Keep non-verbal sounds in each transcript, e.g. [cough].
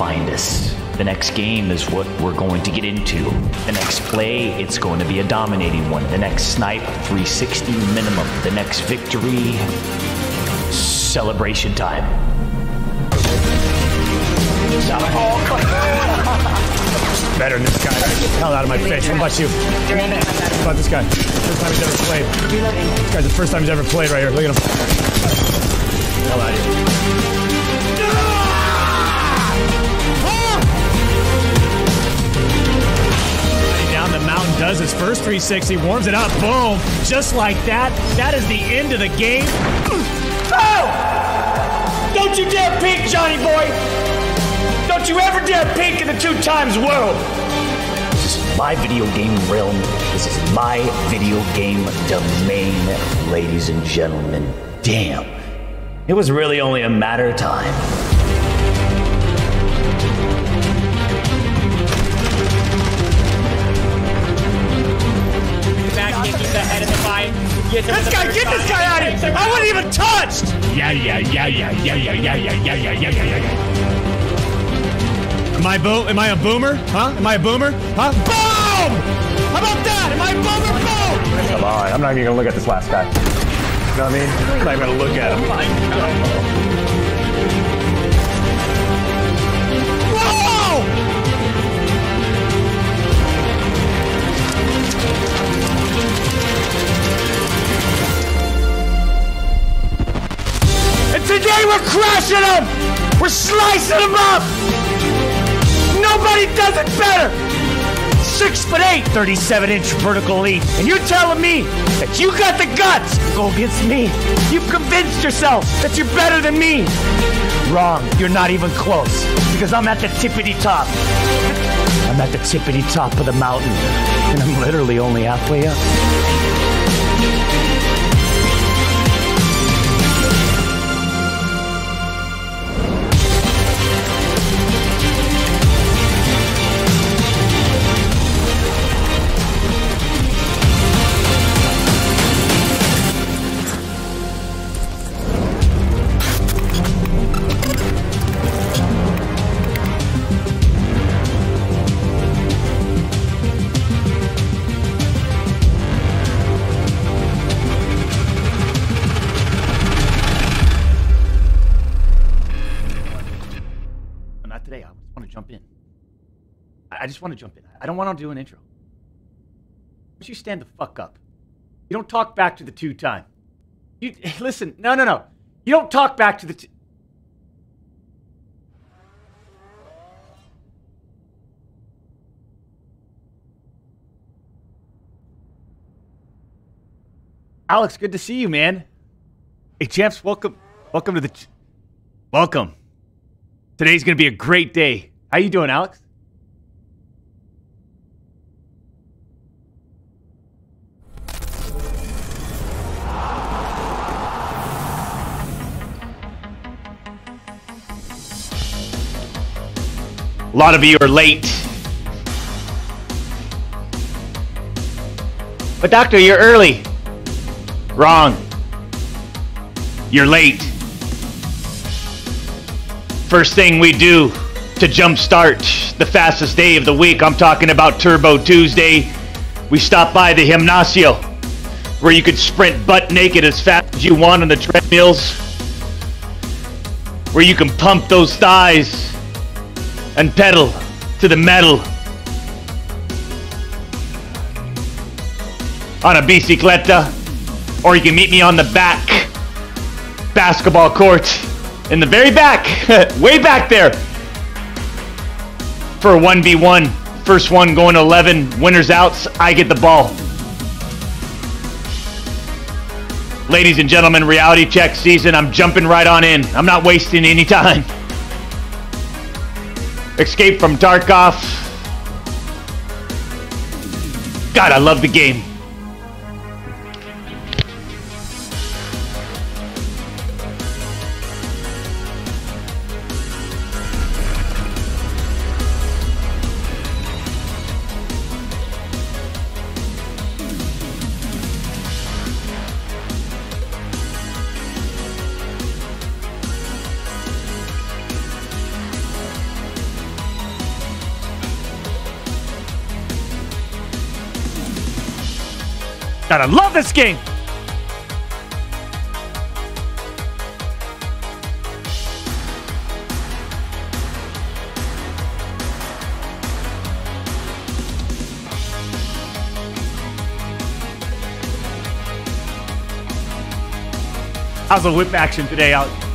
find us. The next game is what we're going to get into. The next play, it's going to be a dominating one. The next snipe, 360 minimum. The next victory, celebration time. Better than this guy. Get the hell out of my face. What about you? What about this guy? First time he's ever played. This guy's the first time he's ever played right here. Look at him. Hell out of here. Does his first 360, warms it up, boom, just like that. That is the end of the game. [clears throat] Oh! Don't you dare peek, Johnny boy! Don't you ever dare peek in the two times world! This is my video game realm. This is my video game domain, ladies and gentlemen. Damn. It was really only a matter of time. Fight. Gets him This guy, get this guy out of here! I wasn't even touched! Yeah, yeah, yeah, yeah, yeah, yeah, yeah, yeah, yeah, yeah, yeah, yeah, yeah. Am I bo- Am I a boomer? Huh? Am I a boomer? Huh? Boom! How about that? Am I a boomer? Boom! Come on, I'm not even gonna look at this last guy. You know what I mean? I'm not even gonna look at him. Today we're crushing them! We're slicing them up! Nobody does it better! Six foot eight, 37 inch vertical leap. And you're telling me that you got the guts to go against me? You've convinced yourself that you're better than me. Wrong. You're not even close. Because I'm at the tippity top. I'm at the tippity top of the mountain. And I'm literally only halfway up. Just want to jump in. I don't want to do an intro. You stand the fuck up? You don't talk back to the two time. You [laughs] listen. No, no, no. You don't talk back to the. T- Alex, good to see you, man. Hey, champs, welcome, welcome to the, welcome. Today's gonna be a great day. How you doing, Alex? A lot of you are late. But doctor, you're early. Wrong. You're late. First thing we do to jumpstart the fastest day of the week, I'm talking about Turbo Tuesday. We stop by the Gimnasio, where you could sprint butt naked as fast as you want on the treadmills, where you can pump those thighs and pedal to the metal on a bicicleta, or you can meet me on the back basketball court in the very back, [laughs] way back there, for a 1v1. First one going 11, winners outs, I get the ball. Ladies and gentlemen, reality check season, I'm jumping right on in. I'm not wasting any time. [laughs] Escape from Tarkov. God, I love the game. I love this game. How's the whip action today out?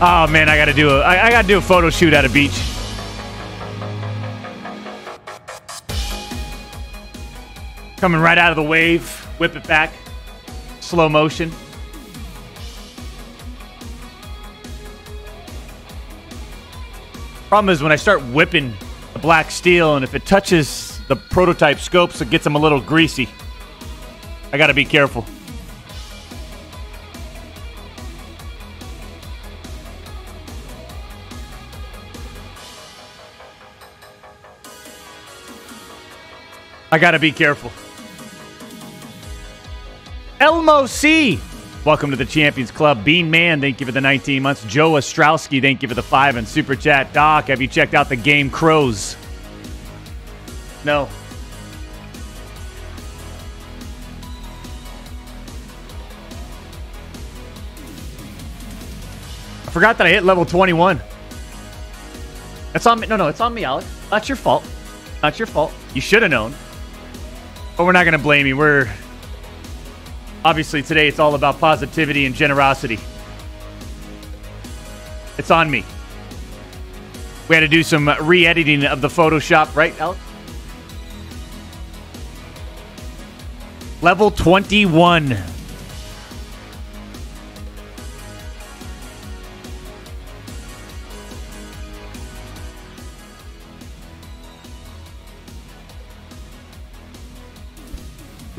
Oh man, I gotta do a I, I gotta do a photo shoot at a beach. Coming right out of the wave, whip it back, slow motion. Problem is when I start whipping the black steel, and if it touches the prototype scopes, it gets them a little greasy. I gotta be careful. I gotta be careful. Elmo C. Welcome to the Champions Club. Bean Man, thank you for the 19 months. Joe Ostrowski, thank you for the five and super chat. Doc, have you checked out the game Crows? No. I forgot that I hit level 21. That's on me. No, no, it's on me, Alex. Not your fault. Not your fault. You should have known. But we're not going to blame you. We're obviously today it's all about positivity and generosity. It's on me. We had to do some re editing of the Photoshop, right, Alex? Level 21.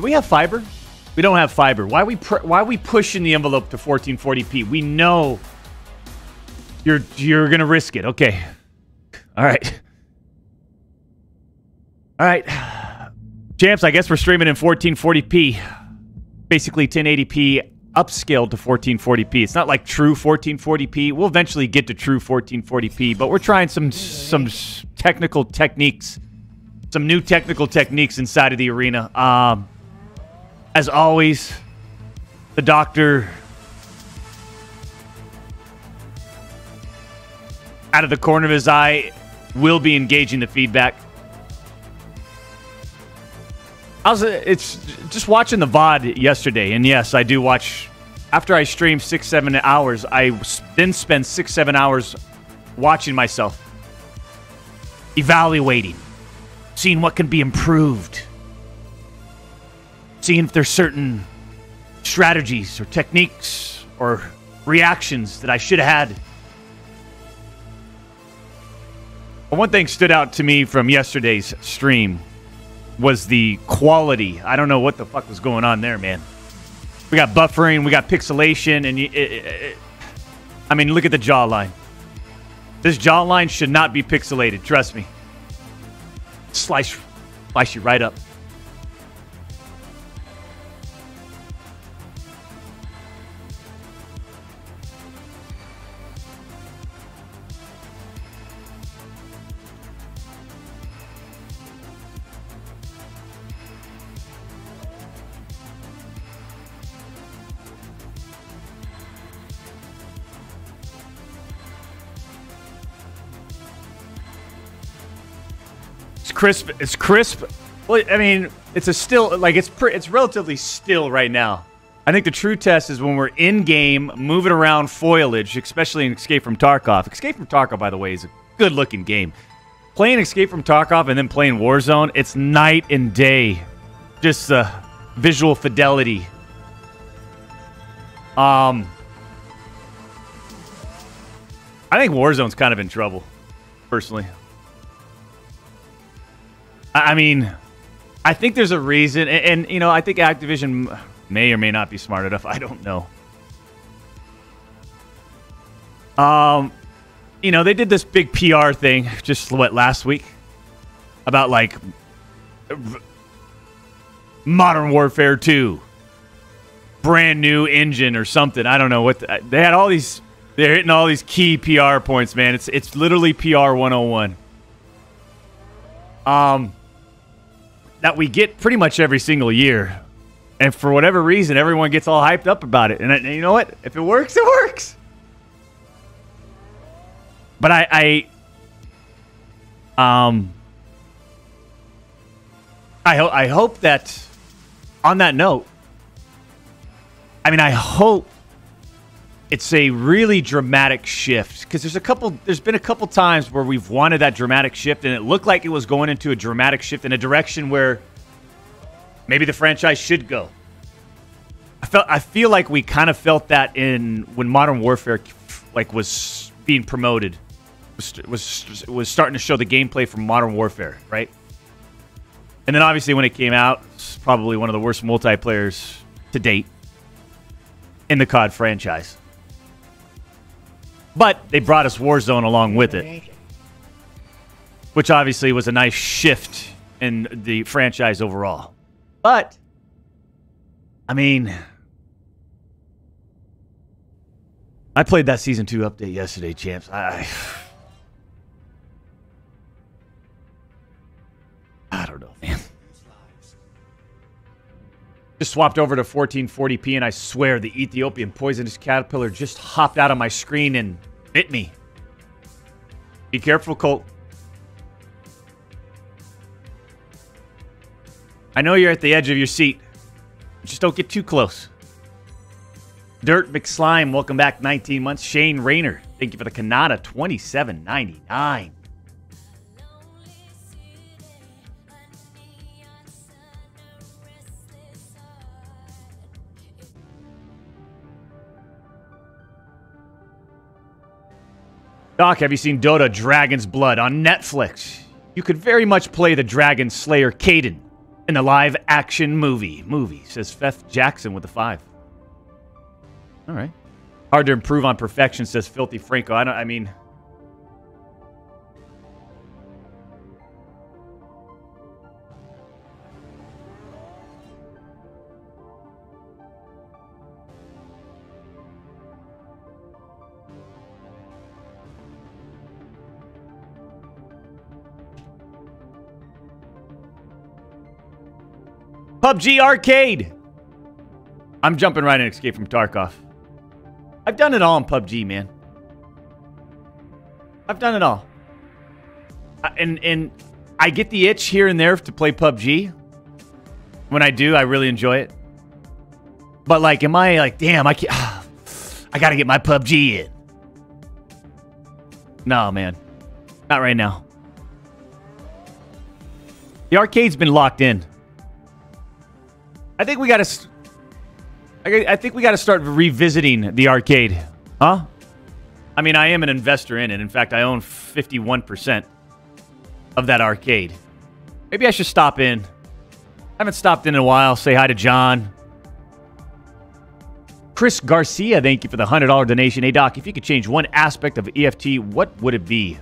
Do we have fiber? We don't have fiber. Why are we why are we pushing the envelope to 1440p? We know you're you're gonna risk it. Okay. All right. All right. Champs, I guess we're streaming in 1440p. Basically 1080p upscaled to 1440p. It's not like true 1440p. We'll eventually get to true 1440p, but we're trying some some technical techniques, some new technical techniques inside of the arena. Um as always, the doctor out of the corner of his eye will be engaging the feedback. I was uh, it's just watching the VOD yesterday, and yes, I do watch after I stream six, seven hours, I then spend six, seven hours watching myself, evaluating, seeing what can be improved seeing if there's certain strategies or techniques or reactions that I should have had. One thing stood out to me from yesterday's stream was the quality. I don't know what the fuck was going on there, man. We got buffering, we got pixelation, and it, it, it, I mean, look at the jawline. This jawline should not be pixelated. Trust me. Slice, slice you right up. Crisp. It's crisp. Well, I mean, it's a still like it's pre- it's relatively still right now. I think the true test is when we're in game, moving around foliage, especially in Escape from Tarkov. Escape from Tarkov, by the way, is a good looking game. playing Escape from Tarkov and then playing Warzone, it's night and day. Just the visual fidelity. Um, I think Warzone's kind of in trouble, personally. I mean, I think there's a reason, and, and you know, I think Activision may or may not be smart enough. I don't know. Um, you know, they did this big PR thing just what last week about like Modern Warfare 2, brand new engine or something. I don't know what the, they had all these. They're hitting all these key PR points, man. It's it's literally PR 101. Um, that we get pretty much every single year, and for whatever reason, everyone gets all hyped up about it. And, and you know what? If it works, it works. But I, I um, I I hope that on that note, I mean, I hope it's a really dramatic shift because there's a couple, there's been a couple times where we've wanted that dramatic shift, and it looked like it was going into a dramatic shift in a direction where maybe the franchise should go. I felt, I feel like we kind of felt that in when Modern Warfare, like, was being promoted was was was starting to show the gameplay from Modern Warfare, right? And then obviously when it came out, it's probably one of the worst multiplayers to date in the COD franchise. But they brought us Warzone along with it, which obviously was a nice shift in the franchise overall. But I mean, I played that season two update yesterday, champs. I I [sighs] don't know, man. Just swapped over to 1440p, and I swear the Ethiopian poisonous caterpillar just hopped out of my screen and bit me. Be careful, Colt. I know you're at the edge of your seat. Just don't get too close. Dirt McSlime, welcome back 19 months. Shane Rayner, thank you for the Kanata 27.99. Doc, have you seen Dota Dragon's Blood on Netflix? You could very much play the Dragon Slayer Caden in the live action movie. Movie, says Feth Jackson with a five. All right. Hard to improve on perfection, says Filthy Franco. I don't I mean PUBG Arcade. I'm jumping right in Escape from Tarkov. I've done it all in PUBG, man. I've done it all. And and I get the itch here and there to play PUBG. When I do, I really enjoy it. But like, am I like, damn, I can't, [sighs] I gotta get my PUBG in. No, man, not right now. The arcade's been locked in. I think we got to. I, think we got to start revisiting the arcade, huh? I mean, I am an investor in it. In fact, I own fifty-one percent of that arcade. Maybe I should stop in. I haven't stopped in in a while. Say hi to John. Chris Garcia, thank you for the hundred dollar donation. Hey Doc, if you could change one aspect of EFT, what would it be?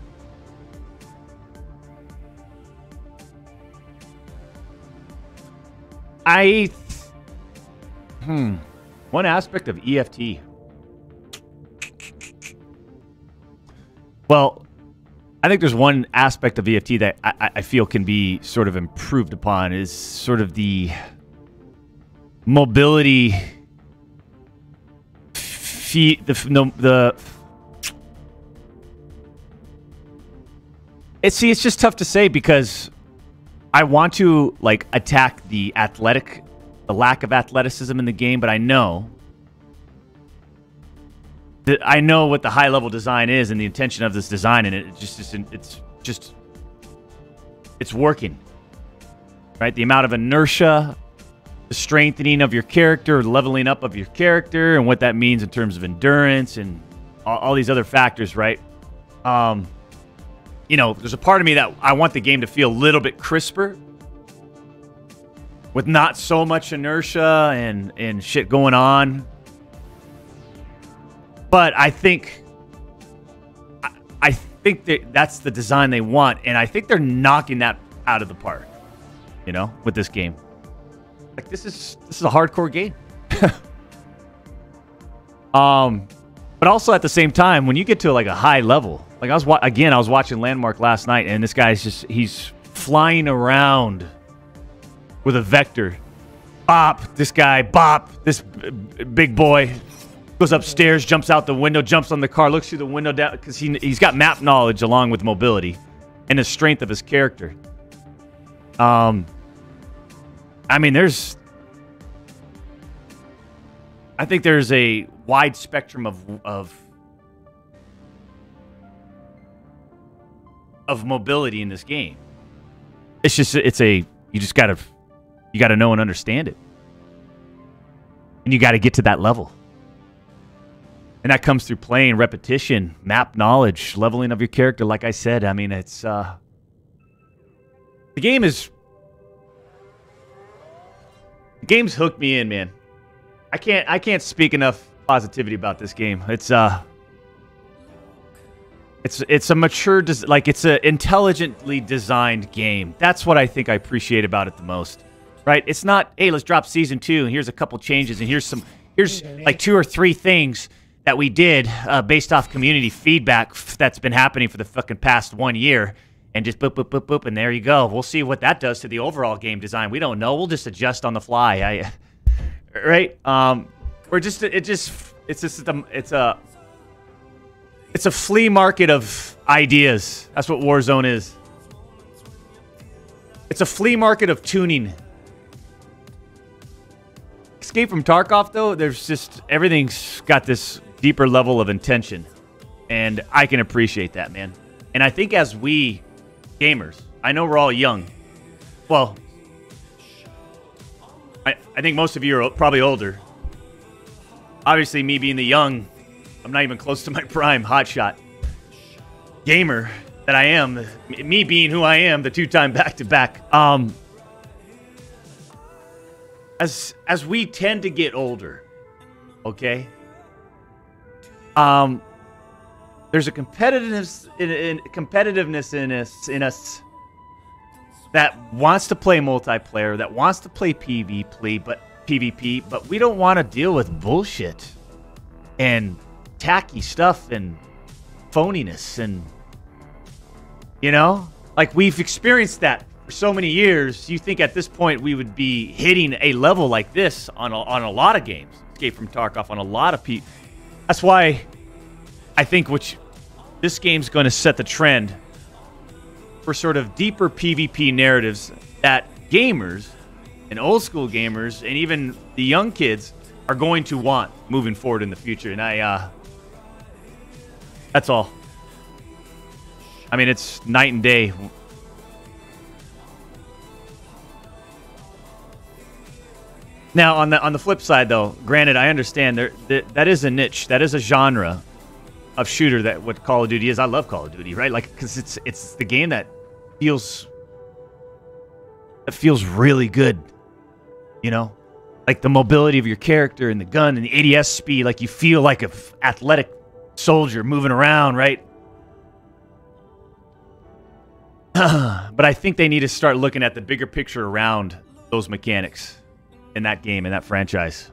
I Hmm. One aspect of EFT. Well, I think there's one aspect of EFT that I, I feel can be sort of improved upon is sort of the mobility. feet, the no, the. It's see, it's just tough to say because I want to like attack the athletic the lack of athleticism in the game, but I know that I know what the high level design is and the intention of this design, and it just it's, it's just it's working. Right? The amount of inertia, the strengthening of your character, leveling up of your character, and what that means in terms of endurance and all, all these other factors, right? Um, you know, there's a part of me that I want the game to feel a little bit crisper with not so much inertia and, and shit going on. But I think I, I think that that's the design they want, and I think they're knocking that out of the park. You know, with this game. Like this is this is a hardcore game. [laughs] um, but also at the same time, when you get to like a high level, like I was wa- again, I was watching Landmark last night, and this guy's just he's flying around with a vector. Bop, this guy, bop, this big boy goes upstairs, jumps out the window, jumps on the car, looks through the window down because he he's got map knowledge along with mobility and the strength of his character. Um, I mean, there's, I think there's a wide spectrum of of of mobility in this game. It's just it's a you just gotta you gotta know and understand it, and you gotta get to that level. And that comes through playing, repetition, map knowledge, leveling of your character. Like I said, I mean, it's uh, the game is the game's hooked me in, man. I can't I can't speak enough positivity about this game. It's uh, it's it's a mature, like it's a intelligently designed game. That's what I think I appreciate about it the most. Right? It's not, hey, let's drop season two and here's a couple changes and here's some here's like two or three things that we did uh, based off community feedback that's been happening for the fucking past one year, and just boop boop boop boop, and there you go. We'll see what that does to the overall game design. We don't know. We'll just adjust on the fly. I, [laughs] right? Um, we're just it just it's just a, it's a it's a flea market of ideas. That's what Warzone is. It's a flea market of tuning. Escape from Tarkov, though, there's just everything's got this deeper level of intention. And I can appreciate that, man. And I think as we gamers, I know we're all young. Well, I, I think most of you are probably older. Obviously, me being the young, I'm not even close to my [laughs] prime hotshot gamer that I am. Me being who I am, the two-time back-to-back. Um, as as we tend to get older, okay. Um, there's a competitiveness in, in competitiveness in us in us that wants to play multiplayer, that wants to play PvP, but PvP, but we don't want to deal with bullshit and tacky stuff and phoniness and you know, like we've experienced that for so many years. You think at this point we would be hitting a level like this on a, on a lot of games, Escape from Tarkov on a lot of people. That's why I think which this game's going to set the trend for sort of deeper PvP narratives that gamers and old school gamers and even the young kids are going to want moving forward in the future. And I, uh, that's all. I mean, it's night and day. Now, on the on the flip side, though, granted, I understand there that, that is a niche, that is a genre of shooter that what Call of Duty is. I love Call of Duty, right? Like, because it's it's the game that feels that feels really good, you know, like the mobility of your character and the gun and the ADS speed. Like you feel like a f- athletic soldier moving around, right? [clears throat] but I think they need to start looking at the bigger picture around those mechanics in that game, in that franchise.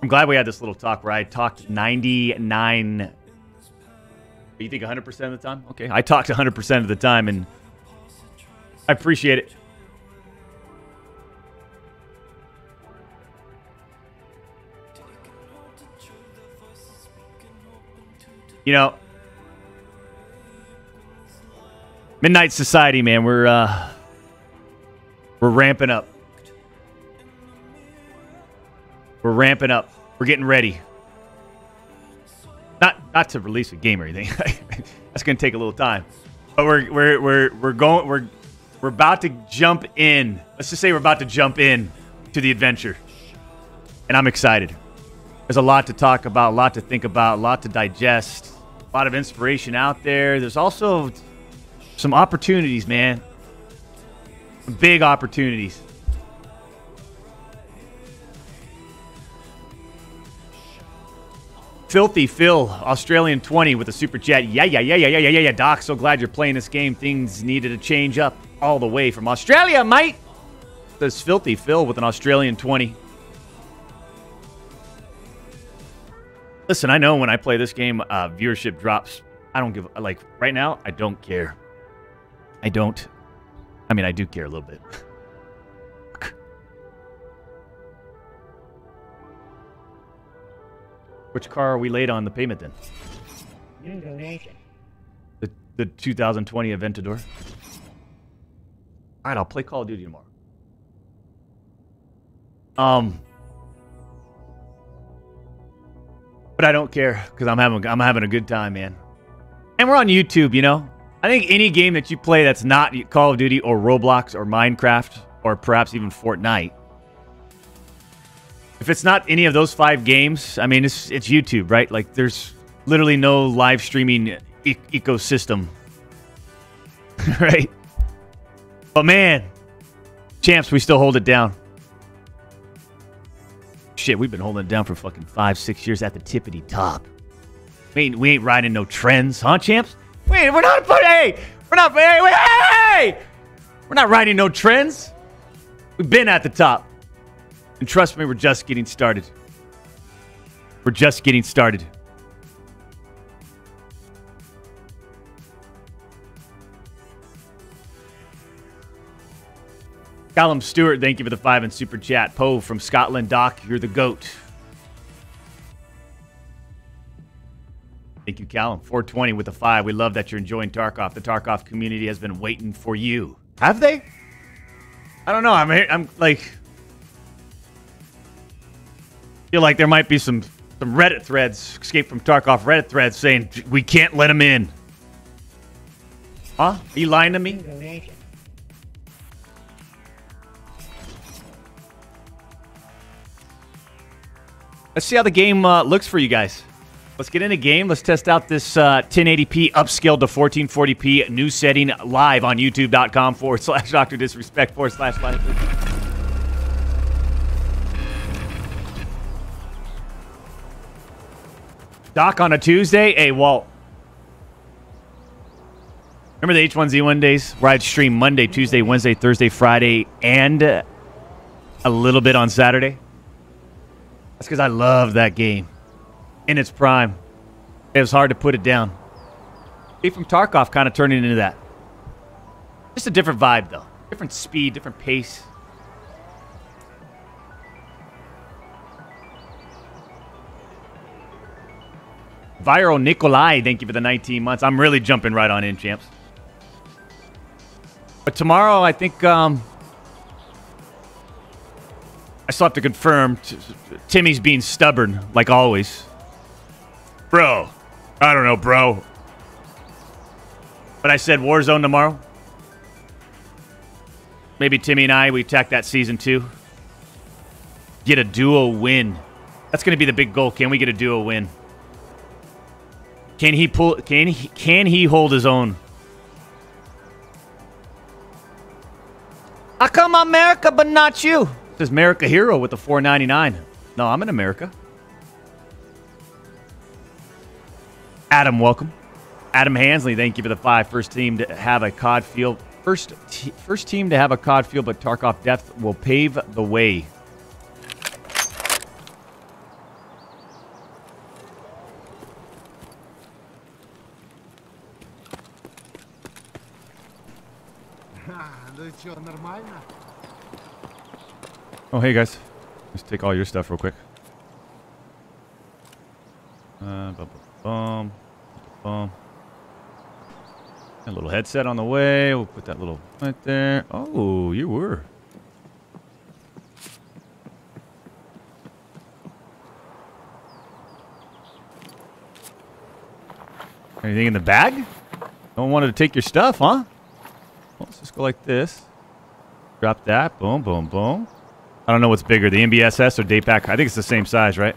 I'm glad we had this little talk where I talked 99. You think 100% of the time? Okay. I talked 100% of the time, and I appreciate it. You know, Midnight Society, man, we're uh we're ramping up. We're ramping up. We're getting ready. Not not to release a game or anything. [laughs] That's gonna take a little time. But we're we're we're we're going we're we're about to jump in. Let's just say we're about to jump in to the adventure. And I'm excited. There's a lot to talk about, a lot to think about, a lot to digest, a lot of inspiration out there. There's also some opportunities, man. Big opportunities. Filthy Phil, Australian 20 with a super chat. Yeah, yeah, yeah, yeah, yeah, yeah, yeah. Doc, so glad you're playing this game. Things needed to change up all the way from Australia, mate. This Filthy Phil with an Australian 20. Listen, I know when I play this game, uh, viewership drops. I don't give like right now. I don't care. I don't. I mean, I do care a little bit. [laughs] Which car are we late on the payment then? The the 2020 Aventador. All right, I'll play Call of Duty tomorrow. Um, but I don't care because I'm having I'm having a good time, man. And we're on YouTube, you know. I think any game that you play that's not Call of Duty or Roblox or Minecraft or perhaps even Fortnite, if it's not any of those five games, I mean, it's it's YouTube, right? Like, there's literally no live streaming e- ecosystem, [laughs] right? But man, champs, we still hold it down. Shit, we've been holding it down for fucking five, six years at the tippity top. We ain't, we ain't riding no trends, huh, champs? Wait, we're not putting. Hey, we're not. Hey, wait, hey, we're not riding no trends. We've been at the top, and trust me, we're just getting started. We're just getting started. Callum Stewart, thank you for the five and super chat. Poe from Scotland, Doc, you're the goat. Thank you, Callum. 420 with a five. We love that you're enjoying Tarkov. The Tarkov community has been waiting for you. Have they? I don't know. I'm I'm like feel like there might be some some Reddit threads, Escape from Tarkov Reddit threads saying we can't let him in. Huh? Are you lying to me? Let's see how the game uh, looks for you guys. Let's get in the game. Let's test out this uh, 1080p upscaled to 1440p new setting live on youtube.com forward slash Dr. Disrespect forward slash live. Doc on a Tuesday? Hey, Walt. Remember the H1Z1 days I'd stream Monday, Tuesday, Wednesday, Thursday, Friday, and a little bit on Saturday? That's because I love that game in its prime. It was hard to put it down. Escape from Tarkov kind of turning into that. Just a different vibe, though. Different speed, different pace. Viral Nikolai, thank you for the 19 months. I'm really jumping right on in, champs. But tomorrow, I think um, I still have to confirm. Timmy's being stubborn, like always. Bro, I don't know, bro. But I said Warzone tomorrow. Maybe Timmy and I, we attack that season two. Get a duo win. That's going to be the big goal. Can we get a duo win? Can he pull? Can he? Can he hold his own? I come America, but not you. Says America Hero with the 4.99. No, I'm in America. Adam, welcome. Adam Hansley, thank you for the five. First team to have a COD field. First, t- first team to have a COD field, but Tarkov Depth will pave the way. Oh, hey guys. Let's take all your stuff real quick. Uh, bum, bum. A little headset on the way. We'll put that little right there. Oh, you were. Anything in the bag? No one wanted to take your stuff, huh? Well, let's just go like this. Drop that. Boom, boom, boom. I don't know what's bigger, the MBSS or date back. I think it's the same size, right?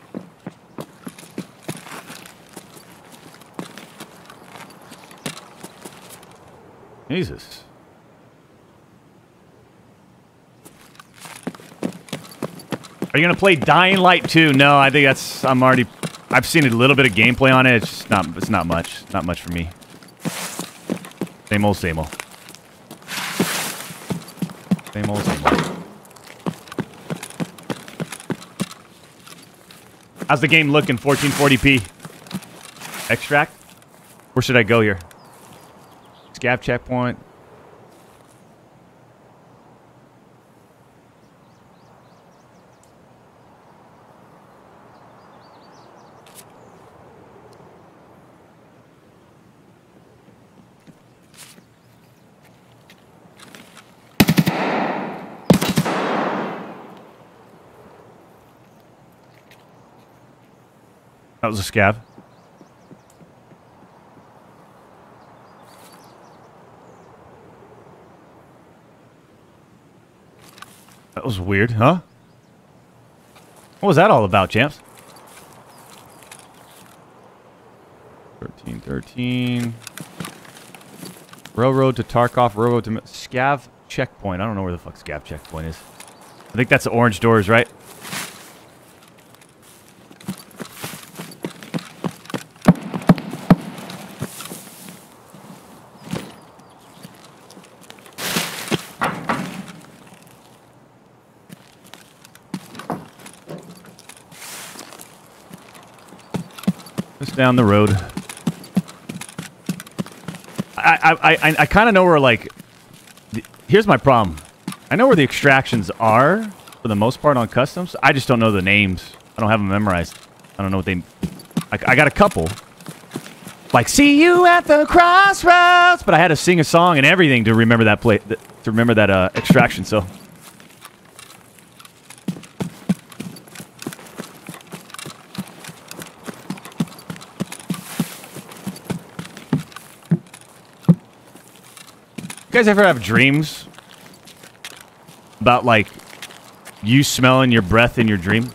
Jesus. Are you gonna play Dying Light 2? No, I think that's I'm already I've seen a little bit of gameplay on it. It's just not it's not much. Not much for me. Same old, same old. Same old, same old. How's the game looking? 1440p. Extract? Where should I go here? Scav checkpoint. That was a scav. That was weird, huh? What was that all about, champs? 13, 13. Railroad to Tarkov, railroad to... Scav checkpoint. I don't know where the fuck Scav checkpoint is. I think that's the orange doors, right? Down the road. I I I, I kind of know where like. The, here's my problem. I know where the extractions are for the most part on customs. I just don't know the names. I don't have them memorized. I don't know what they. I, I got a couple. Like see you at the crossroads, but I had to sing a song and everything to remember that play to remember that uh, extraction. So. You guys ever have dreams about like you smelling your breath in your dream?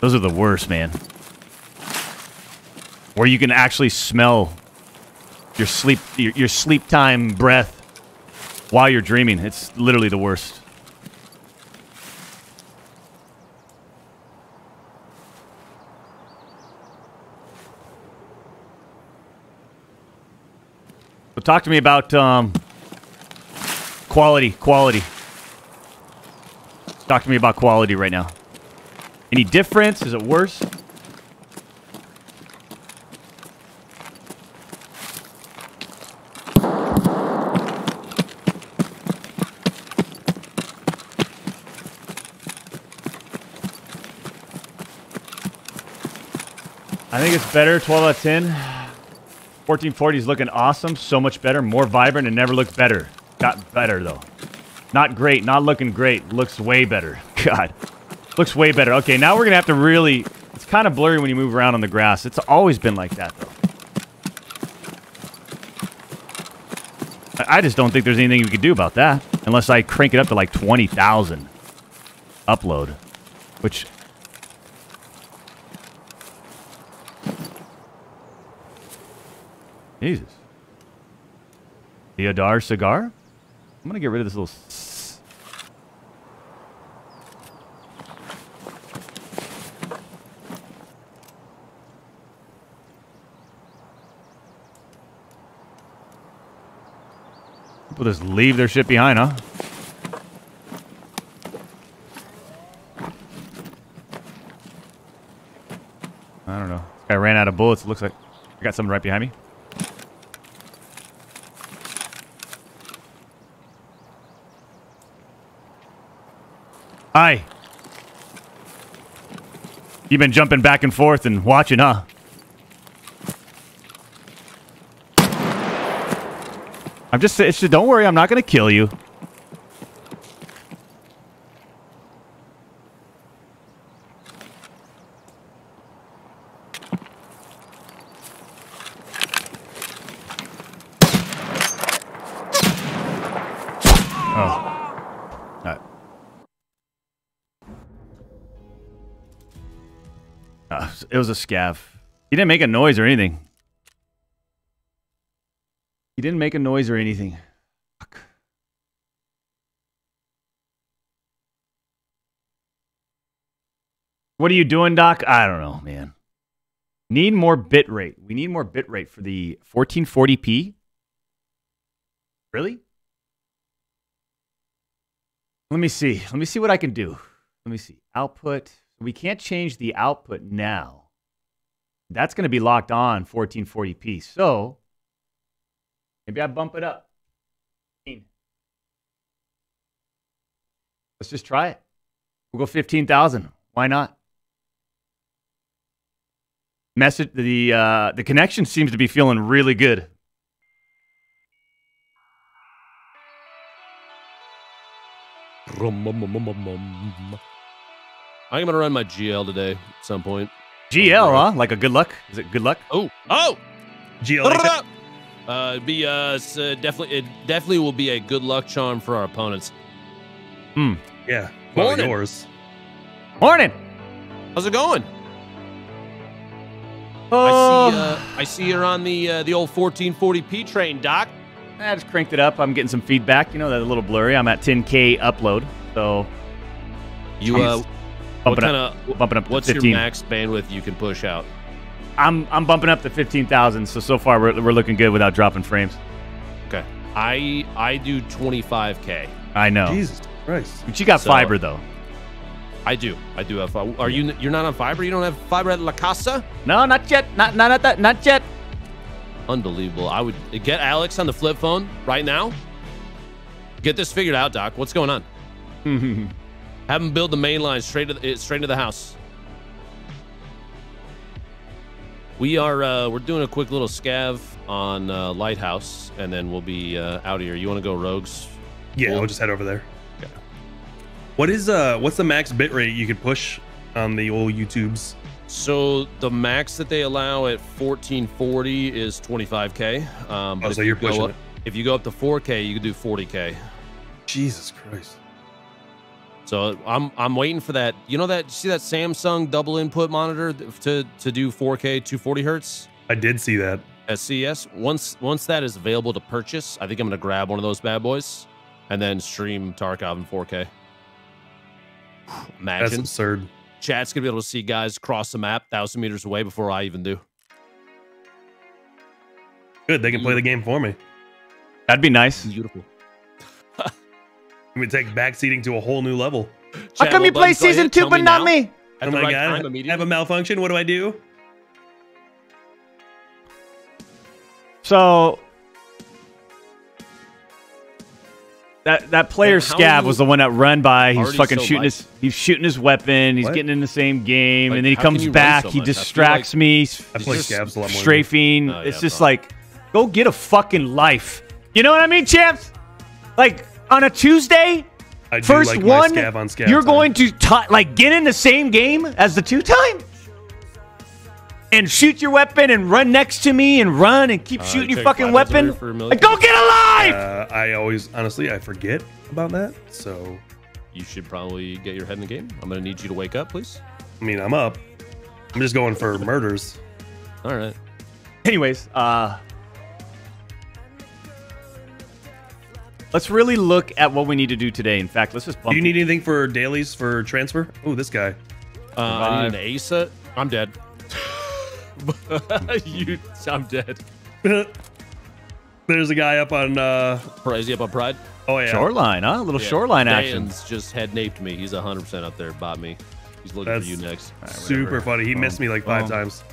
Those are the worst, man. Where you can actually smell your sleep your, your sleep time breath while you're dreaming. It's literally the worst. Talk to me about um, quality. Quality. Talk to me about quality right now. Any difference? Is it worse? I think it's better. 12 out of 10. 1440 is looking awesome. So much better. More vibrant and never looked better. Got better, though. Not great. Not looking great. Looks way better. [laughs] God. Looks way better. Okay, now we're going to have to really... It's kind of blurry when you move around on the grass. It's always been like that, though. I just don't think there's anything we could do about that. Unless I crank it up to like 20,000 upload. Which... Jesus. Theodore cigar? I'm gonna get rid of this little. People just leave their shit behind, huh? I don't know. This guy ran out of bullets. Looks like I got something right behind me. Hi. You've been jumping back and forth and watching, huh? I'm just just, don't worry, I'm not gonna kill you. It was a scav. He didn't make a noise or anything. He didn't make a noise or anything. Fuck. What are you doing, Doc? I don't know, man. Need more bit rate. We need more bit rate for the 1440p. Really? Let me see. Let me see what I can do. Let me see. Output. We can't change the output now. That's going to be locked on 1440p. So maybe I bump it up. Let's just try it. We'll go 15,000. Why not? Message the uh, the connection seems to be feeling really good. I'm gonna run my GL today at some point. GL, huh? Like a good luck? Is it good luck? Oh, oh! GLA. Uh, it'd be uh, s- uh, definitely it definitely will be a good luck charm for our opponents. Hmm. Yeah. Well, Morning. yours. Morning. How's it going? Oh, I see. Uh, I see you're on the uh, the old 1440p train, Doc. I just cranked it up. I'm getting some feedback. You know, that's a little blurry. I'm at 10k upload, so You uh, what bumping kind up, of bumping up to what's your max bandwidth you can push out? I'm I'm bumping up to 15,000. So so far we're we're looking good without dropping frames. Okay, I I do 25k. I know. Jesus Christ. But you got So- fiber though. I do. I do have. fi- Are you? You're not on fiber. You don't have fiber at La Casa. No, not yet. Not not at that. Not yet. Unbelievable. I would get Alex on the flip phone right now. Get this figured out, Doc. What's going on? [laughs] Have them build the main line straight to the, eh, straight to the house. We are uh, we're doing a quick little scav on uh, Lighthouse, and then we'll be uh, out of here. You want to go rogues? Yeah, we'll just head over there. What is uh what's the max bit rate you could push on the old YouTubes? So the max that they allow at 1440 is 25k. Um, but Oh, so you you're go pushing up, it. If you go up to 4k, you can do 40k. Jesus Christ. So I'm I'm waiting for that. You know that see that Samsung double input monitor to to do 4K 240 hertz I did see that. at CES. Once once that is available to purchase, I think I'm gonna grab one of those bad boys and then stream Tarkov in 4K. [sighs] Imagine That's absurd. chat's gonna be able to see guys cross the map thousand meters away before I even do. Good, they can play the game for me. That'd be nice. Beautiful. We take backseating to a whole new level. How come you play buttons do I season two but not me? At oh my right god, time I have a malfunction. What do I do? So that that player Man, how are scav you was the one that run by. He's fucking so shooting light? his he's shooting his weapon. He's What? getting in the same game, Like, and then he comes back. so he much? I feel distracts like- me. I play scavs a lot more. strafing. Oh, it's just bro. like go get a fucking life. You know what I mean, champs? Like on a Tuesday, I first like one, scav on scav you're time. going to ti like get in the same game as the two time. And shoot your weapon and run next to me and run and keep Uh, shooting your fucking weapon. for a million? Like, go get a life! Uh, I always, honestly, I forget about that. So, You should probably get your head in the game. I'm gonna need you to wake up, please. I mean, I'm up. I'm just going for murders. All right. Anyways, uh Let's really look at what we need to do today. In fact, let's just bump Do you need anything for dailies for transfer? Oh, this guy. Uh, I need Survive. an ASA. I'm dead. [laughs] you, I'm dead. There's a guy up on. uh Is he up on Pride? Oh yeah. shoreline, huh? A little Yeah. shoreline action. Dan's just head naped me. He's 100% up there. Bought me. He's looking That's for you next. super funny. He missed me like five Boom. times.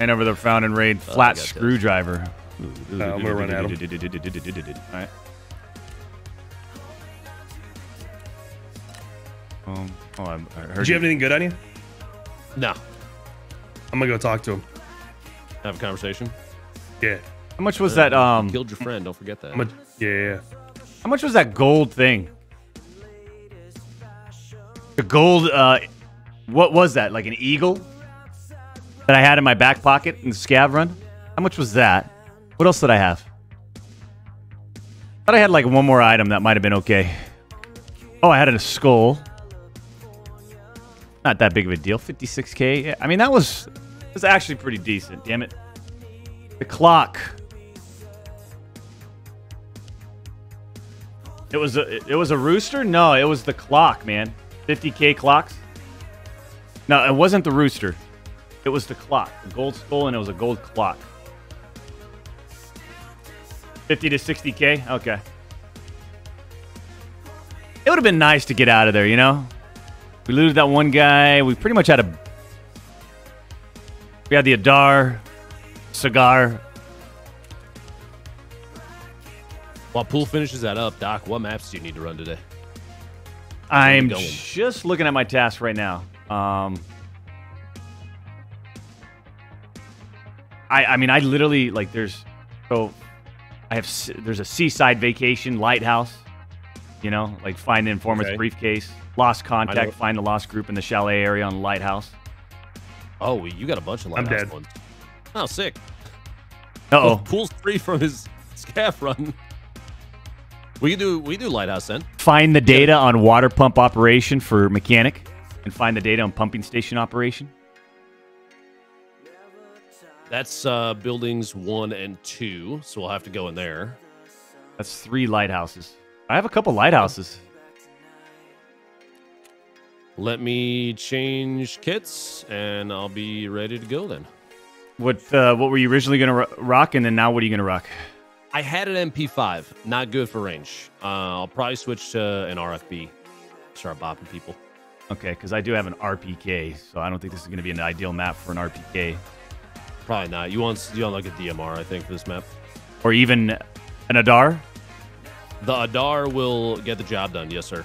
And over the found and raid Oh, flat got this. screwdriver. Uh, I'm gonna run at him. All right. Um, oh, I, I heard Did you have anything good on you? No. I'm gonna go talk to him. Have a conversation. Yeah. How much was that? Um, Killed your friend. Don't forget that. I'm a, yeah, yeah, yeah. how much was that gold thing? The gold. Uh, what was that? Like an eagle that I had in my back pocket in the scav run. How much was that? What else did I have? Thought I had like one more item that might have been okay. Oh, I had a skull. Not that big of a deal. 56k. Yeah, I mean, that was was actually pretty decent. Damn it. The clock. It was a it was a rooster? No, it was the clock, man. 50k clocks. No, it wasn't the rooster. It was the clock. The gold skull and it was a gold clock. 50 to 60k? Okay. It would have been nice to get out of there, you know? We looted that one guy. We pretty much had a. We had the Adar, cigar. While Pool finishes that up, Doc, what maps do you need to run today? I'm just looking at my task right now. Um, I I mean I literally like there's so I have there's a seaside vacation lighthouse, you know, like find the informant's Okay. briefcase, lost contact, find the lost group in the chalet area on the lighthouse. Oh, you got a bunch of I'm lighthouse dead. ones. Oh, sick. Uh oh, pulls free from his [laughs] scav run. We can do we can do lighthouse then. find the data on water pump operation for mechanic, and find the data on pumping station operation. That's uh, buildings one and two, so we'll have to go in there. That's three lighthouses. I have a couple lighthouses. Let me change kits, and I'll be ready to go then. What uh, what were you originally gonna ro- rock, and then now what are you gonna rock? I had an MP5, not good for range. Uh, I'll probably switch to an RFB. Start bopping people. Okay, because I do have an RPK, so I don't think this is going to be an ideal map for an RPK, Probably not. You want you want like a DMR, I think, for this map. or even an Adar. The Adar will get the job done. Yes, sir.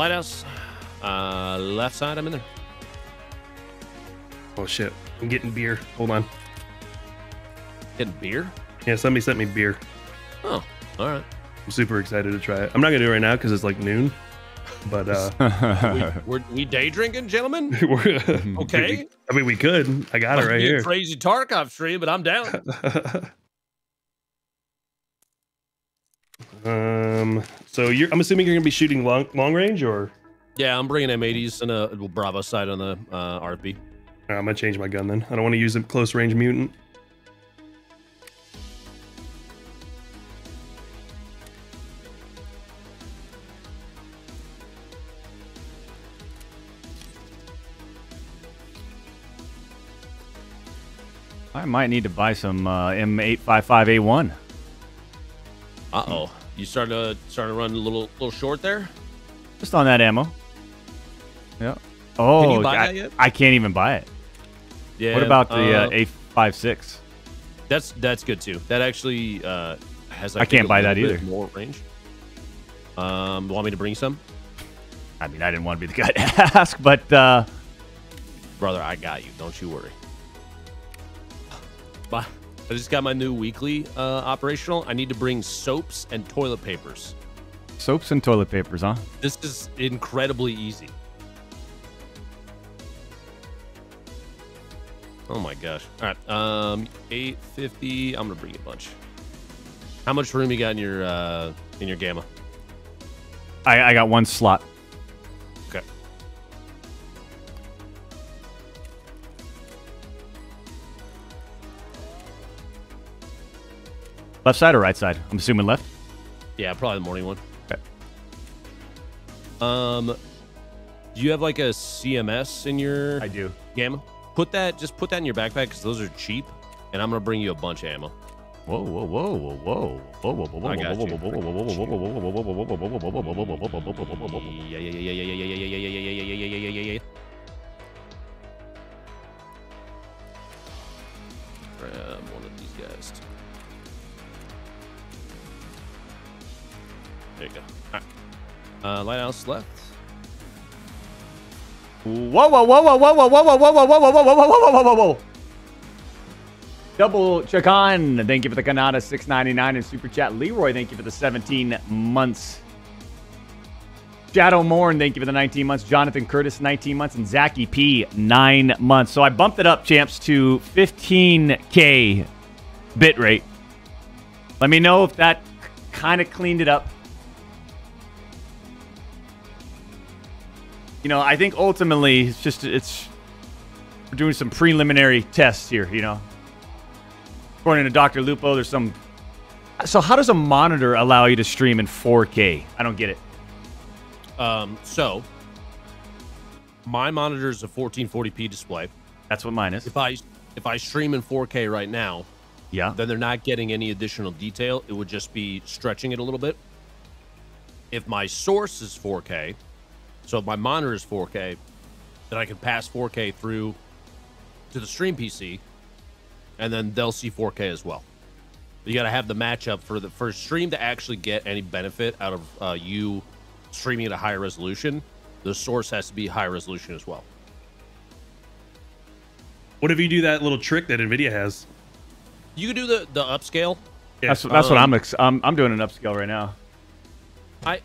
Lighthouse. Uh, left side. I'm in there. Oh shit. I'm getting beer. Hold on. Getting beer. Yeah, somebody sent me beer. Oh, all right. I'm super excited to try it. I'm not gonna do it right now because it's like noon. But uh [laughs] we, we're, we day drinking, gentlemen. [laughs] we're, [laughs] Okay. I mean we could. I got it right here. Crazy Tarkov stream, but I'm down. Um so you're I'm assuming you're gonna be shooting long long range or yeah, I'm bringing M80s and a Bravo side on the uh, RFB. Uh, I'm gonna change my gun then. I don't want to use a close range mutant. I might need to buy some uh, M855A1. Uh oh, you starting to starting to run a little little short there. Just on that ammo. Yeah. Oh, Can you buy I, that yet? I can't even buy it. Yeah. what about the uh, A56? That's that's good too. That actually uh, has. I think, can't buy that either. More range. Um, want me to bring some, I mean, I didn't want to be the guy to [laughs] ask, but uh, brother? I got you. Don't you worry. I just got my new weekly uh, operational. I need to bring soaps and toilet papers. soaps and toilet papers, huh? This is incredibly easy. Oh my gosh. All right. Um, 850. I'm going to bring you a bunch. How much room you got in your uh, in your gamma? I, I got one slot. Left side or right side? I'm assuming left. Yeah, probably the morning one. Okay. Um, do you have like a CMS in your I do. gamma? Put that, just put that in your backpack because those are cheap, and I'm gonna bring you a bunch of ammo. Whoa, whoa, whoa, whoa, whoa, whoa, whoa, whoa, I got you. whoa, Yeah, yeah, yeah, yeah, yeah, yeah, yeah, yeah, yeah, yeah, yeah, yeah, yeah, yeah, yeah, yeah. Grab one of these guys. There you go. All right. Uh, lighthouse left. Whoa, whoa, whoa, whoa, whoa, whoa, whoa, whoa, whoa, whoa, whoa, whoa, whoa, whoa, whoa, whoa, whoa, whoa. Double check. Thank you for the Kanata 699 and super chat. Leroy, thank you for the 17 months. Shadow Morn, thank you for the 19 months. Jonathan Curtis, 19 months. And Zachy P, 9 months. So I bumped it up, champs, to 15K bit rate. Let me know if that kind of cleaned it up. You know, I think ultimately it's just it's we're doing some preliminary tests here. You know, according to Dr. Lupo, there's some. So how does a monitor allow you to stream in 4K? I don't get it. Um, so my monitor is a 1440p display. That's what mine is. If I if I stream in 4K right now, Yeah. then they're not getting any additional detail. It would just be stretching it a little bit. If my source is 4K, so if my monitor is 4K, then I can pass 4K through to the stream PC, and then they'll see 4K as well. You got to have the matchup for the for stream to actually get any benefit out of uh, you streaming at a higher resolution. The source has to be high resolution as well. What if you do that little trick that Nvidia has? You can do the the upscale. Yeah. That's that's what Um, I'm, ex- I'm I'm doing an upscale right now. I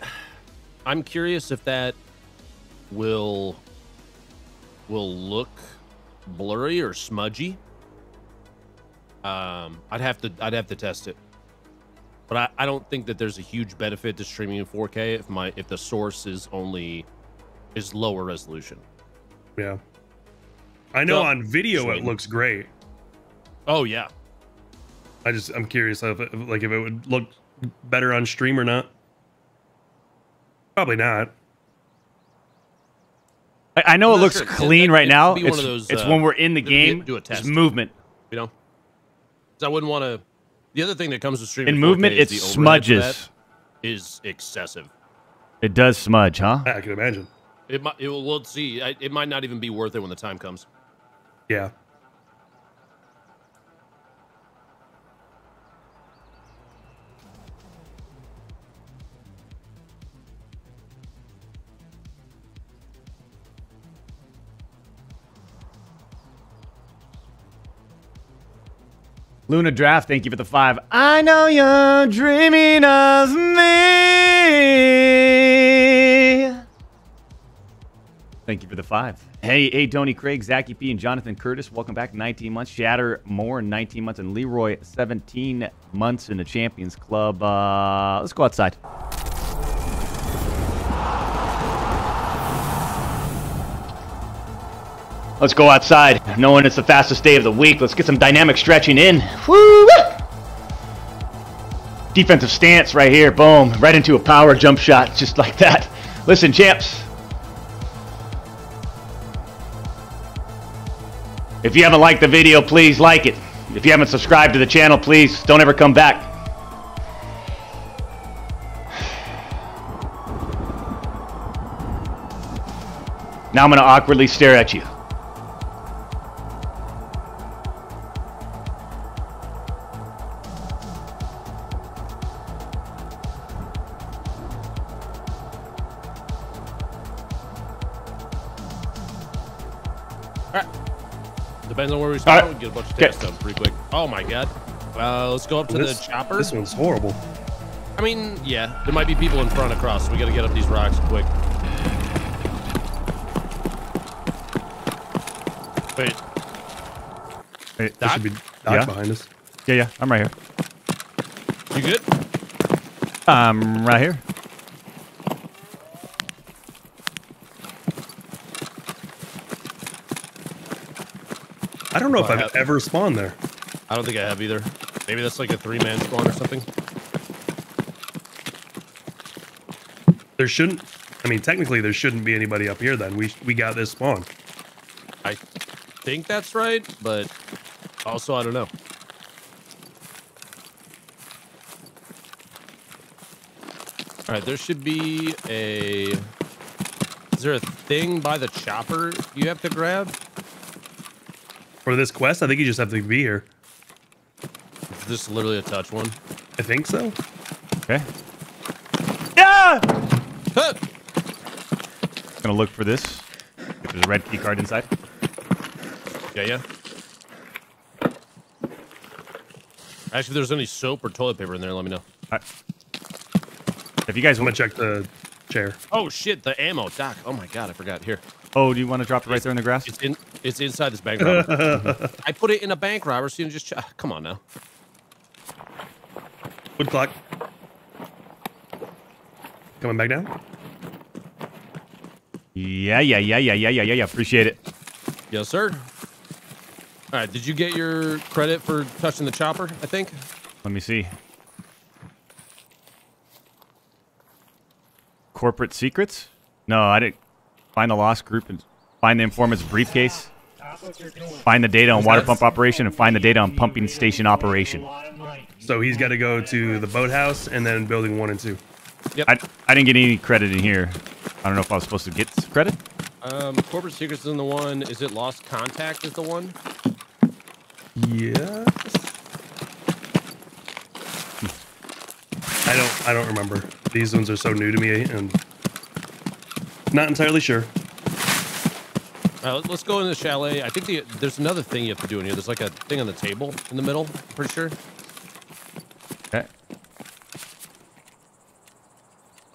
I'm curious if that will will look blurry or smudgy. Um, I'd have to I'd have to test it, but I, I don't think that there's a huge benefit to streaming in 4K if my if the source is only is lower resolution. Yeah. I know So- on video it looks great. Oh yeah, I just I'm curious if it, like if it would look better on stream or not. Probably not. I, I know I'm it looks sure. clean It- right it now. could It's, those, it's uh, when we're in the game. do a Just test. movement. you know. 'Cause I wouldn't want to. The other thing that comes with streaming In movement, it the overhead for that smudges. Is excessive. It does smudge, huh? I can imagine. It might. It will. We'll see. I, it might not even be worth it when the time comes. Yeah. Luna Draft, thank you for the five. I know you're dreaming of me. Thank you for the five. Hey, hey, Tony Craig, Zachy P, and Jonathan Curtis. Welcome back. 19 months. Shatter more 19 months. And Leroy, 17 months in the Champions Club. Uh, let's go outside. Let's go outside, knowing it's the fastest day of the week. Let's get some dynamic stretching in. Woo! Defensive stance right here. Boom. Right into a power jump shot, [laughs] just like that. Listen, champs. If you haven't liked the video, please like it. If you haven't subscribed to the channel, please don't ever come back. Now I'm going to awkwardly stare at you. We start. All right. We can get a bunch of Okay. done pretty quick. Oh my god. Uh, let's go up to This, the chopper. this one's horrible. I mean, yeah, there might be people in front across, so we got to get up these rocks quick. Wait, Wait, There Doc? should be Doc Yeah? behind us. Yeah, yeah, I'm right here. You good? Um, right here. I don't know if I've ever spawned there. I don't think I have either. Maybe that's like a three man spawn or something. There shouldn't. I mean, technically, there shouldn't be anybody up here. Then we we got this spawn. I think that's right, but also I don't know. All right, there should be a. Is there a thing by the chopper you have to grab? For this quest, I think you just have to be here. Is this literally a touch one? I think so. Okay. Yeah! Huh! Gonna look for this. If there's a red key card inside. Yeah, yeah. Actually, if there's any soap or toilet paper in there, let me know. Alright. If you guys want, gonna check the chair. Oh shit, the ammo, Doc. Oh my god, I forgot. Here, oh, do you want to drop it right there in the grass? it's in. It's inside this bank robber. [laughs] I put it in a bank robber, so you can just. Ch- ah, come on now. Wood clock. Coming back down. Yeah, yeah, yeah, yeah, yeah, yeah, yeah, yeah. Appreciate it. Yes, sir. All right, did you get your credit for touching the chopper? I think. Let me see. Corporate secrets? No, I didn't. Find the lost group and find the informant's briefcase. Find the data on water pump operation and find the data on pumping station operation. So he's got to go to the boathouse and then building one and two. Yep. I, I didn't get any credit in here. I don't know if I was supposed to get credit. Um, corporate secrets is the one. Is it lost contact? Is the one? Yes. I don't. I don't remember. These ones are so new to me, and not entirely sure. All right, let's go in the chalet. I think the, there's another thing you have to do in here. There's like a thing on the table in the middle. Pretty sure. Okay.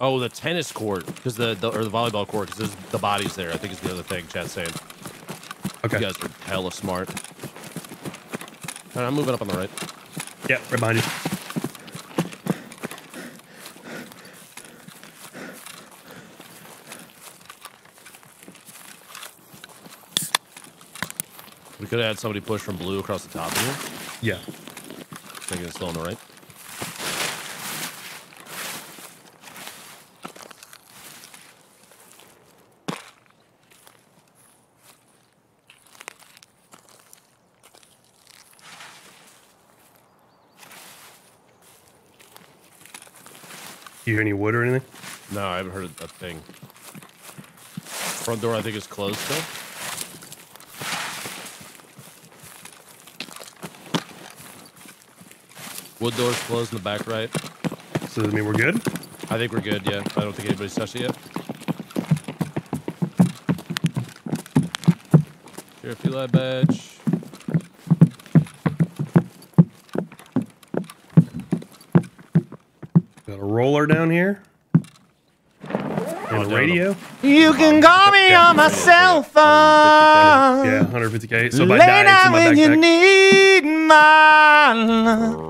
Oh, the tennis court, because the, the or the volleyball court, because there's the bodies there. I think is the other thing. Chad's saying. Okay. You guys are hella smart. All right, I'm moving up on the right. Yeah, right behind you. Could have had somebody push from blue across the top of here. Yeah. Thinking it's still on the right. You hear any wood or anything? No, I haven't heard a thing. Front door, I think, is closed still. Wood door's closed in the back right. So does that mean we're good? I think we're good, yeah. I don't think anybody's touched it yet. Sheriff Eli badge. Got a roller down here. And Oh, a radio. You can call me on my cell phone. Yeah, 150k. So if I it's in my when you backpack. need my love.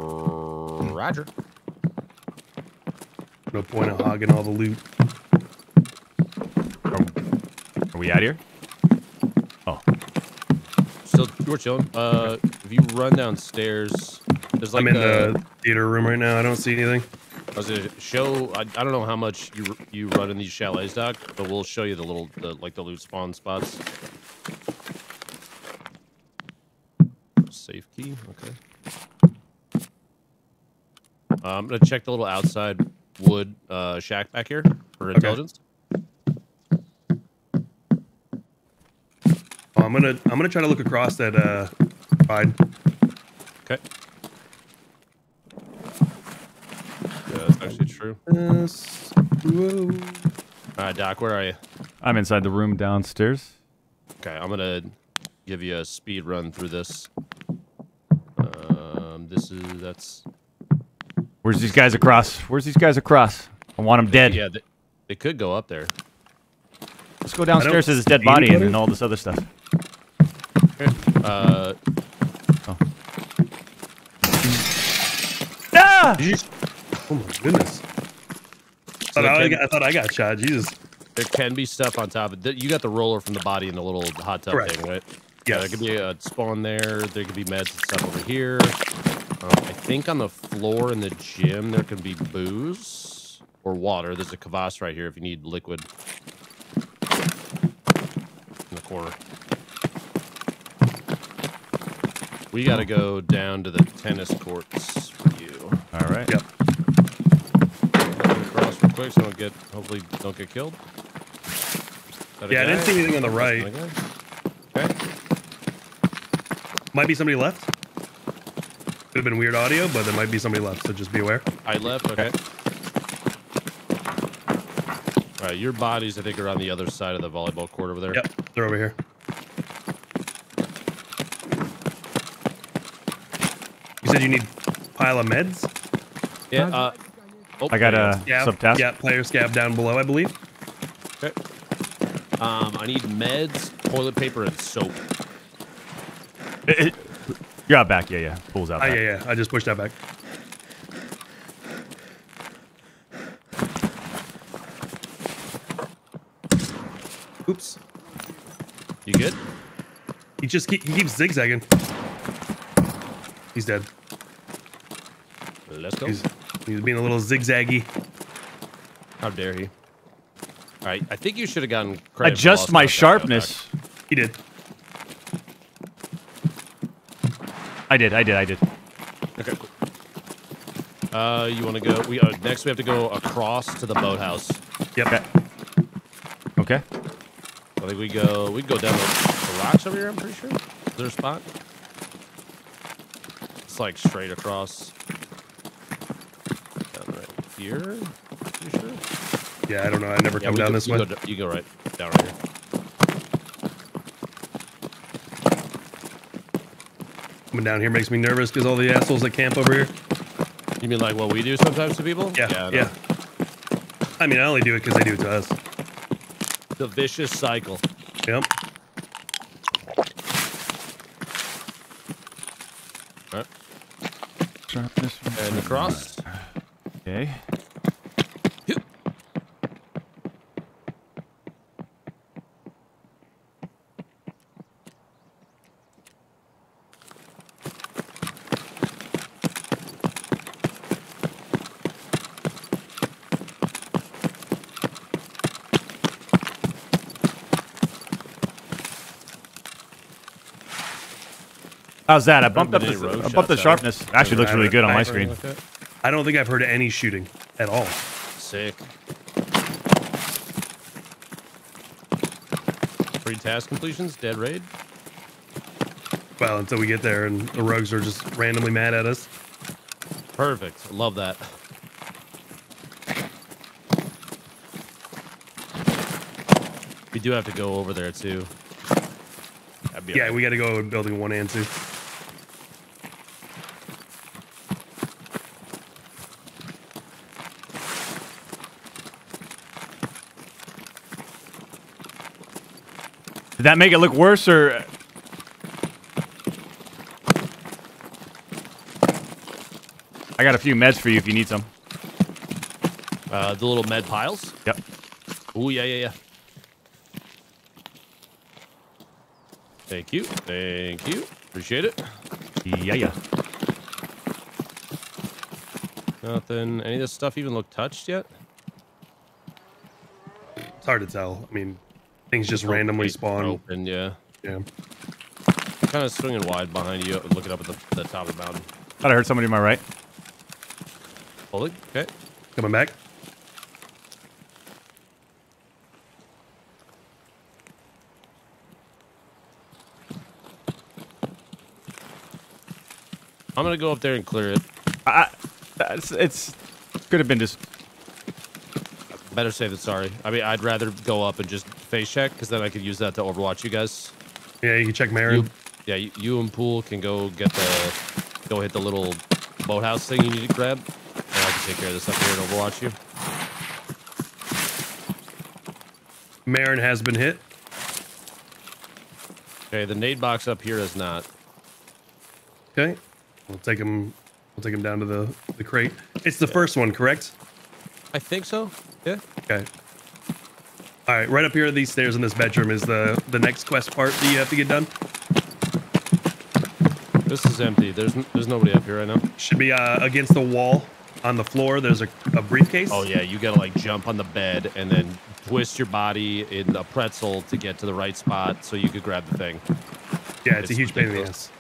Roger. No point in hogging all the loot. Are we out here? Oh, Still, we're chilling. Uh, if you run downstairs, there's like I'm in a- the theater room right now. I don't see anything. I was gonna show. I, I don't know how much you you run in these chalets, Doc, but we'll show you the little the, like the loot spawn spots. Safe key. Okay. Uh, I'm gonna check the little outside wood uh, shack back here for intelligence. Oh, I'm gonna I'm gonna try to look across that uh side. Okay. Yeah, that's actually true. Yes. Whoa. All right, Doc, where are you? I'm inside the room downstairs. Okay, I'm gonna give you a speed run through this. Um, this is that's Where's these guys across? Where's these guys across? I want them dead. yeah. They, they could go up there. Let's go downstairs to this dead body and anybody. then all this other stuff. Uh, No! Ah! Oh my goodness. Thought I, got, I thought I got shot. Jesus. There can be stuff on top. of it. You got the roller from the body in the little hot tub Correct. thing, right? Yeah, there could be a spawn there. There could be meds and stuff over here. Um, I think on the floor in the gym there can be booze or water. There's a kvass right here if you need liquid. In the corner. We got to go down to the tennis courts for you. All right. Yep. Cross real quick so don't get, hopefully don't get killed. Is that a Yeah, I didn't see anything on the right. not a guy. Okay. Might be somebody left. Could have been weird audio, but there might be somebody left, so just be aware. I left. Okay. All right, your bodies, I think, are on the other side of the volleyball court over there. Yep, they're over here. You said you need pile of meds? Yeah. Uh, oh, I got a Yeah. subtask. Yeah, player scav down below, I believe. Okay. Um, I need meds, toilet paper, and soap. It- it- you're out back. Yeah, yeah. Pulls out Ah, back. yeah, yeah. I just pushed that back. Oops. You good? He just keep, he keeps zigzagging. He's dead. Let's go. He's, he's being a little zigzaggy. How dare he? All right, I think you should have gotten credit. Adjust my sharpness. He did. I did. I did. I did. Okay. cool. Uh, you want to go? We uh, next we have to go across to the boathouse. Yep. Okay. Okay. I think we go. We go down the, the rocks over here. I'm pretty sure. Is there a spot? It's like straight across. Down right here. Pretty sure. Yeah, I don't know. I never come down go, this you way. Go, you go right down right here. Coming down here makes me nervous because all the assholes that camp over here. You mean like what we do sometimes to people? Yeah, I yeah. I mean, I only do it because they do it to us. The vicious cycle. Yep. All right. And across. Okay. How's that? I bumped up the, I bumped the shots out. sharpness. Actually, looks really good on my screen. I don't think I've heard any shooting at all. Sick. Free task completions, dead raid. Well, until we get there and the rogues are just randomly mad at us. Perfect. Love that. We do have to go over there too. That'd be Yeah, alright. we got to go in building one and two. Did that make it look worse or? I got a few meds for you if you need some. uh, the little med piles. Yep. Oh yeah, yeah, yeah. Thank you. Thank you. Appreciate it. Yeah, yeah. Nothing. Any of this stuff even look touched yet? It's hard to tell. I mean, things just randomly spawn. Open, yeah. Yeah. Kind of swinging wide behind you, looking up at the, the top of the mountain. Thought I heard somebody to my right. Holy, okay. Coming back. I'm gonna go up there and clear it. I, it's, it's could have been just. Better safe than sorry. I mean, I'd rather go up and just face check because then I could use that to overwatch you guys. Yeah, you can check Marin. You, yeah, you, you and Pool can go get the, go hit the little boathouse thing you need to grab, and I can take care of this up here and overwatch you. Marin has been hit. Okay, the nade box up here is not. Okay. We'll take him. We'll take him down to the, the crate. It's the first one, correct? I think so. Yeah. Okay. All right, right up here, these stairs in this bedroom is the the next quest part that you have to get done. This is empty. There's there's nobody up here right now. Should be uh, against the wall on the floor. There's a, a briefcase. Oh yeah, you gotta like jump on the bed and then twist your body in a pretzel to get to the right spot so you could grab the thing. yeah, it's, a it's huge pain in the ass.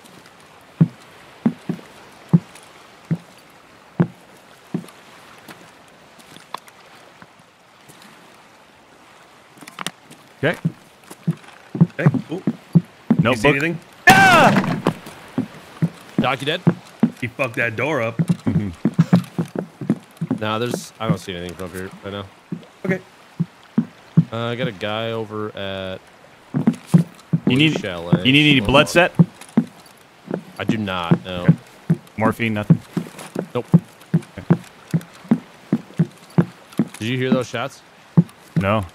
Okay. Okay, cool. No you see book. anything? Doc, you dead? He fucked that door up. Nah, there's. I don't see anything from here right now. Okay. Uh, I got a guy over at. You need Chalet. you need any blood set? I do not. No. Morphine, nothing. Nope. Did you hear those shots? No.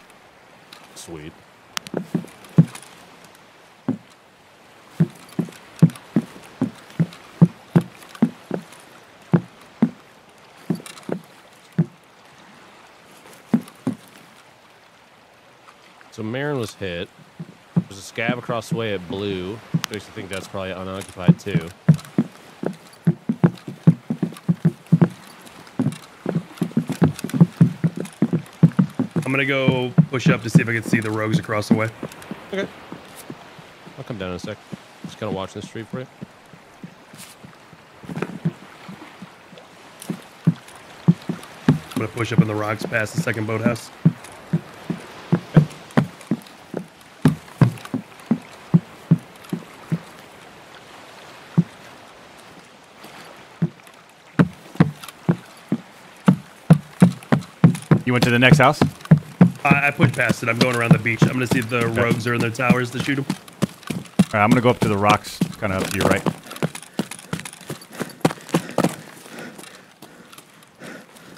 Sweet. So Marin was hit. There's a scav across the way at blue. Makes me think that's probably unoccupied too. Gonna go push up to see if I can see the rogues across the way. Okay. I'll come down in a sec. Just kind of watch the street for you. I'm gonna push up in the rocks past the second boathouse. You went to the next house? I, I pushed past it. I'm going around the beach. I'm gonna see if the rogues are in their towers to shoot them. All right, I'm gonna go up to the rocks, kind of up to your right.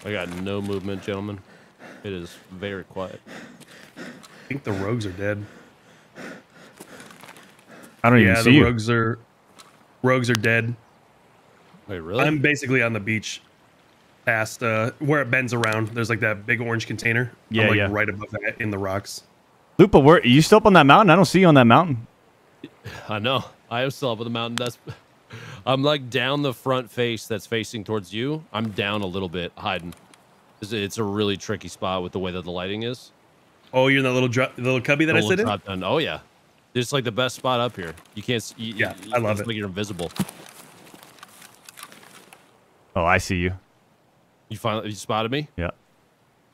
I got no movement, gentlemen. It is very quiet. I think the rogues are dead. I don't Yeah, even the see you. rogues are rogues are dead. Wait, really? I'm basically on the beach, past uh, where it bends around. There's like that big orange container. Yeah, I'm, like, yeah. right above that in the rocks. Lupo, where are you still up on that mountain? I don't see you on that mountain. I know. I am still up on the mountain. That's. [laughs] I'm like down the front face that's facing towards you. I'm down a little bit, hiding. It's, it's a really tricky spot with the way that the lighting is. Oh, you're in that little dro- little cubby that I Little sit in. drop down. Oh yeah, it's like the best spot up here. You can't. s- You, Yeah, you- I love it's it. Like you're invisible. Oh, I see you. You finally you spotted me. Yeah,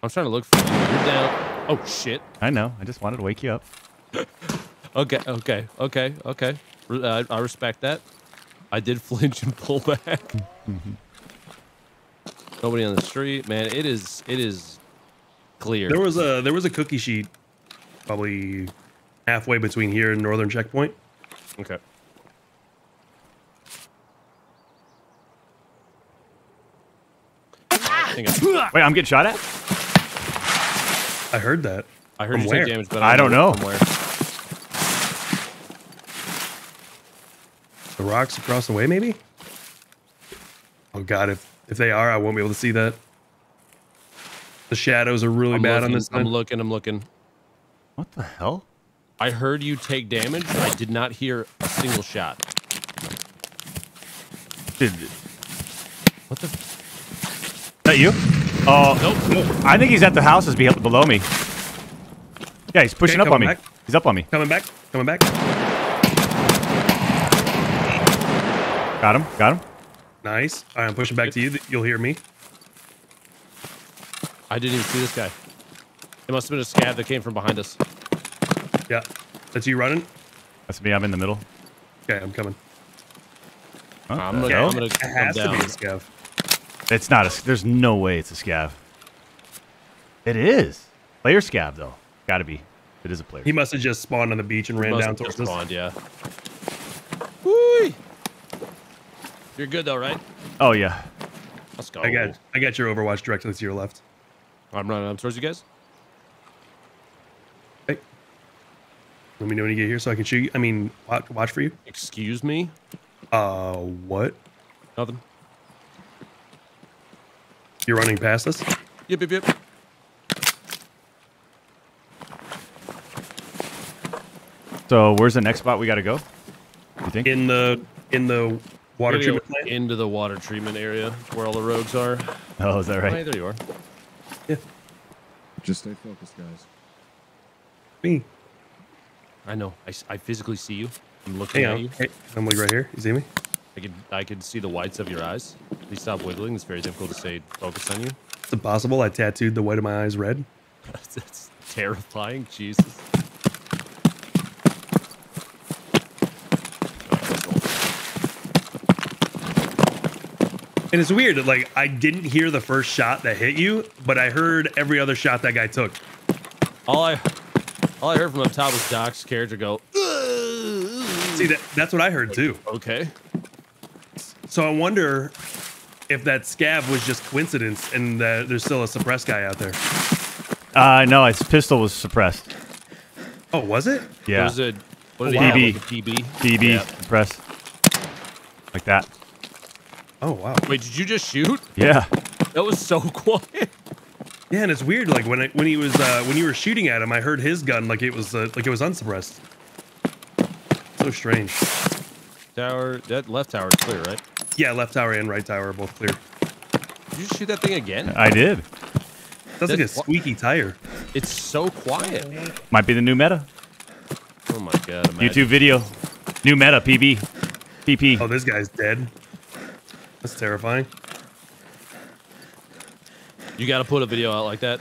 I'm trying to look for you. You're down. Oh shit. I know. I just wanted to wake you up. [laughs] Okay. Okay. Okay. Okay. Re- uh, I respect that. I did [laughs] flinch and pull back. [laughs] Nobody on the street, man. It is. It is clear. There was a there was a cookie sheet, probably halfway between here and northern checkpoint. Okay. Hang on. Wait, I'm getting shot at. I heard that. I heard From you where? take damage, but I don't know. from where. The rocks across the way, maybe. Oh god, if if they are, I won't be able to see that. The shadows are really I'm bad looking, on this. I'm side. looking. I'm looking. What the hell? I heard you take damage. I did not hear a single shot. Dude, What the? Is that you? Oh, Nope. I think he's at the houses below me. Yeah, he's pushing Okay, up on me. back. He's up on me. Coming back, coming back. Got him. Got him. Nice. All right, I'm pushing back to you. You'll hear me. I didn't even see this guy. It must have been a scav that came from behind us. Yeah, that's you running. That's me. I'm in the middle. Okay, I'm coming. What I'm gonna, hell? I'm gonna It come has to down. be a scav. It's not a. There's no way it's a scav. It is. Player scav though. Got to be. It is a player. He must have just spawned on the beach and ran down towards just us. spawned, yeah. [laughs] Woo! You're good though, right? Oh yeah. Let's go. I got I got your Overwatch directly to your left. I'm running up towards you guys. Hey. Let me know when you get here so I can shoot you. I mean, watch, watch for you. Excuse me. Uh, what? Nothing. You're running past us? Yep, yep, yep. So where's the next spot we got to go? You think? In the in the water We're treatment plant? into the water treatment area where all the rogues are. oh, is that Hey, right? there you are. Yeah. Just stay focused, guys. Me. I know. I, I physically see you. I'm looking Hang at on. you. Hey, I'm like right here. You see me? I can I can see the whites of your eyes. Please stop wiggling. It's very difficult to stay focused on you. It's impossible. I tattooed the white of my eyes red. That's, [laughs] that's terrifying. Jesus. And it's weird that like I didn't hear the first shot that hit you, but I heard every other shot that guy took. All I all I heard from up top was Doc's character go. See that that's what I heard too. Okay. So I wonder if that scav was just coincidence and that there's still a suppressed guy out there. Uh, no, his pistol was suppressed. Oh, was it? Yeah. What is it? What did Oh, he wow. Like a PB? DB Yeah. suppressed. Like that. Oh wow. Wait, did you just shoot? Yeah. That was so [laughs] quiet. Yeah, and it's weird. Like when it, when he was uh, when you were shooting at him, I heard his gun like it was uh, like it was unsuppressed. So strange. Tower, that left tower is clear, right? Yeah, left tower and right tower are both clear. Did you shoot that thing again? I did. Sounds like a squeaky tire. It's so quiet. Might be the new meta. Oh my god! Imagine. YouTube video. New meta, PB. PP. Oh, this guy's dead. That's terrifying. You got to put a video out like that.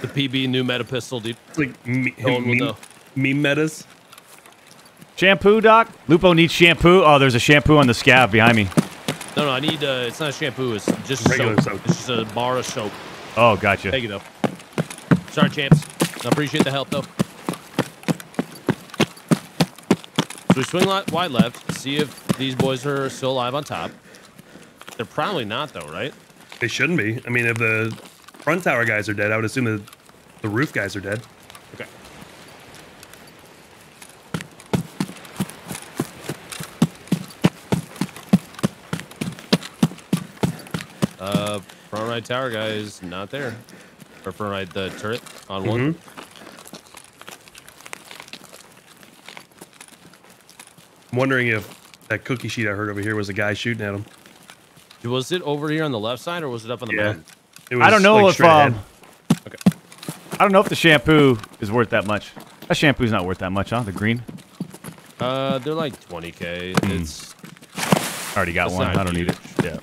The PB new meta pistol, dude. It's like me, No one will know. meme metas. Shampoo, Doc? Lupo needs shampoo. Oh, there's a shampoo on the scav behind me. No, no, I need. Uh, it's not a shampoo. It's just Regular soap. soap. It's just a bar of soap. Oh, gotcha. Thank you, though. Sorry, champs. I appreciate the help, though. So we swing li- wide left, see if these boys are still alive on top. They're probably not, though, right? They shouldn't be. I mean, if the front tower guys are dead, I would assume the the roof guys are dead. Uh, front right tower guy is not there. Or front right the turret on one. I'm wondering if that cookie sheet I heard over here was a guy shooting at him. Was it over here on the left side or was it up on the Yeah. mountain? It was I don't know like, if um, Okay. I don't know if the shampoo is worth that much. That shampoo's not worth that much, huh? The green. Uh, they're like 20k. It's I Already got one. I don't need it. Yeah.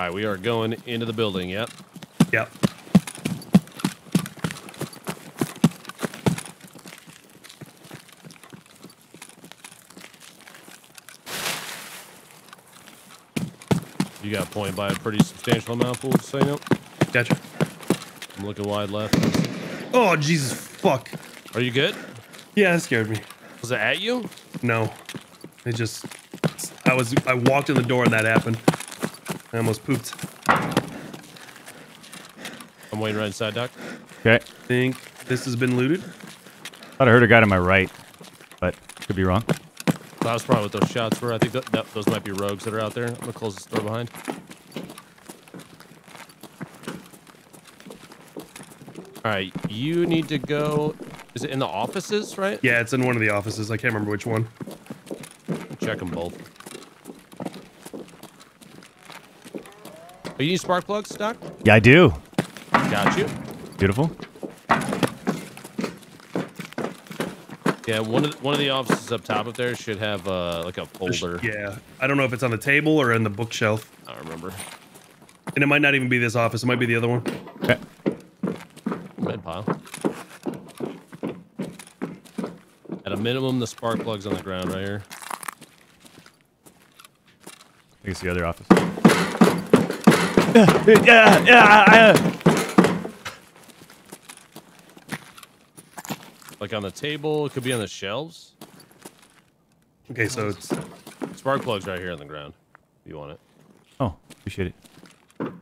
All right. We are going into the building. Yep. Yep. You got point by a pretty substantial amount, fool. So you know, Gotcha. I'm looking wide left. Oh Jesus fuck. Are you good? Yeah, that scared me. Was it at you? No. It just I was I walked in the door and that happened. I almost pooped. I'm waiting right inside, Doc. Okay. I think this has been looted? Thought I heard a guy to my right, but could be wrong. That was probably what those shots were. I think that, that, those might be rogues that are out there. I'm gonna close this door behind. All right, you need to go. Is it in the offices, right? Yeah, it's in one of the offices. I can't remember which one. Check them both. Are you need spark plugs, Doc? Yeah, I do. Got you. Beautiful. Yeah, one of the, one of the offices up top up there should have uh, like a folder. Yeah. I don't know if it's on the table or in the bookshelf. I don't remember. And it might not even be this office. It might be the other one. Okay. Med pile. At a minimum, the spark plug's on the ground right here. I think it's the other office. Yeah, yeah, yeah. Like on the table, it could be on the shelves. Okay, so it's Spark plug's right here on the ground. If you want it. Oh, appreciate it.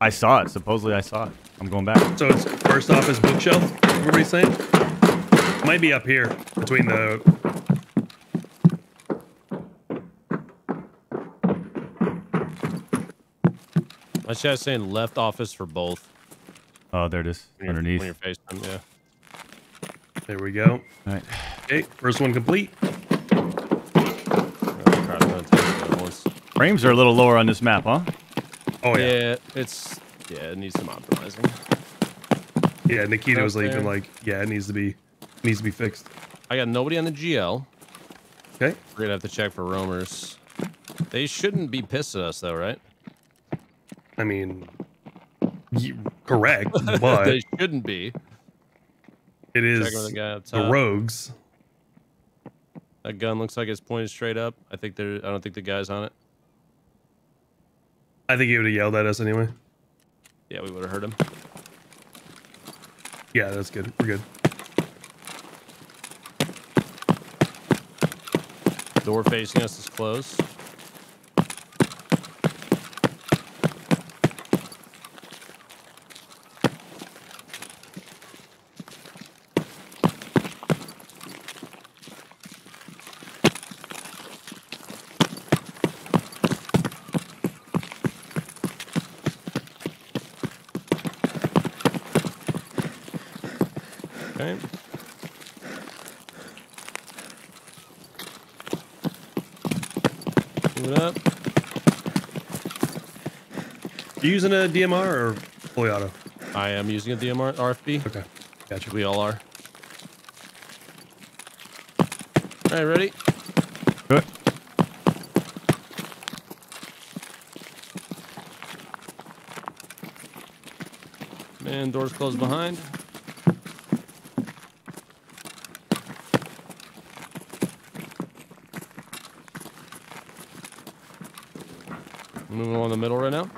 I saw it. Supposedly, I saw it. I'm going back. So it's first office bookshelf. Everybody's saying might be up here between the. My chat's saying left office for both. Oh, there it is. When Underneath. When you're facing yeah. There we go. All right. Okay, first one complete. Oh, crap, I'm gonna take it at once. Frames are a little lower on this map, huh? Oh yeah, Yeah, it's yeah, it needs some optimizing. yeah. Nikita was even like, yeah, it needs to be, needs to be fixed. I got nobody on the GL. Okay. We're gonna have to check for roamers. They shouldn't be pissed at us though, right? I mean, correct, [laughs] they but shouldn't be. it is the the rogues. That gun looks like it's pointed straight up. I think there. I don't think the guy's on it. I think he would have yelled at us anyway. Yeah, we would have heard him. Yeah, that's good. We're good. Door facing us is closed. Okay. Move it up. You using a DMR or fully auto? I am using a DMR RFB. Okay, gotcha. We all are. All right, ready? Good. Man, doors closed behind. Moving along the middle right now.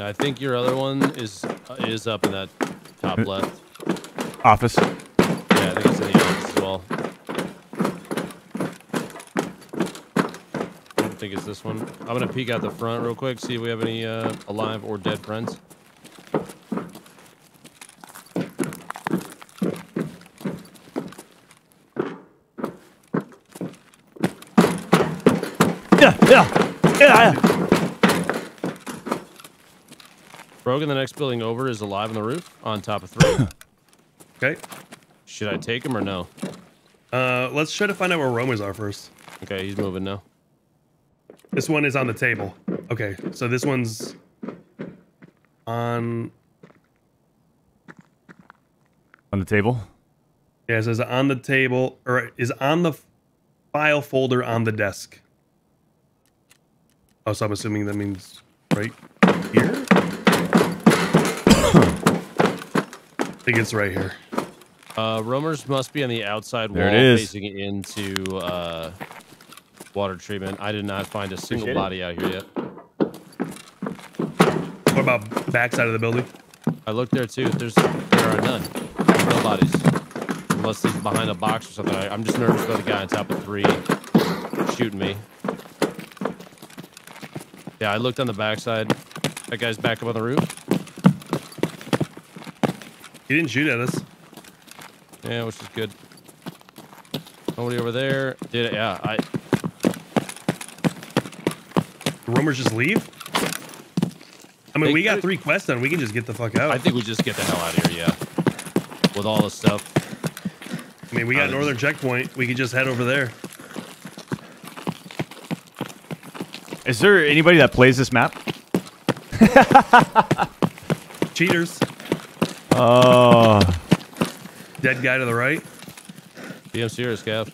I think your other one is uh, is up in that top left. Office. Yeah, I think it's in the office as well. I don't think it's this one. I'm gonna peek out the front real quick, see if we have any uh, alive or dead friends. Yeah, yeah, yeah. yeah. Rogue in the next building over is alive on the roof, on top of three. [coughs] Okay. Should I take him or no? Uh, let's try to find out where roamers are first. Okay, he's moving now. This one is on the table. Okay, so this one's on. On the table. Yeah, it says on the table or is on the file folder on the desk. Oh, so I'm assuming that means right think it's right here. Uh, roamers must be on the outside There wall it is. facing into uh, water treatment. I did not find a single Appreciate it. body out here yet. What about backside of the building? I looked there too. There's there are none. No bodies. Unless he's behind a box or something. I, I'm just nervous about the guy on top of three shooting me. Yeah, I looked on the backside. That guy's back up on the roof. He didn't shoot at us. Yeah, which is good. Nobody over there. Did it? Yeah, I. The roamers just leave. I mean, They we got three quests done. We can just get the fuck out. I think we just get the hell out of here. Yeah. With all the stuff. I mean, we got Uh, Northern Checkpoint. We could just head over there. Is there anybody that plays this map? Cheaters. Oh, Dead guy to the right. PMC or Scav?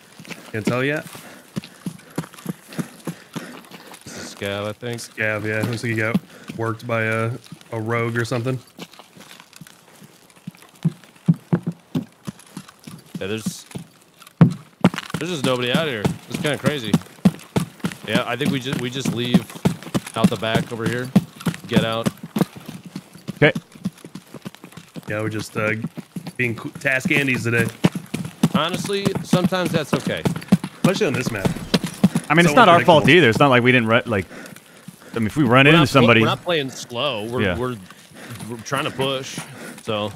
Can't tell yet. This is Scav, I think. Yeah, yeah. Looks like he got worked by a, a rogue or something. Yeah, there's there's just nobody out here. It's kind of crazy. Yeah, I think we just we just leave out the back over here. Get out. Okay. Yeah, we're just uh, being task Andes today, Honestly, sometimes that's okay. especially on this map. I mean, it's so not our fault either. It's not like we didn't run, like. I mean, if we run We're into somebody, We're not playing slow. We're, Yeah. we're we're trying to push. So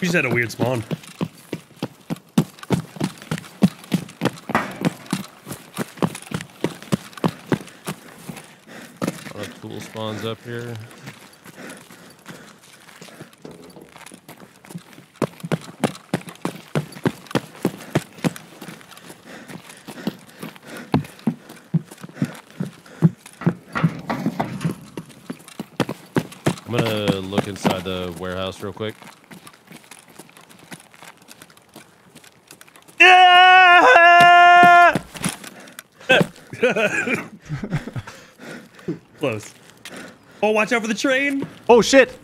We just had a weird spawn. a lot of cool spawns up here. I'm gonna look inside the warehouse real quick. Yeah! [laughs] Close. Oh, watch out for the train. Oh shit!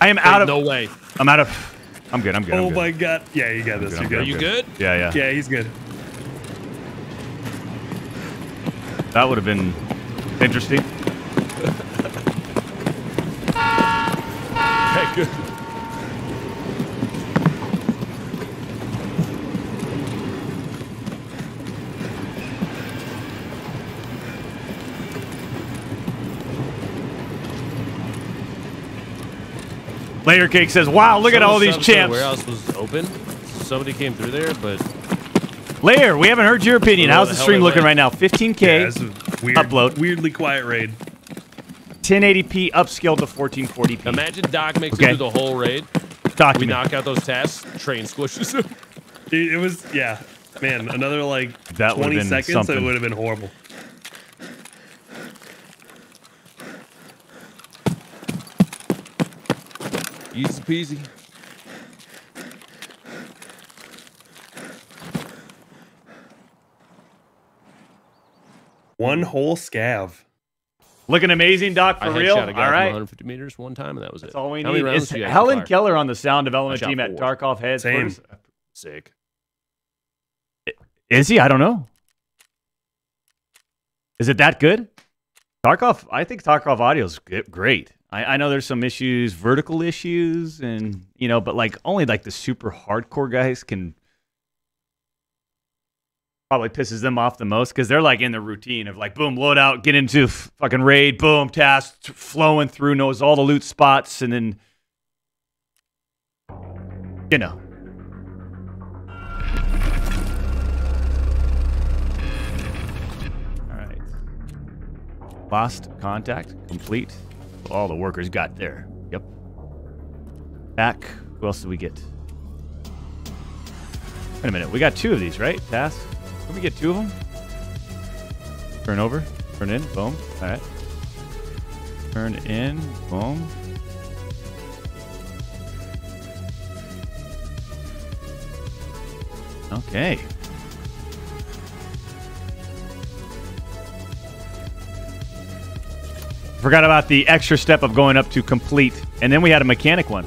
I am out of. no way. I'm out of. I'm good. I'm good. I'm Oh good. my god. Yeah, you got this. I'm You're good, Are good. you good? Yeah, yeah. Yeah, he's good. That would have been interesting. Good. Layer Cake says, "Wow, look at all these champs. stuff in the. Warehouse was open. Somebody came through there, but Layer, we haven't heard your opinion. How's the the stream looking went. right now? 15k, Yeah, weird, Upload. Weirdly quiet raid. 1080p upscaled to 1440p. imagine Doc makes Okay. it through the whole raid. We knock out those tasks. Train squishes him. [laughs] It, it was yeah, man. Another like That 20 seconds, something. it would have been horrible. Easy peasy. One whole scav. Looking amazing, Doc, for I real. headshot a guy all right. 150 meters one time, and that was it. That's all we How need. Is do you have to Helen? Keller on the sound development shot team at. Tarkov Heads. Same. Sick. Is he? I don't know. Is it that good? Tarkov, I think Tarkov audio is great. I, I know there's some issues, vertical issues, and you know, but like only like the super hardcore guys can probably pisses them off the most because they're like in the routine of like boom, load out, get into fucking raid, boom, task flowing through, knows all the loot spots, and then you know. All right. Lost contact complete. All the workers got there. Yep. Back. Who else did we get? Wait a minute. We got two of these, right? Tasks. Can we get two of them? Turn over. Turn in. Boom. All right. Turn in. Boom. Okay. Forgot about the extra step of going up to complete. And then we had a mechanic one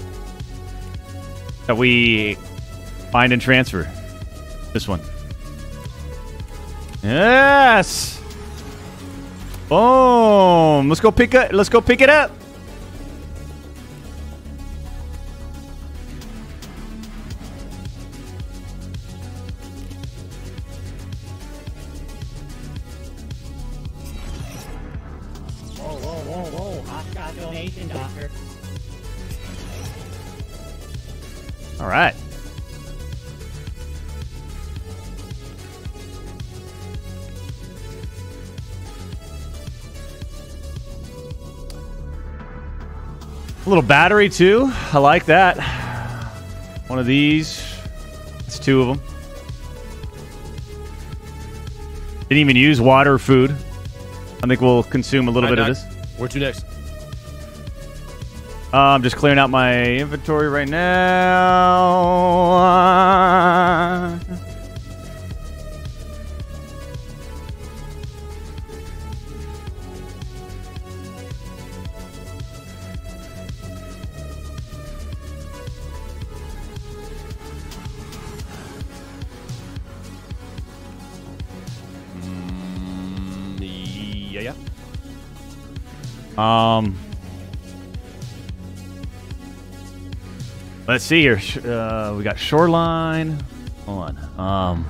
that we find and transfer. This one. Yes. Boom. Let's go pick it. Let's go pick it up. Little battery too. I like that. One of these. It's two of them. Didn't even use water or food. I think we'll consume a little bit of this. Where to next? Uh, I'm just clearing out my inventory right now. Um, let's see here. Uh, we got shoreline. Hold on. Um,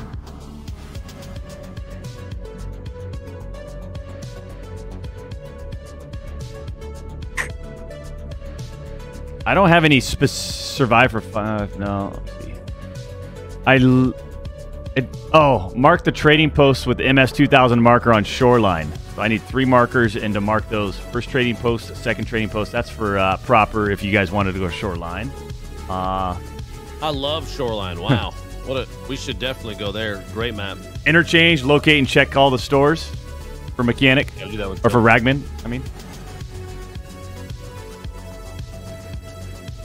I don't have any spec- survive for five. No. I. It, oh, mark the trading post with MS2000 marker on shoreline. So I need three markers and to mark those. First trading post, second trading post. That's for uh, Prapor if you guys wanted to go shoreline. Uh, I love Shoreline. [laughs] Wow. what a we should definitely go there. Great map. interchange, locate, and check all the stores for mechanic Gotta do that one. or for ragman. I mean,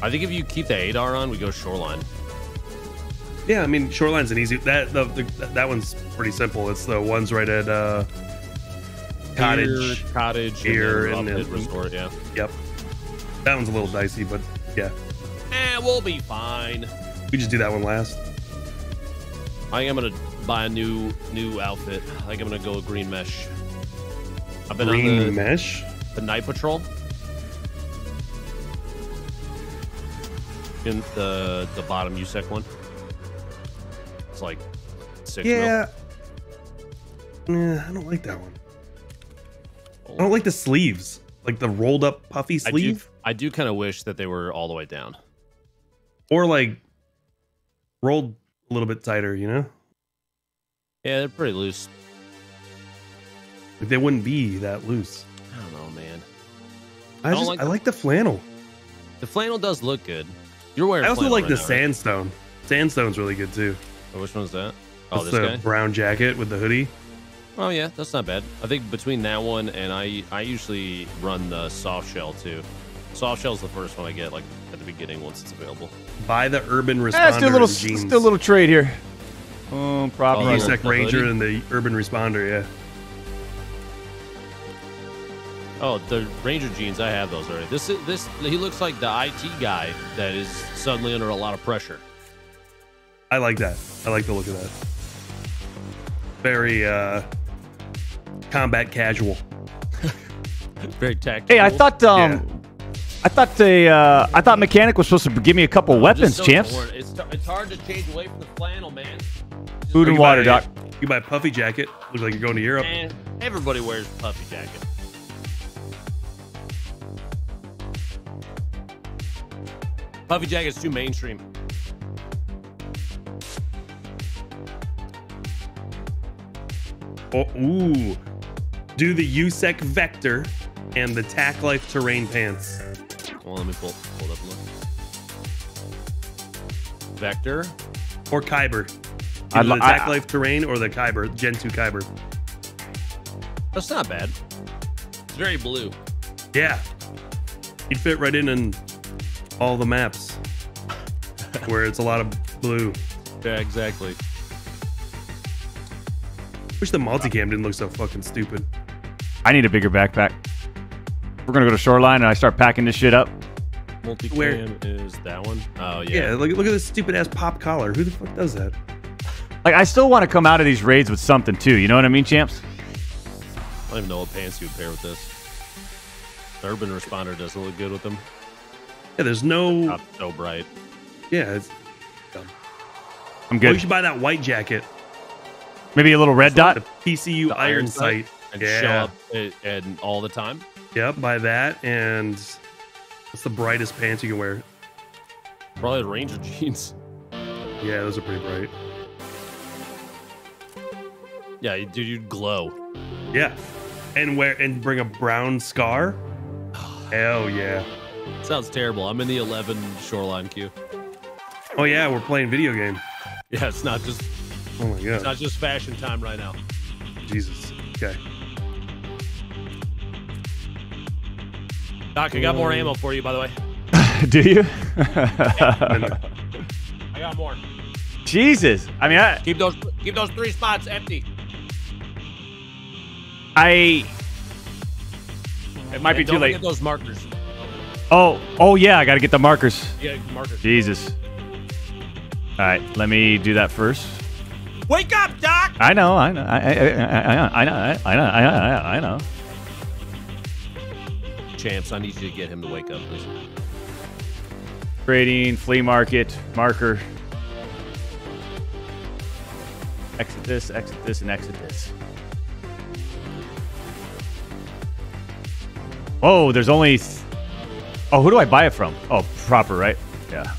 I think if you keep the ADAR on, we go Shoreline. Yeah, I mean, Shoreline's an easy. That the, the that one's pretty simple. It's the ones right at uh, Cottage. Here, cottage, here, and, and then then- Resort. Yeah. Yep. That one's a little dicey, but yeah, Eh, we'll be fine. we just do that one last. I think I'm gonna buy a new new outfit. I think I'm gonna go with green mesh. I've been Green on the, mesh. the night patrol. In the the bottom USEC one. It's like six mil. Yeah. Yeah, I don't like that one. I don't like the sleeves, like the rolled up puffy I sleeve, I do kind of wish that they were all the way down. or like rolled a little bit tighter. You know, Yeah, they're pretty loose. like they wouldn't be that loose. I don't know, man. I, don't just like I the- like the flannel. The flannel does look good. You're wearing. I also like right the now, right? sandstone. Sandstone's really good too. Oh, which one's that? Oh, That's this the guy. brown jacket with the hoodie. Oh yeah, that's not bad. I think between that one and I, I usually run the soft shell too. Soft shell's the first one I get like at the beginning once it's available. Buy the urban responder let's do a little, let's jeans. do a little trade here. Um, Prapor. Oh, the yeah. Ranger and the urban responder. Yeah. Oh, the Ranger jeans, I have those already. This is this he looks like the IT guy that is suddenly under a lot of pressure. I like that. I like the look of that. Very uh combat casual. [laughs] Very tactical. Hey, I thought um, Yeah. I thought they uh, I thought mechanic was supposed to give me a couple I'm weapons, just so champs. torn. It's, it's hard to change away from the flannel, man. Food and water, doc. You buy a puffy jacket. Looks like you're going to Europe. Man, everybody wears puffy jacket. Puffy jacket's too mainstream. Oh, ooh. Do the USEC Vector and the Tac Life Terrain Pants. Well, let me pull, pull it up and look. Vector. Or Kyber. I'd Either the Tac I- Life Terrain or the Kyber, Gen 2 Kyber. That's not bad. It's very blue. Yeah. He'd fit right in in all the maps [laughs] where it's a lot of blue. Yeah, exactly. Wish the multicam didn't look so fucking stupid. I need a bigger backpack. We're gonna go to shoreline and I start packing this shit up. Multicam Where- is that one. Oh Yeah, yeah. look, look at this stupid ass pop collar. Who the fuck does that? Like I still want to come out of these raids with something too. You know what I mean, champs? I don't even know what pants you would pair with this. Urban Responder doesn't look good with them. Yeah, there's no. Not so bright. Yeah, it's, I'm oh, you should buy that white jacket. Maybe a little red dot. The PCU The Iron, iron Sight. And yeah. show up and, and all the time. Yep, buy that and what's the brightest pants you can wear? Probably the Ranger [laughs] jeans. Yeah, those are pretty bright. Yeah, you- dude, you'd glow. Yeah, and wear and bring a brown scar. [sighs] Hell yeah! Sounds terrible. I'm in the 11 shoreline queue. Oh yeah, we're playing video game. Yeah, it's not just Oh my god. it's not just fashion time right now. Jesus. Okay. Doc, I got more ammo for you, by the way. Do you? I got more. Jesus. I mean, I, Keep those keep those three spots empty. I. It might be too late. Get those markers. Oh, oh yeah, I gotta get the markers. Yeah, markers. Jesus. All right, let me do that first. Wake up, Doc! I know, I know, I, I, I, I, I know, I know, I know, I know. Champs, I need you to get him to wake up, please. Trading, flea market, marker. Exit this, exit this, and exit this. Oh, there's only. th- Oh, who do I buy it from? Oh, Prapor, right? Yeah.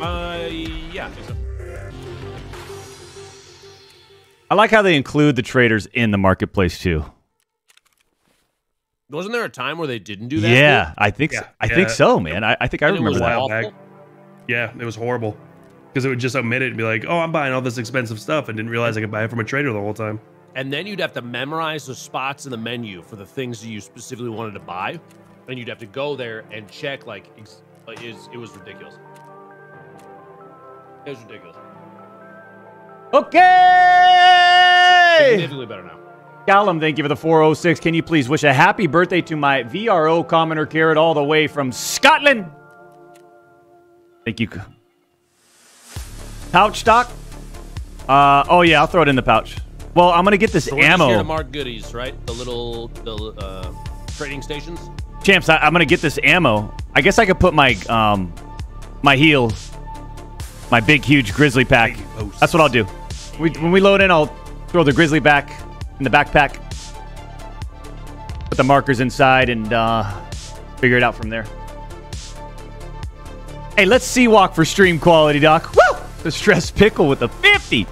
Uh, yeah. I. I like how they include the traders in the marketplace too. Wasn't there a time where they didn't do that? Yeah, I think so. Yeah, I think so, man. I, I think I And it was remember that. while awful. back. Yeah, it was horrible. Because it would just omit it and be like, oh, I'm buying all this expensive stuff and didn't realize I could buy it from a trader the whole time. And then you'd have to memorize the spots in the menu for the things that you specifically wanted to buy, and you'd have to go there and check. Like, ex- like, is it was ridiculous. It was ridiculous. Okay. Significantly better now. Callum, thank you for the 406. Can you please wish a happy birthday to my VRO commenter carrot all the way from Scotland? Thank you. Pouch stock? Uh, oh yeah, I'll throw it in the pouch. Well, I'm gonna get this So we're here to ammo. mark goodies, right? The little the uh, trading stations. Champs, I, I'm gonna get this ammo. I guess I could put my um my heel, my big huge grizzly pack. That's what I'll do. We, when we load in, I'll throw the grizzly back in the backpack. Put the markers inside and uh, figure it out from there. Hey, let's see walk for stream quality, Doc. Woo! The stress pickle with the 50.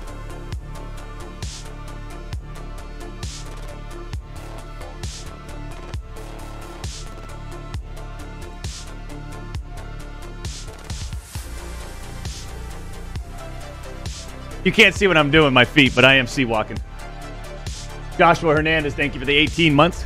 You can't see what I'm doing my feet, but I am sea walking. Joshua Hernandez, thank you for the 18 months.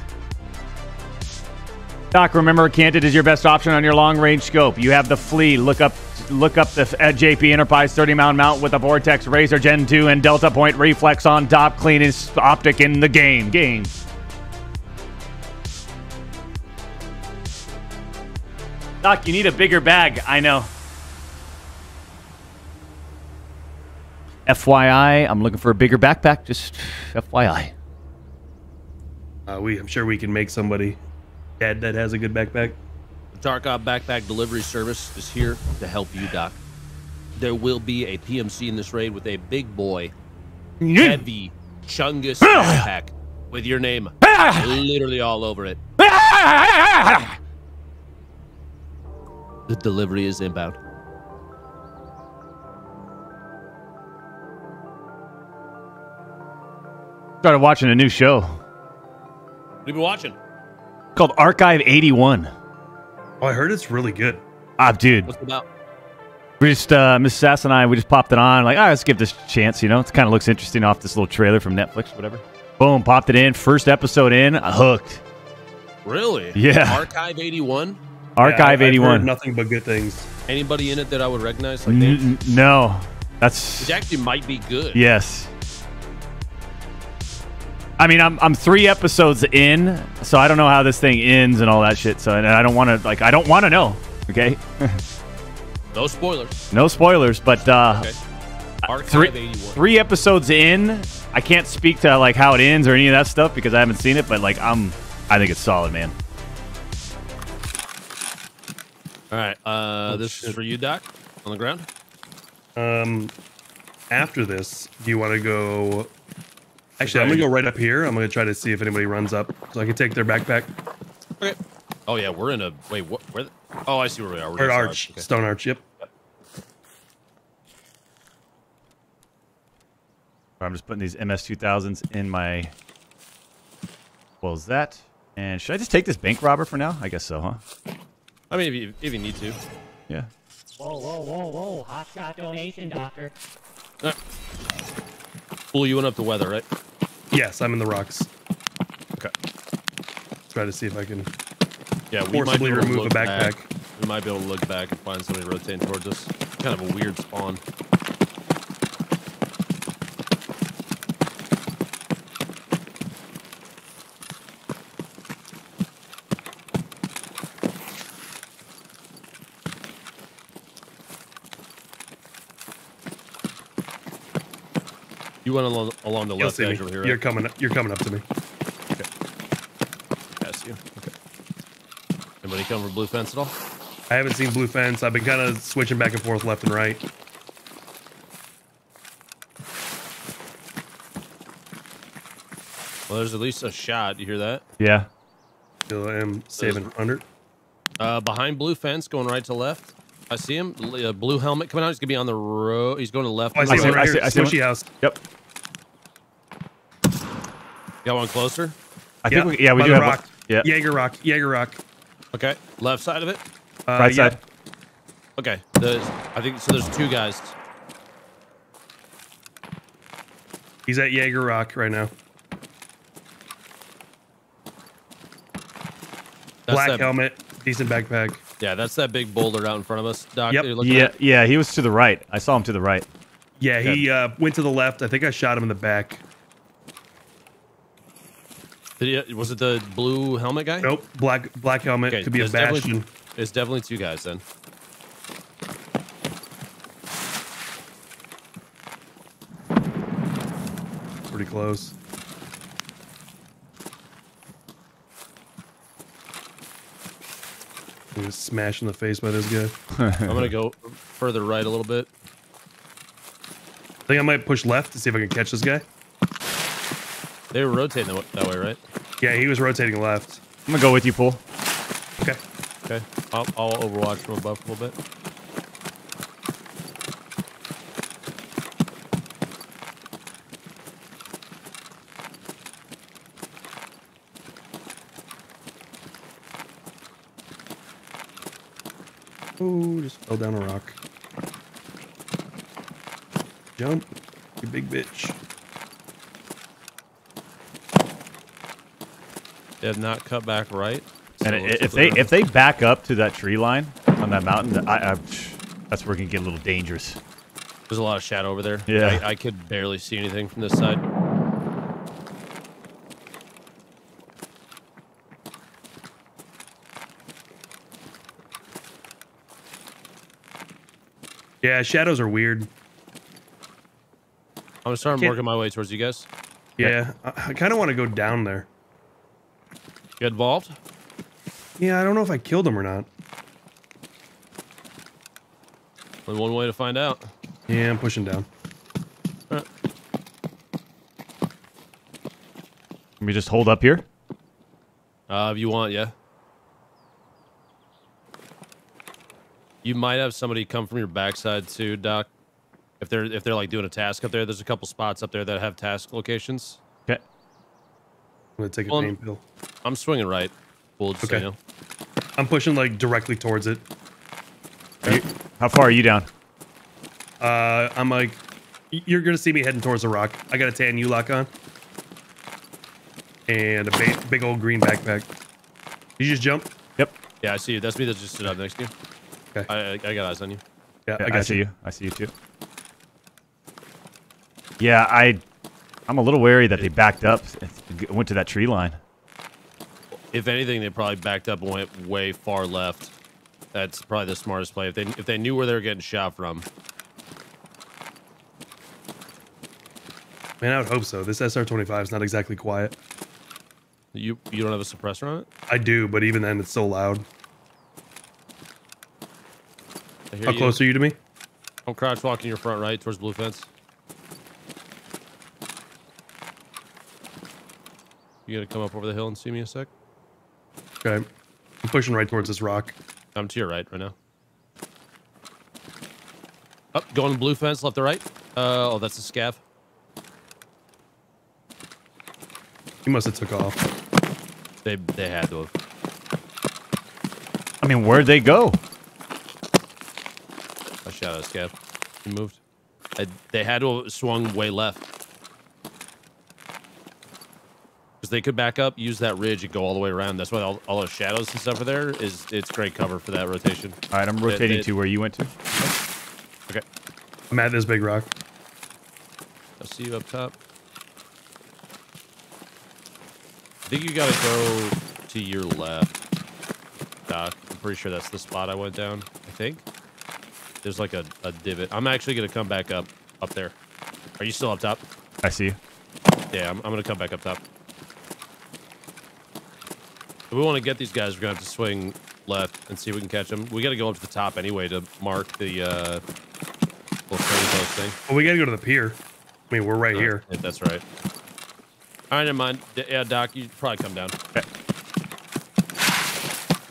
Doc, remember Candid is your best option on your long range scope. You have the Flea. Look up look up the uh, JP Enterprise 30 mount mount with a Vortex Razor Gen 2 and Delta Point Reflex on top. Cleanest optic in the game. Game. Doc, you need a bigger bag. I know. FYI, I'm looking for a bigger backpack. Just FYI. Uh, we, I'm sure we can make somebody dead that has a good backpack. The Tarkov Backpack Delivery Service is here to help you, Doc. There will be a PMC in this raid with a big boy, heavy Chungus backpack with your name literally all over it. The delivery is inbound. Started watching a new show We've you been watching. called Archive 81. Oh, I heard it's really good. Ah, dude. What's it about? We just, uh, Miss Sass and I, we just popped it on. Like, ah, let's give this a chance. You know, it kind of looks interesting off this little trailer from Netflix, whatever. Boom, popped it in. First episode in, uh, hooked. Really? Yeah. Archive 81? Archive Yeah, I've heard 81. nothing but good things. Anybody in it that I would recognize? Like, n- no, that's It actually might be good. yes. I mean, I'm I'm three episodes in, so I don't know how this thing ends and all that shit. So, and I don't want to like, I don't want to know. Okay, No spoilers. no spoilers, but uh, Okay. Three three episodes in, I can't speak to like how it ends or any of that stuff because I haven't seen it. But like, I'm, I think it's solid, man. All right. Uh, Oh, this shit. is for you, Doc, on the ground. Um, after this, do you want to go? Actually, I'm gonna go right up here. I'm gonna try to see if anybody runs up, so I can take their backpack Okay. Oh yeah, we're in a wait. What? Where? The, oh, I see where we are. We're or inside. arch, Okay. stone arch. Yep. I'm just putting these MS2000s in my. Well, is that? And should I just take this bank robber for now? I guess so, huh? I mean, if you, if you need to. Yeah. Whoa, whoa, whoa, whoa. Hot shot donation, doctor. Uh, Fool, you went up to weather, right? Yes, I'm in the rocks. Okay. Try to see if I can. Yeah, we might Forcibly be able to remove a backpack. Back. We might be able to look back and find somebody rotating towards us. Kind of a weird spawn. Went along along the You'll left see me. edge over here. You're Right? coming. You're coming up to me. Yes, you. Okay. Anybody come from blue fence at all? I haven't seen blue fence. I've been kind of switching back and forth, left and right. Well, there's at least a shot. You hear that? Yeah. Still am saving under. Uh, behind blue fence, going right to left. I see him. L- uh, blue helmet coming out. He's gonna be on the road. He's going to left. Oh, I I see see one him, I right see- here. I see one. Smushy house. Yep. Got one closer. I think Yeah, we, yeah, we by do the have rock. one. Yeah. Jaeger rock. Jaeger rock. Okay, left side of it. Uh, Right yeah. side. Okay, there's, I think so. There's two guys. He's at Jaeger rock right now. That's Black that, helmet. Decent backpack. Yeah, that's that big boulder out in front of us. Doc, Yep. Yeah, at? yeah, he was to the right. I saw him to the right. Yeah, he uh, went to the left. I think I shot him in the back. Did he, was it the blue helmet guy? Nope. Black black helmet. Okay, Could be a there's definitely- bastion. It's definitely two guys then. Pretty close. He was smashed in the face by this guy. [laughs] I'm gonna go further right a little bit. I think I might push left to see if I can catch this guy. They were rotating that, that way, right? Yeah, he was rotating left. I'm gonna go with you, Pool. Okay. Okay, I'll, I'll overwatch from above a little bit. Ooh, just fell down a rock. Jump, you big bitch. Have not cut back right. And so i- let's if they if they back up to that tree line on that mountain, I, I that's where it can get a little dangerous. There's a lot of shadow over there. Yeah. I, I could barely see anything from this side. Yeah, shadows are weird. I'm starting to start working my way towards you guys. Yeah, I, I kind of want to go down there. You involved? Yeah, I don't know if I killed him or not. Only one way to find out. Yeah, I'm pushing down. Can we just hold up here? Uh, if you want, yeah. You might have somebody come from your backside too, Doc. If they're if they're like doing a task up there, there's a couple spots up there that have task locations. Okay. I'm gonna take a Well, pain pill. I'm swinging right. Well, just so Okay. you know. I'm pushing like directly towards it. Are you- how far are you down? Uh, I'm like, you're gonna see me heading towards the rock. I got a tan U lock on, and a ba- big old green backpack. You just jump. Yep. Yeah, I see you. That's me that just stood up next to you. Okay. I, I, I got eyes on you. Yeah, Yeah, I I, got see you. I see you too. Yeah, I I'm a little wary that they backed up and went to that tree line. If anything, they probably backed up and went way far left. That's probably the smartest play. If they if they knew where they were getting shot from, Man, I would hope so. This SR25 is not exactly quiet. you you don't have a suppressor on it. I do, but even then, it's so loud. How you. close are you to me? I'm crouch walking your front right towards blue fence. You gonna come up over the hill and see me a sec? Okay. I'm pushing right towards this rock. I'm to your right right now. Up, going blue fence, left to right. Uh, oh, that's a scav. He must have took off. They they had to have. I mean, where'd they go? I shot a scav. He moved. I, they had to have swung way left. Because they could back up, use that ridge, and go all the way around. That's why all, all those shadows and stuff are there. Is it's great cover for that rotation. All right, I'm They- rotating they- to where you went to. Okay, I'm at this big rock. I'll see you up top. I think you gotta go to your left, Doc. I'm pretty sure that's the spot I went down. I think there's like a, a divot. I'm actually gonna come back up up there. Are you still up top? I see you. Yeah, I'm, I'm gonna come back up top. If we want to get these guys, we're gonna have to swing left and see if we can catch them. We gotta go up to the top anyway to mark the uh, little training post thing. Well, we gotta go to the pier. I mean, we're right here. Yeah, that's right. All right, never mind. D- Yeah, Doc, you probably come down. Okay.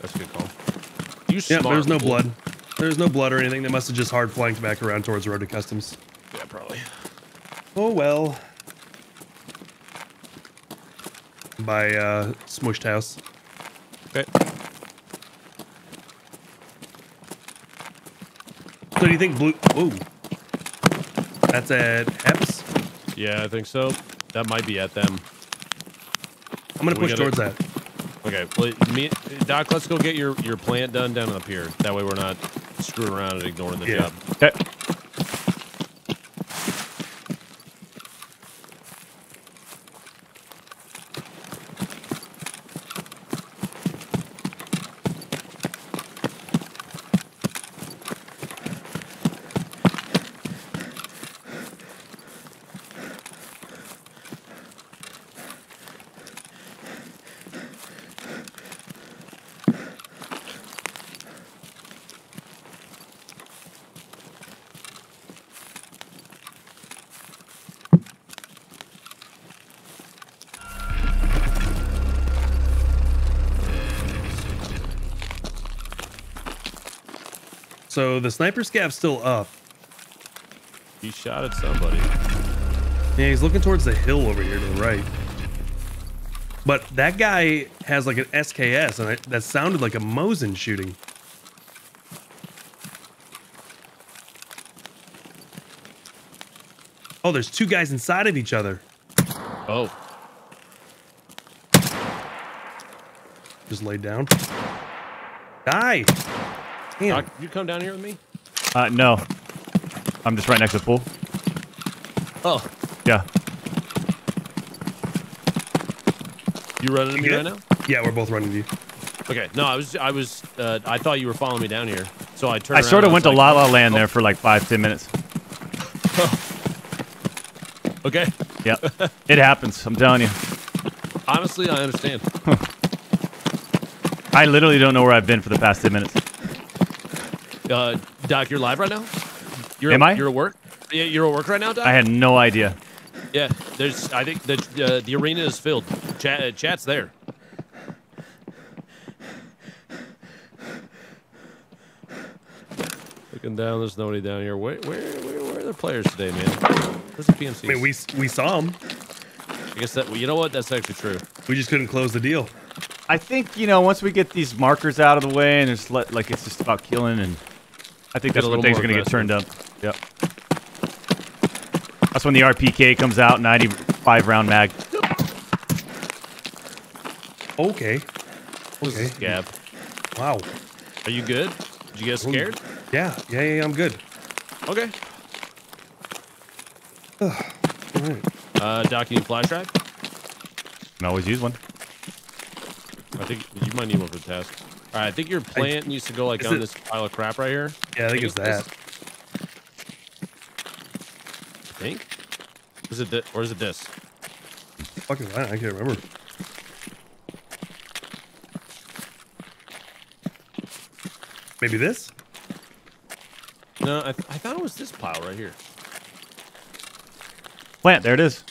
That's a good call. You Yeah, smart. there's no fool. blood. There's no blood or anything. They must have just hard flanked back around towards Road to Customs. Yeah, probably. Oh well. By uh, Smushed House. Okay. So do you think blue? Ooh, That's at Heps. Yeah, I think so. That might be at them. I'm gonna We push gotta- towards that. Okay, well, me, Doc, let's go get your, your plant done down up here. That way we're not screwing around and ignoring the Yeah. job. Okay. So the sniper scav's still up. He shot at somebody. Yeah, he's looking towards the hill over here to the right. But that guy has like an SKS, and I, that sounded like a Mosin shooting. Oh, there's two guys inside of each other. Oh, Just laid down. Die! Damn. Doc, you come down here with me? Uh, no. I'm just right next to the pool. Oh, Yeah. you running to me good? right now? Yeah, we're both running to you. Okay, no, I was, I was, uh, I thought you were following me down here, so I turned. I sort of went to was La La Land there for like five, ten minutes. [laughs] Okay, Yeah. [laughs] it happens. I'm telling you. honestly, I understand. [laughs] I literally don't know where I've been for the past 10 minutes. Uh, Doc, you're live right now. You're Am at, I? You're at work. Yeah, you're at work right now, Doc. I had no idea. Yeah, there's. I think the uh, the arena is filled. Chat, uh, chat's there. Looking down, there's nobody down here. Where, where, where, where are the players today, man? Where's the PMC? I mean, we we saw them. I guess that. You know what? That's actually true. We just couldn't close the deal. I think, you know, once we get these markers out of the way and it's let, like it's just about killing and I think Get that's a when little things are going to get turned up. Yep. That's when the RPK comes out, 95 round mag. Okay. Okay. is Gab. Wow. Are you good? Did you get scared? Yeah. Yeah. Yeah. yeah I'm good. Okay. All right. Uh, Doc, you need flash drive? Can always use one. I think you might need one for the task. All right, I think your plant needs to go like Is on it- this pile of crap right here. Yeah, I think it's this. that. I think. Is it this, or is it this? Fucking that. I can't remember. Maybe this? No, I, th- I thought it was this pile right here. Plant, there it is.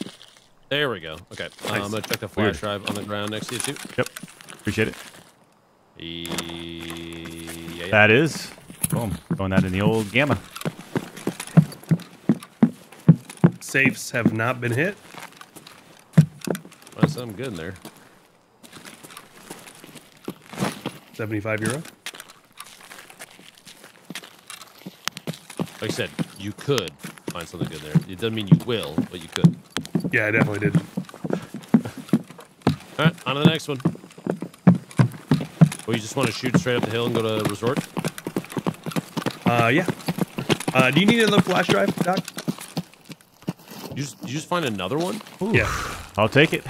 There we go. Okay, uh, I'm gonna check the flash Weird. drive on the ground next to you too. Yep. Appreciate it. E- Yeah, yeah. That is. Boom. Throwing that in the old gamma. Safes have not been hit. Find something good in there. 75 euro. Like I said, you could find something good there. It doesn't mean you will, but you could. Yeah, I definitely did. All right, on to the next one. Or you just want to shoot straight up the hill and go to the resort? Uh, yeah. Uh, do you need another flash drive, Doc? You just, you just find another one? Yeah. I'll take it.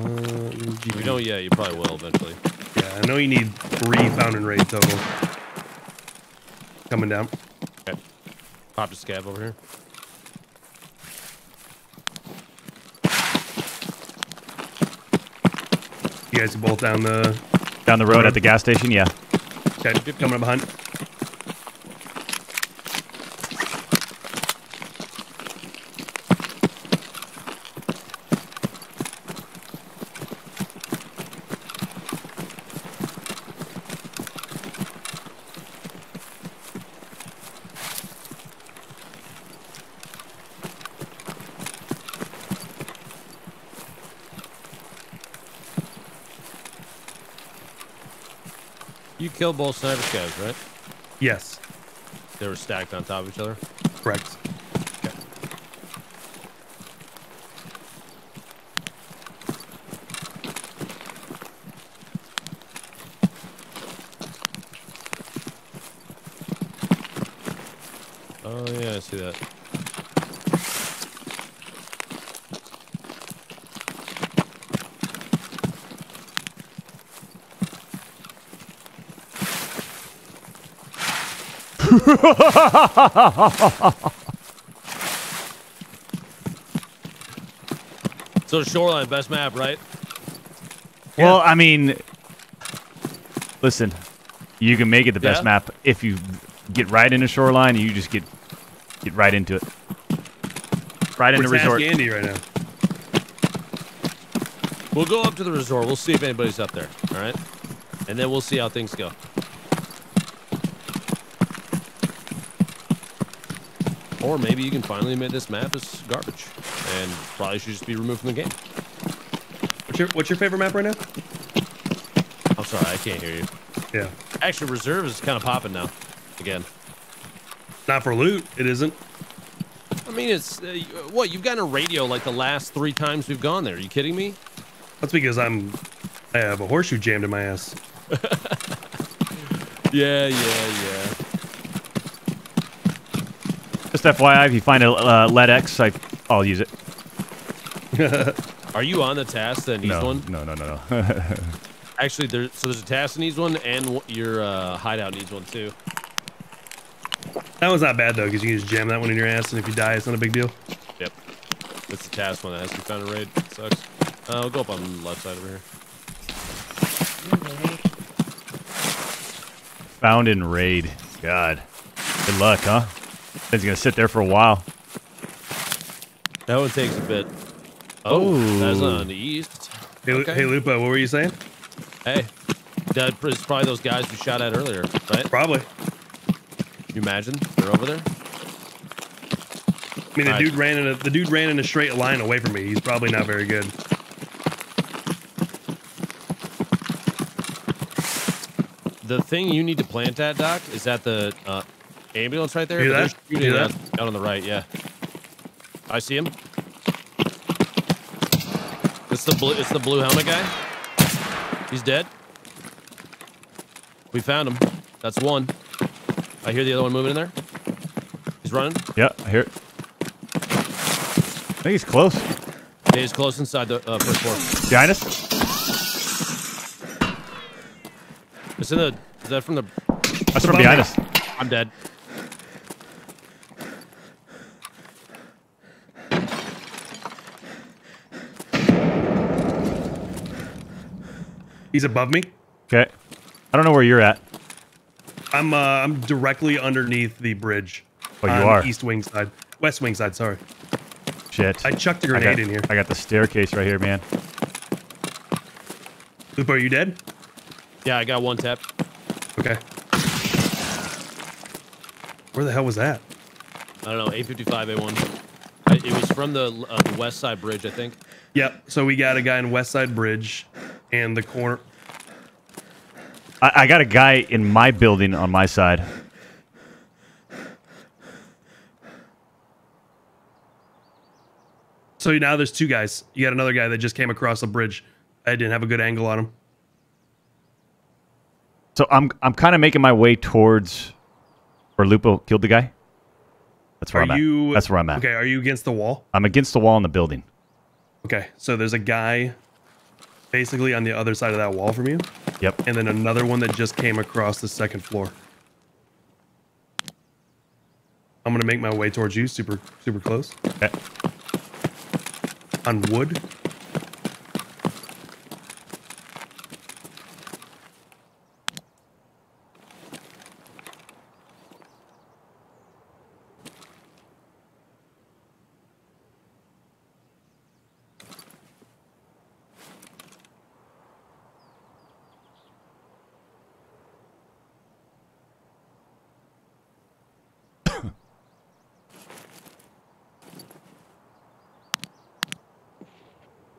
If you don't, yeah, you probably will eventually. Yeah, I know you need three found and raid total. Coming down. Okay. Pop the scav over here. Guys are both down the. Down the road at the gas station, yeah. Okay, coming up behind. Killed both sniper guys, right? Yes, They were stacked on top of each other. correct. Oh yeah, I see that. So shoreline, best map, right? Well, I mean, listen, you can make it the best Yeah? map if you get right into shoreline and you just get get right into it. Right into We're resort. tasking Andy right now. We'll go up to the resort. We'll see if anybody's up there. All right, and then we'll see how things go. Or maybe you can finally admit this map is garbage and probably should just be removed from the game. What's your What's your favorite map right now? I'm sorry, I can't hear you. Yeah, Actually, reserve is kind of popping now. Again, not for loot. It isn't. I mean, it's uh, what you've gotten a radio like the last three times we've gone there. Are you kidding me? That's because I'm. I have a horseshoe jammed in my ass. [laughs] Yeah, yeah, yeah. Just FYI, if you find a uh, LEDX, I, I'll use it. [laughs] Are you on the task that needs No, one? no, no, no, no. [laughs] Actually, there, so there's a task that needs one, and your uh, hideout needs one too. That one's not bad though, because you can just jam that one in your ass, and if you die, it's not a big deal. Yep. It's the task one that has to be found in raid. It sucks. Uh, we'll go up on the left side over here. Found in raid. God. Good luck, huh? It's gonna sit there for a while. That one takes a bit. Oh, Oh. that's on the east. Hey, Okay. hey Lupo, what were you saying? Hey, that is probably those guys we shot at earlier, right? Probably. You imagine they're over there? I mean, the Right. dude ran in a the dude ran in a straight line away from me. He's probably not very good. The thing you need to plant at, Doc, is at the uh, ambulance right there. They're that? shooting that? out- out on the right, yeah. I see him. It's the blue. It's the blue helmet guy. He's dead. We found him. That's one. I hear the other one moving in there. He's running. Yeah, I hear it. I think he's close. Yeah, he's close inside the uh, first floor. Behind us? It's in the. Is that from the? That's from behind us. I'm dead. He's above me. Okay. I don't know where you're at. I'm uh, I'm directly underneath the bridge. Oh, you are? east wing side, west wing side. Sorry, Shit. I chucked a I grenade got, in here. I got the staircase right here, man. Lupo, are you dead? Yeah, I got one tap. Okay. Where the hell was that? I don't know. 855 A1. It was from the, uh, the west side bridge, I think. Yep. So we got a guy in West Side Bridge, and the corner. I, I got a guy in my building on my side. So now there's two guys. You got another guy that just came across the bridge. I didn't have a good angle on him. So I'm I'm kind of making my way towards where Lupo killed the guy. That's where Are I'm at. That's where I'm at. Okay. Are you against the wall? I'm against the wall in the building. Okay. So there's a guy, basically on the other side of that wall from you, Yep. and then another one that just came across the second floor. I'm gonna make my way towards you, super super close. Okay. On wood.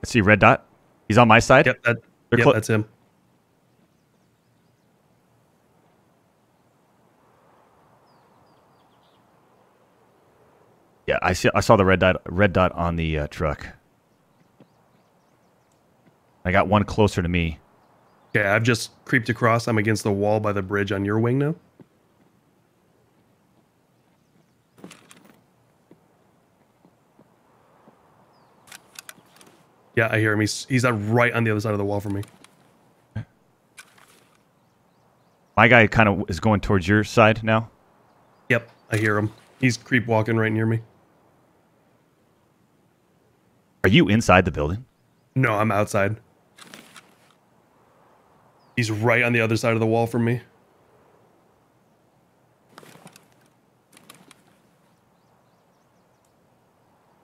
See red dot. He's on my side. Yep, that, yep that's him. Yeah, I see. I saw the red dot. Red dot on the uh, truck. I got one closer to me. Okay, I've just creeped across. I'm against the wall by the bridge on your wing now. Yeah, I hear him. He's he's uh, right on the other side of the wall from me. My guy kind of is going towards your side now. Yep, I hear him. He's creep walking right near me. Are you inside the building? No, I'm outside. He's right on the other side of the wall from me.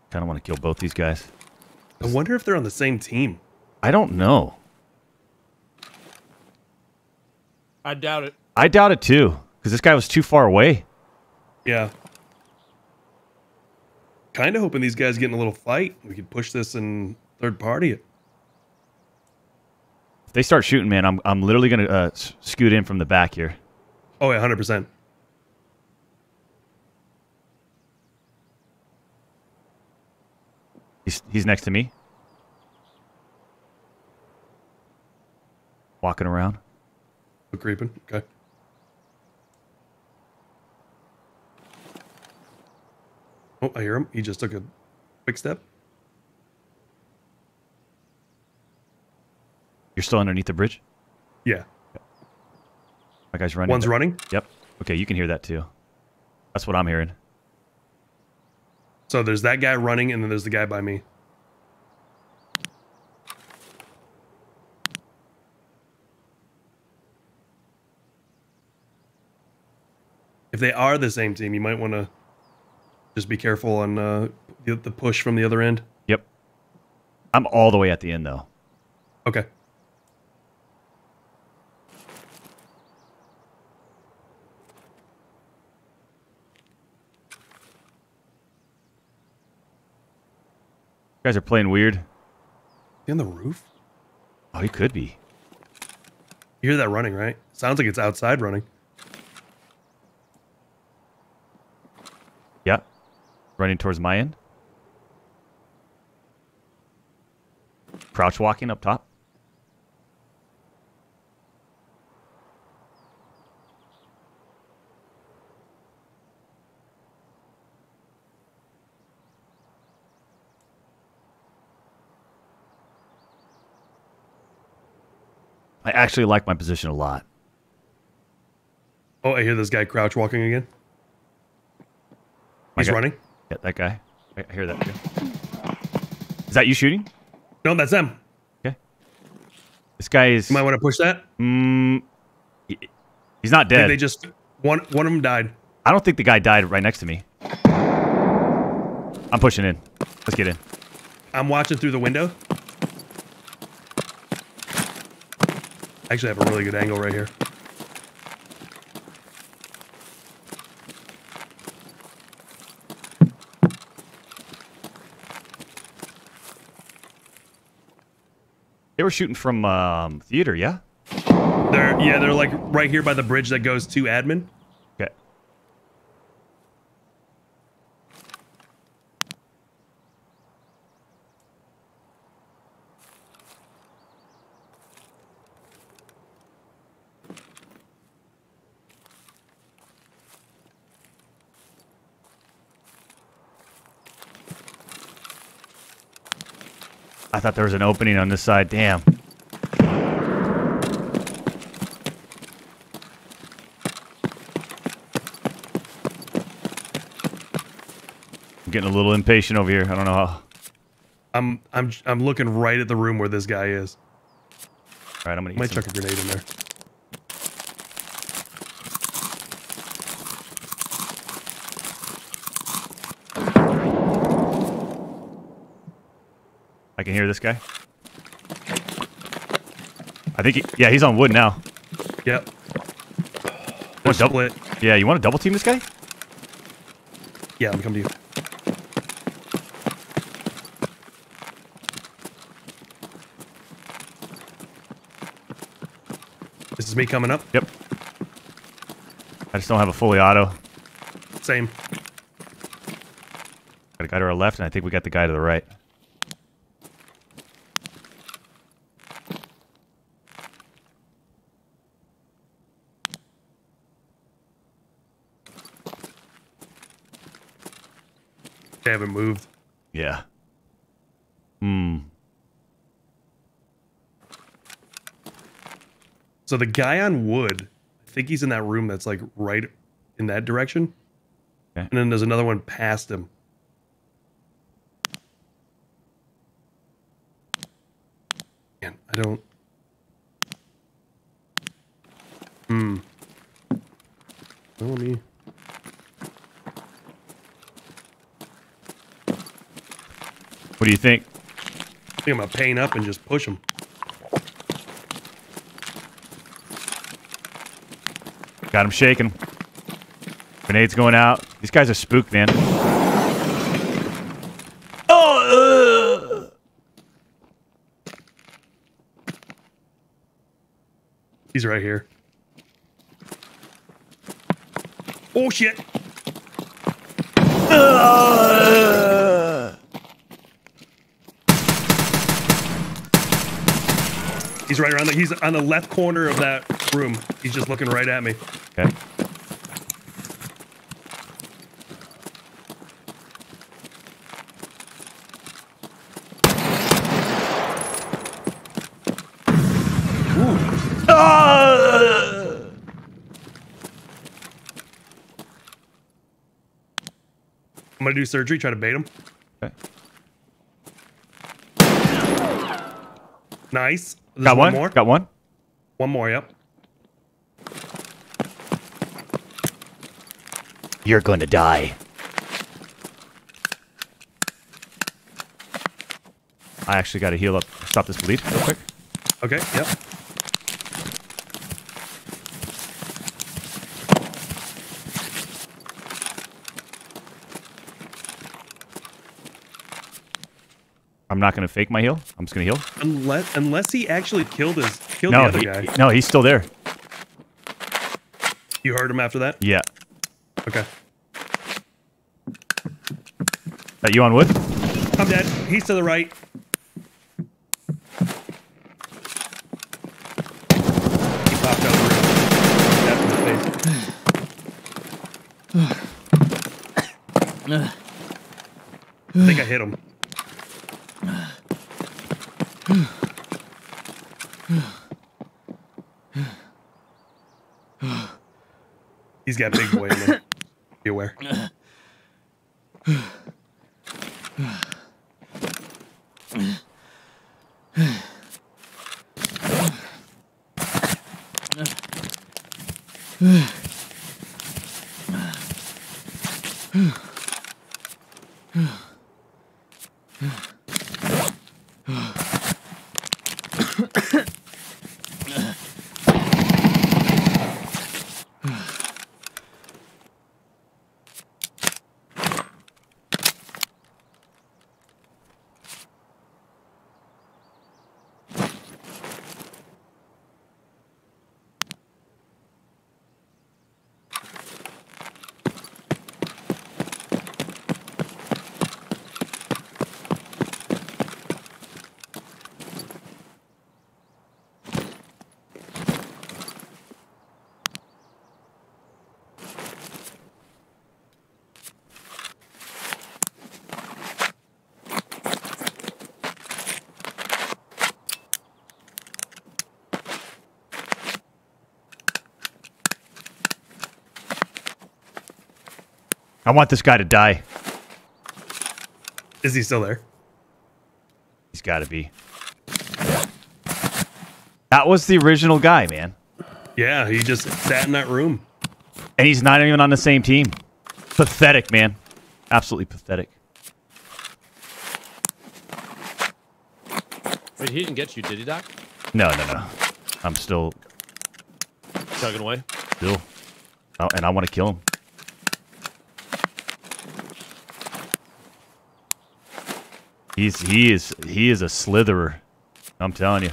Kind of want to kill both these guys. I wonder if they're on the same team. I don't know. I doubt it. I doubt it too, because this guy was too far away. Yeah. Kind of hoping these guys get in a little fight. We could push this and third party it. If they start shooting, man, I'm I'm literally gonna uh, scoot in from the back here. Oh, yeah, 100%. He's he's next to me. Walking around. Still creeping. Okay. Oh, I hear him. He just took a quick step. You're still underneath the bridge. Yeah. My guy's running. One's running. Yep. Okay, you can hear that too. That's what I'm hearing. So there's that guy running, and then there's the guy by me. If they are the same team, you might want to just be careful on uh, the, the push from the other end. Yep. I'm all the way at the end though. Okay. You guys are playing weird. He on the roof? Oh, he could be. You hear that running, right? Sounds like it's outside running. Yeah. Running towards my end. Crouch walking up top. I actually like my position a lot. Oh, I hear this guy crouch walking again. He's guy- running. Yeah, that guy. I hear that too. Is that you shooting? No, that's them. Okay. This guy is. You might want to push that. Mm, he- he's not dead. they just one one of them died. I don't think the guy died right next to me. I'm pushing in. Let's get in. I'm watching through the window. I actually have a really good angle right here. Were shooting from um, theater, yeah? They're yeah, they're like right here by the bridge that goes to admin. Thought there was an opening on this side. Damn. I'm getting a little impatient over here. I don't know how. I'm I'm I'm looking right at the room where this guy is. All right, I'm gonna Might chuck a grenade in there. Hear this guy. I think, he, yeah, he's on wood now. Yep. Want double, split. yeah, you want to double team this guy? Yeah, I'm coming to you. This is me coming up. Yep. I just don't have a fully auto. Same. Got a guy to our left, and I think we got the guy to the right. They haven't moved. Yeah. Hmm. So the guy on wood, I think he's in that room that's like right in that direction. Okay. And then there's another one past him. Man, I don't. Hmm. Well, Let me. What do you think? I think I'm gonna paint up and just push him. Got him shaking. Grenades going out. These guys are spooked, man. Oh! He's right here. Oh shit! He's right around the, he's on the left corner of that room. He's just looking right at me. Okay. I'm gonna do surgery, try to bait him. Okay. Nice. There's Got one. more. Got one. One more, yep. You're going to die. I actually got to heal up. Stop this bleed real quick. Okay, yep. I'm not going to fake my heal. I'm just going to heal. Unless unless he actually killed his killed No, the other he, guy. no, he's still there. You heard him after that? Yeah. Okay. That you on wood? I'm dead. He's to the right. He popped out. Tapped in the face. I think I hit him. He's got big boy in there. Be aware. I want this guy to die. Is he still there? He's got to be. That was the original guy, man. Yeah, he just sat in that room. And he's not even on the same team. Pathetic, man. Absolutely pathetic. Wait, he didn't get you, did he, Doc? No, no, no. I'm still, Chugging away. still. Oh, and I want to kill him. He's he is he is a slitherer. I'm telling you.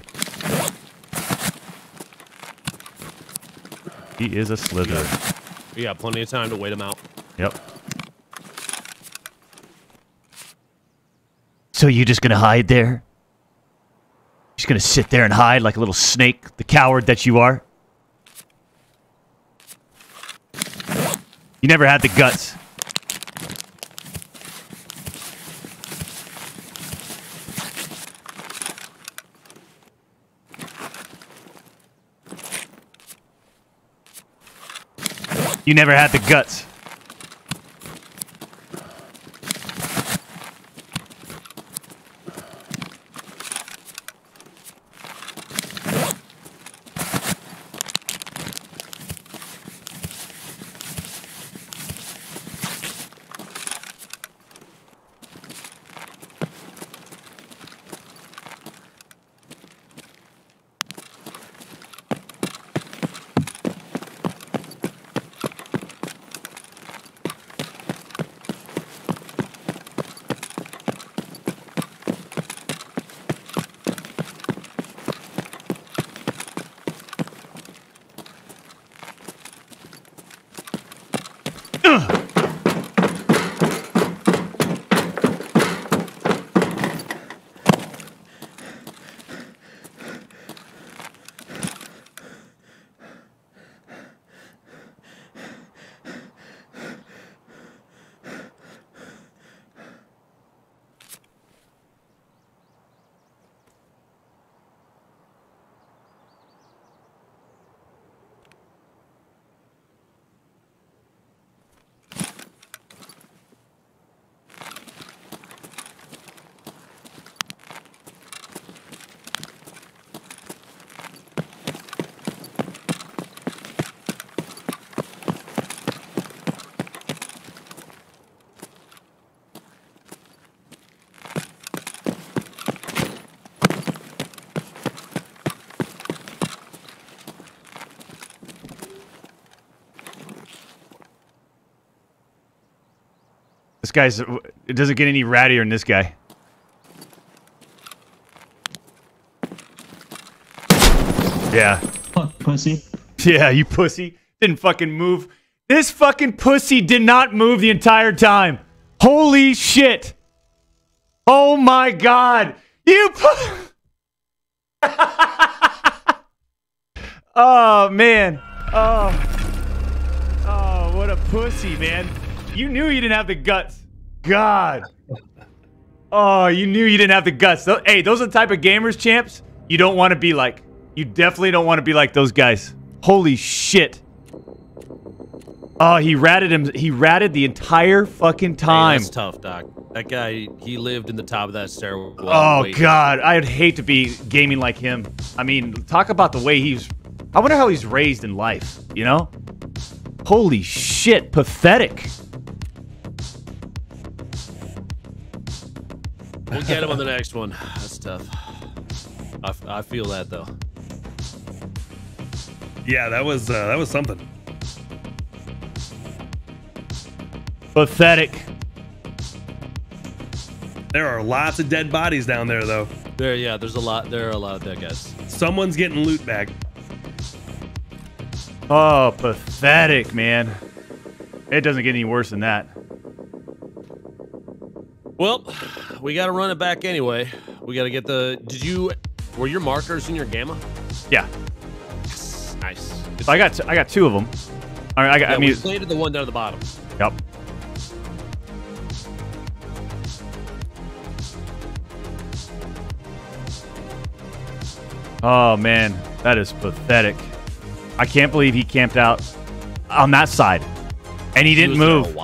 He is a slitherer. We got plenty of time to wait him out. Yep. So you just gonna hide there? Just gonna sit there and hide like a little snake, the coward that you are? You never had the guts. You never had the guts. This guy's. It doesn't get any rattier than this guy. Yeah. Fuck, pussy. Yeah, you pussy. Didn't fucking move. This fucking pussy did not move the entire time. Holy shit. Oh my god. You pu- [laughs] Oh man. Oh. Oh, what a pussy, man. You knew you didn't have the guts. God. Oh, you knew you didn't have the guts. Hey, those are the type of gamers, champs, you don't want to be like. You definitely don't want to be like those guys. Holy shit. Oh, he ratted him. He ratted the entire fucking Hey, time. that's tough, Doc. That guy, he lived in the top of that stairwell. Oh waiting. god, I'd hate to be gaming like him. I mean, talk about the way he's I wonder how he's raised in life, you know? Holy shit, pathetic. We'll get him on the next one. That's tough. I, I feel that though. Yeah, that was uh, that was something. Pathetic. There are lots of dead bodies down there, though. There, yeah. There's a lot. There are a lot of dead guys. Someone's getting loot back. Oh, pathetic, man. It doesn't get any worse than that. Well, we got to run it back anyway. We got to get the. Did you? Were your markers in your gamma? Yeah. Nice. I got I got two of them. All right, I got Yeah, I mean, we plated the one down at the bottom. yep. Oh man, that is pathetic. I can't believe he camped out on that side, and he He didn't move.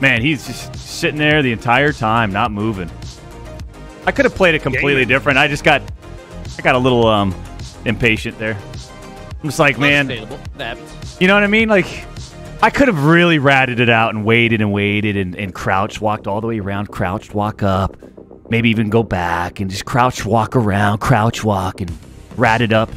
Man, he's just sitting there the entire time, not moving. I could have played it completely different. I just got, I got a little um impatient there. I'm just like, man, Understandable. That happens. you know what I mean? Like, I could have really ratted it out and waited and waited and, and crouched, walked all the way around, crouched, walk up, maybe even go back and just crouch, walk around, crouch, walk, and rat it up.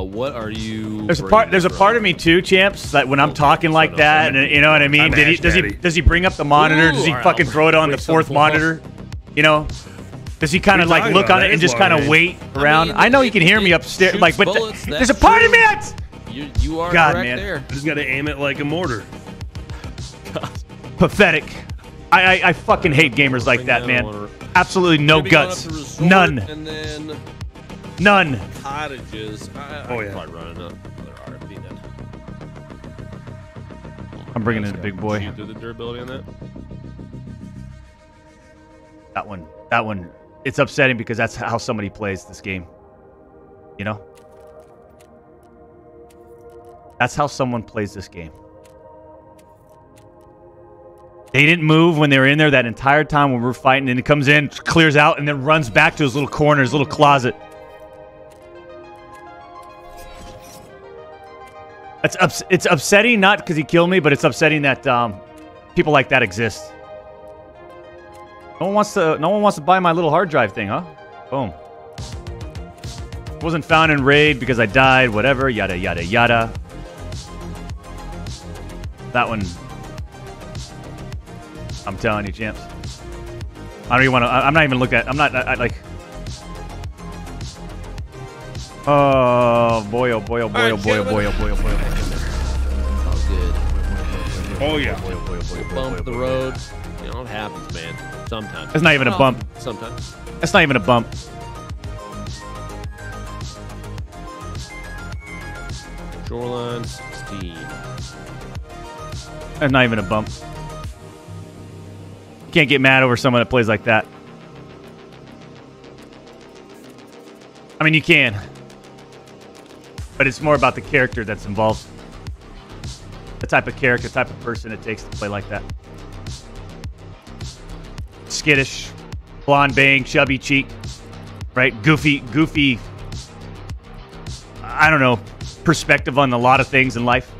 Uh, what are you? There's a part. There's a part of me too, champs, that when I'm Okay, talking like that, and you know what I mean. Did he, does he does he bring up the monitor? Ooh, does he all right, fucking I'll throw it on the fourth full- monitor? You know. Does he kind of like look talking on it and just kind of wait around? mean, I know he it- can hear me upstairs, like, but th- there's a that's part of me true. that's You you are God, correct man. there. I just got to aim it like a mortar. Pathetic. I, I I fucking hate gamers like that, man. Absolutely no Gonna be going guts. up to resort None. None. cottages. I, Oh, I yeah. Probably running up another RFP then. I'm bringing in a big boy. Through the durability on that. That one. That one. It's upsetting because that's how somebody plays this game. You know? That's how someone plays this game. They didn't move when they were in there that entire time when we were fighting, and it comes in, clears out, and then runs back to his little corner, his little closet. It's ups- it's upsetting not because he killed me, but it's upsetting that um, people like that exist. No one wants to. No one wants to buy my little hard drive thing, huh? Boom. Wasn't found in raid because I died. Whatever. Yada yada yada. That one. I'm telling you, champs. I don't even want to. I'm not even look at. I'm not I, I, like. Oh boy! Oh boy! Oh boy! All Oh boy! Oh boy! Oh boy! Oh boy! Oh, good. Oh yeah. Bump the road. You know, it happens, man. Sometimes. That's not even a bump. Sometimes. That's not even a bump. Shoreline 16. That's not even a bump. Can't get mad over someone that plays like that. I mean, you can. But it's more about the character that's involved. The type of character, type of person it takes to play like that. Skittish, blonde bang, chubby cheek, right? Goofy, goofy. I don't know, perspective on a lot of things in life.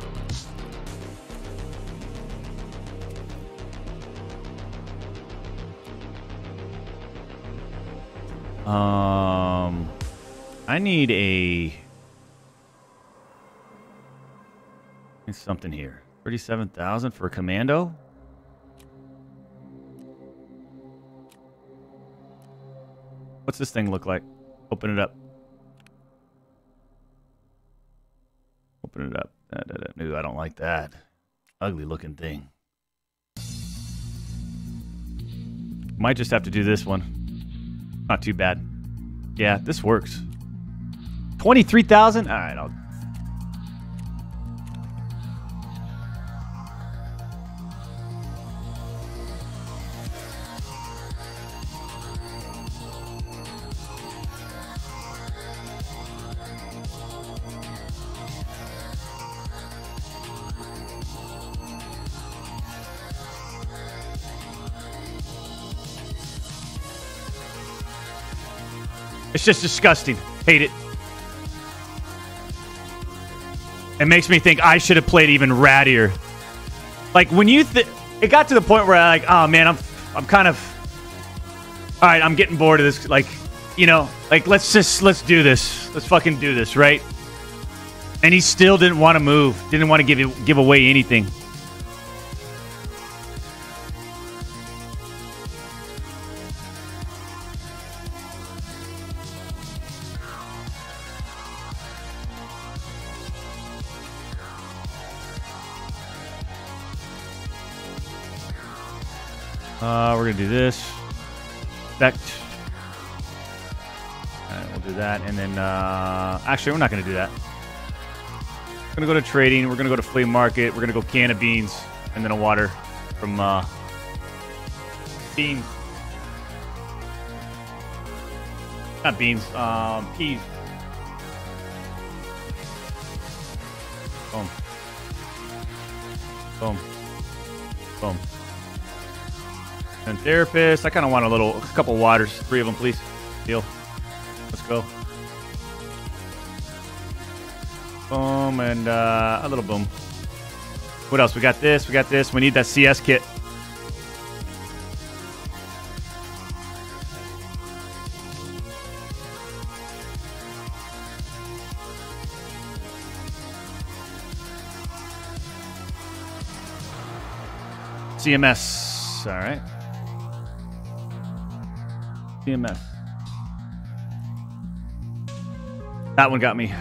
Um, I need a something here. Thirty-seven thousand for a commando. What's this thing look like? Open it up. Open it up. Da, I don't like that. Ugly looking thing. Might just have to do this one. Not too bad. Yeah, this works. 23,000? All right, I'll It's just disgusting. Hate it. It makes me think I should have played even rattier. Like when you th- it got to the point where I like, oh man, I'm I'm kind of all right. I'm getting bored of this. Like, you know, like let's just let's do this. Let's fucking do this, right? And he still didn't want to move. Didn't want to give give away anything. Uh, we're gonna do this. That. We'll do that, and then uh, actually, we're not gonna do that. We're gonna go to trading. We're gonna go to flea market. We're gonna go can of beans, and then a water from uh, beans. Not beans. Um, peas. Boom. Boom. Boom. And therapist. I kind of want a little, a couple waters. Three of them, please. Deal. Let's go. Boom and uh, a little boom. What else? We got this. We got this. We need that CS kit. CMS. All right. CMS. That one got me.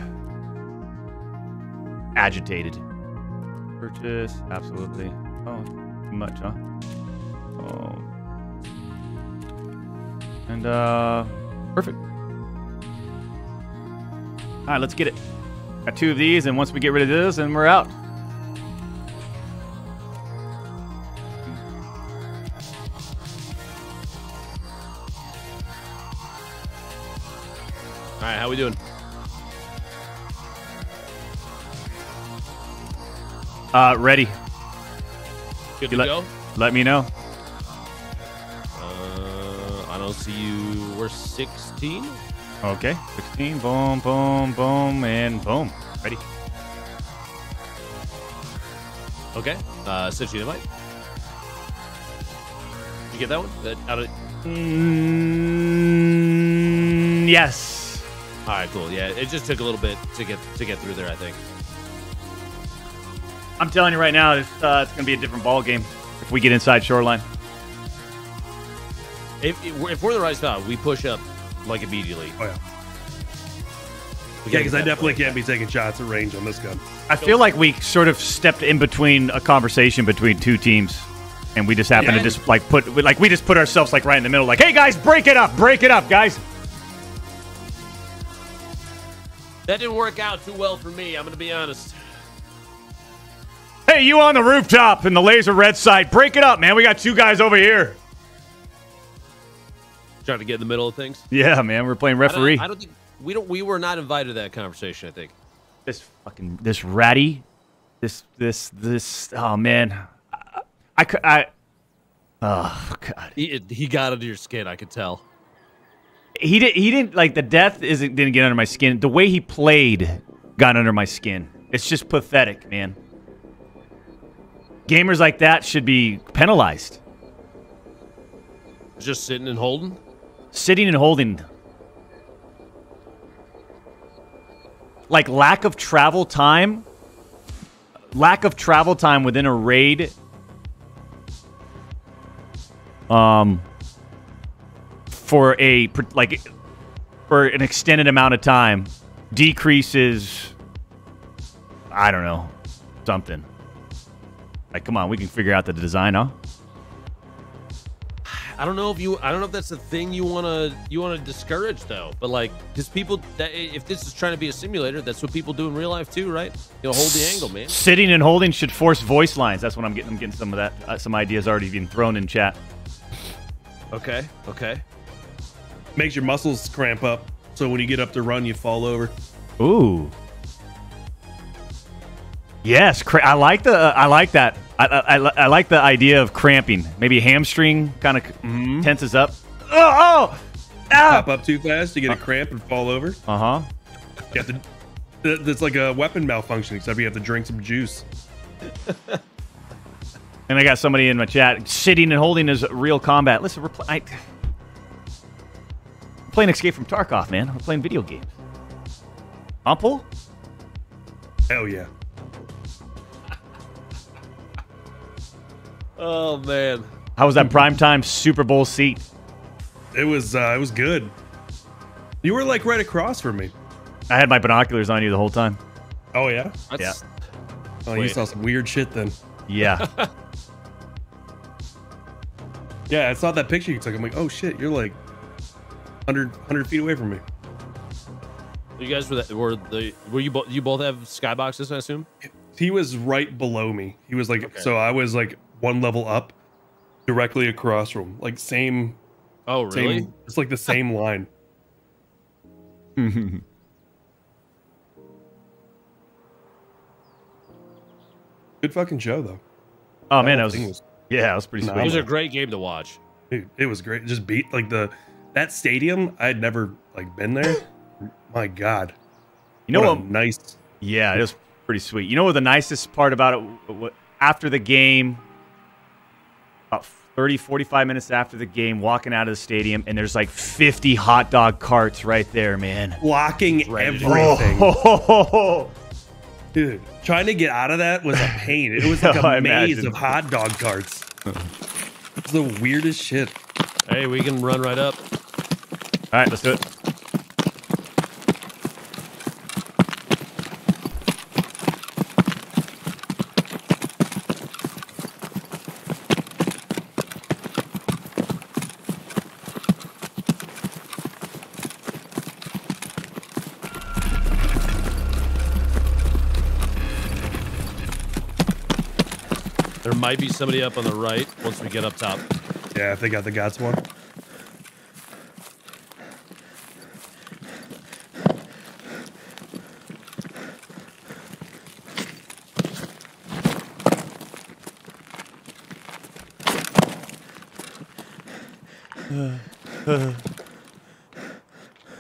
agitated. Purchase, absolutely. Oh, too much, huh? Oh. And, uh, perfect. All right, let's get it. Got two of these, and once we get rid of this, and we're out. All right, how we doing? Uh, ready. Good You to let- go? Let me know. Uh, I don't see you. We're 16. Okay. 16. Boom, boom, boom, and boom. Ready. Okay. Uh, an invite. Did you get that one? That out of. Mm, yes. All right, cool. Yeah, it just took a little bit to get to get through there. I think. I'm telling you right now, it's, uh, it's going to be a different ball game if we get inside shoreline. If, if we're- the right spot, we push up like immediately. Oh yeah. We Yeah, because I definitely point. can't be taking shots at range on this gun. I feel like we sort of stepped in between a conversation between two teams, and we just happened Yeah. to just like put like we just put ourselves like right in the middle, like, "Hey guys, break it up, break it up, guys." That didn't work out too well for me. I'm gonna be honest. Hey, you on the rooftop in the laser red side, break it up, man. We got two guys over here. Trying to get in the middle of things. Yeah, man, we're playing I don't, referee. I don't think we don't. We were not invited to that conversation. I think. this fucking this ratty, this this this. Oh man, I, I could I. Oh god, He, he got under your skin. I could tell. He did he didn't like the death isn't didn't get under my skin. The way he played got under my skin. It's just pathetic, man. Gamers like that should be penalized. Just sitting and holding. Sitting and holding. Like lack of travel time. Lack of travel time within a raid. Um for a like for an extended amount of time decreases I don't know, something. Like come on, we can figure out the design, huh? I don't know if you. I don't know if that's the thing you wanna you wanna discourage though. But like, because people, that, if this is trying to be a simulator, that's what people do in real life too, right? You know, hold the angle, man. Sitting and holding should force voice lines. That's what I'm getting. I'm getting some of that. Uh, some ideas already being thrown in chat. Okay. Okay. Makes your muscles cramp up, so when you get up to run, you fall over. Ooh. Yes, cra- I like the. Uh, I like that. I, I, I, I like the idea of cramping. Maybe hamstring kind of tenses up. Oh, oh, Pop ah. up too fast, you get a cramp and fall over. Uh huh. You have to. th- That's like a weapon malfunction, except you have to drink some juice. [laughs] And I got somebody in my chat. Sitting and holding is real combat. Listen, we're I, playing Escape from Tarkov, man. We're playing video games. Ample? Hell yeah. [laughs] Oh man. How was that primetime Super Bowl seat? It was. uh It was good. You were like right across from me. I had my binoculars on you the whole time. Oh yeah. That's, Oh, you saw some weird shit then. Yeah. [laughs] Yeah, I saw that picture you took. I'm like, oh shit, you're like 100, 100 feet away from me. You guys were that, were the were you both you both have skyboxes? I assume. He was right below me. He was like, Okay. so I was like one level up, directly across from, like same, Oh really? same. It's like the [laughs] same line. [laughs] Good fucking show though. Oh man, that was, thing was- yeah, that was pretty No, It was a great game to watch. Dude, it was great. Just beat like the that stadium. I had never like been there. My God, You know what what? nice. Yeah, it was pretty sweet. You know what the nicest part about it? After the game, about 30, 45 minutes after the game, walking out of the stadium, and there's like 50 hot dog carts right there, man. blocking to- everything. Oh, [laughs] Dude, trying to get out of that was a pain. It was [laughs] like a maze imagine. of hot dog carts. It's the weirdest shit. Hey, we can run right up. All right, let's do it. There might be somebody up on the right once we get up top. Yeah, if they got the gots one.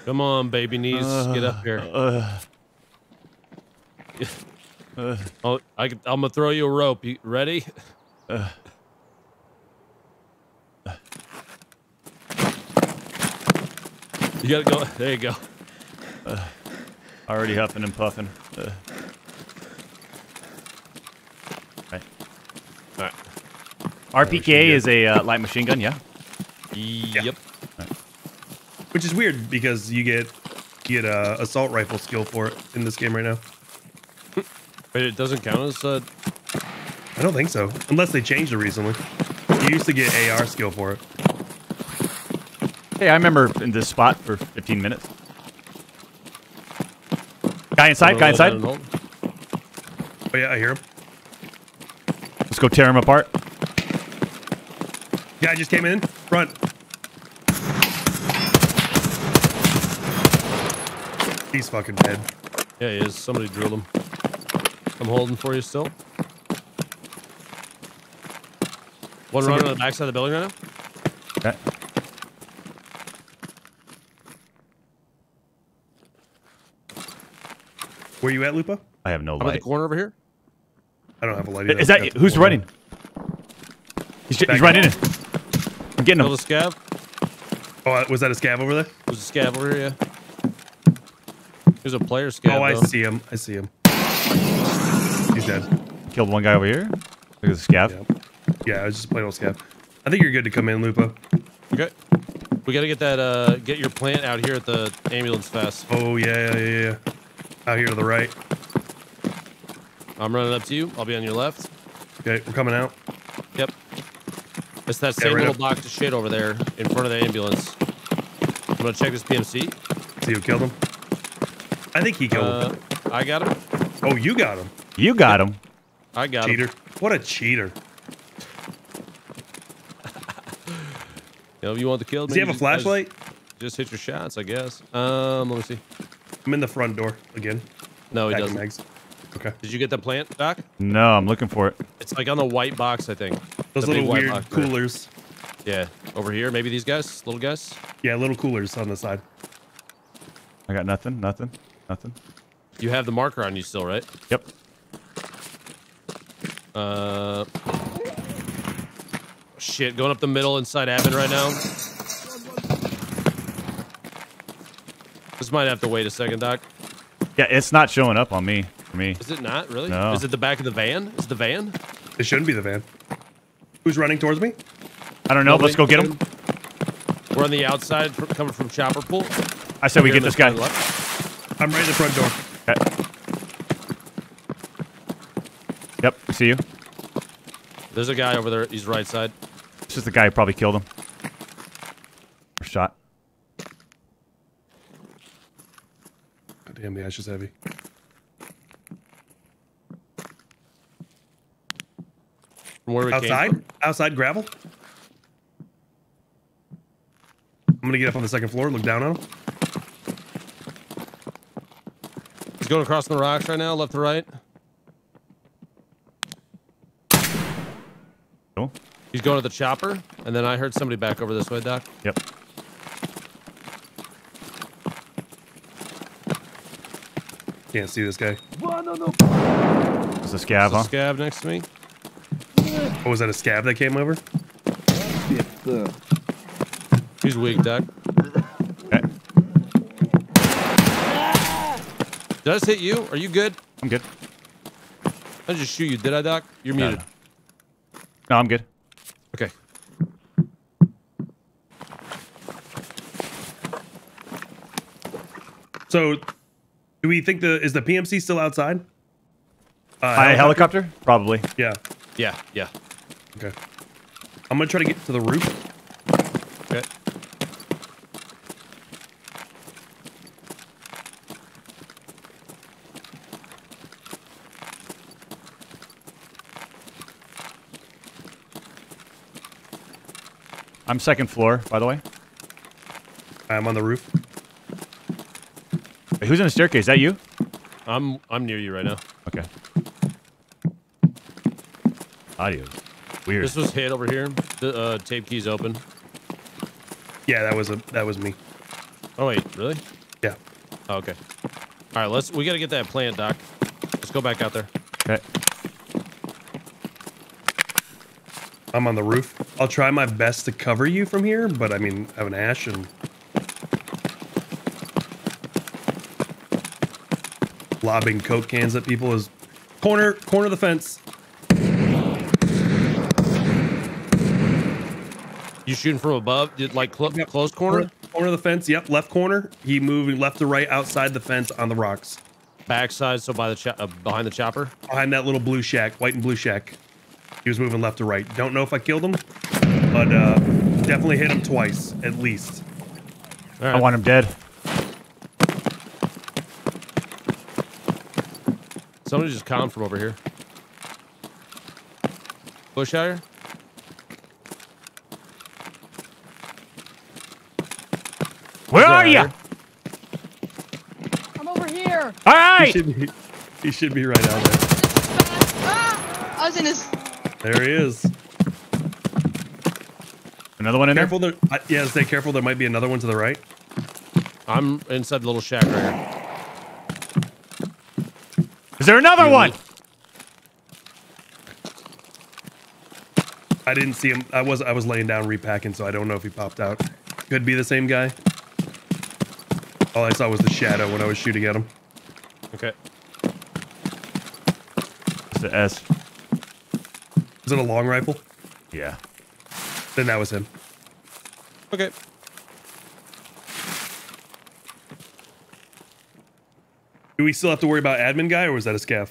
Come on, baby knees, get up here. Uh, uh, uh. oh, I, am gonna throw you a rope. You ready? You gotta go. There you go. Already huffing and puffing. Uh, right. All right. RPK is a uh, light machine gun, yeah? Yep. Which is weird because you get you get a assault rifle skill for it in this game right now. But it doesn't count as uh, I don't think so, unless they changed it recently. You used to get AR skill for it. Hey, I remember in this spot for 15 minutes. Guy inside, guy inside. Oh yeah, I hear him. Let's go tear him apart. Guy just came in front. He's fucking dead. Yeah, he is. Somebody drilled him. I'm holding for you still. One running on the backside of the building right now. Okay. Where you at, Lupo? I have no How about the corner over here? I don't have a light. either. Is that That's who's the running? He's, he's running in. I'm getting Kill him. the scav. Oh, uh, was that a scav over there? There's a scav over here, yeah. There's a player scav. oh, I though. see him. I see him. He's dead. Killed one guy over here. Look at the scav. Yeah. Yeah, I was just playing old scav. I think you're good to come in, Lupo. Okay. We gotta get that, uh, get your plant out here at the ambulance fast. Oh yeah, yeah, yeah, yeah. Out here to the right. I'm running up to you. I'll be on your left. Okay, we're coming out. Yep. It's that Yeah, same right little up. box of shit over there in front of the ambulance. I'm gonna check this PMC. See who killed him? I think he killed Uh, him. I got him. Oh, you got him. You got him. I got Cheater. him. Cheater. What a cheater. You know, if you want the kill, Does he maybe have a just- flashlight? Just hit your shots, I guess. Um, let me see. I'm in the front door again. No, he Back doesn't. mags. Okay. Did you get the plant, Doc? No, I'm looking for it. It's like on the white box, I think. Those The big little white weird box there. coolers. Yeah, over here. Maybe these guys, little guys. Yeah, little coolers on the side. I got nothing, nothing, nothing. You have the marker on you still, right? Yep. Uh, shit, going up the middle inside admin right now. This might have to wait a second, Doc. Yeah, it's not showing up on me. For me. Is it not really? No. Is it the back of the van? Is it the van? It shouldn't be the van. Who's running towards me? I don't know. Let's go get him. We're on the outside, fr- coming from chopper pool. I said we get this guy. left. I'm right at the front door. Okay. Yep, see you. There's a guy over there. He's right side. It's just the guy who probably killed him. Or shot. God damn, the ash is heavy. From where we came Outside? from. Outside gravel? I'm gonna get up on the second floor, look down on him. He's going across the rocks right now, left to right. Cool. He's going to the chopper, and then I heard somebody back over this way, Doc. Yep. Can't see this guy. It's a scav, There's a huh? scav next to me. Oh, was that a scav that came over? He's weak, Doc. Okay. Did I just hit you? Are you good? I'm good. I just shoot you, did I, Doc? You're No, muted. No, I'm good. Okay. So, do we think the is the PMC still outside? Uh, Hi, helicopter? Probably. Yeah. Yeah, yeah. Okay. I'm gonna try to get to the roof. Okay. I'm second floor, by the way. I'm on the roof. Wait, who's in the staircase? Is that you? I'm I'm near you right now. Okay. Audio. Weird. This was hit over here. The uh, tape key's open. Yeah, that was a that was me. Oh wait, really? Yeah. Oh, okay. All right, let's. We got to get that plant, Doc. Let's go back out there. Okay. I'm on the roof. I'll try my best to cover you from here, but I mean, I have an ash and lobbing coke cans at people is corner corner the fence. You shooting from above? Did like clo- Yep. close corner, Corner of the fence. Yep, left corner. He moving left to right outside the fence on the rocks. backside, so by the uh, behind the chopper. Behind that little blue shack, white and blue shack. He was moving left to right. Don't know if I killed him, but uh, definitely hit him twice at least. All I want him dead. Somebody just calmed from over here. Bushire? Where are you? I'm over here. All He should be, he should be right out there. Ah! I was in his. There he is. Another one in there. Careful there. Uh, yeah, stay careful. There might be another one to the right. I'm inside the little shack right here. Is there another You- one? I didn't see him. I was I was laying down repacking, so I don't know if he popped out. Could be the same guy. All I saw was the shadow when I was shooting at him. Okay. It's the S. Was it a long rifle? Yeah. Then that was him. Okay. Do we still have to worry about admin guy, or was that a scav?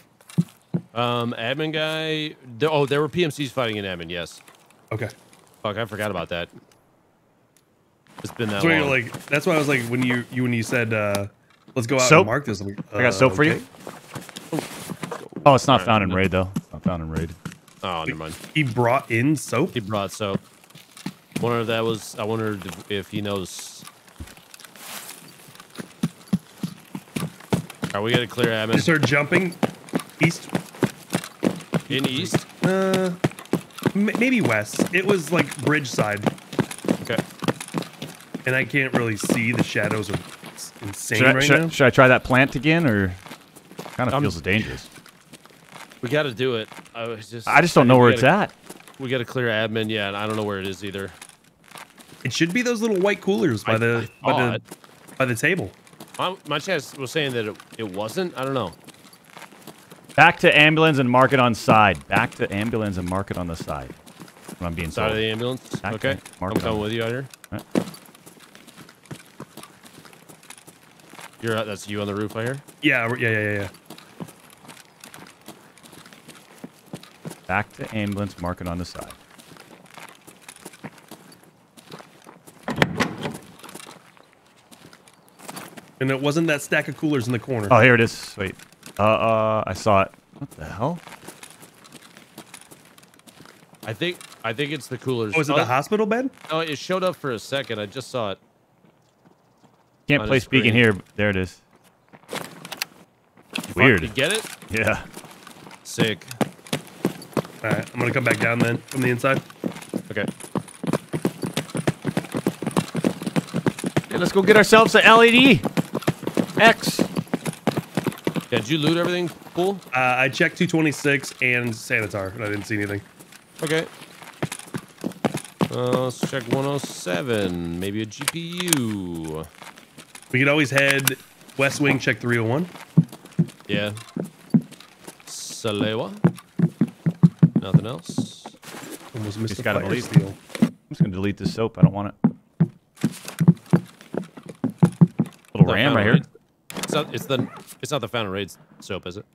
Um, admin guy. There, oh, there were PMCs fighting an admin. Yes. Okay. Fuck, I forgot about that. It's been that That's why long. like. That's why I was like when you you when you said uh, let's go out Soap? and mark this. I'm I got uh, soap for you. okay. Oh, it's not Alright, found in no. raid though. It's not found in raid. Oh, never mind. He brought in soap. He brought soap. Wonder if that was. I wondered if, if he knows. All right, we got to clear Just admin started jumping east. in east. Uh, maybe west. It was like bridge side, Okay. and I can't really see. The shadows are insane Should I, right should, now. should I try that plant again, or kind of Um, feels dangerous? We got to do it. I was just. I just don't know we where gotta- it's at. We got to clear admin. Yeah, and I don't know where it is either. It should be those little white coolers by I- the I by the by the table. My, my chest was saying that it, it wasn't. I don't know. Back to ambulance and mark it on side. Back to ambulance and mark it on the side. What I'm being Side told. of the ambulance. Back okay. I'm coming on. with you out here. Right. You're out. That's you on the roof. I hear. Yeah, yeah, yeah, yeah, Back to ambulance, mark it on the side. And it wasn't that stack of coolers in the corner. Oh, here it is. Wait. Uh, uh, I saw it. What the hell? I think. I think it's the coolers. Oh, is it the hospital bed? Oh, it showed up for a second. I just saw it. Can't play his speaking here. There it is. Weird. Fuck, you get it? Yeah. Sick. All right, I'm gonna come back down then from the inside. Okay. Hey, let's go get ourselves a LED X. Yeah, did you loot everything? Cool. Uh, I checked 226 and Sanitar, and I didn't see anything. Okay. Uh, let's check 107. Maybe a GPU. We could always head west wing, check 301. Yeah. Salewa. Nothing else. Almost missed Just the gotta fire believe. steel. I'm just gonna delete this soap. I don't want it. Little Not ram right here. It's not. It's the. It's not the found in raid soap, is it?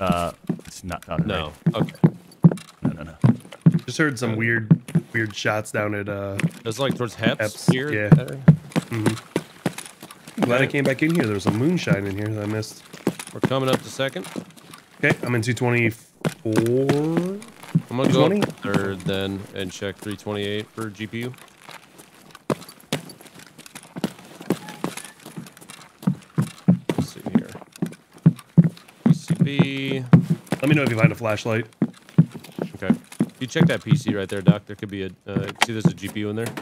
Uh, it's not found in No. raid. Okay. No, no, no. Just heard some weird, weird shots down at. uh It's like towards Heps, Heps, here. yeah. there. Glad I came back in here. There was some moonshine in here that I missed. We're coming up to second. Okay, I'm in 224. I'm gonna go up 320? to third then and check 328 for GPU. Let's see here. PCB. Let me know if you find a flashlight. Okay. You check that PC right there, Doc. There could be a. Uh, see, there's a GPU in there.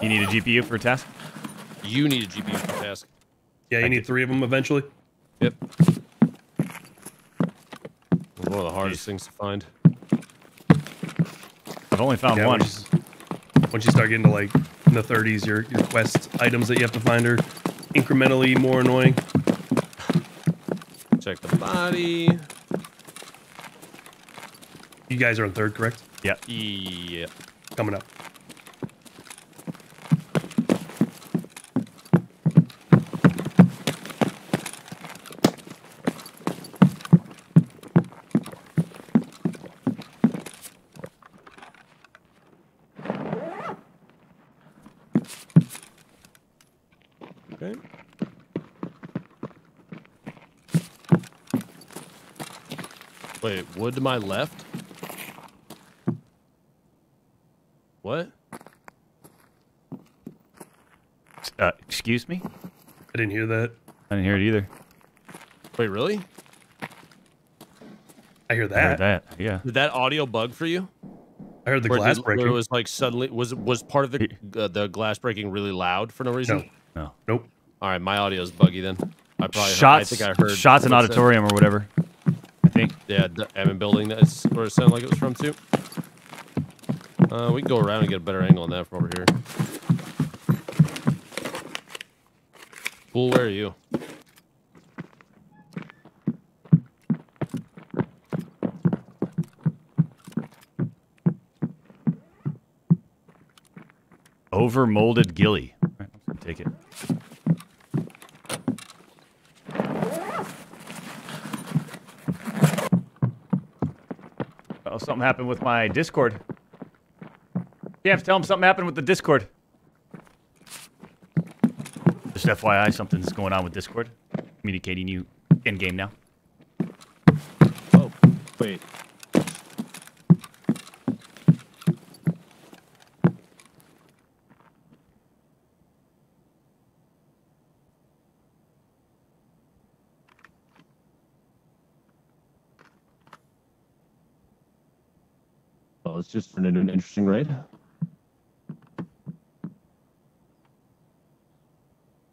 You need a GPU for a task? You need a GPU for a task. Yeah, you need three of them eventually. Yep. One of the hardest things to find. I've only found Yeah, one. once you, once you start getting to like in the 30s, your your quest items that you have to find are incrementally more annoying. Check the body. You guys are on third, correct? Yeah. Yeah. Coming up. Okay. Wait, wood to my left? What? Uh, excuse me? I didn't hear that. I didn't hear it either. Wait, really? I hear I that. heard that. Yeah. Did that audio bug for you? I heard the Where glass did- where breaking. It was like suddenly was was part of the uh, the glass breaking really loud for no reason. No. No. Nope. All right, my audio's buggy then. I probably Shots. I think I heard shots in what's that? auditorium or whatever. Think. Yeah, the Evan building. That's where it sounded like it was from too. Uh, we can go around and get a better angle on that from over here. Cool. Where are you? Over molded gilly. All right, I'm gonna take it. Oh, something happened with my Discord. To tell him something happened with the Discord. Just FYI, something's going on with Discord. Communicating you in game now. Oh, wait. Just been an interesting raid.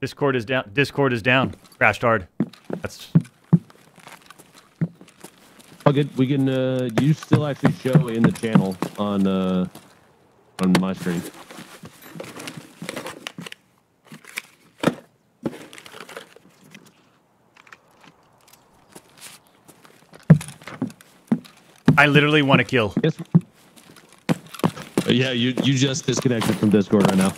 Discord is down. Discord is down. Crashed hard. That's Oh, good. We can. Uh, you still actually show in the channel on uh, on my stream. I literally want to kill. Yes. Uh, yeah, you you just disconnected from Discord right now.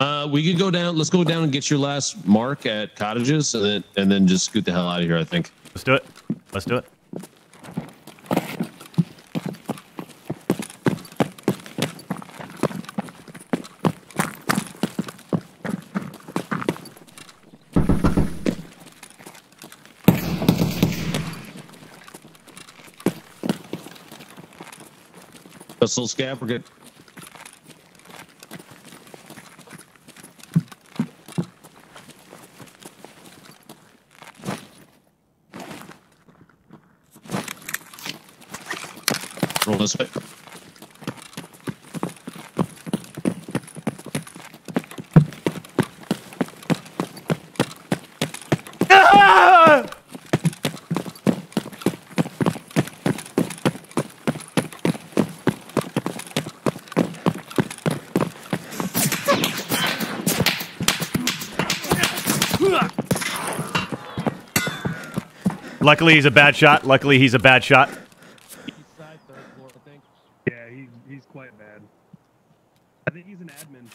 Uh, we could go down. Let's go down and get your last mark at cottages, and then and then just scoot the hell out of here. I think. Let's do it. Let's do it. Pistol scav. We're good. Roll this way. Luckily, he's a bad shot. Luckily, he's a bad shot. Yeah, he, he's quite bad. I think he's an admin.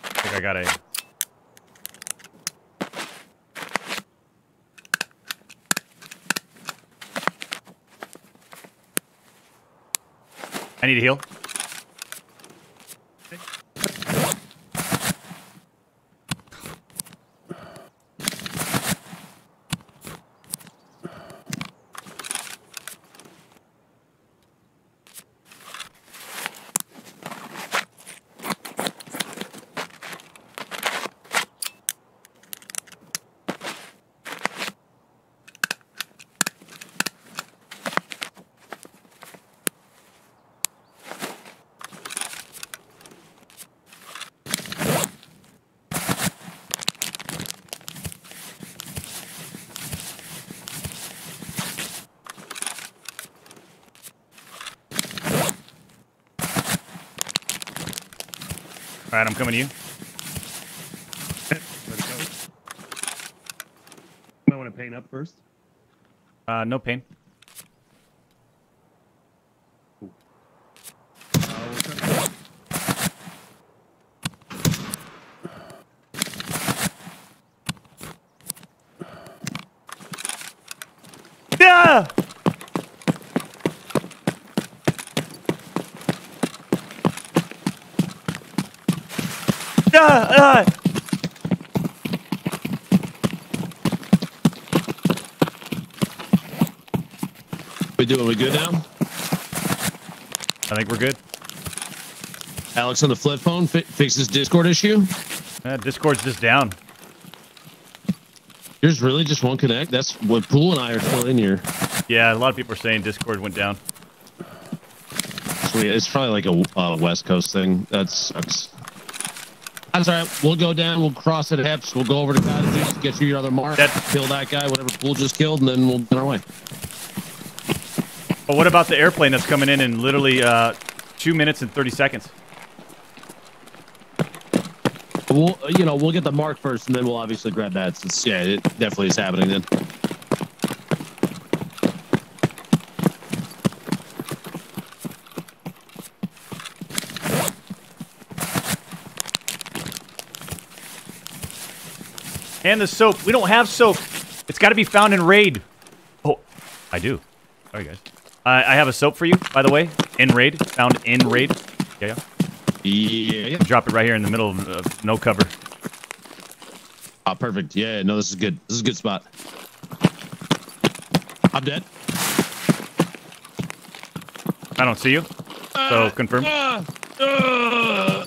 I think I got a. I need a heal. Coming to you. Might want to paint up first. Uh, no pain. Yeah! Yeah! Uh. We doing? We good now? I think we're good. Alex on the flip phone fi- fix this Discord issue. Uh, Discord's just down. There's really just one connect. That's what Pool and I are still in here. Yeah, a lot of people are saying Discord went down. So yeah, it's probably like a uh, West Coast thing. That sucks. That's all right. We'll go down. We'll cross it at Heps. We'll go over to cottages, get you your other mark, That- kill that guy, whatever Pool just killed, and then we'll get our way. But what about the airplane that's coming in in literally uh, two minutes and 30 seconds? We'll, you know, we'll get the mark first, and then we'll obviously grab that. Since, yeah, it definitely is happening then. And the soap. We don't have soap. It's got to be found in raid. Oh, I do. Sorry, guys. I I have a soap for you, by the way. In raid. Found in raid. Yeah, yeah. Yeah, yeah. Drop it right here in the middle of uh, no cover. Oh, perfect. Yeah, no, this is good. This is a good spot. I'm dead. I don't see you. So confirm. Ah, ah.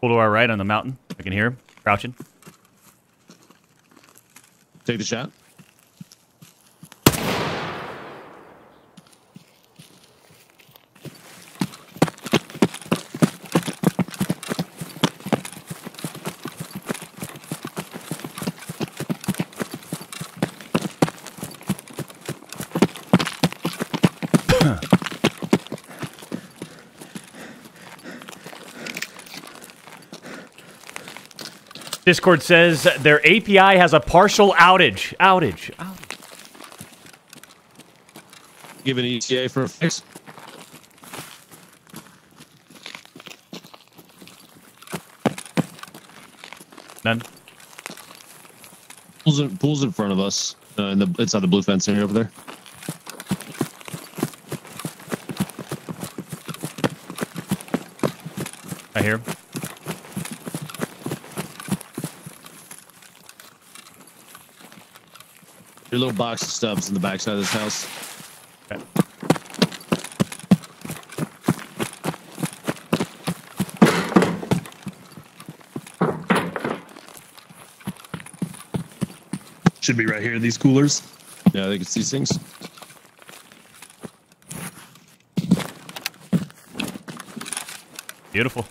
Pull to our right on the mountain. I can hear him crouching. Take the shot. Discord says their API has a partial outage. Outage. outage. Give an ETA for a fix. None. Pools in, pools in front of us. Uh, in the, it's on the blue fence area over there. I hear him. Little box of stubs in the backside of this house. Okay. Should be right here. These coolers. Yeah, I think it's these things. Beautiful.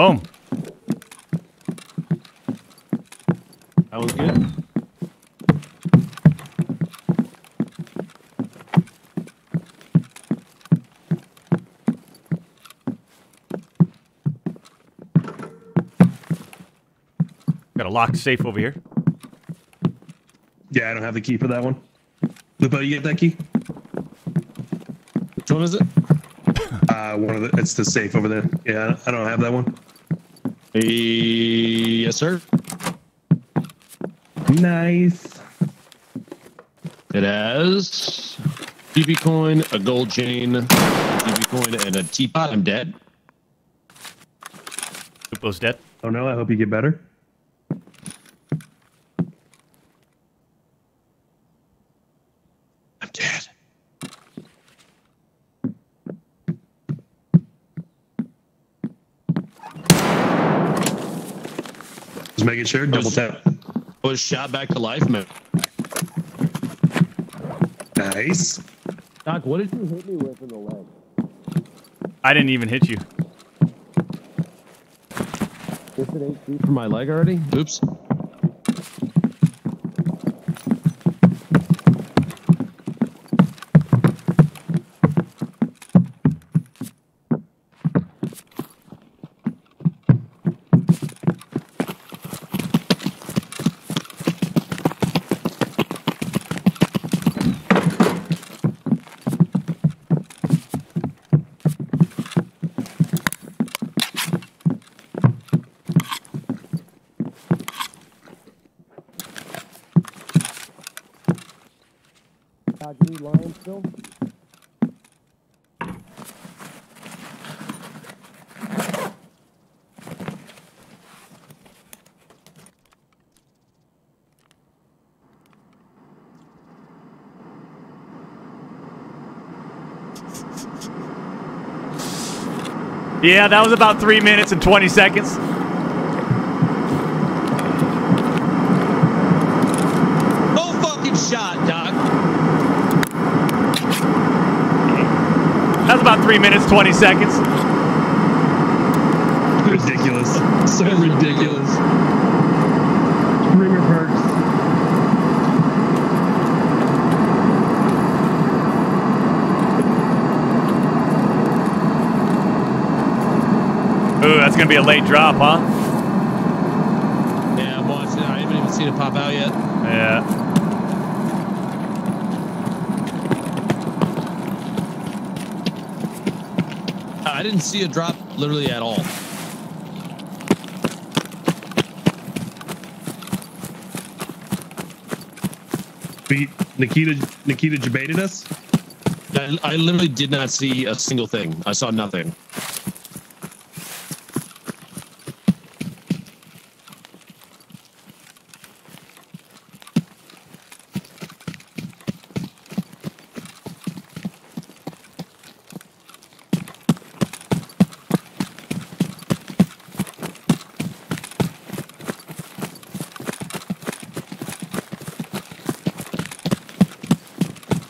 Boom. That was good. Got a locked safe over here. Yeah, I don't have the key for that one. Lupo, you get that key? Which one is it? [coughs] Uh, one of the. It's the safe over there. Yeah, I don't have that one. Yes, sir. Nice. It has BB coin, a gold chain, BB coin, and a teapot. I'm dead. Lupo's dead. Oh no, I hope you get better. I'm dead. Making sure. Double tap. I was shot back to life, man. Nice. Doc, what did you hit me with in the leg? I didn't even hit you. Is it eight feet from my leg already? Oops. Doc, you need lion still? Yeah, that was about three minutes and 20 seconds. No fucking shot, Doc. That was about three minutes, 20 seconds. Ridiculous. So ridiculous. Ooh, that's going to be a late drop, huh? Yeah, I'm watching. I haven't even seen it pop out yet. Yeah. I didn't see a drop literally at all. Beat Nikita. Nikita debated us. I, I literally did not see a single thing. I saw nothing.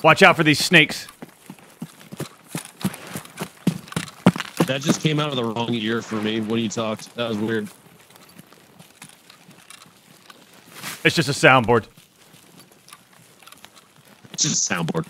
Watch out for these snakes. That just came out of the wrong ear for me when you talked. That was weird. It's just a soundboard. It's just a soundboard.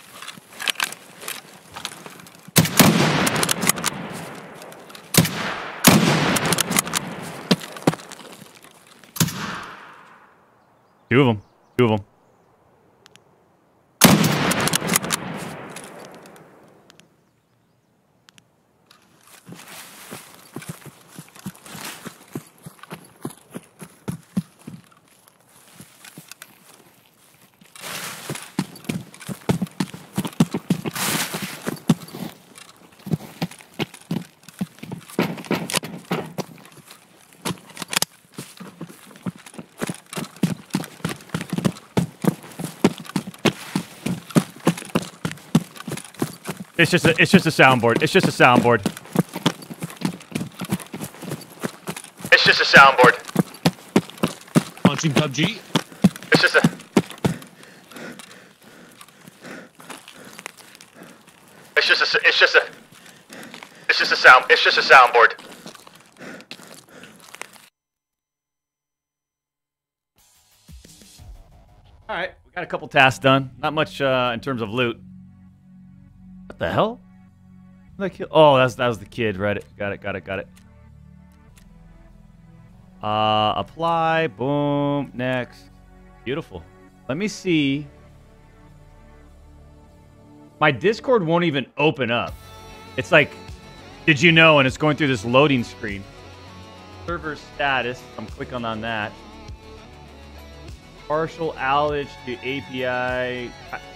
It's just a it's just a soundboard. It's just a soundboard. It's just a soundboard. Launching PUBG. It's just a It's just a it's just a It's just a sound it's just a soundboard. All right, we got a couple tasks done. Not much uh, in terms of loot. The hell? Like, oh, that's that was the kid. Read it. Got it. Got it. Got it. Uh, apply. Boom. Next. Beautiful. Let me see. My Discord won't even open up. It's like, did you know? And it's going through this loading screen. Server status. I'm clicking on that. Partial outage to API.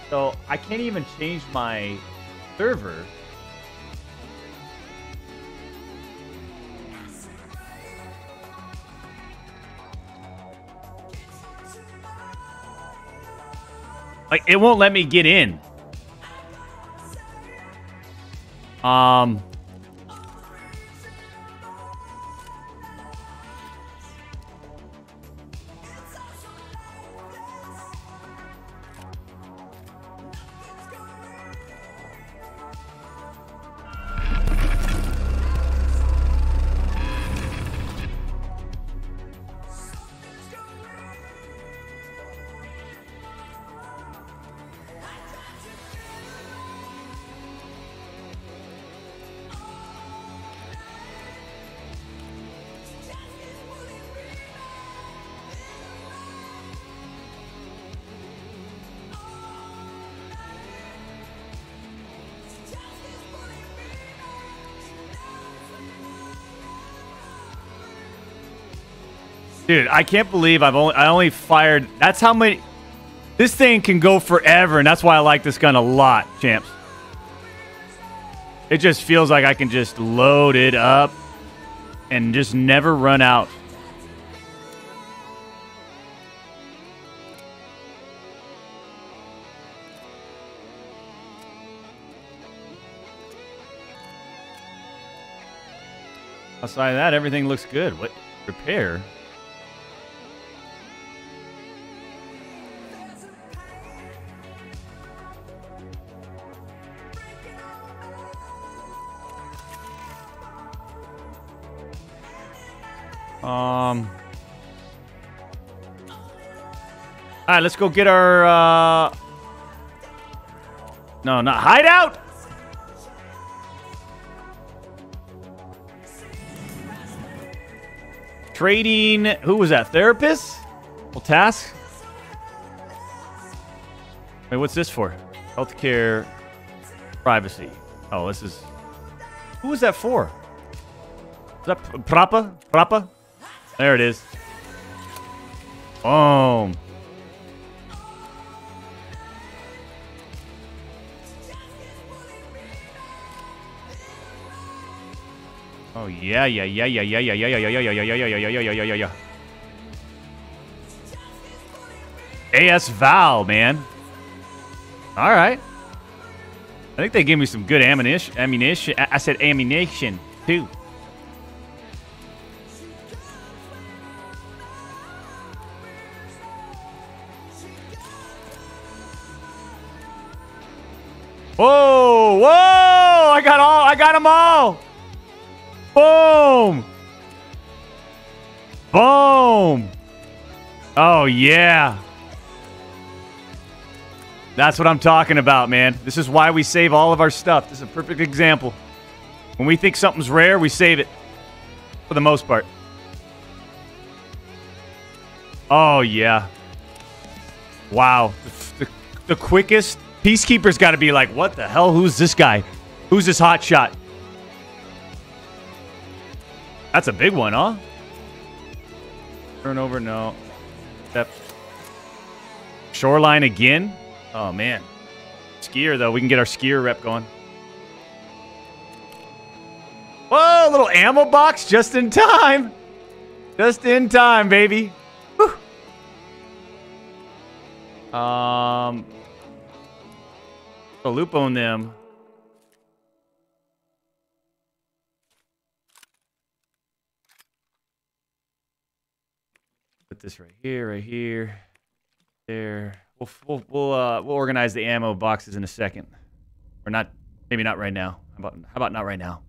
So I can't even change my server. Like it won't let me get in. Um Dude, I can't believe I've only I only fired. That's how many. This thing can go forever, and that's why I like this gun a lot, champs. It just feels like I can just load it up and just never run out. Outside of that, everything looks good. What repair? Right, let's go get our. Uh... No, not hideout. Trading. Who was that? Therapist? Well, task. Wait, what's this for? Healthcare, privacy. Oh, this is. Who was that for? Is that Prapor? Prapor? There it is. Boom. Oh yeah, yeah, yeah, yeah, yeah, yeah, yeah, yeah, yeah, yeah, yeah, yeah, yeah, yeah, yeah, yeah, yeah, yeah, yeah. AS Val, man. All right. I think they gave me some good ammunition. Ammunition. I said ammunition too. Whoa! Whoa! I got all. I got them all. Boom! Boom! Oh yeah. That's what I'm talking about, man. This is why we save all of our stuff. This is a perfect example. When we think something's rare, we save it. For the most part. Oh, yeah. Wow. The, the, quickest. Peacekeeper's got to be like, what the hell? Who's this guy? Who's this hot shot? That's a big one, huh? Turnover, no. Step. Shoreline again? Oh, man. Skier, though. We can get our skier rep going. Whoa, little ammo box just in time. Just in time, baby. Whew. Um, loop on them. This right here, right here, there. We'll we'll we'll, uh, we'll organize the ammo boxes in a second, or not. Maybe not right now. How about how about not right now?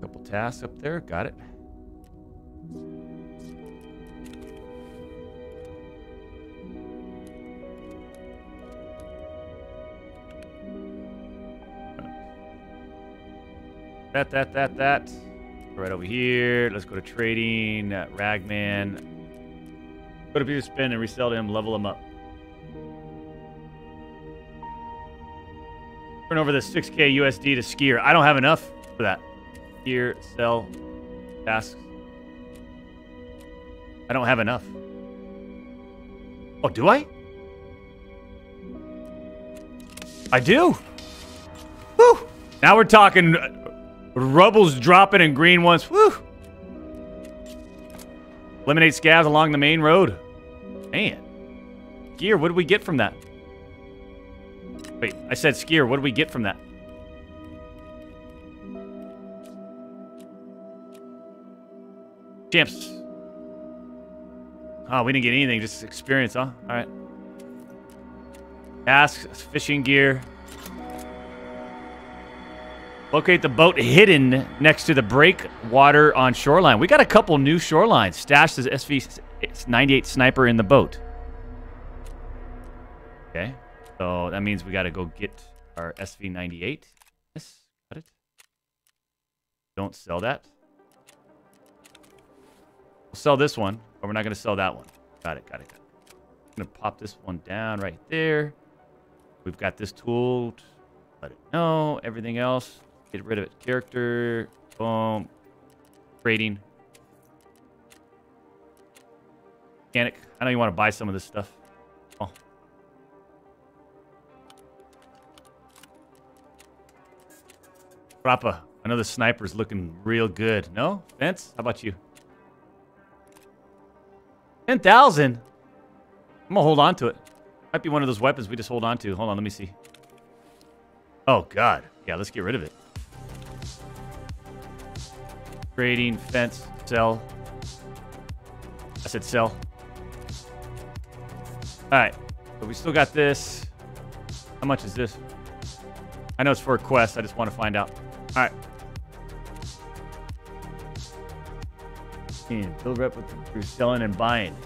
Couple tasks up there. Got it. That, that, that, that. Right over here. Let's go to trading. Uh, Ragman. Go to view spin and resell him. Level him up. Turn over the 6k USD to skier. I don't have enough for that. Here, sell, tasks. I don't have enough. Oh, do I? I do. Woo! Now we're talking Rubble's dropping and green ones. Woo! Eliminate scavs along the main road. Man. Gear, what did we get from that? Wait, I said skier. What did we get from that? Champs. Oh, we didn't get anything. Just experience, huh? All right. Ask fishing gear. Locate the boat hidden next to the breakwater on shoreline. We got a couple new shorelines. Stash the SV-98 sniper in the boat. Okay. So that means we got to go get our SV-98. Yes, got it. Don't sell that. We'll sell this one, but we're not going to sell that one. Got it, got it, got it. I'm going to pop this one down right there. We've got this tool. Let it know. Everything else. Get rid of it. Character. Boom. Rating. Mechanic. I know you want to buy some of this stuff. Oh. Rappa. I know the sniper's looking real good. No? Vince? How about you? 10,000? I'm gonna hold on to it. Might be one of those weapons we just hold on to. Hold on, let me see. Oh, God. Yeah, let's get rid of it. Trading, fence, sell. I said sell. Alright. So we still got this. How much is this? I know it's for a quest. I just want to find out. Alright. And Build rep with through selling and buying.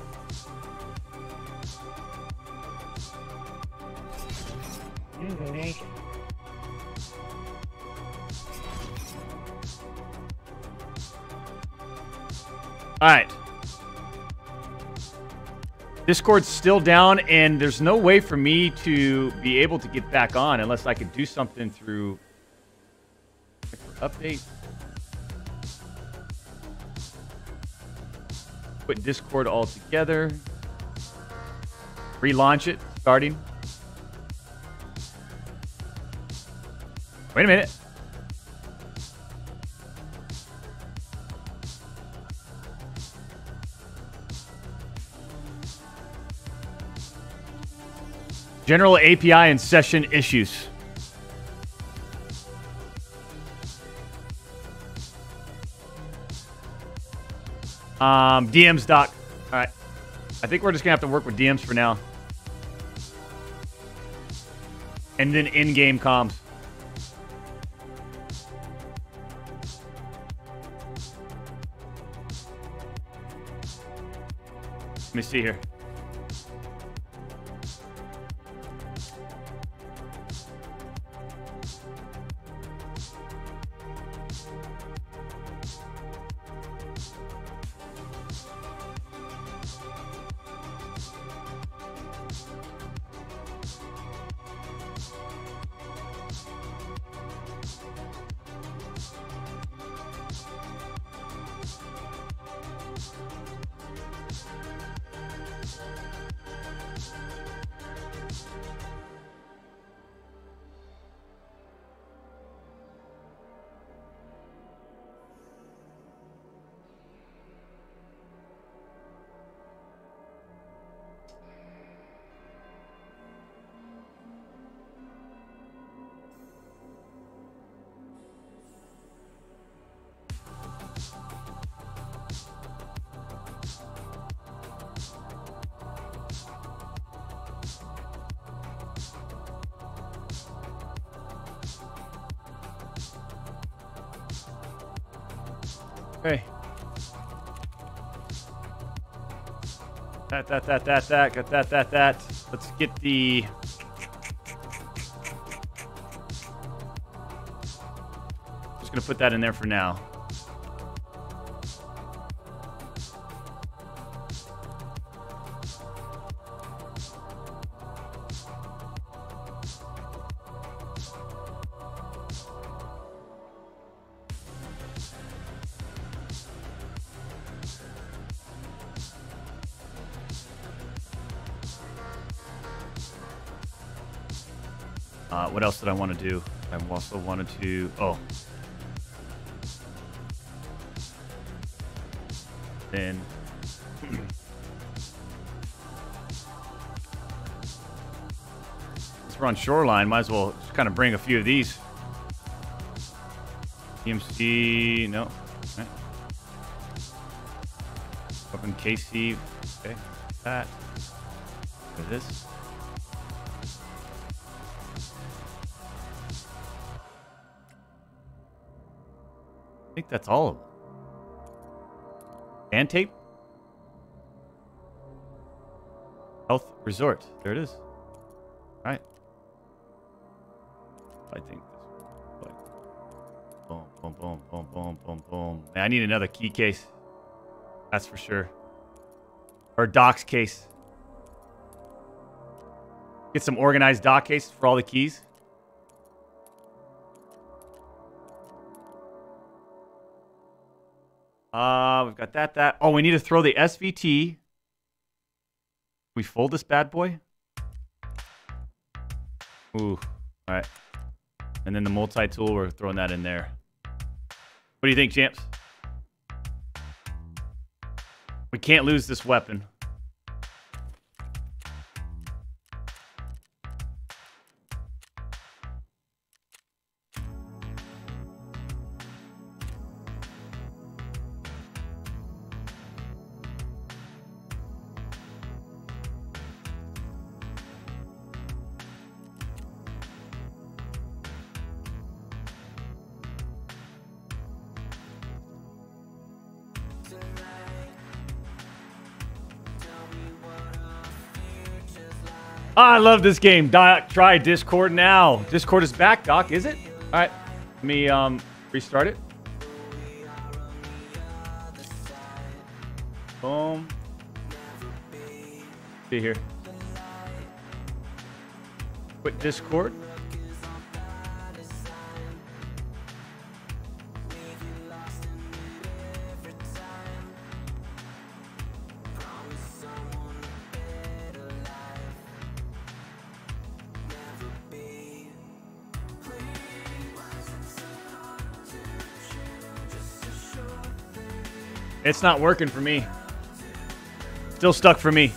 All right. Discord's still down, and there's no way for me to be able to get back on unless I could do something through update. Put Discord all together. Relaunch it, starting. Wait a minute. General API and session issues. Um, DMs doc. All right. I think we're just gonna have to work with DMs for now. And then in-game comms. Let me see here. That, that, that, that, got that, that, that. Let's get the... Just gonna put that in there for now. Also wanted to... Oh. Then... Since we're on Shoreline, might as well kind of bring a few of these. EMC... No. Okay. Open KC... Okay. That. This. That's all of them. Band tape? Health Resort. There it is. All right. I think this boom, boom, boom, boom, boom, boom, boom. Man, I need another key case. That's for sure. Or docs case. Get some organized dock cases for all the keys. Uh, we've got that, that. Oh, we need to throw the SVT. We fold this bad boy? Ooh, all right. And then the multi-tool, we're throwing that in there. What do you think, champs? We can't lose this weapon. I love this game. Doc, try Discord now. Discord is back, Doc, is it? All right. Let me um, restart it. Boom. See here. Quit Discord. It's not working for me. Still stuck for me.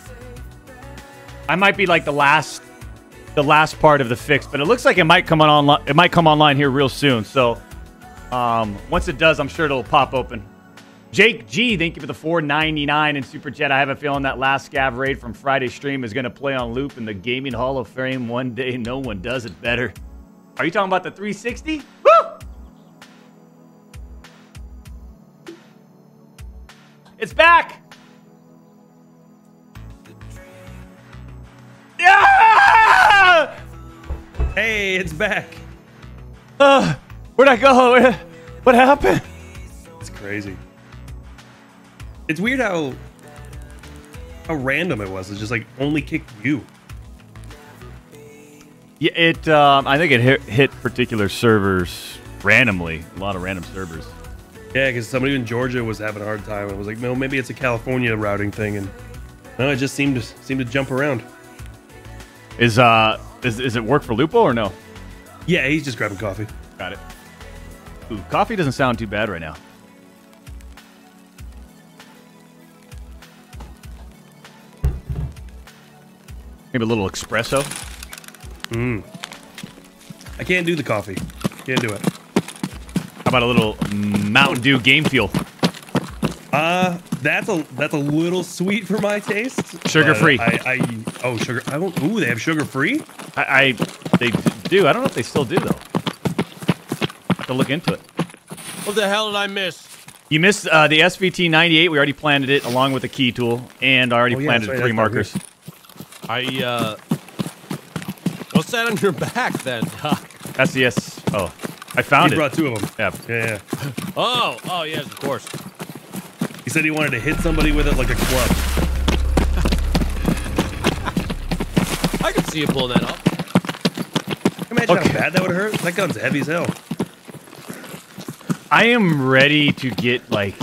I might be like the last the last part of the fix, but it looks like it might come on online it might come online here real soon. So um, once it does, I'm sure it'll pop open. Jake G, thank you for the 499 in Super Chat. I have a feeling that last scav raid from Friday stream is going to play on loop in the Gaming Hall of Fame one day. No one does it better. Are you talking about the 360? It's back! Yeah! Hey, it's back. Uh, where'd I go? Where- What happened? It's crazy. It's weird how how random it was. It just like only kicked you. Yeah, it. Um, I think it hit, hit particular servers randomly. A lot of random servers. Yeah, because somebody in Georgia was having a hard time. It was like, no, maybe it's a California routing thing, and no, it just seemed to seemed to jump around. Is uh, is, is it work for Lupo or no? Yeah, he's just grabbing coffee. Got it. Ooh, coffee doesn't sound too bad right now. Maybe a little espresso. Mm. I can't do the coffee. Can't do it. How about a little Mountain Dew Game Fuel? Uh, that's a that's a little sweet for my taste. Sugar free. I, I oh sugar. I don't. Ooh, they have sugar free. I, I they do. I don't know if they still do though. Have to look into it. What the hell did I miss? You missed uh, the SV-98. We already planted it along with the key tool, and I already Oh, yeah, planted right, three markers. I uh, what's that on your [laughs] back then? Doc? That's the S. Oh, I found he it. brought two of them. Yeah. Yeah, yeah. Oh, oh yes, of course. He said he wanted to hit somebody with it like a club. I can see you pulling that up. Imagine Okay. how bad that would hurt. That gun's heavy as hell. I am ready to get like.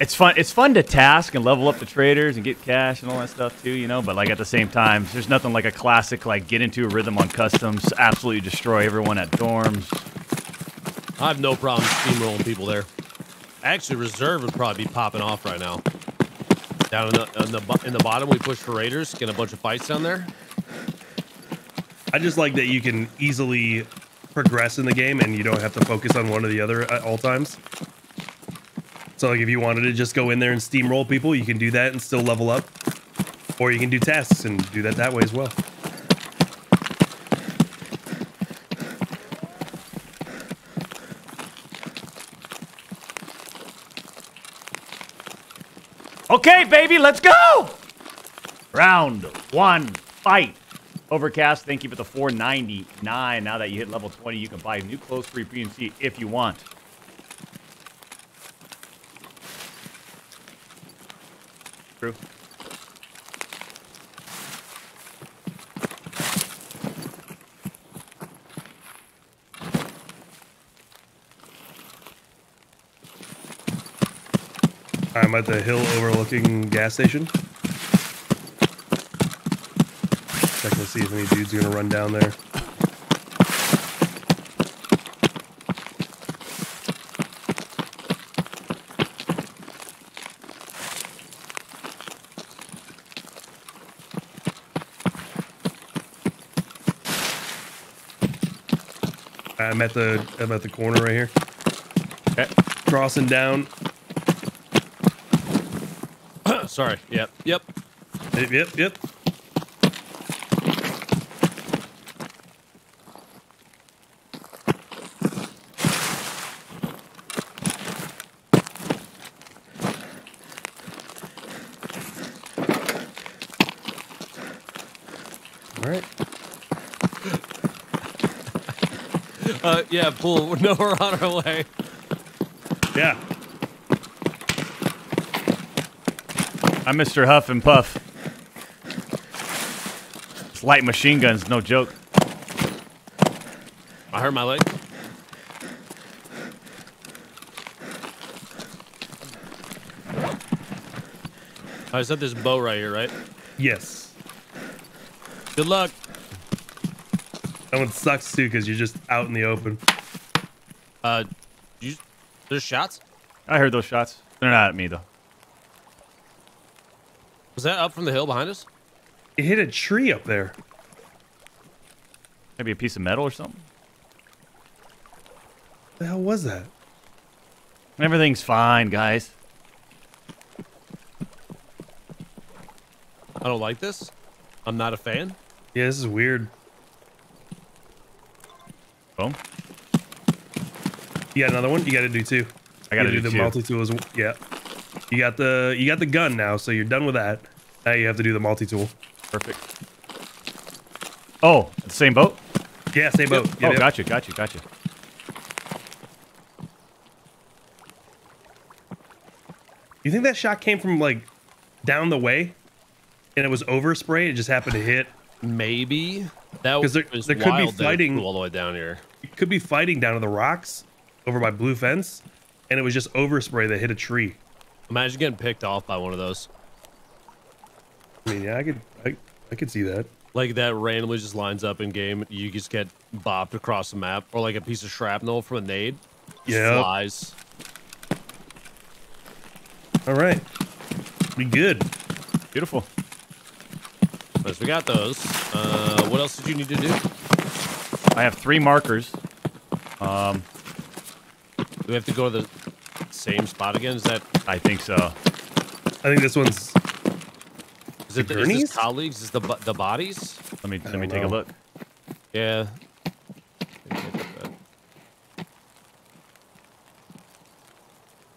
It's fun. It's fun to task and level up the traders and get cash and all that stuff too, you know. But like at the same time, there's nothing like a classic like get into a rhythm on customs, absolutely destroy everyone at dorms. I have no problem steamrolling people there. Actually, reserve would probably be popping off right now. Down in the in the, in the bottom, we push for raiders, get a bunch of fights down there. I just like that you can easily progress in the game and you don't have to focus on one or the other at all times. So like if you wanted to just go in there and steamroll people, you can do that and still level up. Or you can do tasks and do that that way as well. Okay, baby, let's go. Round one, fight. Overcast, thank you for the 499. Now that you hit level 20, you can buy new clothes for your PMC if you want. True. I'm at the hill overlooking gas station. Checking to see if any dude's gonna run down there. I'm at the I'm at the corner right here. Okay. Crossing down. Sorry. Yep. Yep. Yep, yep, yep. All right. [laughs] Uh, yeah. Pool. [laughs] No, we're on our way. Yeah. I'm Mr. Huff and Puff. This light machine gun's no joke. I hurt my leg. I said this bow right here, right? Yes. Good luck. That one sucks too because you're just out in the open. Uh, you, there's shots. I heard those shots. They're not at me though. Was that up from the hill behind us? It hit a tree up there. Maybe a piece of metal or something. The hell was that? Everything's fine, guys. I don't like this. I'm not a fan. Yeah, this is weird. Boom. You got another one? You got to do two. I gotta You do the multi tool as well. Yeah. You got the you got the gun now, so you're done with that. Now you have to do the multi tool. Perfect. Oh, the same boat? Yeah, same boat. oh, Yep, yep. gotcha, gotcha, gotcha. You think that shot came from like down the way, and it was overspray? It just happened to hit. Maybe that 'Cause there- was there could be wild that it fighting- all the way down here. It could be fighting down to the rocks over by blue fence, and it was just overspray that hit a tree. Imagine getting picked off by one of those. I mean, yeah, I could I, I could see that. Like that randomly just lines up in game. You just get bopped across the map, or like a piece of shrapnel from a nade. Yeah. flies. All right, be good. Beautiful. Nice, we got those. Uh, what else did you need to do? I have three markers. Um, Do we have to go to the same spot again? Is that I think so. I think this one's is it The the, is this gurneys? colleagues? Is the the bodies? Let me let don't me take a look. Yeah.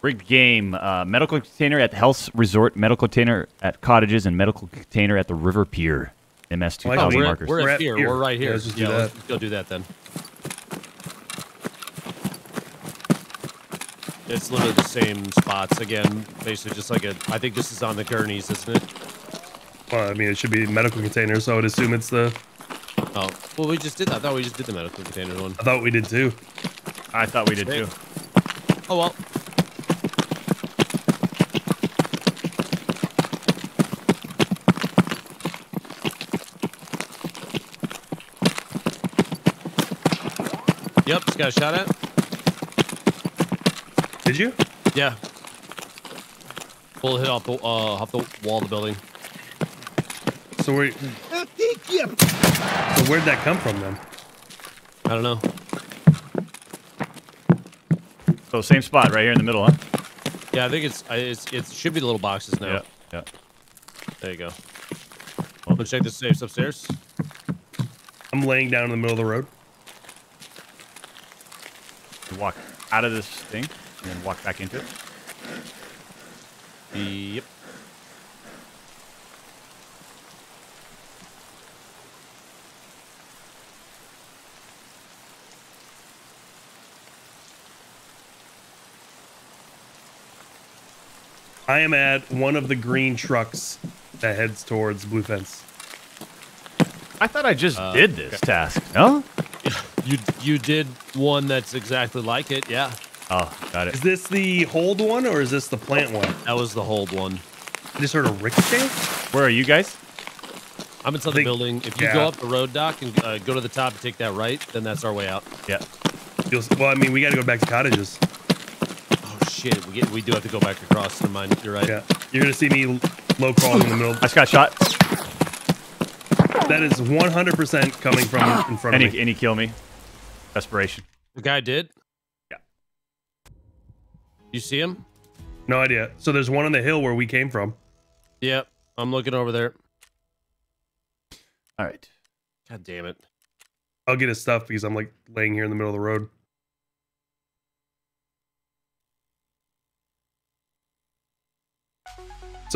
Rigged game. Uh, medical container at the health resort. Medical container at cottages, and medical container at the river pier. MS two Like Oh, thousand we're, markers. we're, We're at at here. here. We're right Yeah, here. let's just do yeah, let's go do that then. It's literally the same spots again. Basically, just like a. I think this is on the gurneys, isn't it? Well, I mean, it should be medical container, so I would assume it's the. Oh, well, we just did that. I thought we just did the medical container one. I thought we did too. I thought we did too. Oh well. Yep, just got a shot at. Did you? Yeah. Full hit off the uh, off the wall of the building. So where? So where'd that come from then? I don't know. So same spot right here in the middle, huh? Yeah, I think it's it's it should be the little boxes now. Yeah. Yeah. There you go. Well, let's check the safes upstairs. I'm laying down in the middle of the road. You walk out of this thing and then walk back into it. Yep. I am at one of the green trucks that heads towards Blue Fence. I thought I just Uh, did this task. No? [laughs] You you did one that's exactly like it. Yeah, Oh, got it. Is this the hold one or is this the plant one? that was the hold one. I just heard a ricochet. Where are you guys? I'm inside the think- building. If you yeah. go up the road, Doc, and uh, go to the top and take that right, then that's our way out. Yeah. You'll, well, I mean, we got to go back to cottages. Shit, we get we do have to go back across. the mine. You're right. Yeah, you're gonna see me low crawling in the middle. I just got shot. That is 100% coming from in front And of he, me. and he killed me. Desperation. The guy did. Yeah. You see him? No idea. So there's one on the hill where we came from. Yep. I'm looking over there. All right. God damn it. I'll get his stuff because I'm like laying here in the middle of the road.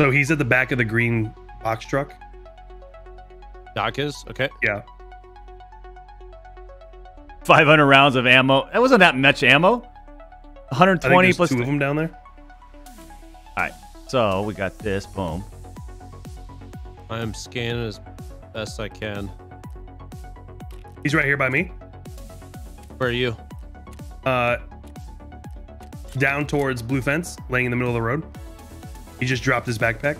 So he's at the back of the green box truck. Doc is okay. Yeah. 500 rounds of ammo. That wasn't that much ammo. I think 120 there's plus. two of them down there. All right. So we got this. Boom. I am scanning as best I can. He's right here by me. Where are you? Uh, down towards blue fence, laying in the middle of the road. He just dropped his backpack.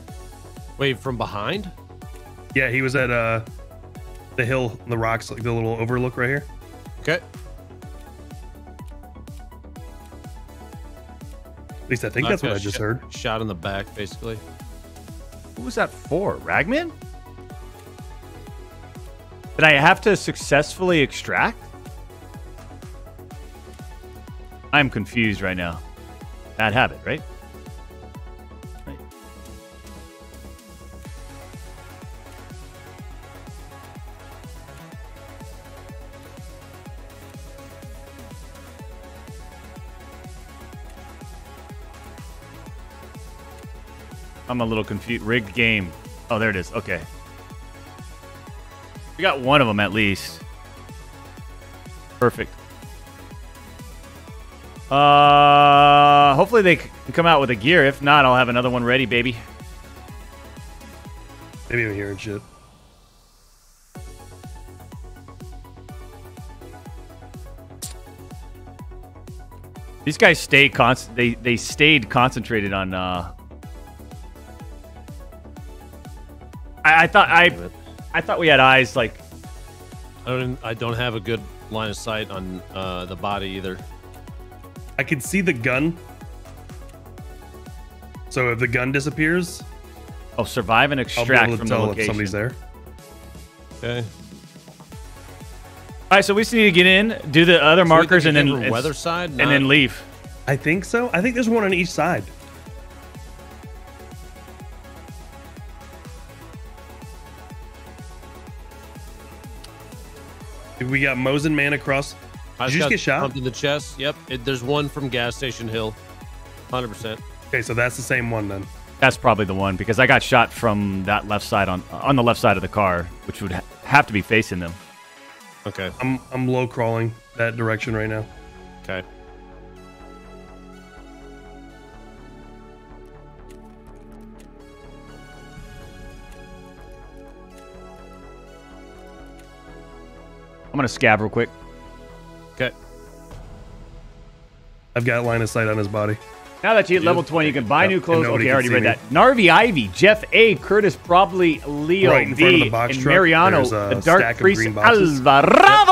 Wait, from behind? Yeah, he was at uh the hill, the rocks, like the little overlook right here. Okay. At least I think that's what I just heard. Shot in the back, basically. Who was that for? Ragman? Did I have to successfully extract? I'm confused right now. Bad habit? Right. I'm a little confused. Rigged game. Oh, there it is. Okay. We got one of them at least. Perfect. Uh, hopefully they can come out with a gear. If not, I'll have another one ready, baby. Maybe I'm hearing shit. These guys stay const. They they stayed concentrated on. uh I, I thought I, I thought we had eyes like. I don't. I don't have a good line of sight on uh, the body either. I can see the gun. So if the gun disappears, Oh, survive and I'll be extract able to from the tell if location. somebody's there. Okay. All right, so we just need to get in, do the other So markers, and then weather side, and then leave. I think so. I think there's one on each side. We got Mosin man across. I Did you just got get shot? Pumped in the chest. Yep. It, there's one from gas station hill. Hundred percent. Okay, so that's the same one then. That's probably the one because I got shot from that left side on on the left side of the car, which would ha- have to be facing them. Okay. I'm I'm low crawling that direction right now. Okay. I'm gonna scab real quick. Okay. I've got line of sight on his body. Now that you hit You level 20, you can buy Yep, new clothes. Okay, I already read me. that. Narvi Ivy, Jeff A, Curtis Probably, Leo Right in front of V, the box and truck, Mariano, there's a the Dark stack of Priest green boxes. Alvarado.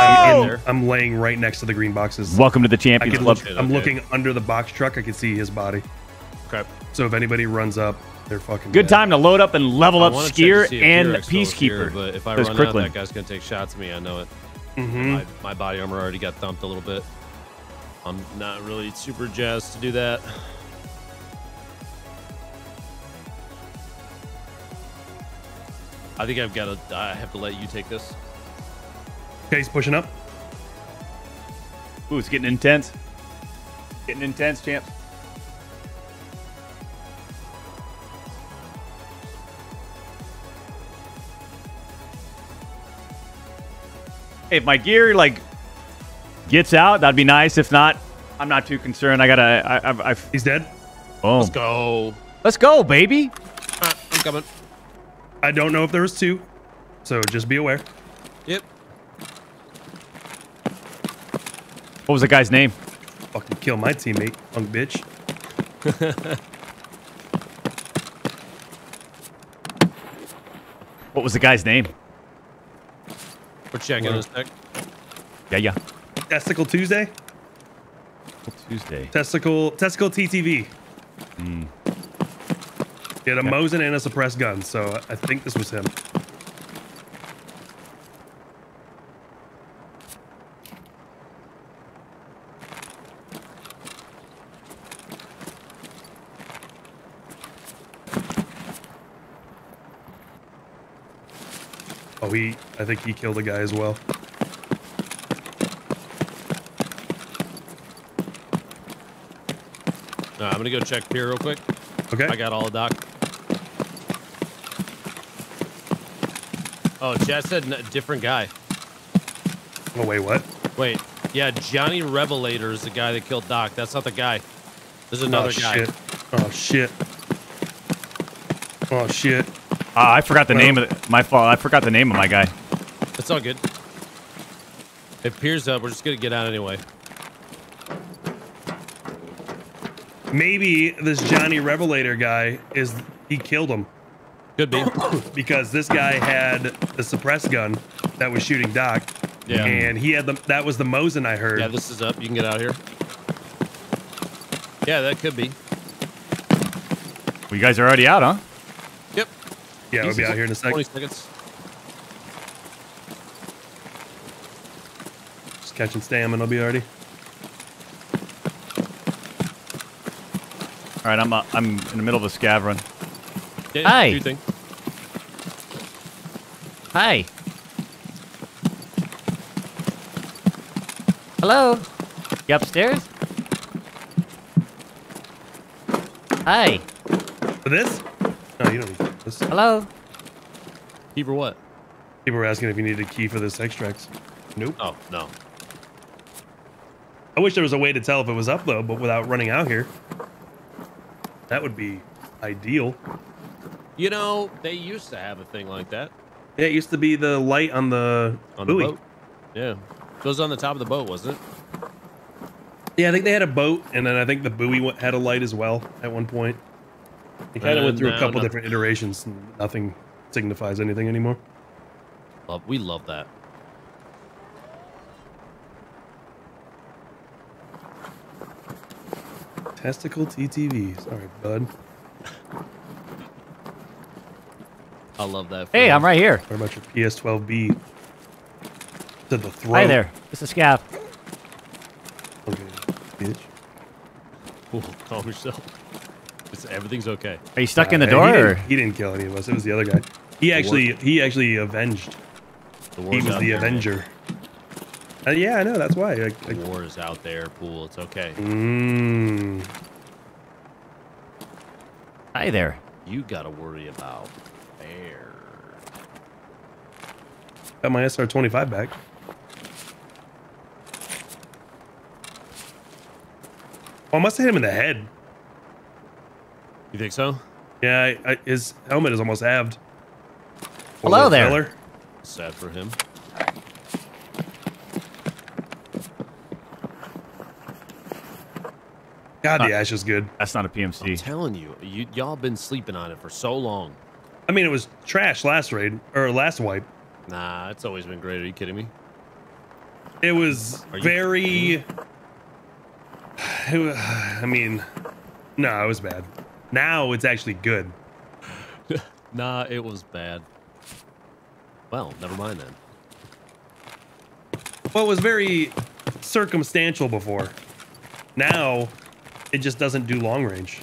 I'm, I'm laying right next to the green boxes. Welcome to the I Champions can Club. look, I'm Okay. looking under the box truck. I can see his body. Okay. So if anybody runs up, they're fucking Good dead. time to load up and level I up wanna check to Skier and T-Rex here, Peacekeeper. but if I There's run out, that guy's gonna take shots at me. I know it. Mhm. My, my body armor already got thumped a little bit. I'm not really super jazzed to do that. I think I've got to. I have to let you take this. Okay, he's pushing up. Ooh, it's getting intense. Getting intense, champ. If my gear like gets out, that'd be nice. If not, I'm not too concerned. I gotta. I, I've, I've He's dead. Boom. Let's go. Let's go, baby. I'm coming. I don't know if there was two, so just be aware. Yep. What was the guy's name? Fucking kill my teammate, punk bitch. [laughs] What was the guy's name? We're checking in a. Yeah, yeah. Testicle Tuesday, Tuesday. testicle testicle TTV. Hmm. He had a Mosin and a suppressed gun, so I think this was him. Oh, he, I think he killed a guy as well. Uh, I'm gonna go check here real quick. Okay. I got all the doc. Oh, Chad said different guy. Oh, wait, what? Wait, yeah, Johnny Revelator is the guy that killed Doc. That's not the guy. There's another oh, guy. Shit. Oh, shit. Oh, shit. Uh, I forgot the name of the, my fault. I forgot the name of my guy. It's all good. If Pier's up, we're just gonna get out anyway. Maybe this Johnny Revelator guy is he killed him Could be. [coughs] because this guy had the suppressed gun that was shooting Doc. Yeah. And he had the that was the Mosin I heard. Yeah, this is up. You can get out here. Yeah, that could be. Well, you guys are already out, huh? Yep. yeah, we'll be out here in a second. 20 seconds. Just catching stamina, I'll be already. All right, I'm uh, I'm in the middle of a scav run. Yeah, Hi. do thing. Hi. Hello. You upstairs? Hi. For this? No, you don't need this. Hello. Key for what? People were asking if you needed a key for this extracts. Nope. Oh, no. I wish there was a way to tell if it was up though, but without running out here. That would be ideal. You know, they used to have a thing like that Yeah, it used to be the light on the on buoy. the boat. Yeah. It was on the top of the boat, wasn't it? Yeah, I think they had a boat, and then I think the buoy had a light as well at one point. It kind of went through no, a couple no. different iterations. And nothing signifies anything anymore. Love, we love that. Testicle TTV. Sorry, bud. I love that. Hey. I'm right here. What about your PS12B? To the throat. Hi there. It's a scav. Okay, bitch. [laughs] Ooh, calm yourself. It's, everything's okay. Are you stuck in the Uh, door? He Or? didn't, he didn't kill any of us. It was the other guy. He actually, he actually avenged. The He was the there. Avenger. Uh, yeah, I know. That's why. I, The war is out there, Pool. It's okay. mm, Hi there. You gotta worry about bear. got my SR25 back. Oh, I must have hit him in the head. You think so? Yeah, I, I, his helmet is almost halved. Poor Hello there. feller. Sad for him. God, Uh, the ash is good. That's not a I'm PMC. telling you, you y'all been sleeping on it for so long. I mean, it was trash last raid or last wipe. Nah, it's always been great. Are you kidding me? It was Are very. [sighs] It wa- I mean, no, it was bad. Now it's actually good. [laughs] Nah, it was bad. Well, never mind then. Well, it was very circumstantial before. Now, it just doesn't do long range.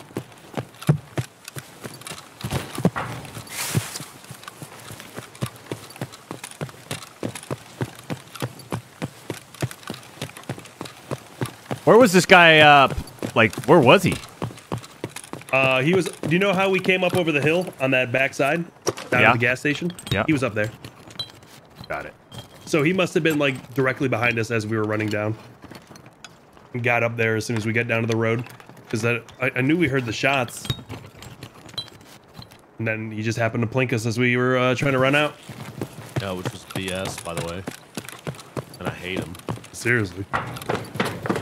Where was this guy? Uh, like, where was he? Uh, he was. Do you know how we came up over the hill on that backside down Yeah. to the gas station? Yeah. He was up there. Got it. So he must have been like directly behind us as we were running down. And got up there as soon as we got down to the road. Because Because I, I knew we heard the shots, and then he just happened to plink us as we were uh, trying to run out. Yeah, which was BS, by the way. And I hate him. Seriously.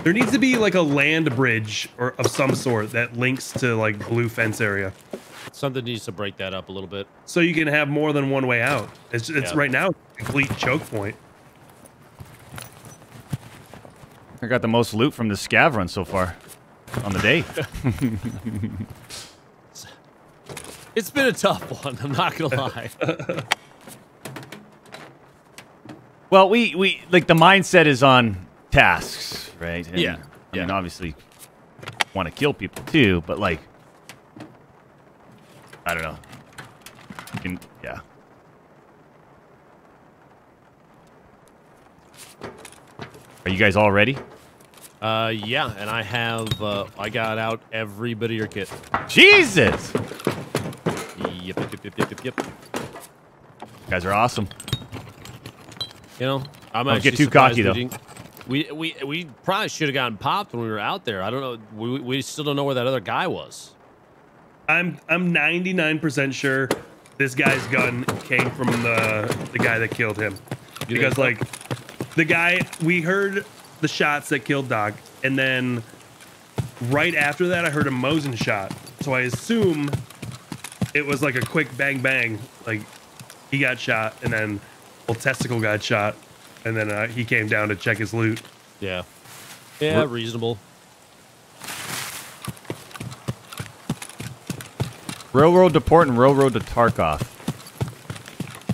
There needs to be like a land bridge or of some sort that links to like blue fence area, Something needs to break that up a little bit. so you can have more than one way out. It's it's Yeah. right now a complete choke point. I got the most loot from the scav run so far on the day. [laughs] It's been a tough one. I'm not gonna [laughs] lie. well, we we like the mindset is on tasks, right? And, Yeah, I mean, yeah. obviously, want to kill people too, but like, I don't know. You can, yeah. Are you guys all ready? Uh, yeah, and I have uh, I got out every bit of your kit. Jesus! Yep, yep, yep, yep, yep, yep. You guys are awesome. You know, I'm Don't get too cocky, though. We we we probably should have gotten popped when we were out there. I don't know. We we still don't know where that other guy was. I'm I'm 99% sure this guy's gun came from the the guy that killed him. You because like the guy we heard the shots that killed Doc and then right after that I heard a Mosin shot. So I assume it was like a quick bang bang like he got shot and then well testicle got shot and then uh, he came down to check his loot. Yeah. Yeah, reasonable. Railroad to Port and Railroad to Tarkov.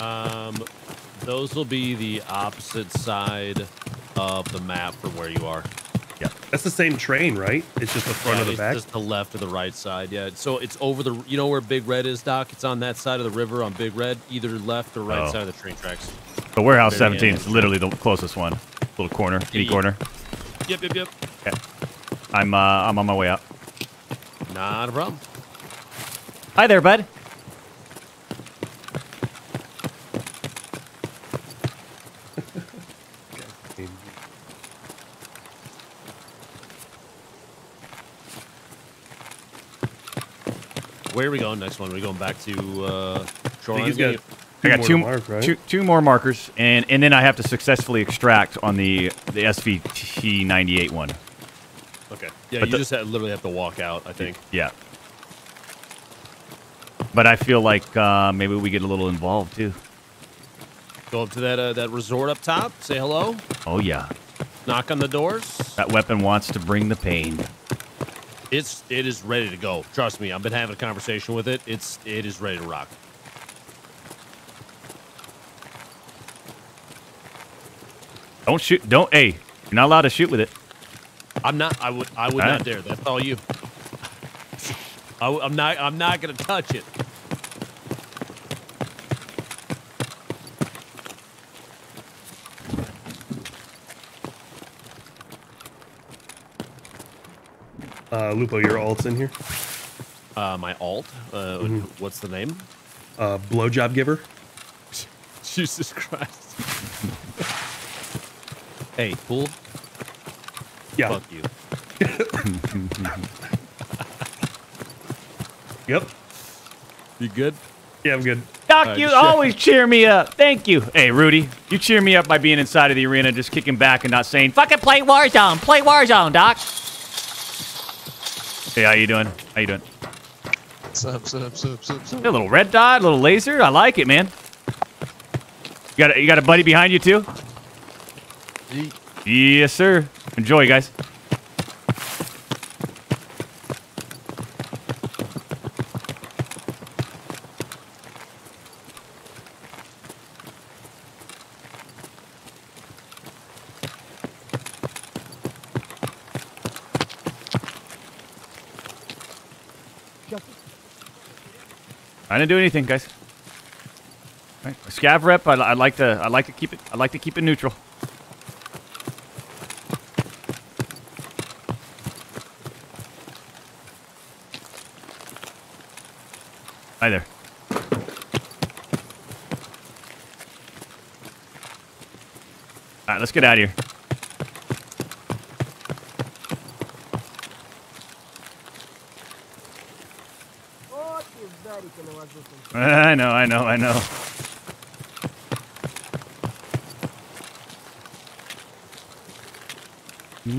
Um, those will be the opposite side of the map from where you are. That's the same train, right? It's just the front Yeah, or the it's back. Just the left or the right side. Yeah. So it's over the. You know where Big Red is, Doc? It's on that side of the river on Big Red, either left or right Oh. side of the train tracks. The warehouse Very 17 is literally the closest one. Little corner, kitty Yeah. corner. Yep, yep, yep. Okay. I'm uh, I'm on my way out. Not a problem. Hi there, bud. Where are we going next one? Are we going back to uh, Shoreline? he's got I got more two, to mark, right? two, two more markers, and and then I have to successfully extract on the the SVT 98 one. Okay. Yeah, But you the- just ha literally have to walk out. I think. Yeah. But I feel like uh, maybe we get a little involved too. Go up to that uh, that resort up top. Say hello. Oh yeah, Knock on the doors. that weapon wants to bring the pain. It's it is ready to go. Trust me. I've been having a conversation with it. It's it is ready to rock. Don't shoot. Don't. Hey, you're not allowed to shoot with it. I'm not. I would. I would All not right. dare. That's all you. [laughs] I, am not. I'm not gonna touch it. Uh, Lupo, your alt's in here. Uh, my alt. Uh, Mm-hmm. What's the name? Uh, blowjob giver. [laughs] Jesus Christ. hey, pool. Yeah. Fuck you. [laughs] Yep. You good? Yeah, I'm good. Doc, Uh, you just- always cheer me up. Thank you. Hey, Rudy, you cheer me up by being inside of the arena, just kicking back and not saying "fucking play Warzone." Play Warzone, Doc. Hey, how you doing? How you doing? Sup, sup, sup, sup, sup. A little red dot, a little laser. I like it, man. You got a, you got a buddy behind you too? Yes, sir. Enjoy, guys. I didn't do anything, guys. All right. Scav rep. I, I like to. I like to keep it. I like to keep it neutral. Hi there. All right, let's get out of here. I know, I know, I know.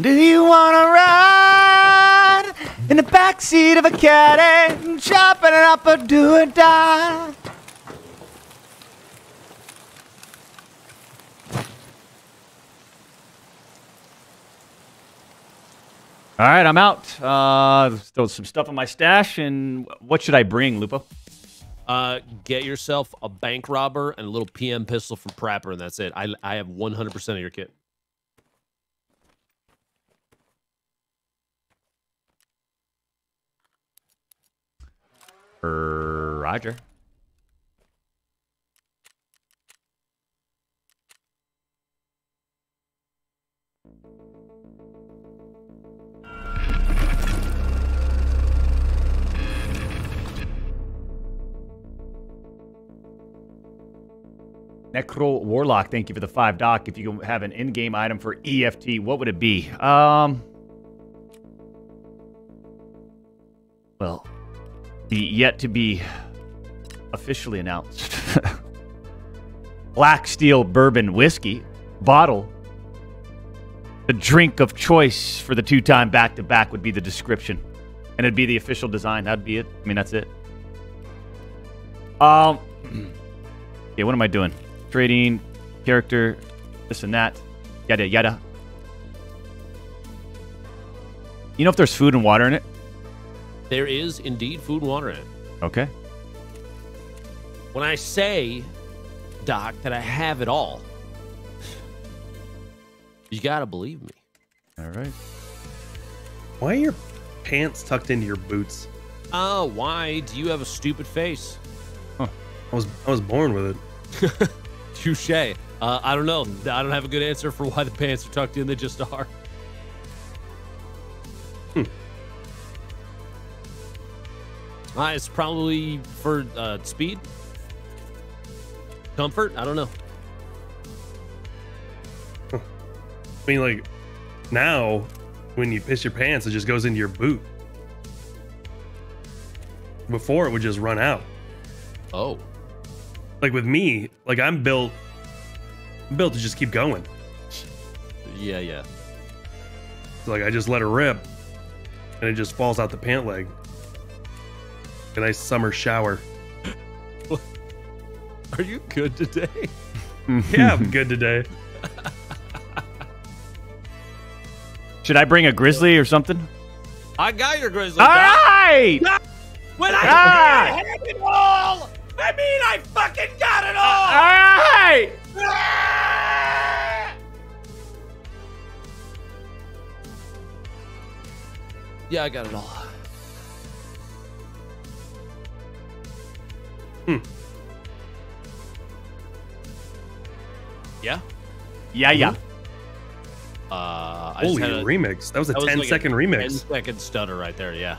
Do you wanna ride in the backseat of a caddy, chopping it up or do or die? All right, I'm out. Uh, still some stuff in my stash, and what should I bring, Lupo? Uh, get yourself a bank robber and a little PM pistol from Prapor, and that's it. I I have 100% of your kit. Roger. Necro Warlock, thank you for the five doc. If you have an in-game item for EFT, what would it be? Um, well, the yet to be officially announced [laughs] Black Steel Bourbon Whiskey bottle. The drink of choice for the two-time back-to-back would be the description, and it'd be the official design. That'd be it. I mean, that's it. Um, [clears throat] okay, what am I doing? Trading, character, this and that, yada yada. You know if there's food and water in it? There is indeed food and water in it. Okay. When I say, Doc, that I have it all, you gotta believe me. All right. Why are your pants tucked into your boots? Oh, why do you have a stupid face? I was I was born with it. [laughs] Touche. Uh, I don't know. I don't have a good answer for why the pants are tucked in. They just are. Uh, it's probably for uh, speed, comfort. I don't know. I mean, like now, when you piss your pants, it just goes into your boot. Before it would just run out. Oh, Like with me, like I'm built, I'm built to just keep going. yeah, yeah. So like I just let it rip, and it just falls out the pant leg. A nice summer shower. [laughs] Are you good today? [laughs] Yeah, I'm good today. [laughs] Should I bring a grizzly or something? I got your grizzly. All Doc. right. When I Ah! say I have it all, I mean I fucking got it all. All right. Yeah, I got it all. Hmm. Yeah. Yeah, yeah. Uh, I just Holy had a, remix! That was a that 10 like second a remix. 10 second stutter right there. Yeah.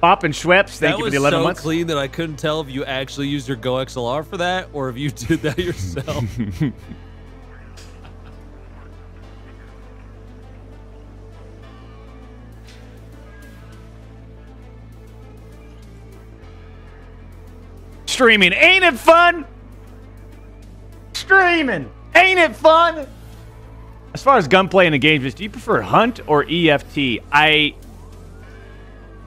Pop and Schweppes, thank that you for the 11 so months. clean that I couldn't tell if you actually used your GoXLR for that or if you [laughs] did that yourself. [laughs] Streaming, ain't it fun? Streaming, ain't it fun? As far as gunplay and engagements, do you prefer Hunt or EFT? I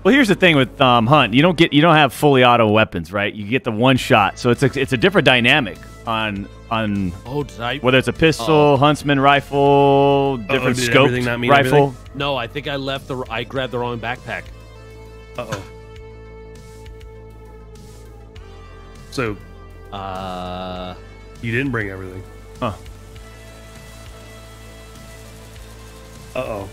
well, here's the thing with um, Hunt. You don't get you don't have fully auto weapons, right? You get the one shot, so it's a, it's a different dynamic on on oh, did I? whether it's a pistol, huntsman rifle, different did scope everything not mean rifle. everything? No, I think I left the. I grabbed the wrong backpack. Uh oh. So Uh, you didn't bring everything. Huh. Uh oh.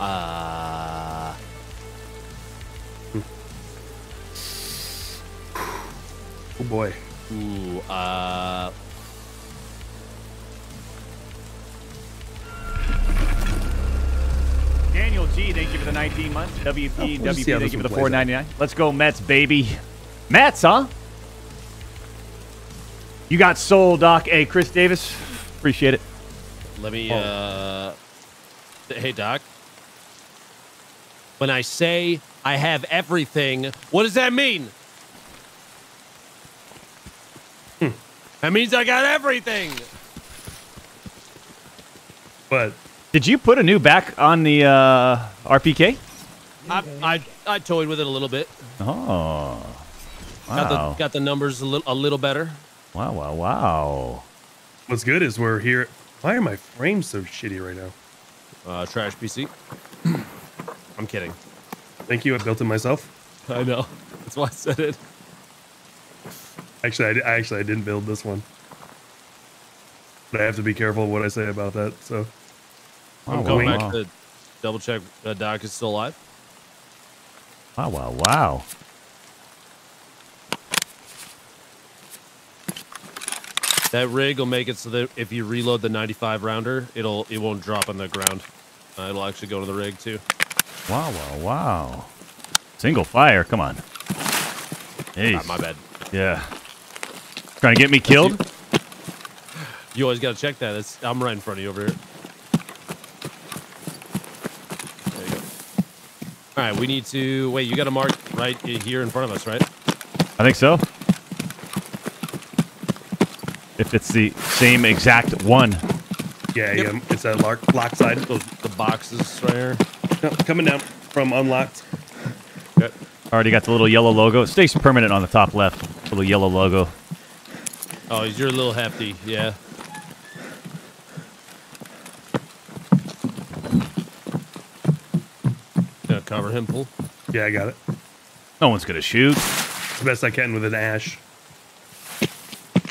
Uh, Oh boy. ooh, uh, Daniel G, thank you for the 19 months. WP, Oh, we'll WP, thank you for the one plays 4.99. Let's go Mets, baby. Mets, huh? You got soul, Doc. Hey, Chris Davis, appreciate it. let me, Oh. uh, hey, Doc. When I say I have everything, what does that mean? Hmm. That means I got everything. But Did you put a new back on the uh, RPK? I, I, I toyed with it a little bit. Oh, Got the wow, got the numbers a little a little better. wow, wow, wow. what's good is we're here. Why are my frames so shitty right now? Uh, trash PC. [clears throat] I'm kidding. Thank you. I built it myself. I know. That's why I said it. Actually, I, di- actually I didn't build this one. But I have to be careful what I say about that. So I'm wow, going wow. back to double check uh, Doc is still alive. Wow, wow, wow. That rig will make it so that if you reload the 95 rounder, it'll it won't drop on the ground. Uh, it'll actually go to the rig too. Wow, wow, wow. Single fire, come on. Hey, Ah, my bad. yeah. Trying to get me killed? You always got to check that. It's, I'm right in front of you over here. There you go. All right, we need to wait. You got to mark right here in front of us, right? I think so. If it's the same exact one. Yeah, Yep. yeah, it's that lock, lock side. Those the boxes right here. No, coming down from unlocked. Okay. Already got the little yellow logo. It stays permanent on the top left. Little yellow logo. Oh, you're a little hefty. Yeah. Gonna cover him, pull. Yeah, I got it. No one's gonna shoot. As best I can with an ash.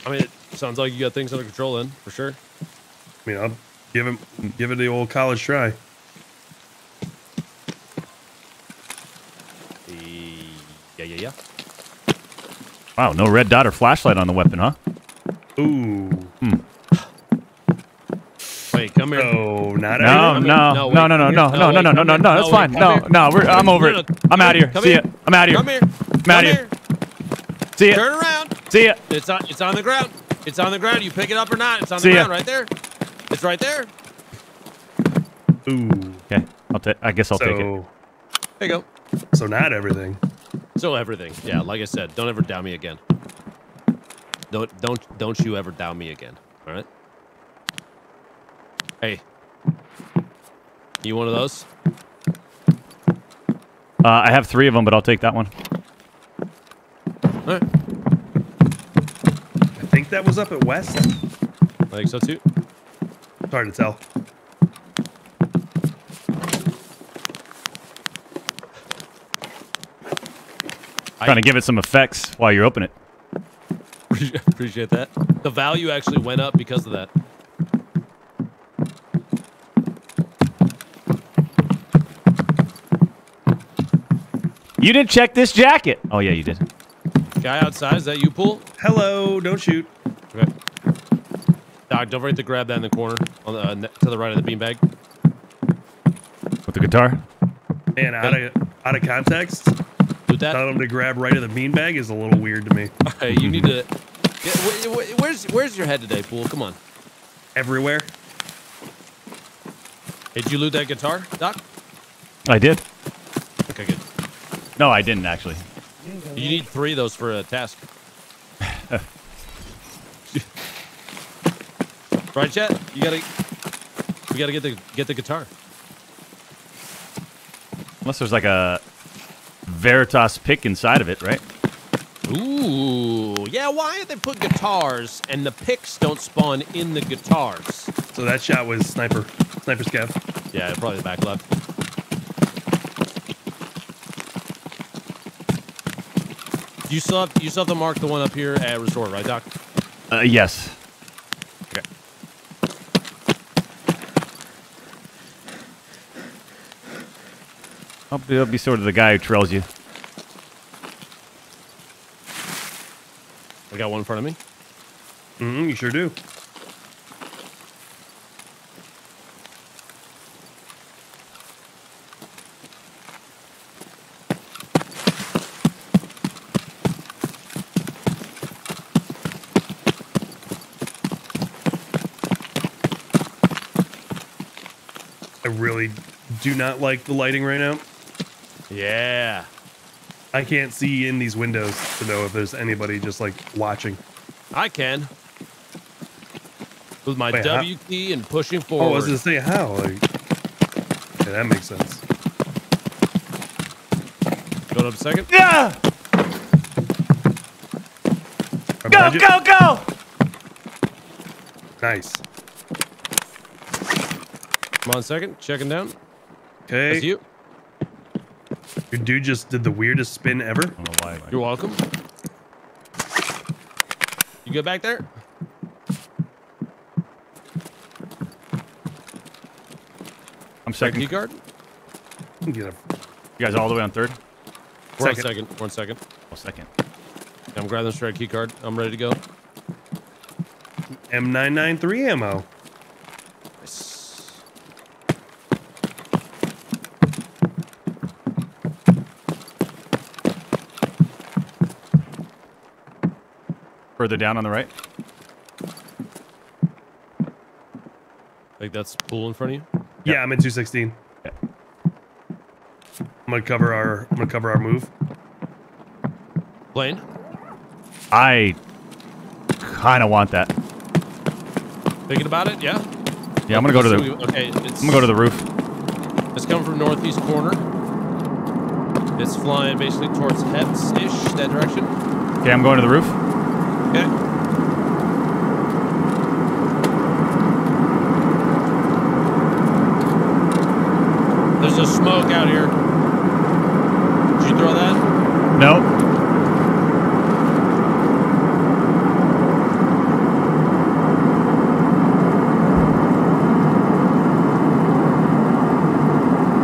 I mean, it sounds like you got things under control then, for sure. I mean, I'll give him, give it the old college try. Yeah, yeah, yeah. Wow, no red dot or flashlight on the weapon, huh? Ooh. Hmm. Wait, come here. Oh, not No, no, No, no, no, no, no, no, no, no, no, no, no. That's fine. No, no, we're, I'm over it. I'm out of here. See ya. I'm out of Come here. here. I'm out Come of here. here. See ya. Turn around. See ya. It's on. It's on the ground. It's on the ground. You pick it up or not? It's on the ground right there. It's right there. Ooh. Okay, I'll take. I guess I'll take it. So, There you go. so not everything. So everything. Yeah, like I said, don't ever down me again. Don't don't don't you ever down me again. All right. Hey. You one of those? Uh, I have three of them, but I'll take that one. All right. I think that was up at West. I think so too. It's hard to tell. I Trying to give it some effects while you open it. Appreciate that. The value actually went up because of that. You didn't check this jacket. Oh yeah, you did. Guy outside, is that you, Pool? Hello, don't shoot. Okay. Doc, don't forget to grab that in the corner on the, uh, to the right of the beanbag. With the guitar. Man, out of out of context, Loot that. telling him to grab right of the beanbag is a little weird to me. Hey, you need to. Yeah, wh- wh- where's Where's your head today, Pool? Come on. Everywhere. Did you loot that guitar, Doc? I did. Okay, good. No, I didn't actually. You need three of those for a task. [laughs] right, Chet? You gotta. We gotta get the get the guitar. Unless there's like a Veritas pick inside of it, right? Ooh, yeah. Why did they put guitars and the picks don't spawn in the guitars? So that shot was sniper, sniper scav. Yeah, probably the back left. You still have you still have to mark the one up here at resort, right, Doc? Uh, yes. I'll be, I'll be sort of the guy who trails you. I got one in front of me. Mm, you sure do. I really do not like the lighting right now. Yeah. I can't see in these windows to know if there's anybody just like watching. I can. With my Wait, how- W key and pushing forward. Oh, I was gonna say how. Like, yeah, that makes sense. Going up a second. Yeah! Right Go, behind go, go! Nice. Come on, second. Checking down. Okay. That's you. Your dude just did the weirdest spin ever. I don't know why. You're welcome. You go back there? I'm Second second. key You card? Get a guys all the way on third? We're on Second. second. One second. Oh, second. I'm grabbing the strike key card. I'm ready to go. M993 ammo. Further down on the right. I think that's pool in front of you. Yeah, I'm in 216. Yeah. I'm gonna cover our. I'm gonna cover our move. Plane. I kind of want that. Thinking about it? Yeah. Yeah, I'm gonna go to the. We- okay, it's, I'm gonna go to the roof. It's coming from northeast corner. It's flying basically towards Heps-ish, that direction. Okay, I'm going to the roof. Okay. There's a smoke out here. Did you throw that? No.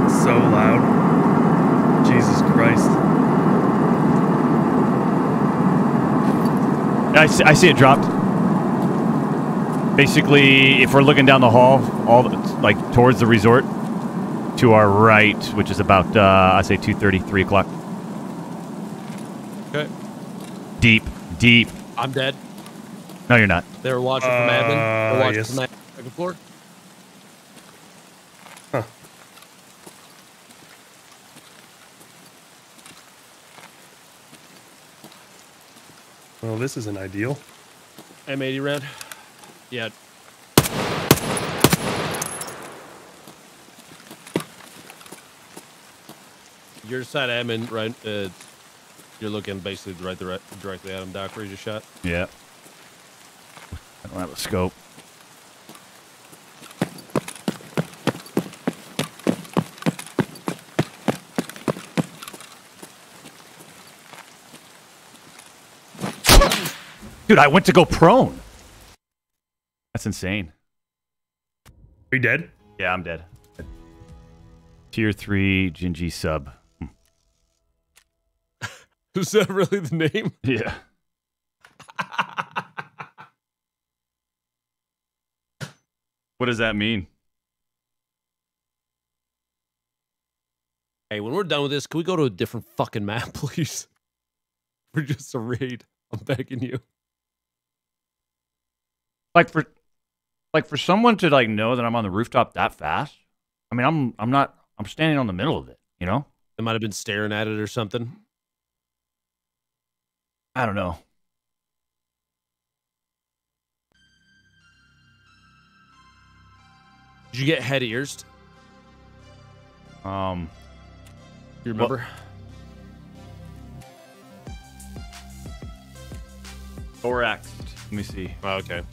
So loud. Jesus Christ. I see, I see it dropped. Basically, if we're looking down the hall, all the, like towards the resort, to our right, which is about uh, I say 2:30, 3 o'clock. Okay. Deep, deep. I'm dead. No, you're not. They were watching from admin. They Uh, were watching yes. from that second floor. This isn't ideal. M80 red. Yeah. Your side admin, right? Uh, you're looking basically right direct, directly at him, Doc, where you just shot. Yeah. I don't have a scope. Dude, I went to go prone. That's insane. Are you dead? Yeah, I'm dead. Tier 3 Gingy sub. Hmm. [laughs] Is that really the name? [laughs] Yeah. what does that mean? Hey, when we're done with this, can we go to a different fucking map, [laughs] please? For just a raid. I'm begging you. Like for like for someone to like know that I'm on the rooftop that fast? I mean, I'm I'm not I'm standing on the middle of it, you know? They might have been staring at it or something. I don't know. Did you get head ears? Um You remember? thorax. Let me see. Oh, okay.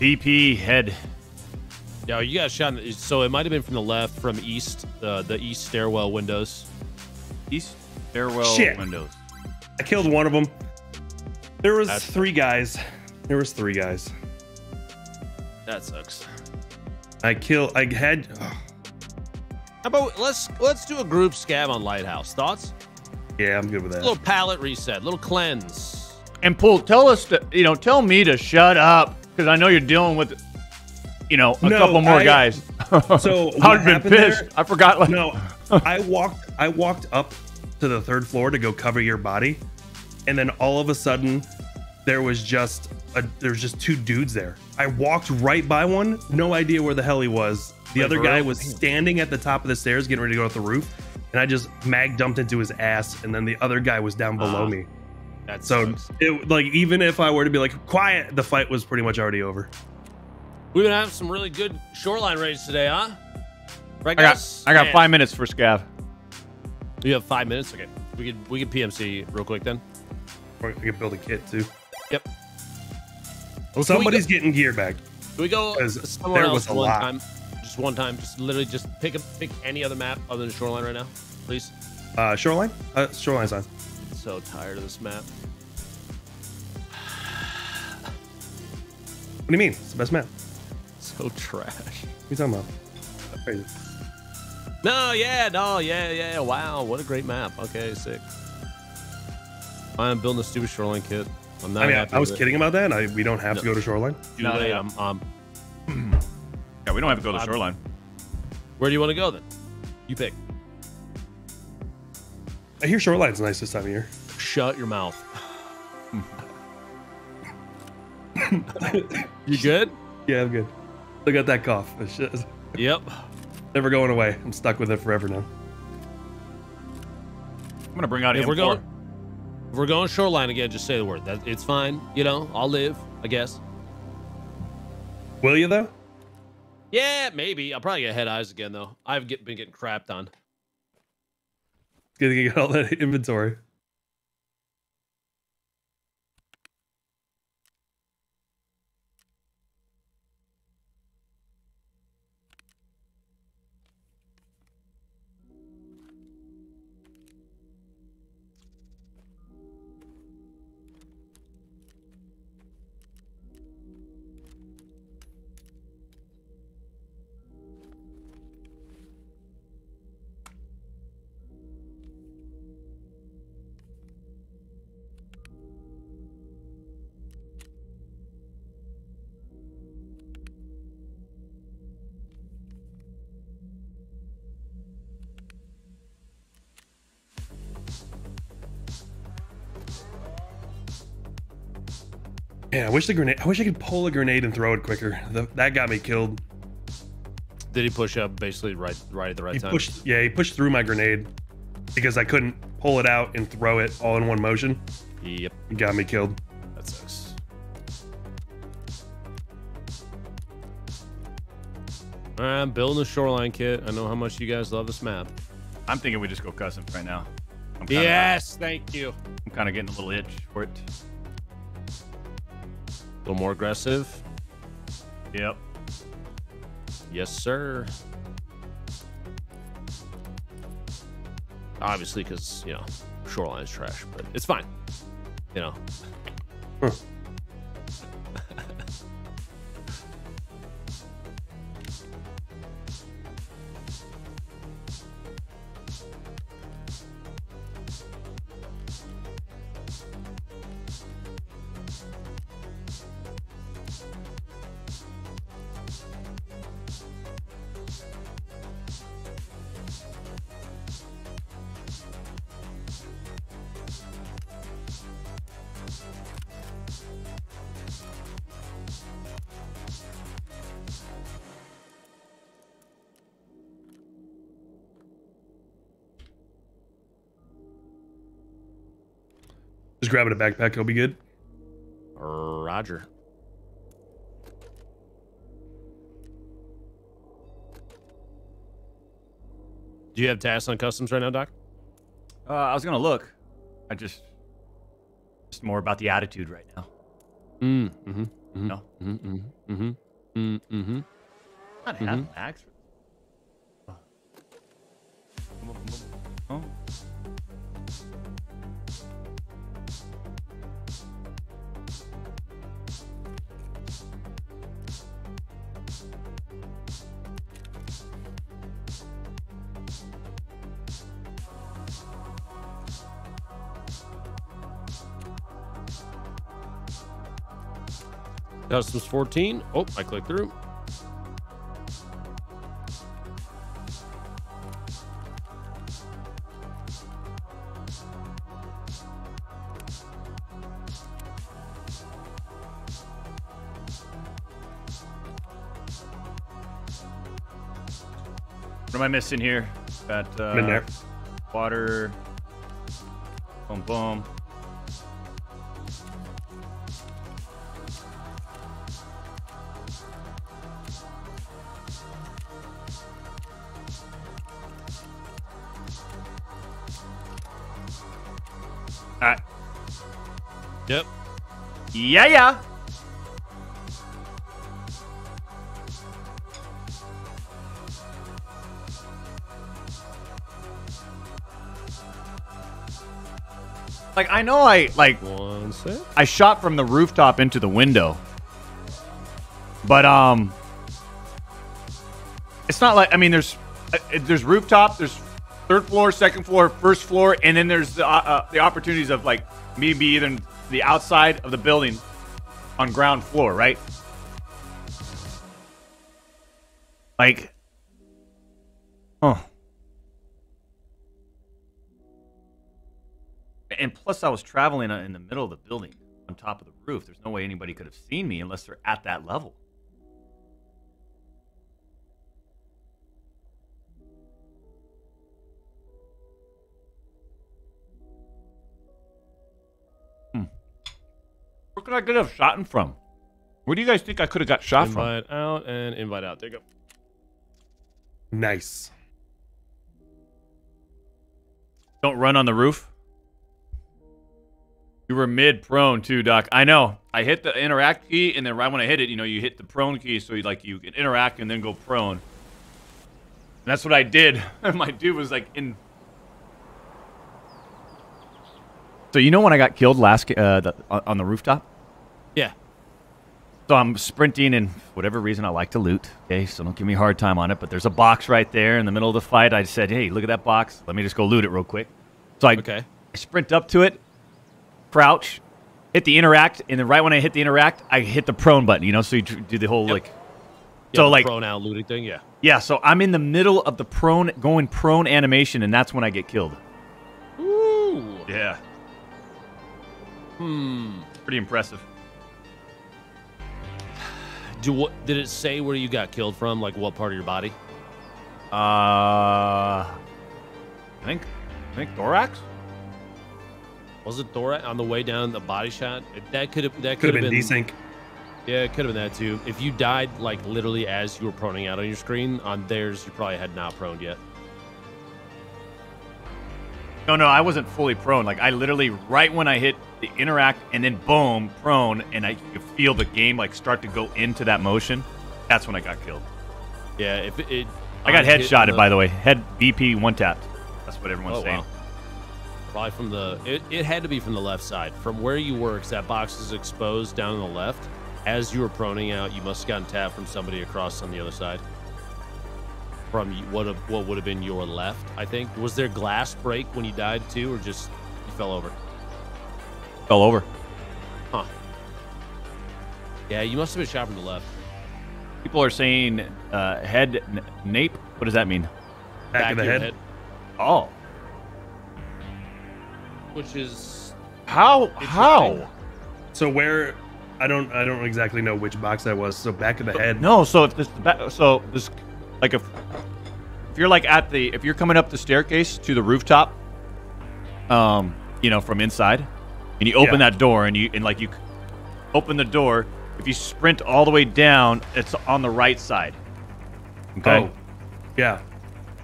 DP head. Yeah, you got shot. In, so it might have been from the left, from east, uh, the east stairwell windows. East stairwell Shit. windows. I killed one of them. There was That's- three guys. There was three guys. That sucks. I kill. I had. How about let's let's do a group scav on Lighthouse. Thoughts? Yeah, I'm good with A that. little palette reset, little cleanse. And pull. tell us to, you know, tell me to shut up because I know you're dealing with, you know, a No, couple more I- guys. [laughs] So [laughs] I've been pissed. there- I forgot. Like, No, I walked. I walked up to the third floor to go cover your body, and then all of a sudden, there was just a, there was just two dudes there. I walked right by one, no idea where the hell he was. The Wait, other guy real? was standing at the top of the stairs, getting ready to go up the roof, and I just mag dumped into his ass, and then the other guy was down below Ah, me. That's So it like even if I were to be like quiet, the fight was pretty much already over. we've been having some really good shoreline raids today, huh? Right, I got guys? I got five minutes for Scav. You have five minutes. Okay, we could we can PMC real quick then. Or I could build a kit too. Yep. Well, somebody's getting gear back. Can we go somewhere else one lot. time? Just one time. Just literally just pick a pick any other map other than shoreline right now, please. Uh, shoreline. Uh, shoreline's on. So tired of this map. What do you mean? It's the best map. So trash. What are you talking about? Crazy. No, yeah, no, yeah, yeah. Wow, what a great map. Okay, sick. I'm building a stupid shoreline kit. I'm not I mean, I, happy I was with it. kidding about that. I, we don't have to go to shoreline. Too No, no, late. no. Um, [clears throat] Yeah, we don't have to go to Shoreline. where do you want to go then? You pick. I hear shoreline's nice this time of year. Shut your mouth. you good? Yeah, I'm good. Look at that cough. Yep. never going away. I'm stuck with it forever now. I'm gonna bring out If M4. we're going, if we're going shoreline again, just say the word. That it's fine. You know, I'll live. I guess. Will you though? Yeah, maybe. I'll probably get head eyes again though. I've get, been getting crapped on. Good to get all that [laughs] inventory. Yeah, I wish the grenade. I wish I could pull a grenade and throw it quicker. The, that got me killed. Did he push up basically right, right at the right He time? pushed. Yeah, he pushed through my grenade because I couldn't pull it out and throw it all in one motion. Yep. It got me killed. That sucks. All right, I'm building a shoreline kit. I know how much you guys love this map. I'm thinking we just go custom right now. I'm kinda, Yes, thank you. I'm kind of getting a little itch for it. Little more aggressive. Yep. Yes, sir. Obviously, because you know, shoreline's trash, but it's fine. You know. Huh. Just grabbing a backpack. It'll be good. Roger. Do you have tasks on customs right now, Doc? Uh, I was gonna look. I just, just more about the attitude right now. Mm, mm-hmm, mm-hmm, No, mm-hmm, mm-hmm, mm-hmm, mm-hmm. not Mhm. half max. Customs 14. Oh, I clicked through. What am I missing here? Got uh, in there. water. Boom, boom. Yeah, yeah. Like I know I like One sec. I shot from the rooftop into the window. But um it's not like I mean there's uh, there's rooftop, there's third floor, second floor, first floor, and then there's the uh, uh, the opportunities of like maybe either the outside of the building on ground floor, right? Like Oh. And plus, I was traveling in the middle of the building on top of the roof. There's no way anybody could have seen me unless they're at that level. Where could I could have shot him from? Where do you guys think I could have got shot from? Invite out and invite out. There you go. Nice. Don't run on the roof. You were mid prone too, Doc. I know. I hit the interact key, and then right when I hit it, you know, you hit the prone key, so you like you can interact and then go prone. And that's what I did. [laughs] My dude was like in. So you know when I got killed last uh, the, on on the rooftop? Yeah. So I'm sprinting, and for whatever reason, I like to loot. Okay, so don't give me a hard time on it. But there's a box right there in the middle of the fight. I said, "Hey, look at that box. Let me just go loot it real quick." So I, Okay. I sprint up to it, crouch, hit the interact, and then right when I hit the interact, I hit the prone button. You know, so you do the whole Yep. like. Yeah, So like, prone out looting thing. Yeah. yeah. So I'm in the middle of the prone, going prone animation, and that's when I get killed. Ooh. Yeah. Hmm. Pretty impressive. Do what? Did it say where you got killed from? Like what part of your body? Uh, I think, I think thorax. Was it thorax on the way down the body shot? That could have. That Could could have been desync. Yeah, it could have been that too. If you died like literally as you were proning out on your screen, on theirs you probably had not proned yet. No, no, I wasn't fully prone. Like I literally, right when I hit the interact, and then boom, prone, and I could feel the game like start to go into that motion. That's when I got killed. Yeah, if it. it I got um, headshotted, the- by the way. Head BP one tapped. That's what everyone's Oh saying. wow. Probably from the. It, it had to be from the left side, from where you were, because that box is exposed down on the left. As you were proning out, you must have gotten tapped from somebody across on the other side. From what what would have been your left, I think. Was there glass break when you died too, or just you fell over? Fell over. Huh. Yeah, you must have been shot from the left. People are saying uh, head n- nape. What does that mean? Back, of the your head. Oh, which is how? How? So where? I don't. I don't exactly know which box that was. So back of the head. No, so if this, ba- so this, like if if you're like at the if you're coming up the staircase to the rooftop, um, you know, from inside, and you open Yeah. that door and you and like you open the door, if you sprint all the way down, it's on the right side. Okay, Oh. Yeah.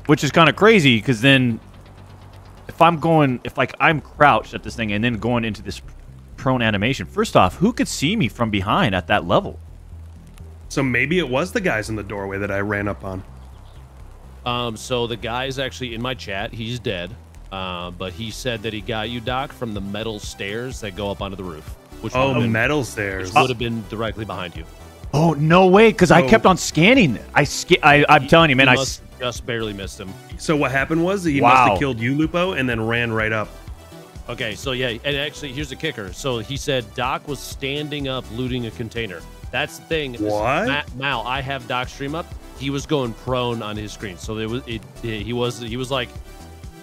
which is kind of crazy because then if I'm going, if like I'm crouched at this thing and then going into this prone animation, first off, who could see me from behind at that level? So maybe it was the guys in the doorway that I ran up on. Um, so the guy is actually in my chat. He's dead. Uh, but he said that he got you, Doc, from the metal stairs that go up onto the roof. Which Oh, been, metal which stairs. would have been directly behind you. Oh no way! Because I kept on scanning. I sca- I I'm telling you, man. You I must just barely missed him. So what happened was he must have killed you, Lupo, and then ran right up. Okay, so yeah, and actually, here's the kicker. So he said Doc was standing up looting a container. That's the thing. is What? Ma- Mal, I have Doc stream up. He was going prone on his screen, so it was it. it- he was he was like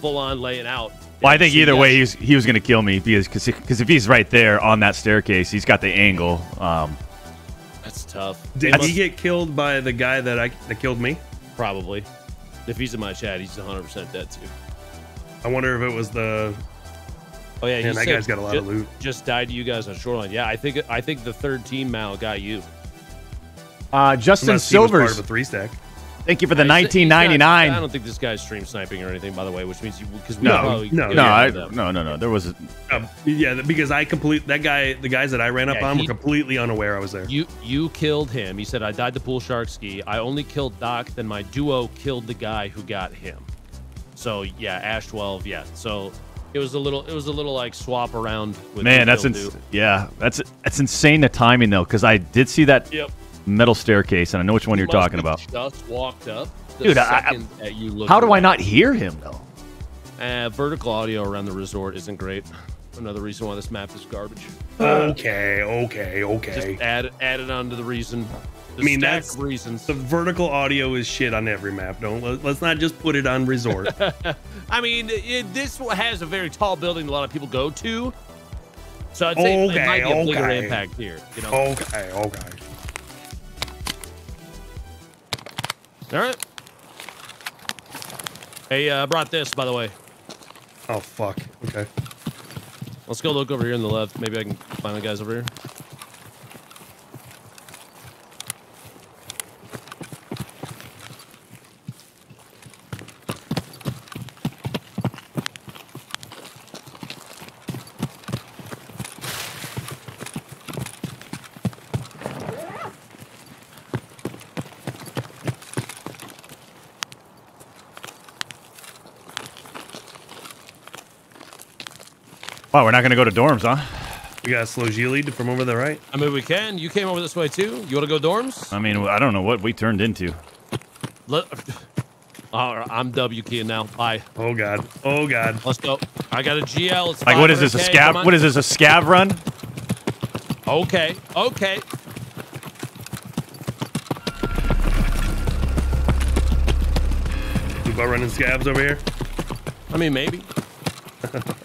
full on laying out. Well, I think either way, he was, he was going to kill me because because if he's right there on that staircase, he's got the angle. Um, That's tough. Did That's- he get killed by the guy that I that killed me? Probably. If he's in my chat, he's 100 percent dead too. I wonder if it was the. Oh yeah, Man, that guy's got a lot ju- of loot. Just died to you guys on shoreline. Yeah, I think I think the third team Mal got you. uh, Justin Unless he was part of a three stack. Thank you for the He's- he's not- 1999. I don't think this guy's stream sniping or anything, by the way, which means you because we No, no, no, I, no, no, no. There was a, Um, yeah, because I complete that guy. The guys that I ran up Yeah, on he- were completely unaware I was there. You you killed him. He said I died to pool shark ski. I only killed Doc. Then my duo killed the guy who got him. So yeah, Ash 12. Yeah. So it was a little it was a little like swap around with man. That's killed ins- yeah. That's that's insane. The timing though, because I did see that Yep. Metal staircase, and I know which one you're must talking have about. Just walked up. The Dude, I- I- that you How do I not hear him though? Uh, vertical audio around the resort isn't great. Another reason why this map is garbage. Okay, okay, okay. Just add add it on to the reason. The I mean, that's- reasons. the vertical audio is shit on every map. Don't let, let's not just put it on resort. [laughs] I mean, it, this has a very tall building a lot of people go to. So I'd say it might be a bigger impact here. You know. okay, okay. All right. Hey, uh, I brought this by the way. Oh fuck. Okay. Let's go look over here on the left. Maybe I can find the guys over here. Wow, we're not going to go to dorms, huh? We got a slow G lead from over the right. I mean, we can. You came over this way too. You want to go dorms? I mean, I don't know what we turned into. Let, [laughs] All right, I'm W keying now. Bye. Oh god. Oh god. Let's go. I got a GL. It's Like, what is this? A scav? What is this? A scav run? Okay. Okay. We about running scavs over here. I mean, maybe. [laughs]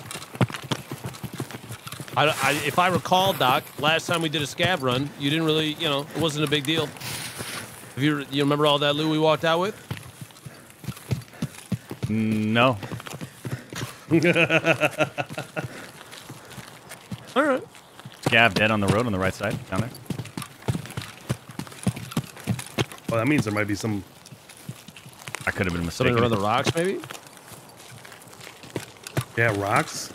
I, I, if I recall, Doc, last time we did a scav run, you didn't really, you know, it wasn't a big deal. If you you remember all that loot we walked out with? No. [laughs] All right. Scav dead on the road on the right side down there. Well, that means there might be some. I could have been Something mistaken. around the rocks, maybe. Yeah, rocks.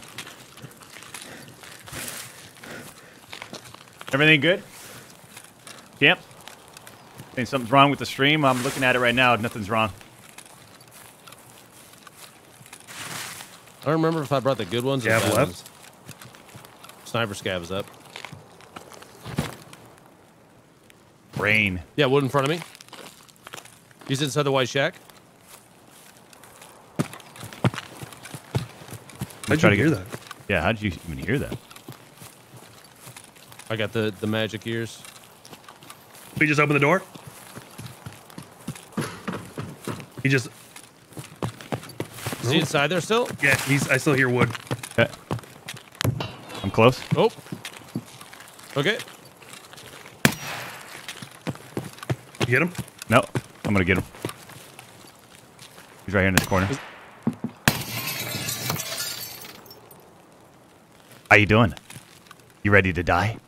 Everything good? Camp? Think something's wrong with the stream? I'm looking at it right now. Nothing's wrong. I don't remember if I brought the good ones or Scav bad left? ones. Sniper scav is up. Rain. Yeah, wood in front of me. He's inside the white shack. How'd try you to hear that? Yeah, how'd you even hear that? I got the the magic ears. We just opened the door. He just. Is he inside there still? Yeah, he's. I still hear wood. Okay. I'm close. Oh. Okay. You get him? No, I'm gonna get him. He's right here in this corner. How you doing? You ready to die?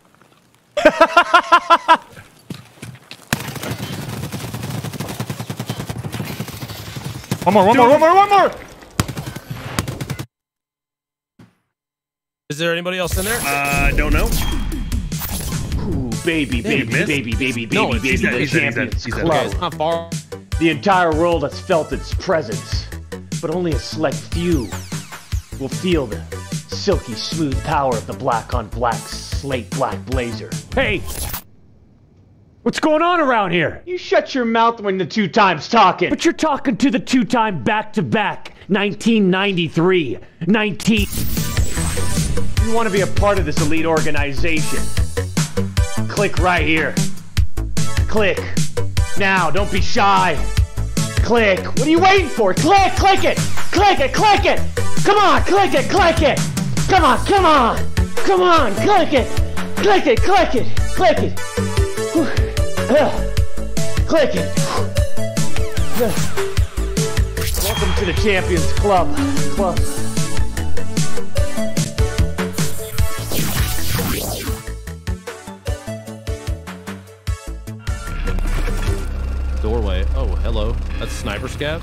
One more, one more, one more, one more! Is there anybody else in there? Uh, don't know. Ooh, baby, baby, baby, baby, baby, No, baby, he's dead, the he's dead, Champions he's. Club. Okay, it's not far. The entire world has felt its presence, but only a select few will feel the silky smooth power of the black on black slate black blazer. Hey! What's going on around here? You shut your mouth when the two times talking. But you're talking to the two time back to back 1993. 19. You want to be a part of this elite organization? Click right here. Click. Now, don't be shy. Click. What are you waiting for? Click, click it. Click it, click it. Come on, click it, click it. Come on, come on. Come on, click it. Click it, click it, click it. Uh, click it. Welcome to the Champions Club. Club. Doorway. Oh, hello. That's sniper scav.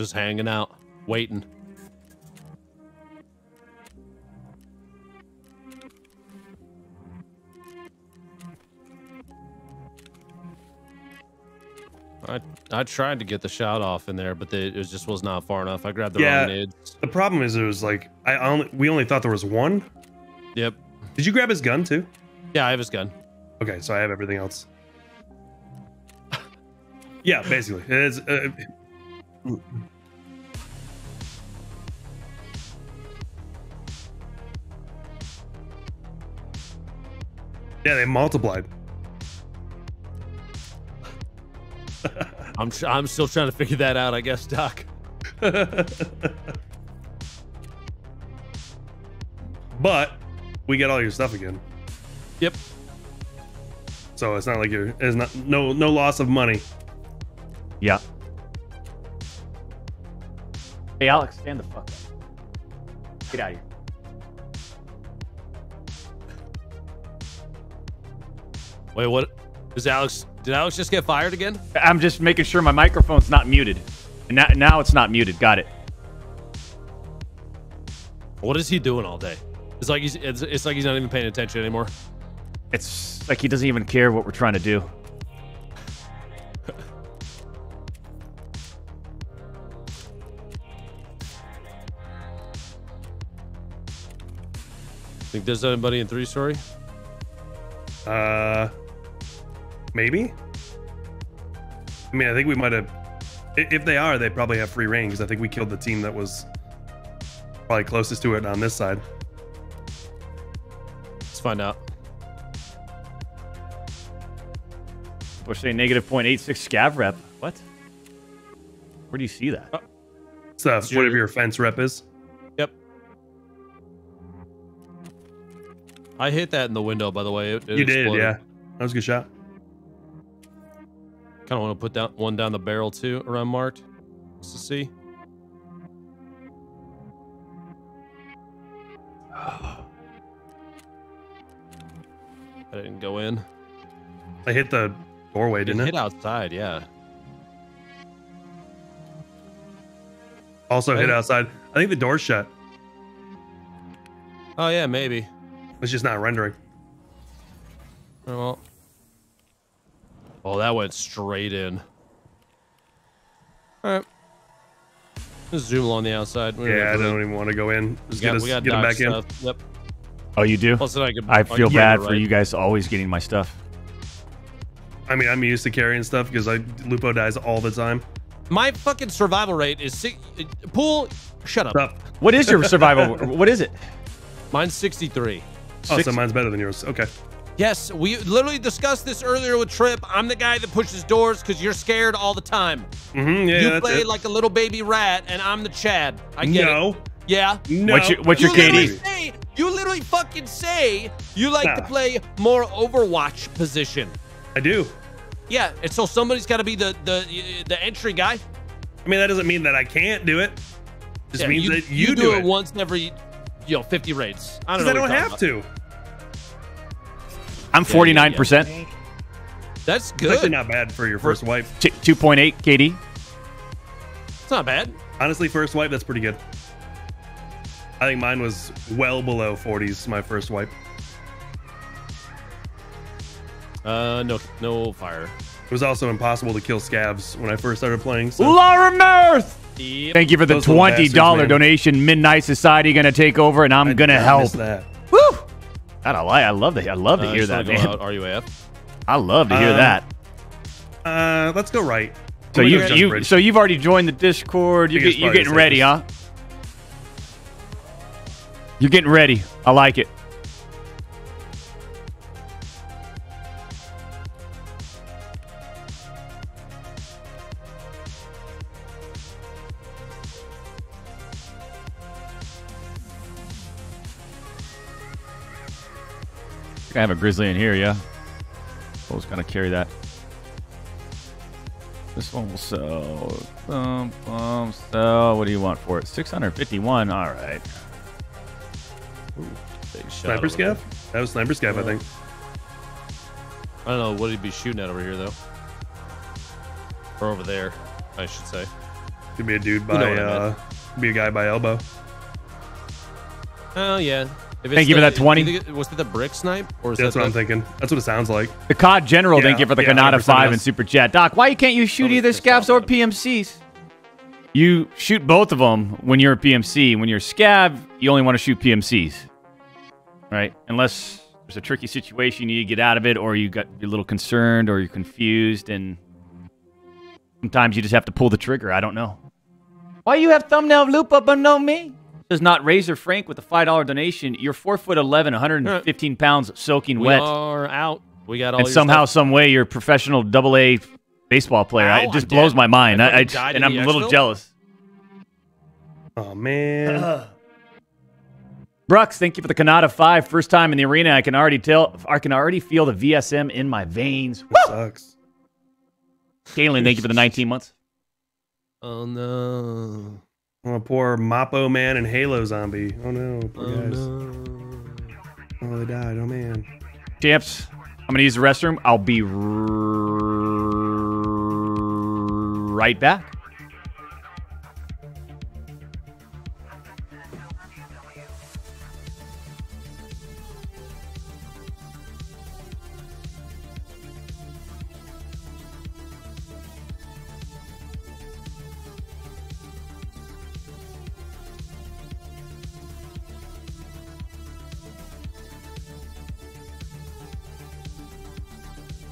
Just hanging out, waiting. I I tried to get the shot off in there, but the, it was just was not far enough. I grabbed the Yeah. wrong nades. The problem is, it was like I only we only thought there was one. Yep. Did you grab his gun too? Yeah, I have his gun. Okay, so I have everything else. [laughs] yeah, basically, it's. Uh, yeah, they multiplied. I'm I'm still trying to figure that out. I guess, Doc. [laughs] but we get all your stuff again. Yep. So it's not like you're. It's not no no loss of money. Hey, Alex, stand the fuck up. Get out of here. Wait, what? Is Alex? Did Alex just get fired again? I'm just making sure my microphone's not muted. And now, now it's not muted. Got it. What is he doing all day? It's like he's it's, it's like he's not even paying attention anymore. It's like he doesn't even care what we're trying to do. Think there's anybody in three story? Uh, maybe. I mean, I think we might have. If they are, they probably have free reign because I think we killed the team that was probably closest to it on this side. Let's find out. We're saying negative 0.86 scav rep. What? Where do you see that? So whatever your fence rep is. I hit that in the window, by the way. It, it you did, yeah. That was a good shot. Kind of want to put down one down the barrel too, around marked, just to see. [sighs] I didn't go in. I hit the doorway, didn't hit it? outside, yeah. Also hit outside. I think the door's shut. Oh yeah, maybe. It's just not rendering. Oh, well. Oh, that went straight in. All right. Just zoom on the outside. We Yeah, I don't even want to go in. We Just got, get us we got get them Doc back in. Yep. Oh, you do? Plus, I could. I feel could- bad for right. you guys always getting my stuff. I mean, I'm used to carrying stuff because I Lupo dies all the time. My fucking survival rate is six. Uh, Pool, shut up. Up. What is your survival? [laughs] what is it? Mine's 63. Oh, Six- so mine's better than yours. Okay. Yes, we literally discussed this earlier with Trip. I'm the guy that pushes doors because you're scared all the time. Mm-hmm. Yeah, you play it. like a little baby rat, and I'm the Chad. I get no. it. Yeah. No. What's your, what's your you literally KD? say, you literally fucking say you like to play more Overwatch position. I do. Yeah, and so somebody's got to be the the the entry guy. I mean, that doesn't mean that I can't do it. Just Yeah, means you, that you, do, it. it once every, you know, 50 raids. I don't Because know. I don't have talking to. I'm Yeah, yeah, yeah. 49%. about. That's It's actually not bad for your first wipe. 2.8 KD. It's not bad. Honestly, first wipe, that's pretty good. I think mine was well below 40s, my first wipe. Uh, no, no fire. It was also impossible to kill scavs when I first started playing. So Laura Mirth! Thank you for the Those twenty dollar donation. Midnight Society gonna take over, and I'm I gonna help. that. Woo! I like. I love to. I love to Uh, hear that, man. out RUAF. I love to hear Um, that. Uh, let's go right. So you, you bridge. so you've already joined the Discord. You're, get, you're getting ready, huh? You're getting ready. I like it. I have a grizzly in here, yeah. I was gonna carry that. This one will sell. Bum, bum, sell. What do you want for it? 651. All right. Big shot Sniper over scav? That was sniper scav, I think. I don't know what he'd be shooting at over here though. Or over there, I should say. Could be a dude You by, know what I uh, could be a guy by elbow. Oh yeah. If Thank you for the- that 20. it- Was it the brick snipe or is That's that what I'm thinking. That's what it sounds like. The COD General, thank you for the yeah, Kanata 100% 5 and. Super Chat. Doc, why can't you shoot Nobody's either pissed scavs or. PMCs? You shoot both of them when you're a PMC. When you're a scav, you only want to shoot PMCs. Right? Unless there's a tricky situation, you need to get out of it, or you got you're a little concerned, or you're confused, and sometimes you just have to pull the trigger. I don't know. Why you have thumbnail loop up and no me? Does not Razor Frank with a five dollar donation. You're four foot eleven, 115 pounds, soaking we wet are out. We got all and your somehow, stuff. some way, you're a professional double A baseball player. I, Ow, it just I'm blows dead. my mind. I I, I just- and I'm a little jealous. Oh man. [clears throat] Brooks, thank you for the Kanata five. First time in the arena, I can already tell. I can already feel the VSM in my veins. That sucks. Galen, thank you for the 19 months. Oh no. Oh, poor Moppo man and Halo zombie. Oh no, poor Oh guys. no. Oh, they died. Oh man. Champs, I'm gonna use the restroom. I'll be r- right back.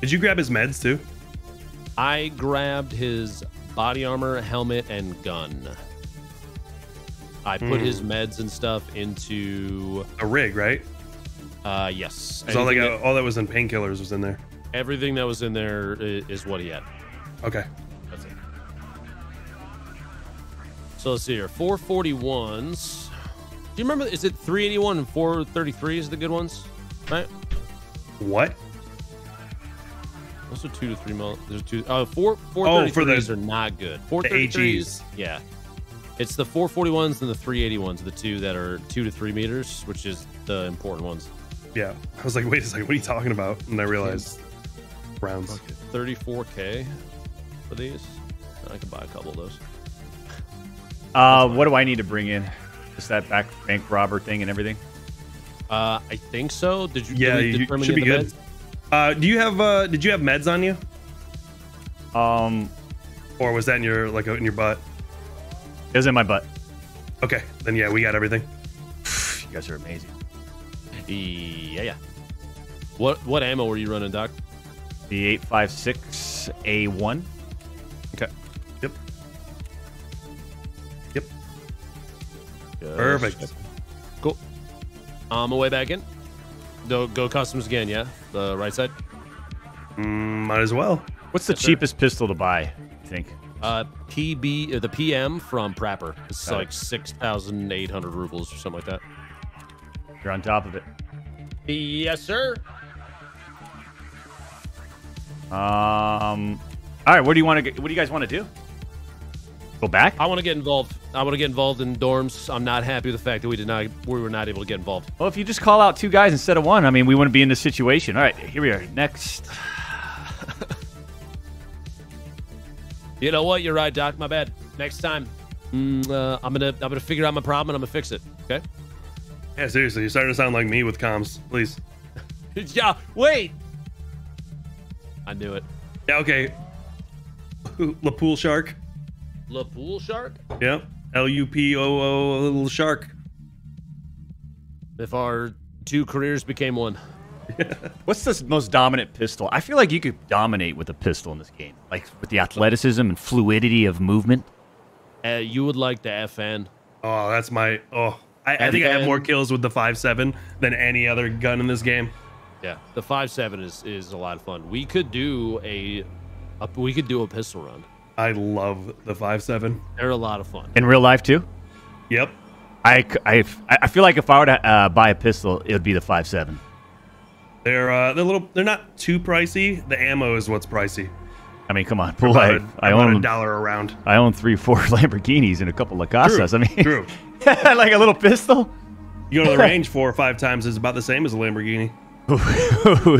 Did you grab his meds too? I grabbed his body armor, helmet, and gun. I put Hmm. his meds and stuff into A rig, right? uh yes. all, they Anything got, that- all that was in painkillers was in there. everything that was in there is what he had. Okay. That's it. So let's see here. 441s. Do you remember? Is it 381 and 433 is the good ones? Right? What? Those are two to three mil. There's two. Uh, four Oh, for 433s the- are not good. the 433s. Yeah. It's the 441s and the 381s, the two that are two to three meters, which is the important ones. Yeah. I was like, wait a second, what are you talking about? And I realized rounds. 34k for these. I could buy a couple of those. Uh, what do I need to bring in? Just that back bank robber thing and everything. Uh, I think so. Did you? Yeah, did we you should be good. meds? Uh, do you have uh, did you have meds on you, Um, or was that in your like in your butt? it was in my butt. Okay, then yeah, we got everything. [sighs] You guys are amazing. Yeah, yeah. What what ammo were you running, Doc? The 856 A1. Okay. Yep. Yep. Good. Perfect. Cool. On my way back in. Go, go customs again, yeah? The right side? Mm, might as well. What's the Yes, sir. cheapest pistol to buy? You think? Uh, PB, uh, the PM from Prapor. It's Got it. like 6,800 rubles or something like that. You're on top of it. Yes, sir. Um. All right. What do you want to? What do you guys want to do? Go back? I want to get involved. I want to get involved in dorms. I'm not happy with the fact that we did not, we were not able to get involved. Well, if you just call out two guys instead of one, I mean, we wouldn't be in this situation. All right. Here we are. Next. [sighs] You know what? You're right, Doc. My bad. Next time, mm, uh, I'm gonna I'm gonna figure out my problem and I'm gonna fix it. Okay? Yeah, seriously, you're starting to sound like me with comms. Please. [laughs] yeah. Wait. I knew it. Yeah. Okay. La Pool Shark. La pool shark. Yep. L U P O O little shark. If our two careers became one. [laughs] What's the most dominant pistol? I feel like you could dominate with a pistol in this game, like with the athleticism and fluidity of movement. Uh, you would like the FN. Oh, that's my. Oh, I, I think I have more kills with the five seven than any other gun in this game. Yeah, the five seven is is a lot of fun. We could do a, a we could do a pistol run. I love the five seven. They're a lot of fun. In real life too. Yep. I I feel like if I were to uh, buy a pistol, it would be the five seven. They're uh, they're little. They're not too pricey. The ammo is what's pricey. I mean, come on, They're. I, about a- I about a dollar around. I own three, four [laughs] Lamborghinis and a couple of Casas. I mean, True. [laughs] like a little pistol. You go to the [laughs] range four or five times is about the same as a Lamborghini.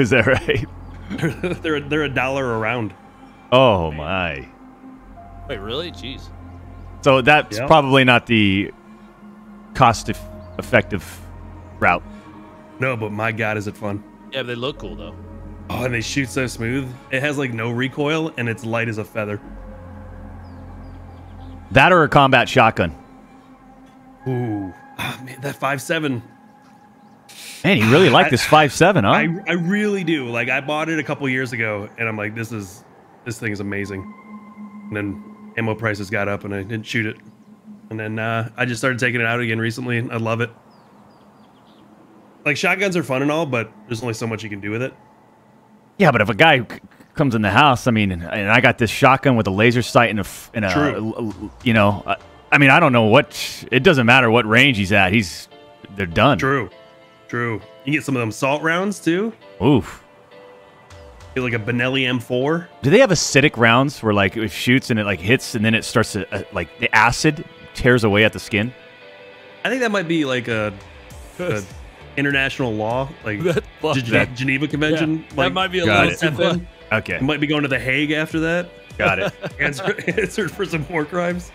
Is that right? they're they're, they're a dollar around. Oh my! Wait, really? Jeez. So that's Yep. probably not the cost-effective route. No, but my god, is it fun! Yeah, they look cool though. Oh, and they shoot so smooth. It has like no recoil, and it's light as a feather. That or a combat shotgun. Ooh, ah, man, that five seven. Man, you really like this five seven, huh? I I really do. Like I bought it a couple years ago, and I'm like, this is this thing is amazing. And then ammo prices got up, and I didn't shoot it. And then uh, I just started taking it out again recently. and I love it. Like shotguns are fun and all, but there's only so much you can do with it. Yeah, but if a guy c- comes in the house, I mean, and, I got this shotgun with a laser sight and a, and a True. l- l- you know, I, I mean, I don't know what. It doesn't matter what range he's at. He's they're done. True, true. You can get some of them salt rounds too. Oof. Get like a Benelli M4. Do they have acidic rounds where like it shoots and it like hits and then it starts to uh, like the acid tears away at the skin? I think that might be like a, a international law, like [laughs] fuck Ge- that. Geneva Convention. that like, might be a Got little it. too fun. [laughs] Okay, You might be going to the Hague after that. got it. [laughs] answered, answer for some war crimes.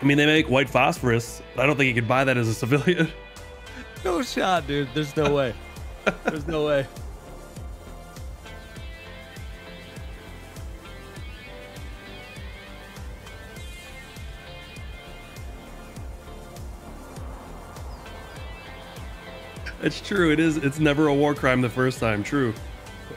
I mean, they make white phosphorus. But I don't think you could buy that as a civilian. No shot, dude. There's no way. There's no way. It's true. It is. It's never a war crime the first time. True.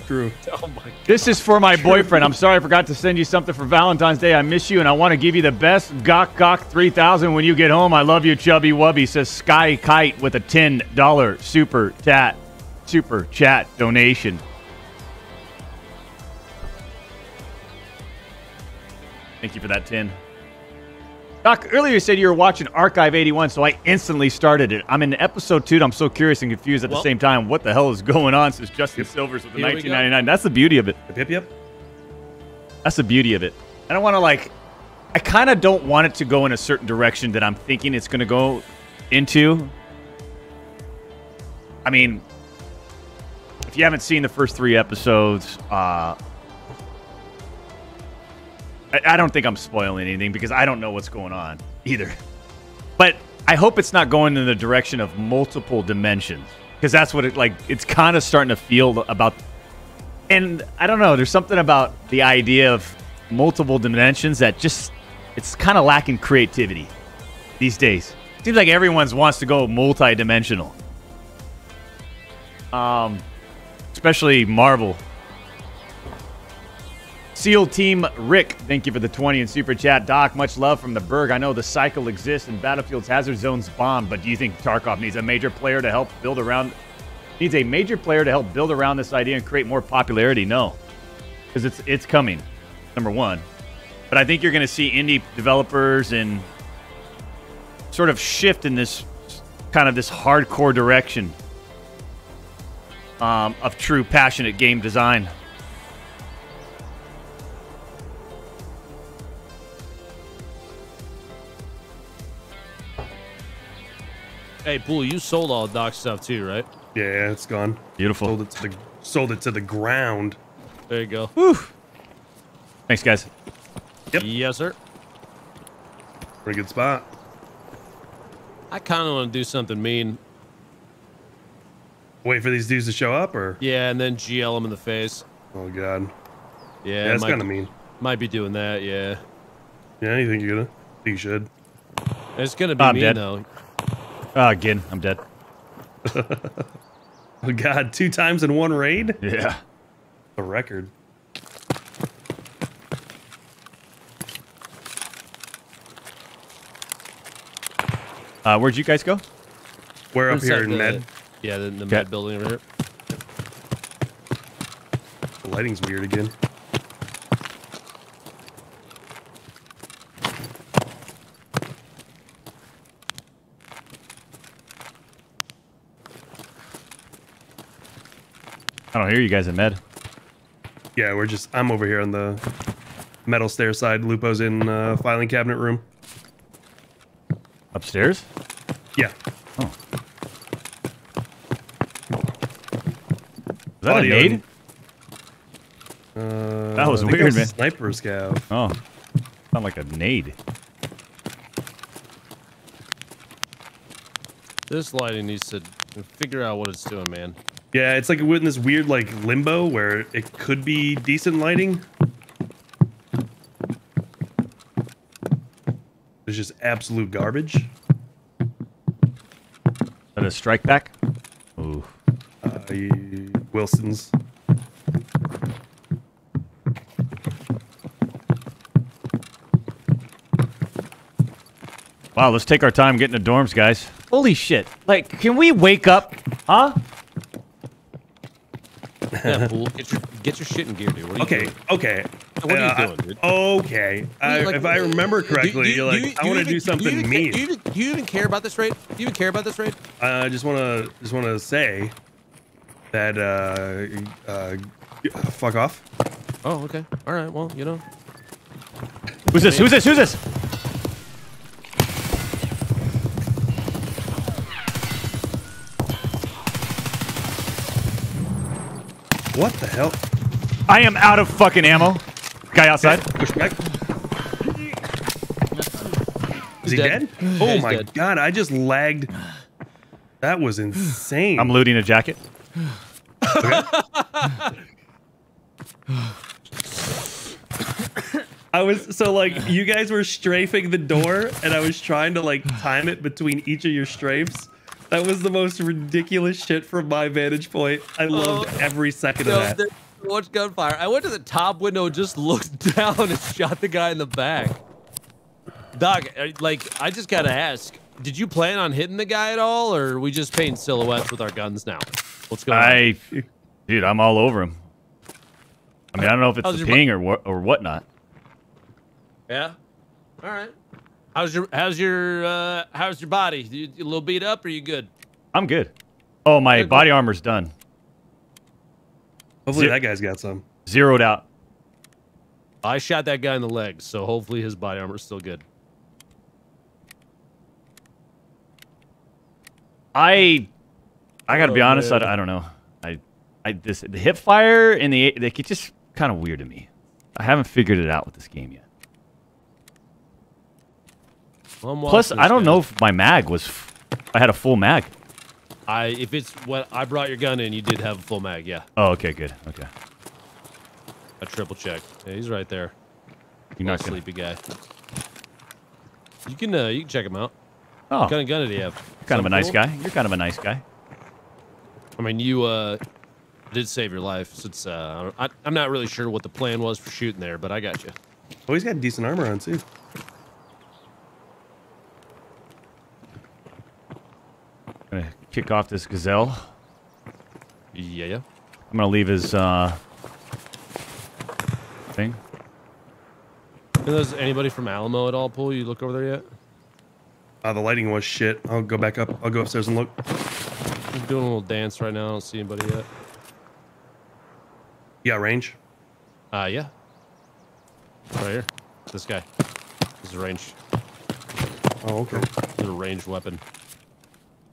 [laughs] Oh my. This is for my boyfriend. I'm sorry I forgot to send you something for Valentine's Day. I miss you and I want to give you the best Gok Gok 3000 when you get home. I love you, Chubby Wubby. Says Sky Kite with a $10 super chat, super chat donation. Thank you for that 10. Doc, earlier you said you were watching Archive 81, so I instantly started it. I'm in episode two. and I'm so curious and confused at the same time. What the hell is going on? since Justin Silvers with the Here 1999. That's the beauty of it. Yep. Yep. Yep. That's the beauty of it. I don't want to like. I kind of don't want it to go in a certain direction that I'm thinking it's going to go into. I mean, if you haven't seen the first three episodes, uh, I, I don't think I'm spoiling anything because I don't know what's going on either. But I hope it's not going in the direction of multiple dimensions because that's what it like. It's kind of starting to feel about and I don't know. There's something about the idea of multiple dimensions that just it's kind of lacking creativity these days. Seems like everyone's wants to go multi-dimensional. Um, especially Marvel. SEAL Team Rick, thank you for the 20 and Super Chat. Doc, much love from the Berg. I know the cycle exists and Battlefield's hazard zones bomb, but do you think Tarkov needs a major player to help build around needs a major player to help build around this idea and create more popularity? No, because it's it's coming. Number one, but I think you're going to see indie developers and sort of shift in this kind of this hardcore direction um, of true passionate game design. Hey, Pool, you sold all the Doc stuff too, right? Yeah, it's gone. Beautiful. Sold it to the sold it to the ground. There you go. Thanks, guys. Yep. Yes, sir. Pretty good spot. I kind of want to do something mean. Wait for these dudes to show up, or Yeah, and then GL them in the face. oh god. Yeah, that's might, kind of mean. might be doing that. Yeah, Yeah, you think you're gonna? You should. it's gonna be I'm mean dead. though. Ah, again, I'm dead. [laughs] Oh God, two times in one raid. Yeah. A record. Uh, where'd you guys go? We're up here in the- med. Yeah, the, the med building over here. The lighting's weird again. I don't hear you guys in med. Yeah, we're just. I'm over here on the metal stair side. Lupo's in uh, filing cabinet room. Upstairs? Yeah. Oh. Is that Audio a nade? Uh, That was I think weird, that's a man. Sniper scav. Oh. Sound like a nade. This lighting needs to figure out what it's doing, man. Yeah, it's like in this weird like limbo where it could be decent lighting. It's just absolute garbage. Is that a strike back? Ooh. Uh, Wilson's. Wow, let's take our time getting to dorms, guys. Holy shit. Like, can we wake up? Huh? Yeah, fool. Get your get your shit in gear, dude. What are you Okay, doing? okay. What are you Uh, doing, dude? Okay. I, Like, if I remember do- do- correctly, do- you're like, do you- I want to do something do you mean. Do you, even, do you even care about this raid? Do you even care about this raid? I just want to just want to say that uh, uh, fuck off. Oh, okay. All right. Well, you know. Who's this? Who's this? Who's this? What the hell? I am out of fucking ammo. Guy outside. Push back. Is he dead. dead? Oh he's my dead. god! I just lagged. That was insane. I'm looting a jacket. I was so like you guys were strafing the door, and I was trying to like time it between each of your strafes. That was the most ridiculous shit from my vantage point. I loved Oh. every second Yo, of that. there's so much gunfire. I went to the top window, just [laughs] looked down, and shot the guy in the back. Doc, uh, like, I just gotta ask: Did you plan on hitting the guy at all, or are we just painting silhouettes with our guns now? What's going on? I, dude, I'm all over him. I mean, I don't know if it's How's the ping or what or whatnot. Yeah. All right. How's your How's your uh, How's your body? You, you a little beat up, or are you good? I'm good. Oh, my Good, good. body armor's done. Hopefully Zero- that guy's got some. Zeroed out. I shot that guy in the legs, so hopefully his body armor's still good. I, I gotta be Oh, honest. I. I don't know. I, I this the hip fire and the like. It's just kind of weird to me. I haven't figured it out with this game yet. Well, Plus, I don't guy. know if my mag was. f- I had a full mag. I if it's what I brought your gun in, you did have a full mag. Yeah, Oh, okay, good. Okay. I triple checked. Yeah, he's right there. You're Little not gonna. sleepy guy. You can uh, you can check him out. Oh, What kind of gun did he have? kind of a nice cool? guy. You're kind of a nice guy. I mean, you uh did save your life since uh I, I'm not really sure what the plan was for shooting there, but I got you. Oh, he's got decent armor on too. Gonna kick off this Gzhel. Yeah, yeah. I'm gonna leave his uh thing. And there's anybody from Alamo at all, Pool? You look over there yet? Uh, the lighting was shit. I'll go back up. I'll go upstairs and look. I'm doing a little dance right now. I don't see anybody yet. You got range? Uh, yeah. Right here. This guy. This is a range. Oh, okay. This is a ranged weapon.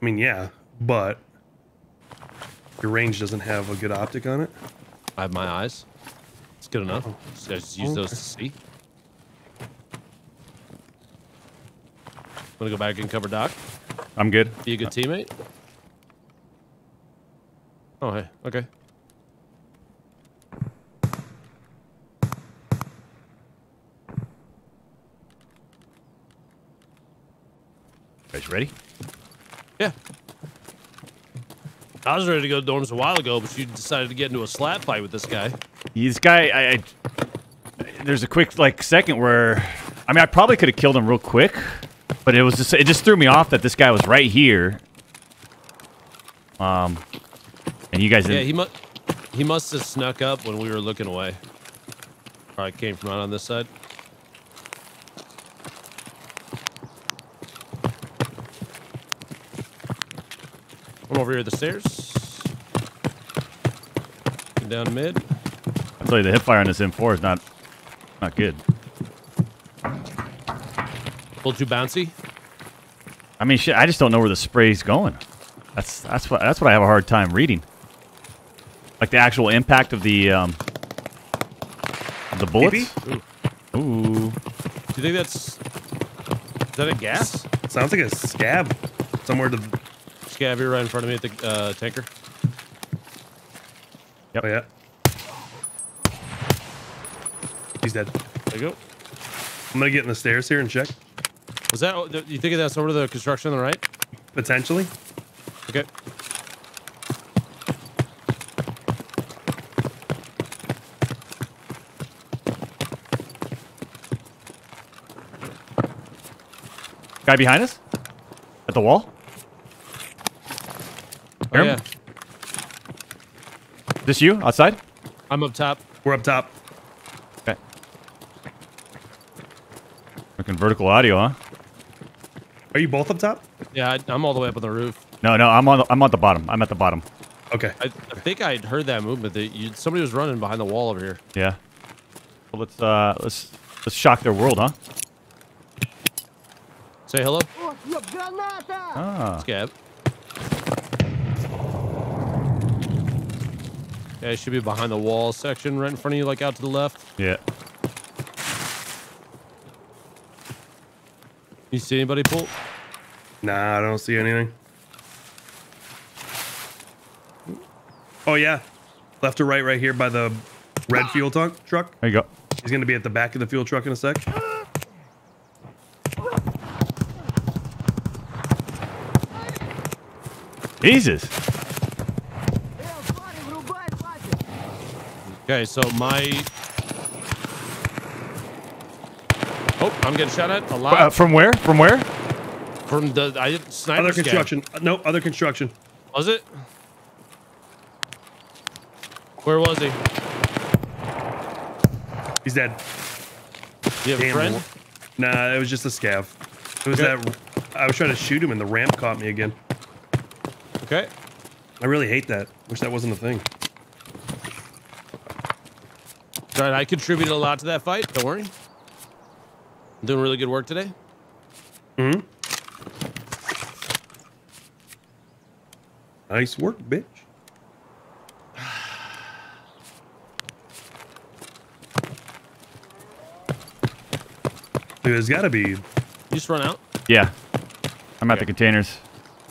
I mean, yeah, but your range doesn't have a good optic on it. I have my eyes. It's good enough. Oh. So I just use okay. those to see. Want to go back and cover Doc? I'm good. Be a good uh, teammate. Oh hey, okay. Guys ready? Yeah. I was ready to go to dorms a while ago, but you decided to get into a slap fight with this guy. This guy, I, I there's a quick like second where, I mean, I probably could have killed him real quick, but it was just it just threw me off that this guy was right here. Um, and you guys Yeah, he must he must have snuck up when we were looking away. Probably came from out on this side. I'm over here at the stairs. Down mid. I'll tell you, the hip fire on this M4 is not not good. A little too bouncy. I mean, shit, I just don't know where the spray's going. That's that's what that's what I have a hard time reading. Like the actual impact of the um, of the bullets. Ooh. Do you think that's is that a gas? Sounds like a scav somewhere to. Scav here right in front of me at the uh, tanker. Yep. Oh, yeah. He's dead. There you go. I'm gonna get in the stairs here and check. Was that? You think that's over to the construction on the right? Potentially. Okay. Guy behind us? At the wall? Oh, yeah. This you outside? I'm up top. We're up top. Okay. Looking vertical audio, huh? Are you both up top? Yeah, I, I'm all the way up on the roof. No, no, I'm on. The, I'm on the bottom. I'm at the bottom. Okay. I, I think I heard that movement. That you, somebody was running behind the wall over here. Yeah. Well, let's uh, let's let's shock their world, huh? Say hello. Ah. Scav. Yeah, it should be behind the wall section, right in front of you, like out to the left. Yeah. You see anybody pull? Nah, I don't see anything. Oh yeah, left to right, right here by the red fuel truck. Truck. There you go. He's gonna be at the back of the fuel truck in a sec. Jesus. Okay, so my. Oh, I'm getting shot at a lot. Uh, from where? From where? From the I sniper Other scav. construction. Uh, no, other construction. Was it? Where was he? He's dead. Do you have a friend? Nah, it was just a scav. It was Okay. that. I was trying to shoot him and the ramp caught me again. Okay. I really hate that. Wish that wasn't a thing. Right, I contributed a lot to that fight. Don't worry. I'm doing really good work today. Mm hmm. Nice work, bitch. Dude, [sighs] there's got to be. You just run out. Yeah. I'm at the containers.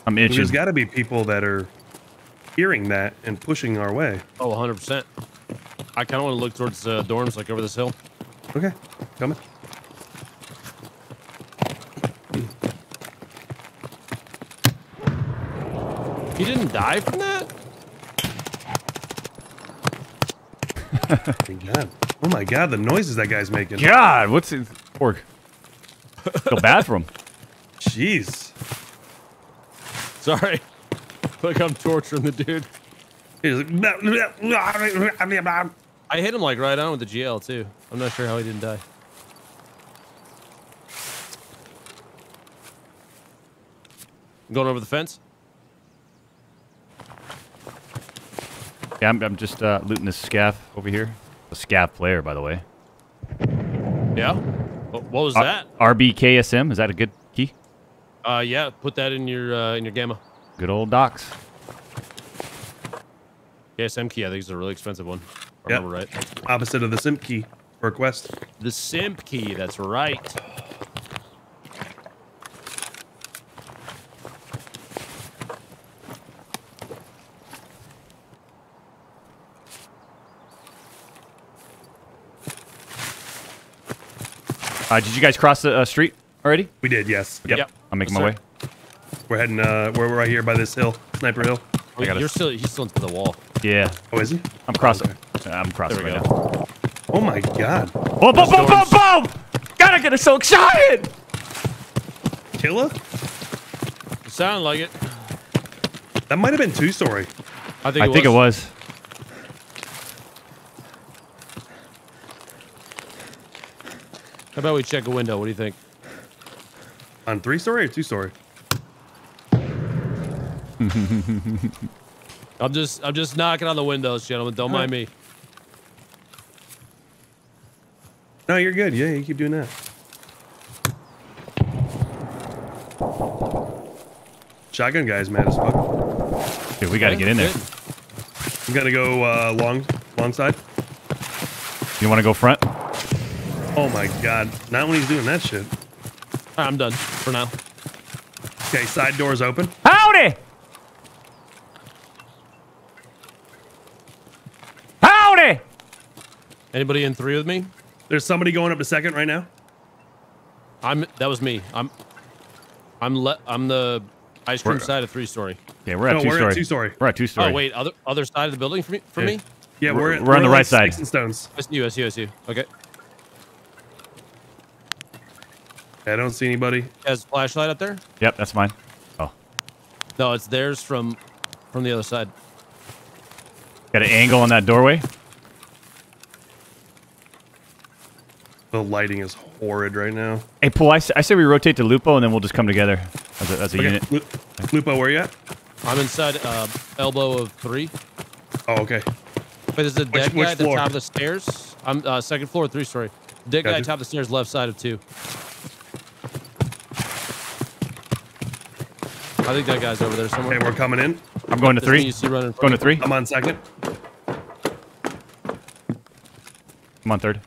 I'm itching. There's got to be people that are hearing that and pushing our way. Oh, 100%. I kind of want to look towards uh, dorms, like over this hill. Okay, coming. He didn't die from that? Oh my god. Oh my god, the noises that guy's making. God, what's his pork? Feel bad for him. Jeez. Sorry. like I'm torturing the dude. He's like, I hit him like right on with the GL too. I'm not sure how he didn't die. Going over the fence? Yeah, I'm, I'm just uh, looting this scav over here. A scav player, by the way. Yeah. What, what was R- that? RBKSM. Is that a good key? Uh, yeah. Put that in your uh, in your gamma. Good old docs. KSM key. I think is a really expensive one. If I Yep. remember right. Opposite of the simp key for a quest. The simp key. That's right. Uh, did you guys cross the uh, street already? We did, yes. Yep. Yep. I'm making Yes, my sir. way. We're heading. Uh, where we're right here by this hill, Sniper Hill. Oh, you're still he's still into the wall. Yeah. Oh, is he? I'm crossing. I'm crossing right go. now. Oh my god. Boom, boom, boom, boom, boom! God, I get so excited! Killa? It sounded like it. That might have been two story. I think I it think it was. was. How about we check a window? What do you think? On three story or two story? [laughs] I'm just I'm just knocking on the windows, gentlemen. Don't mind me. No, you're good. Yeah, you keep doing that. Shotgun guy's mad as fuck. Dude, we got to get in there. I'm gonna go uh, long, long side. You want to go front? Oh my god! Not when he's doing that shit. All right, I'm done for now. Okay, side doors open. Howdy! Howdy! Anybody in three with me? There's somebody going up to second right now. I'm that was me. I'm I'm le- I'm the ice cream We're- side of three story. Yeah, we're at No, two we're at story. two-story. We're at two story. Oh wait, other other side of the building for me for Yeah. me? Yeah, we're We're- at- we're on the like right side. Sticks and stones. I see you, I see you, I see you. Okay. I don't see anybody. Has a flashlight up there? Yep, that's mine. Oh, No, it's theirs from from the other side. got an angle on that doorway. The lighting is horrid right now. Hey, Pool, I say we rotate to Lupo and then we'll just come together as a, as a Okay, unit. Lu- Lupo, where are you at? I'm inside uh, elbow of three. Oh, okay. Wait, there's a dead which guy at the top of the stairs. I'm uh, second floor, three story. Dead guy Gotcha. top of the stairs, left side of two. I think that guy's over there somewhere. Okay, we're coming in. I'm going to This three. You see running Going to three. I'm on second. I'm on third.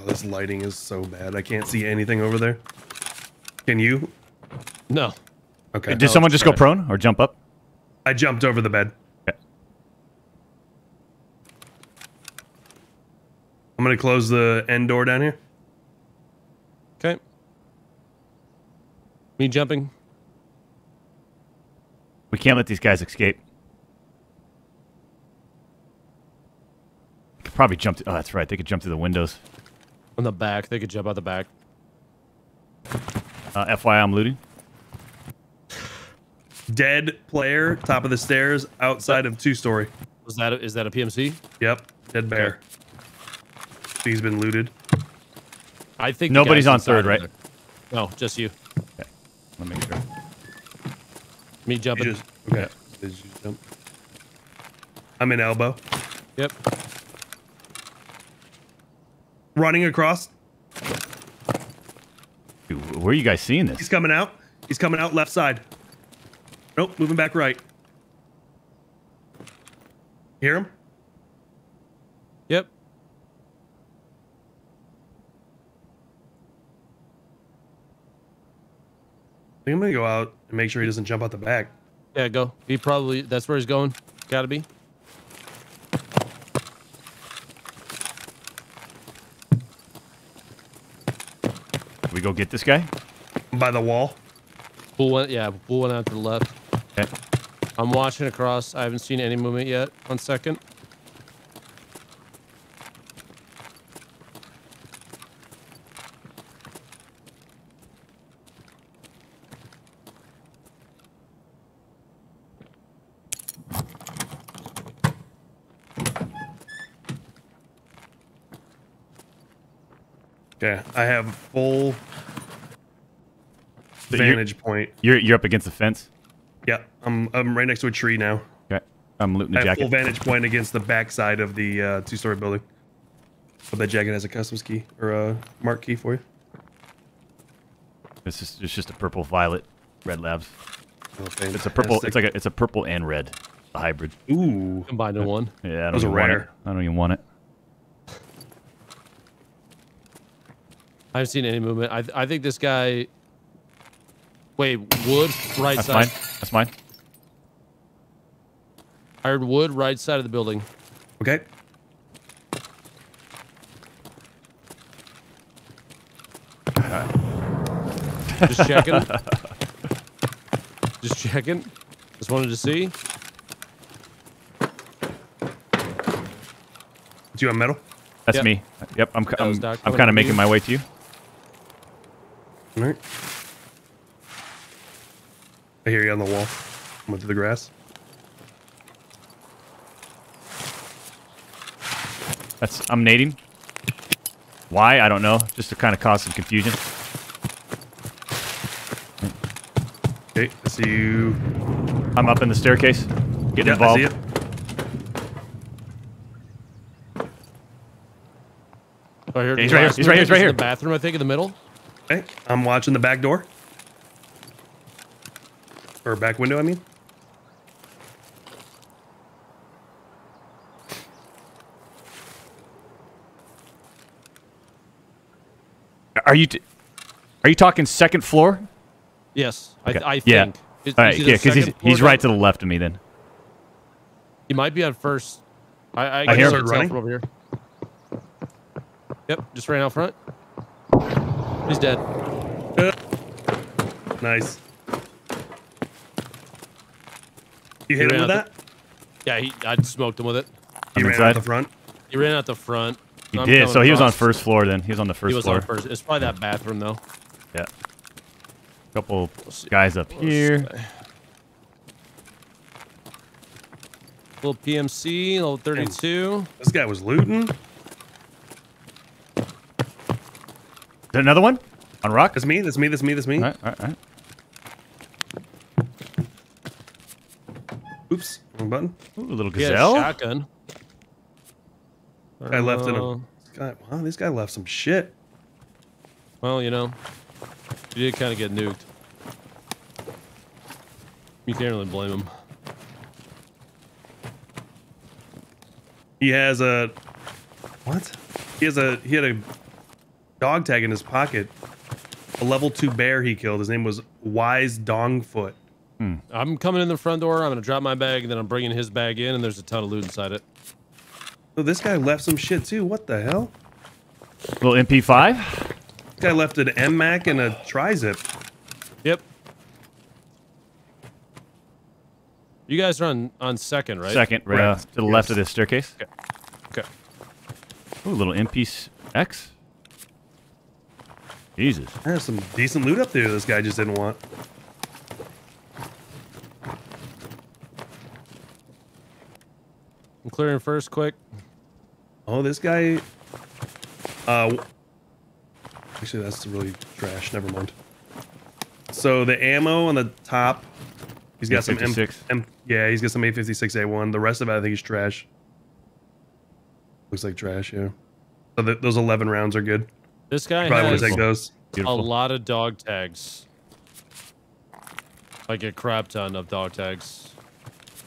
Oh, this lighting is so bad. I can't see anything over there. Can you? No. Okay. Did someone just go prone or jump up? I jumped over the bed. Okay. I'm gonna close the end door down here. Okay. Me jumping. We can't let these guys escape. Could probably jump. To, oh, that's right. They could jump through the windows. On the back. They could jump out the back. Uh, FYI, I'm looting. Dead player, top of the stairs, outside of two story. Was that a, is that a PMC? Yep. Dead bear. He's been looted. I think Nobody's on third, right? there. No, just you. Okay, Let me make sure. Me You jumping. just okay. Did you jump? I'm in elbow. Yep. Running across. Dude, where are you guys seeing this? He's coming out. He's coming out left side. Nope, moving back right. Hear him? Yep. I think I'm gonna go out and make sure he doesn't jump out the back. Yeah, go. He probably that's where he's going. Gotta be. We go get this guy? By the wall. Bull went yeah, bull went out to the left. Okay. I'm watching across. I haven't seen any movement yet. One second. Okay, I have full So you're- vantage point. You're you're up against the fence. Yeah, I'm I'm right next to a tree now. Okay. I'm looting I the have full vantage point against the backside of the uh, two-story building. But that jacket has a customs key or a mark key for you. It's just it's just a purple violet red labs. Oh, It's a purple. fantastic. It's like a it's a purple and red, a hybrid. Ooh, Combined in one. Yeah, I don't Those even want it. rare. I don't even want it. I haven't seen any movement. I I think this guy. Wait, wood right That's side. mine. That's mine. I heard wood right side of the building. Okay. Just checking. Just checking. Just wanted to see. Do you have metal? That's Yep. me. Yep, I'm, I'm, I'm kind of making my way to you. All right. I hear you on the wall. Went to the grass. That's I'm nading. Why? I don't know. Just to kind of cause some confusion. Okay, I see you. I'm up in the staircase. Get Yeah, I involved. see it. Oh, here, He's right here, he's right here, he's right is in. The bathroom, I think, in the middle. Okay, I'm watching the back door. Or back window, I mean. Are you t- Are you talking second floor? Yes, I, Okay. I Yeah. think. Is- All is right, he the yeah, because he's he's right to the left of me then. He might be on first. I, I, I hear him. Running? from over here. Yep, just ran out front. He's dead. Nice. You hit him with out that? Yeah, he, I smoked him with it. He I'm ran inside. out the front. He ran out the front. He I'm did. So he was on first floor then. He was on the first He was floor. on first. It's probably that bathroom though. Yeah. Couple see. guys up here. Little PMC, level 32. This guy was looting. Is there another one on rock? That's me. That's me. That's me. That's me. All right, all right, all right. Oops. Wrong button. Ooh, a little He had a Gzhel. shotgun. I left in Uh, a. This guy, wow, this guy left some shit. Well, you know, you did kind of get nuked. You can't really blame him. He has a. What? He has a. He had a dog tag in his pocket. A level two bear he killed. His name was Wise Dongfoot. I'm coming in the front door. I'm gonna drop my bag, and then I'm bringing his bag in, and there's a ton of loot inside it. So this guy left some shit too. What the hell? Little MP5. This guy left an M Mac and a tri zip. Yep. You guys are on on second, right? Second, right uh, to the left of this staircase. Okay. okay. Ooh, little MP X. Jesus. There's some decent loot up there. This guy just didn't want. I'm clearing first, quick. Oh, this guy. Uh, actually, that's really trash. Never mind. So the ammo on the top, he's got some M, M. Yeah, he's got some A56A1. The rest of it, I think, is trash. Looks like trash. Yeah. So th- those 11 rounds are good. This guy Probably has take those. a lot of dog tags. Like a crap ton of dog tags.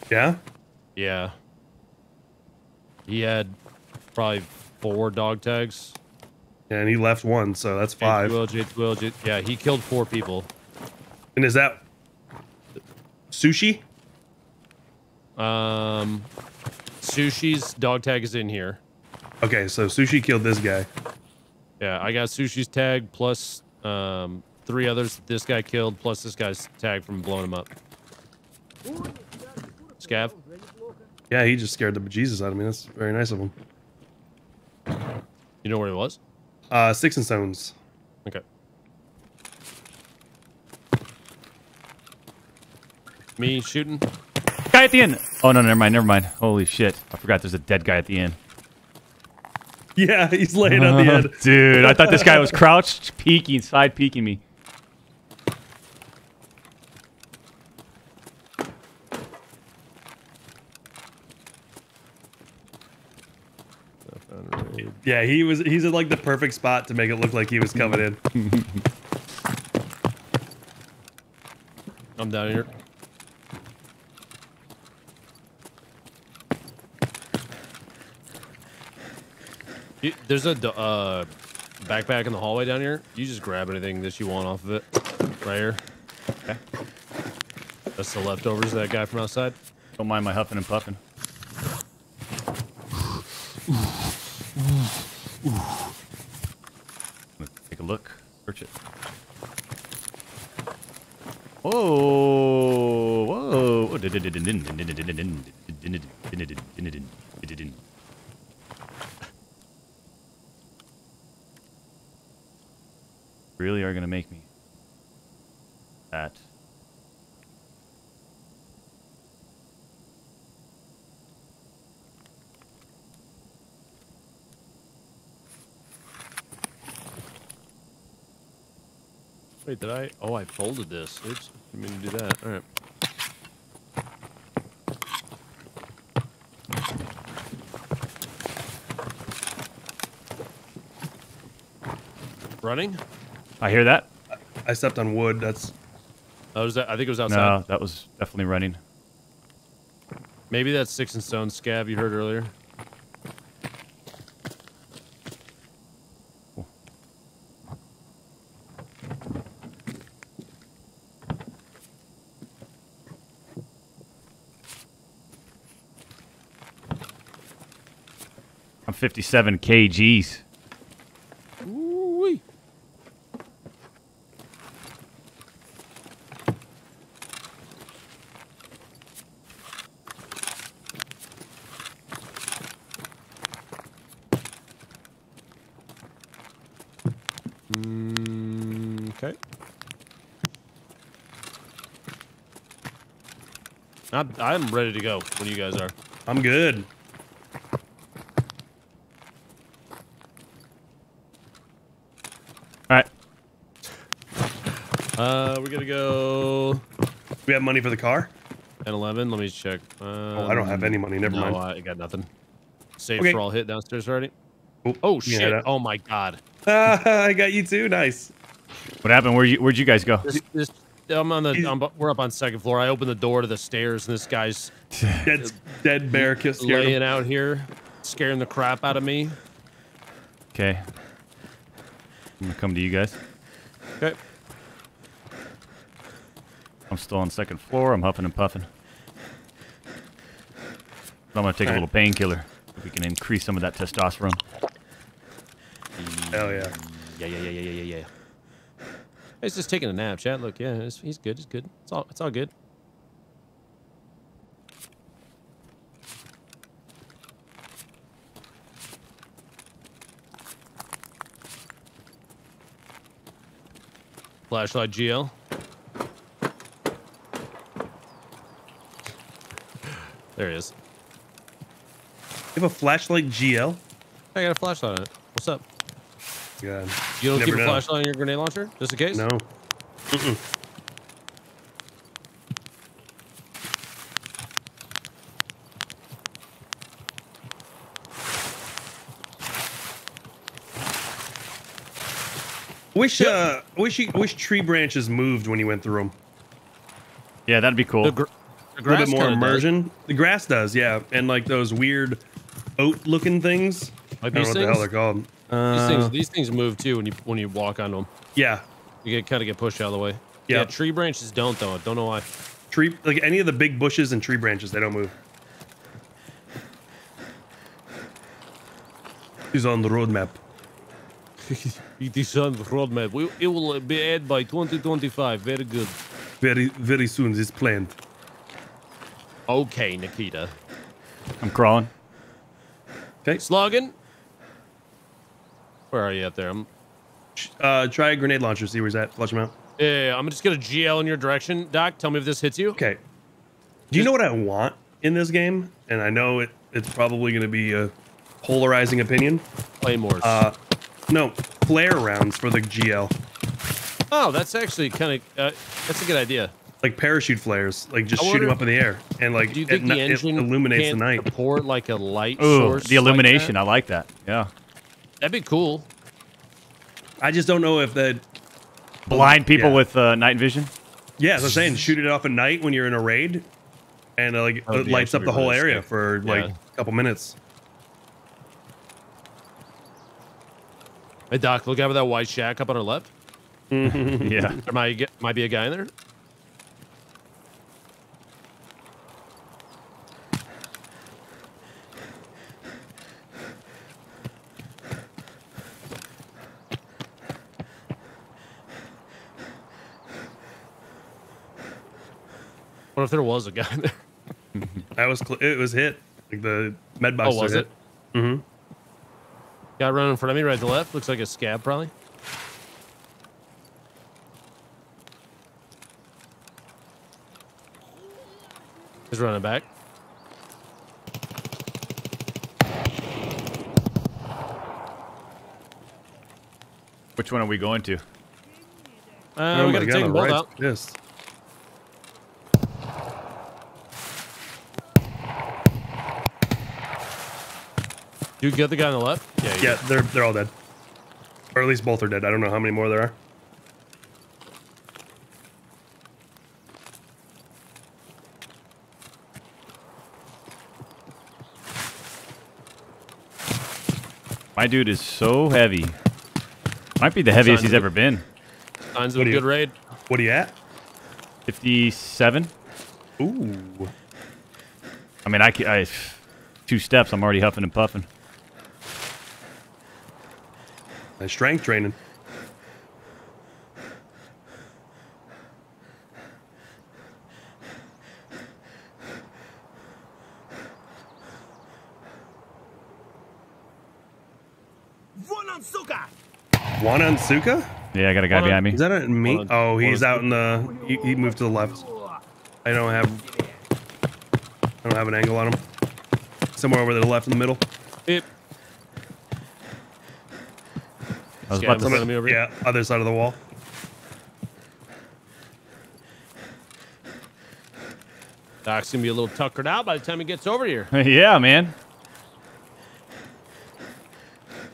Yeah. Yeah. He had probably four dog tags. And he left one, so that's five. J2L, J2L, J- yeah, he killed four people. And is that sushi? Um, Sushi's dog tag is in here. Okay, so sushi killed this guy. Yeah, I got Sushi's tag plus um, three others this guy killed, plus this guy's tag from blowing him up. Scav? Yeah, he just scared the bejesus out of me. That's very nice of him. You know where he was? Uh, sticks and stones. Okay. Me shooting? Guy at the end. Oh no, never mind, never mind. Holy shit! I forgot there's a dead guy at the end. Yeah, he's laying on the [laughs] end. Dude, I thought this guy was crouched, peeking, side peeking me. Yeah, he was. He's in like the perfect spot to make it look like he was coming in. I'm down here. You- There's a uh, backpack in the hallway down here. You just grab anything that you want off of it. Right here. Okay. That's the leftovers of that guy from outside. Don't mind my huffing and puffing. Let's take a look. Search it. Whoa! Whoa! Really are gonna make me that. Wait, did I? Oh, I folded this. Oops. Didn't mean to do that. All right. Running? I hear that. I stepped on wood. That's Oh, was that? I think it was outside. No, that was definitely running. Maybe that's six and stone scav you heard earlier. 57 kgs. Ooh-wee. Mm, okay. I'm, I'm ready to go when you guys are. I'm good. All right. Uh, we're gonna go We have money for the car. and 11. Let me check. Um, Oh, I don't have any money. Never no, mind. I got nothing. Save Okay. for all hit downstairs already. Oh, Oh shit! head. Oh my god! [laughs] I got you too. Nice. What happened? Where you? Where'd you guys go? This, this, I'm on the. I'm, we're up on second floor. I opened the door to the stairs, and this guy's [laughs] Dead, dead bear kiss. scared him. laying out here, scaring the crap out of me. Okay. I'm gonna come to you guys. Okay. I'm still on second floor. I'm huffing and puffing. But I'm gonna take a little painkiller. We can increase some of that testosterone. Hell yeah. Yeah, yeah, yeah, yeah, yeah, yeah, yeah. He's just taking a nap, chat. Look, yeah, it's, he's good. He's good. It's all. It's all good. Flashlight GL. There he is. You have a flashlight GL? I got a flashlight on it. What's up? God. You don't Never keep a know. flashlight on your grenade launcher, just in case? No. Mm-mm. Wish uh wish you, wish tree branches moved when you went through them. Yeah, that'd be cool. The, gr- the A little bit more kinda does. immersion. The grass does, yeah, and like those weird oat looking things. Like I don't know what the hell they're called. These Uh, things, these things move too when you when you walk on them. yeah, You get kind of get pushed out of the way. Yeah. Yeah. tree branches don't though. I don't know why. tree like any of the big bushes and tree branches, they don't move. He's on the roadmap. [laughs] it is on the roadmap. We, it will be added by 2025. Very good. Very very soon. This planned. Okay, Nikita. I'm crawling. Okay. Slogging. Where are you out there? I'm. Uh, try a grenade launcher. See where he's at. Flush him out. Yeah, yeah, yeah, I'm gonna just gonna GL in your direction, Doc. Tell me if this hits you. Okay. Do you know what I want in this game? And I know it. It's probably going to be a polarizing opinion. Claymores. Uh, no, flare rounds for the GL, oh, that's actually kind of. Uh, that's a good idea. Like parachute flares, like just I shoot them up in the air, and like Do you at think ni- the it illuminates the can't night. support like a light Ooh, source? the illumination. that? I like that. Yeah. That'd be cool. I just don't know if that. Blind people Yeah. with uh, night vision. Yeah, as I'm saying, shoot it off at night when you're in a raid, and uh, like That would it lights up the whole area sick. for like Yeah. a couple minutes. Hey Doc, look out for that white shack up on our left. [laughs] yeah. There might get, might be a guy in there. What if there was a guy [laughs] there? That was cl- it was hit. Like the med box. Oh, was it? Mm-hmm. Guy running in front of me, right to left. Looks like a scav, probably. He's running back. Which one are we going to? Uh, oh we my gotta god, take the them both right's out. pissed. You get the guy on the left? Yeah. Yeah, they're they're all dead, or at least both are dead. I don't know how many more there are. My dude is so heavy. Might be the heaviest Signs he's ever been. Signs of What a do you- good raid. What are you at? 57. Ooh, I mean, I, I two steps. I'm already huffing and puffing. Nice strength training. Wanansuka? Yeah, I got a guy Hold on. behind me. Is that a me? Hold. Oh, he's Hold out in the. He, he moved to the left. I don't have. I don't have an angle on him. Somewhere over to the left in the middle. It, I was Scav about to in me over here. Yeah, other side of the wall. Doc's gonna be a little tuckered out by the time he gets over here. [laughs] yeah, man.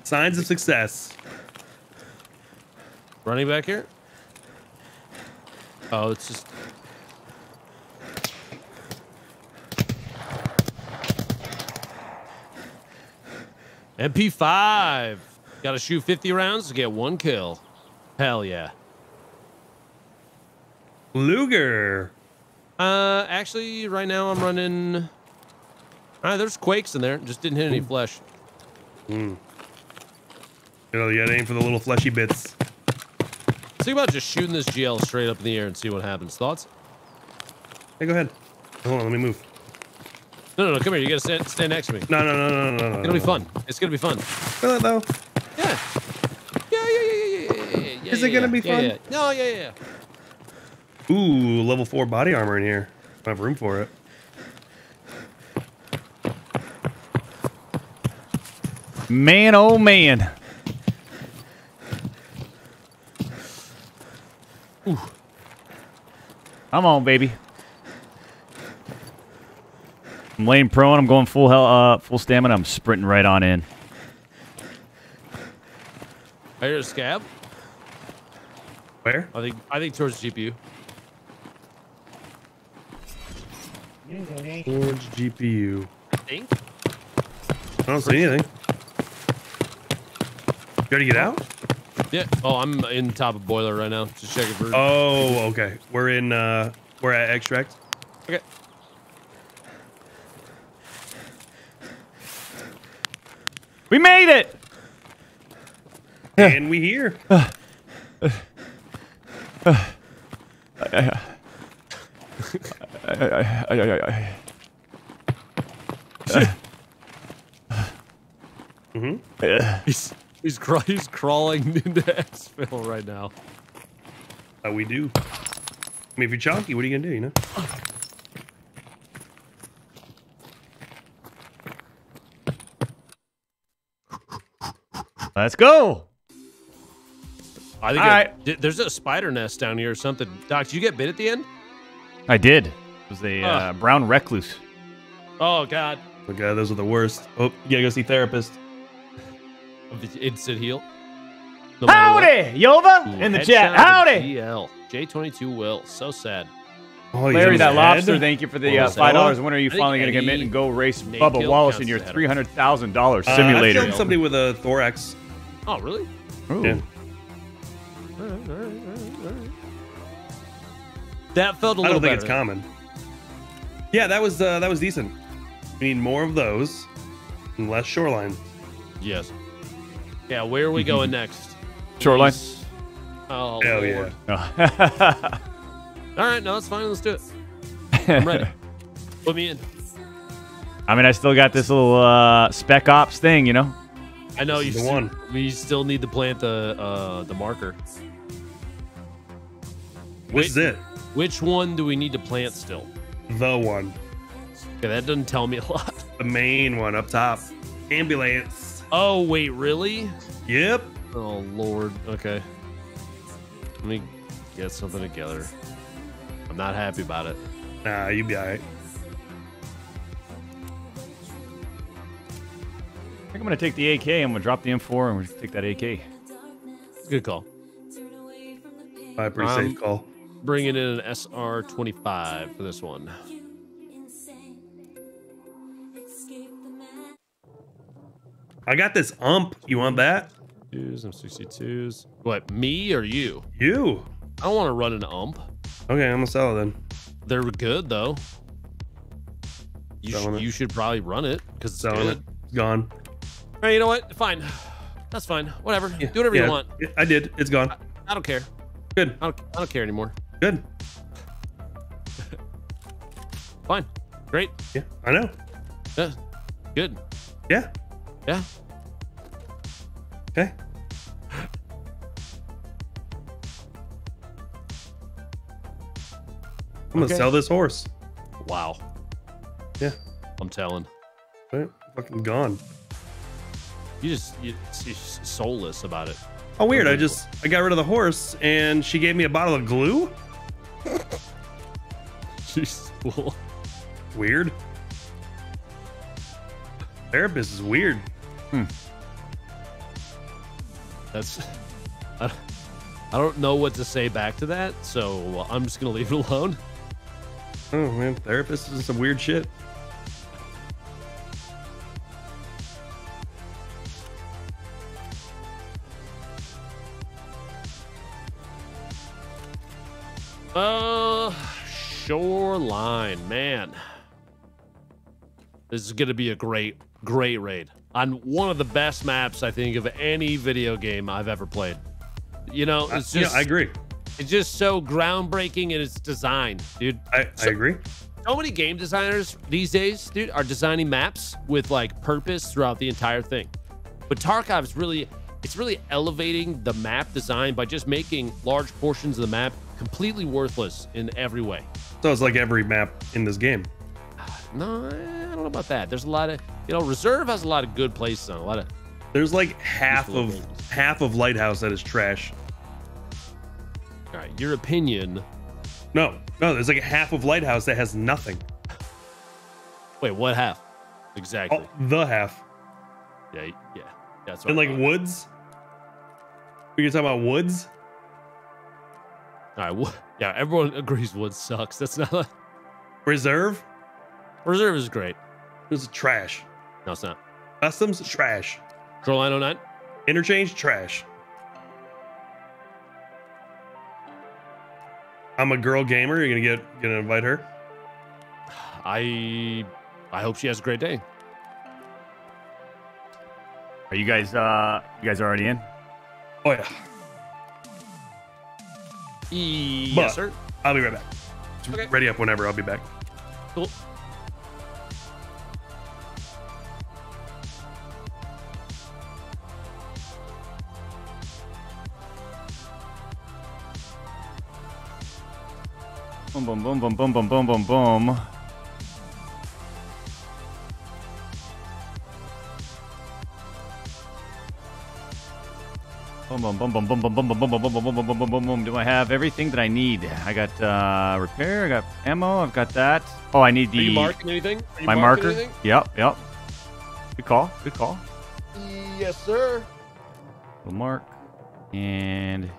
Signs of success. Running back here. Oh, it's just. MP5. Got to shoot 50 rounds to get one kill. Hell yeah. Luger. Uh, actually, right now I'm running. Ah, there's quakes in there. Just didn't hit any flesh. You know, you gotta aim for the little fleshy bits. Think about just shooting this GL straight up in the air and see what happens. Thoughts? Hey, go ahead. Hold on, let me move. No, no, no. Come here. You gotta stand, stand next to me. No, no, no, no, no, no. It'll be fun. It's gonna be fun. Will it though? Yeah. Yeah, yeah, yeah, yeah, yeah, yeah, yeah. Is it gonna be yeah, fun? Yeah, No, yeah, yeah, yeah. Ooh, level four body armor in here. I have room for it. Man, oh man. Ooh. Come on, baby. I'm laying prone. I'm going full hell, uh, full stamina. I'm sprinting right on in. I hear a scav. Where? I think I think towards the GPU. Towards GPU. I think. I don't see anything. You gotta get out? Yeah. Oh, I'm in top of boiler right now. Just checking for. Oh, okay. We're in, uh, we're at extract. Okay. We made it. And we here. [laughs] He's he's, craw- he's crawling [laughs] into exfil right now. Uh, we do. I mean, if you're chunky, what are you gonna do, you know? Let's go. I think All I- right. there's a spider nest down here or something. Doc, did you get bit at the end? I did. It was a uh, brown recluse. Oh God. Oh god, those are the worst. Oh, you gotta go see therapist. Instant heal. No matter what. Howdy, Yova, Ooh, in the chat. Howdy. GL. J22 will. So sad. Oh, Larry, that his lobster, thank you for the uh, five dollars. When are you I finally going to commit Eddie and go race Nate Bubba Wallace in your as a header. three hundred thousand dollars Uh, I simulator? killed somebody with a thorax. Oh really? Ooh. Yeah. That felt a little I don't think better. it's common. Yeah, that was uh, that was decent. We need more of those and less shoreline. Yes. Yeah. Where are we [laughs] going next? Shoreline. Oh. Hell Lord. yeah. Oh. [laughs] All right. No, that's fine. Let's do it. I'm ready. [laughs] Put me in. I mean, I still got this little uh, spec ops thing, you know. I know you. The still- one. We still need to plant the uh, the marker. This is it. Which one do we need to plant still? The one. Okay, that doesn't tell me a lot. [laughs] The main one up top. Ambulance. Oh wait, really? Yep. Oh lord. Okay. Let me get something together. I'm not happy about it. Nah, you be alright. I think I'm gonna take the AK. I'm gonna drop the M4 and we're gonna take that AK. Good call. Probably pretty Um, safe call. Bringing in an SR25 for this one. I got this ump. You want that? Twos and 62s. What, me or you? You. I don't want to run an ump. Okay, I'm gonna sell it then. They're good though. You, sh- it. you should probably run it because it's Selling good. it. Gone. All right, you know what? Fine. That's fine. Whatever. Do whatever Yeah, you want. I did. It's gone. I don't care. Good. I don't, I don't care anymore. Good. Fine. Great. Yeah, I know. Yeah. Good. Yeah. Yeah. Okay. I'm gonna sell this horse. Wow. Yeah. I'm telling. Right? Fucking gone. You just you, you're soulless about it. Oh, weird. I just I got rid of the horse and she gave me a bottle of glue. [laughs] She's cool. Weird. Therapist is weird. Hmm. That's. I, I don't know what to say back to that, so I'm just gonna leave it alone. Oh man, therapist is some weird shit. Uh, shoreline, man. This is gonna be a great, great raid on one of the best maps I think of any video game I've ever played. You know, I- it's yeah, I agree. It's just so groundbreaking in its design, dude. I, I agree. So many game designers these days, dude, are designing maps with like purpose throughout the entire thing. But Tarkov is really, it's really elevating the map design by just making large portions of the map completely worthless in every way. So it's like every map in this game. [sighs] No, I don't know about that. There's a lot of, you know, Reserve has a lot of good places on a lot of. There's like half of things. half of Lighthouse that is trash. All right, your opinion. No, no, there's like a half of Lighthouse that has nothing. Wait, what half? Exactly. Oh, the half. Yeah, yeah, that's right. And like woods. We can talk about woods. All right, wo- [laughs] yeah, everyone [laughs] agrees Wood sucks. That's not. Reserve. Reserve is great. It's trash. No, it's not. Customs trash. Shoreline 09. Interchange trash. I'm a girl gamer. You're gonna get gonna invite her. [sighs] I I hope she has a great day. Are you guys? uh You guys already in? Oh yeah. Yes, But sir. I'll be right back. Okay. Ready up whenever. I'll be back. Cool. Boom, boom, boom, boom, boom, boom, boom, boom, boom. Boom, boom, boom, boom, boom, boom, boom, boom, boom, boom, boom, boom, boom, boom, boom, boom. Do I have everything that I need? I got uh repair. I got ammo. I've got that. Oh, I need the. Are you marking anything? Are you my marking marker. anything? Yep, yep. Good call. Good call. Yes, sir. We'll mark and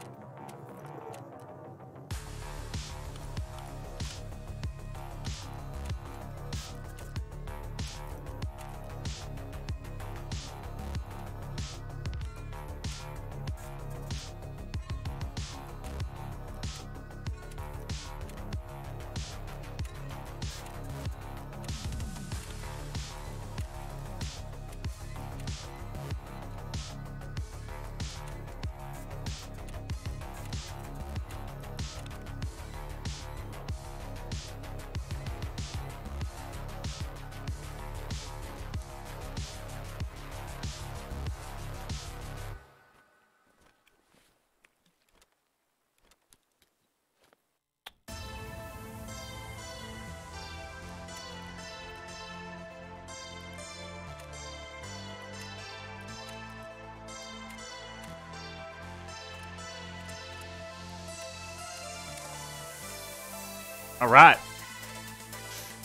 right.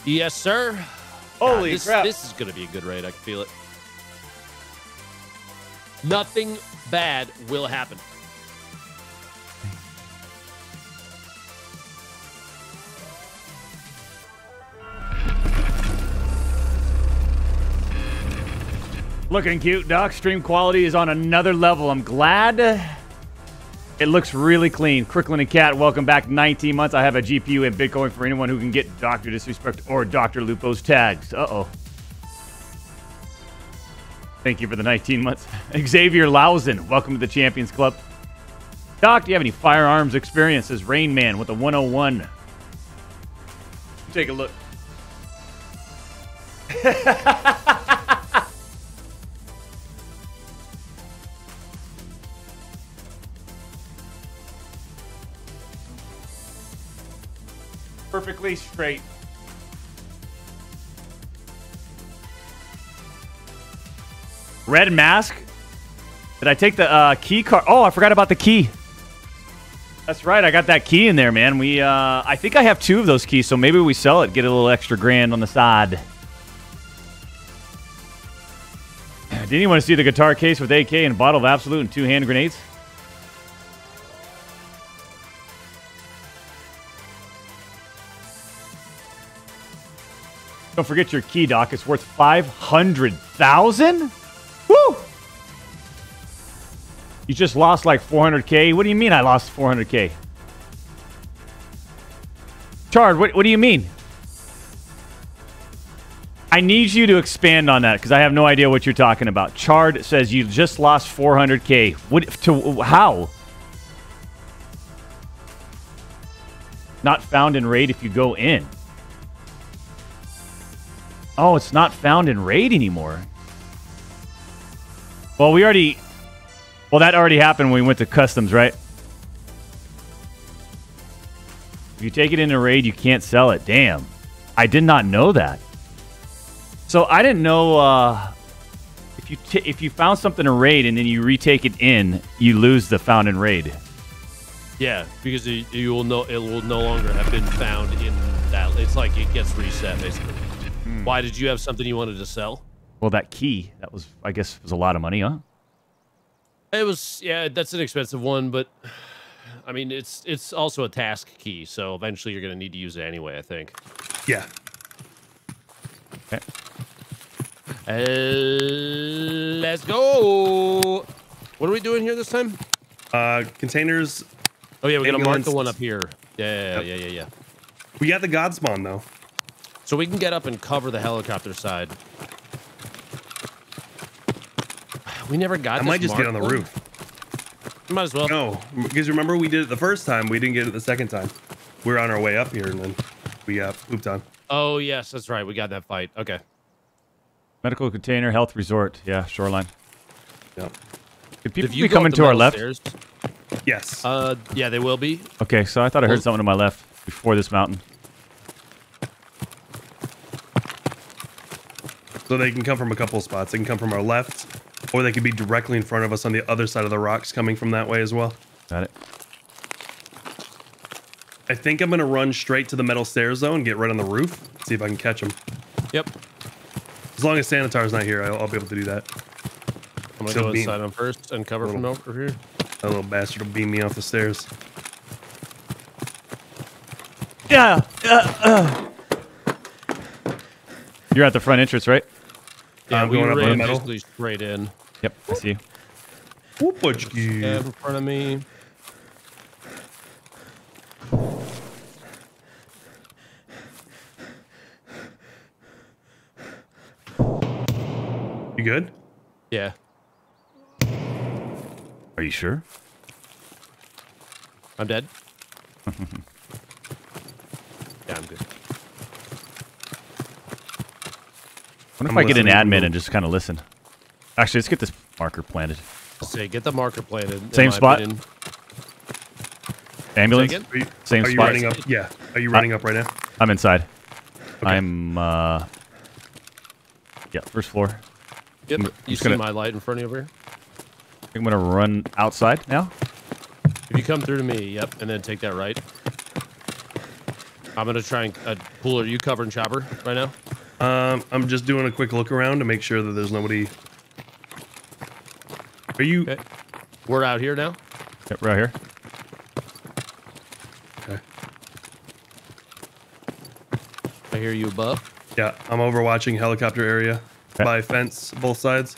Yes, sir. Holy God, this, crap. This is going to be a good raid. I can feel it. Nothing bad will happen. Looking cute, Doc. Stream quality is on another level. I'm glad it looks really clean. Cricklin and Cat, welcome back. 19 months. I have a GPU and Bitcoin for anyone who can get Dr. Disrespect or Dr. Lupo's tags. Uh oh. Thank you for the 19 months. [laughs] Xavier Lausen, welcome to the Champions Club. Doc, do you have any firearms experience as Rain Man with a 101? Take a look. [laughs] Perfectly straight. Red mask? Did I take the uh, key card? Oh, I forgot about the key. That's right. I got that key in there, man. We, uh, I think I have two of those keys, so maybe we sell it, get a little extra grand on the side. Want to see the guitar case with AK and a bottle of Absolute and two hand grenades? Don't forget your key, Doc. It's worth 500000 Woo! You just lost like 400k. What do you mean I lost 400k? Chard, what, what do you mean? I need you to expand on that because I have no idea what you're talking about. Chard says you just lost 400k. What to how? Not found in raid if you go in. Oh, it's not found in raid anymore. Well, we already. Well, that already happened when we went to customs, right? If you take it in a raid, you can't sell it. Damn. I did not know that. So I didn't know uh, if you if you found something in raid and then you retake it in, you lose the found in raid. Yeah, because you, you will no, it will no longer have been found in that. It's like it gets reset basically. Why did you have something you wanted to sell? Well, that key that was I guess was a lot of money, huh? It was yeah, that's an expensive one, but I mean it's it's also a task key, so eventually you're gonna need to use it anyway. I think. Yeah. Okay. Uh, let's go. What are we doing here this time? Uh, containers. Oh yeah, we gotta mark the one up here. Yeah, yeah, Yep. yeah, yeah, yeah. We got the God spawn though. So we can get up and cover the helicopter side. We never got. I this might just get on the one. roof. Might as well. No, because remember we did it the first time. We didn't get it the second time. We were on our way up here and then we got pooped on. Oh yes, that's right. We got that fight. Okay. Medical container, health resort. Yeah, shoreline. Yep. Did people If you be go coming to our left? stairs- Yes. Uh, yeah, they will be. Okay, so I thought I heard Well- something to my left before this mountain. So they can come from a couple of spots. They can come from our left, or they could be directly in front of us on the other side of the rocks, coming from that way as well. Got it. I think I'm gonna run straight to the metal stairs though and get right on the roof. See if I can catch them. Yep. As long as Sanitar's not here, I'll, I'll be able to do that. I'm gonna go beam- inside on first and cover from over here. That little bastard will beam me off the stairs. Yeah. uh, uh. You're at the front entrance, right? Yeah, I'm we going up ran metal. basically straight in. Yep, I see you. Whoopachki. Yeah, in front of me. You good? Yeah. Are you sure? I'm dead. [laughs] yeah, I'm good. What if I'm I get an admin and just kind of listen? Actually, let's get this marker planted. Say, get the marker planted. Same spot? opinion. Ambulance? Are you, Same are you spot. running up? Yeah. Are you running up right now? I'm inside. Okay. I'm, uh... Yeah, first floor. Yep. I'm You just see gonna- my light in front of you over here? I'm gonna run outside now. If you come through to me, yep, and then take that right. I'm gonna try and uh, Pool, are you covering chopper right now? Um, I'm just doing a quick look around to make sure that there's nobody. Are you? Okay. We're out here now. Yep, right here. Okay. I hear you above. Yeah, I'm overwatching helicopter area Okay. by fence, both sides.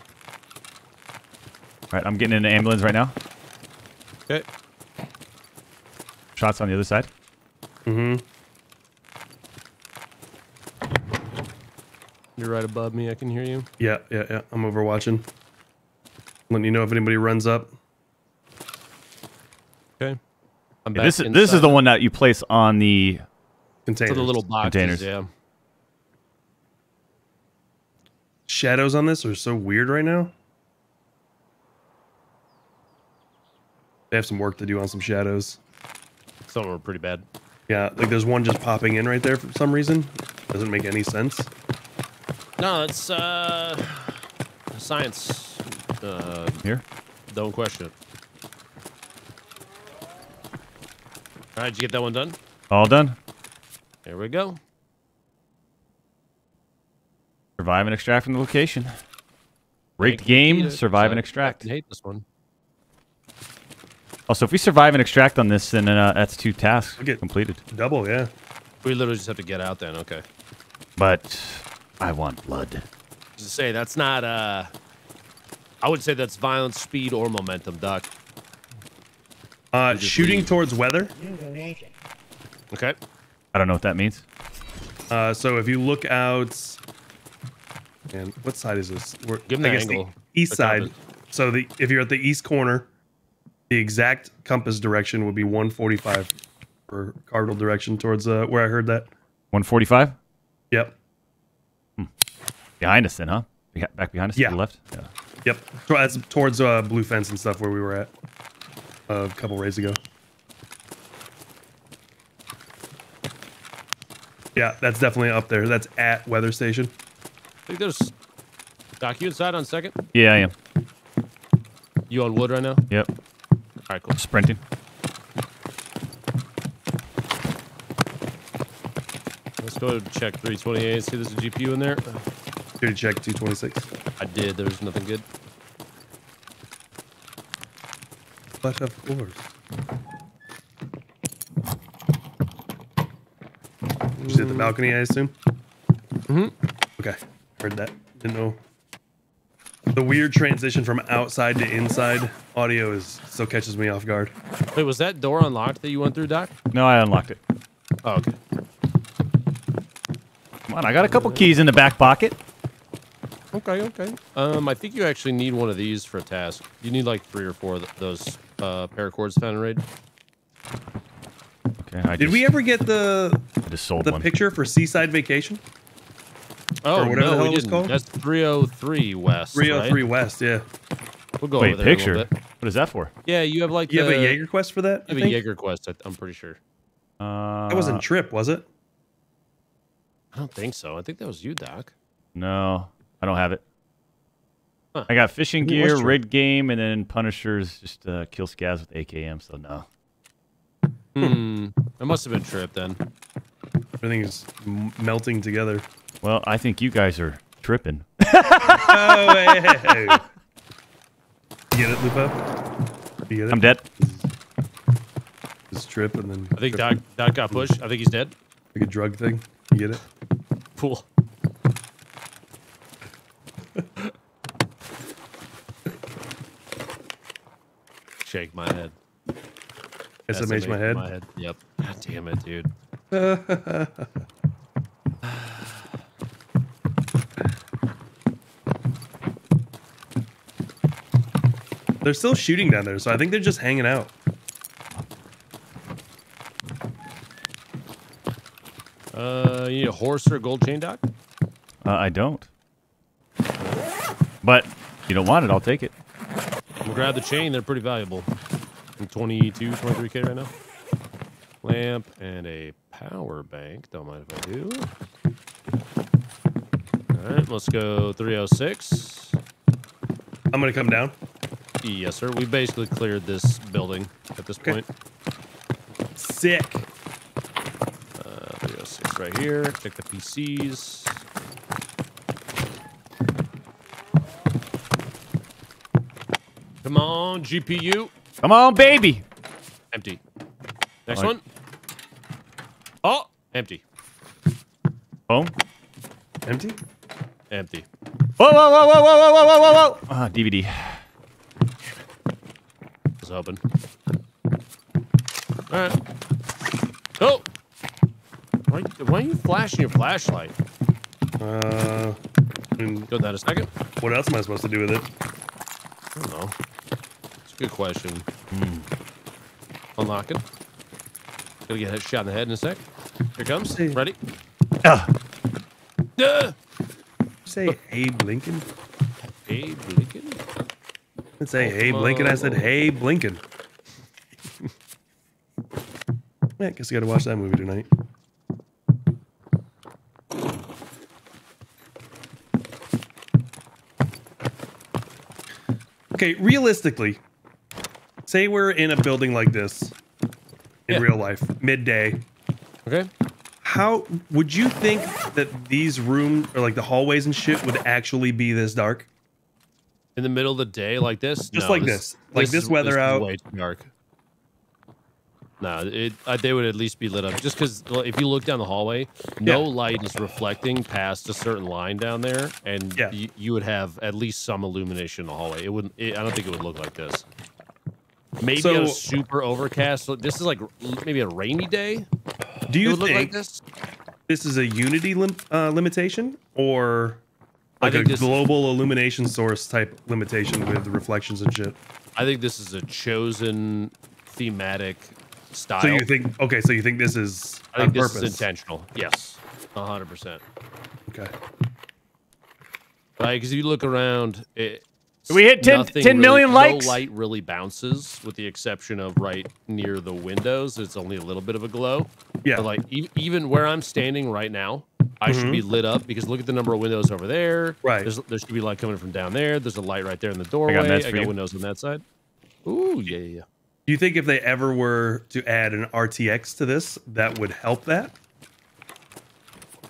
All right, I'm getting in an ambulance right now. Okay. Shots on the other side. Mm-hmm. You're right above me. I can hear you. Yeah, yeah, yeah. I'm overwatching. Letting you know if anybody runs up. Okay. I'm Yeah, back this is this is the one that you place on the Containers. for the little boxes. Containers. Yeah. shadows on this are so weird right now. They have some work to do on some shadows. Some of them are pretty bad. Yeah, like there's one just popping in right there for some reason. Doesn't make any sense. No, it's uh, science. Uh, here. don't question it. All right, did you get that one done? All done. There we go. Survive and extract from the location. Rigged Thank game. Survive So, and I extract. hate this one. Also, if we survive and extract on this, then uh, that's two tasks Look at- completed. Double, yeah. We literally just have to get out then. Okay. But I want blood. To say that's not uh, I would say that's violence, speed, or momentum, Doc. Uh, shooting leave. towards weather. Okay. I don't know what that means. Uh, so if you look out, and what side is this? We're, Give 'em I the guess angle. the east The side. compass. So the if you're at the east corner, the exact compass direction would be 145 for cardinal direction towards uh, where I heard that. 145 Yep. Behind us, then, huh? Behi- Back behind us Yeah. to the left. Yeah. Yep. So that's towards uh, blue fence and stuff where we were at uh, a couple rays ago. Yeah, that's definitely up there. That's at weather station. I think there's Doc. You inside on second? Yeah, I am. You on wood right now? Yep. All right, cool. Sprinting. Let's go check 328. See, there's a GPU in there. Here to check 226. I did. There was nothing good. But of course. Just at the balcony, I assume. Mhm. Okay, heard that. Didn't know. The weird transition from outside to inside audio is still catches me off guard. Wait, was that door unlocked that you went through, Doc? No, I unlocked it. Oh, okay. Come on, I got a couple keys in the back pocket. Okay, okay. Um, I think you actually need one of these for a task. You need like three or four of th- those uh, paracords found in raid. Okay, I Did just, we ever get the I just sold the one. picture for Seaside Vacation? Oh whatever the no, hell it was called? That's 303 West. 303 right? West, yeah. We'll go Wait, over there picture. A little bit. What is that for? Yeah, you have like You have a the- Jaeger quest for that? I You have a think? Jaeger quest. I, I'm pretty sure. Uh, That wasn't Trip, was it? I don't think so. I think that was you, Doc. No, I don't have it. Huh. I got fishing Maybe gear, true. Rigged game, and then Punishers just uh, kill scavs with AKM. So no. Hmm. It must have been Trip then. Everything is melting together. Well, I think you guys are tripping. oh, hey, hey, hey. You get it, Lupo? You get it? I'm dead. Just trip and then I think Doc Doc got pushed. I think he's dead. like a drug thing. You get it? Pool. Shake my head. SMH my head. Yep. God damn it, dude. They're still shooting down there, so I think they're just hanging out. Uh, you need a horse or a gold chain, Doc? Uh, I don't. But you don't want it, I'll take it. We'll grab the chain. They're pretty valuable. I'm 22, 23k right now. Lamp and a power bank. Don't mind if I do. All right, let's go 306. I'm gonna come down. Yes, sir. We basically cleared this building at this Okay. point. Sick. Right here. Check the PCs. Come on, GPU. Come on, baby. Empty. Next Right. one. Oh, empty. Boom. Empty? Empty. Whoa, whoa, whoa, whoa, whoa, whoa, whoa, whoa, whoa. Ah, DVD. was hoping. All right. Oh. Why, why are you flashing your flashlight? Uh, and Go that a second. what else am I supposed to do with it? I don't know. It's a good question. Hmm. Unlock it. Gonna get a shot in the head in a sec. Here it comes. See. Ready? Ah, Yeah. Say Abe Lincoln. Abe Lincoln. I didn't say Abe Lincoln. I said Hey Blinken. [laughs] yeah, guess I got to watch that movie tonight. Okay, realistically, say we're in a building like this in Yeah. real life, midday. Okay. How would you think that these rooms or like the hallways and shit would actually be this dark? In the middle of the day like this? Just No, like this. Like this is- weather is out. Way dark. No, it, uh, they would at least be lit up. Just because if you look down the hallway, no Yeah. light is reflecting past a certain line down there, and Yeah. you, would have at least some illumination in the hallway. It wouldn't. It, I don't think it would look like this. Maybe on a super overcast. This is like maybe a rainy day. Do you look like think this. this is a unity lim- uh, limitation or like a global illumination source type limitation with reflections and shit? I think this is a chosen thematic style. So you think okay? So you think this is I on think this purpose? is intentional. Yes, hundred percent. Okay. Right, because you look around, it, We hit 10 nothing 10 million really, likes? No light really bounces, with the exception of right near the windows. It's only a little bit of a glow. Yeah. But like e- even where I'm standing right now, I should be lit up because look at the number of windows over there. Mm-hmm. Right. There's, there should be light coming from down there. There's a light right there in the doorway. meds I got windows on that side. Ooh, yeah, yeah, yeah. Do you think if they ever were to add an RTX to this, that would help that?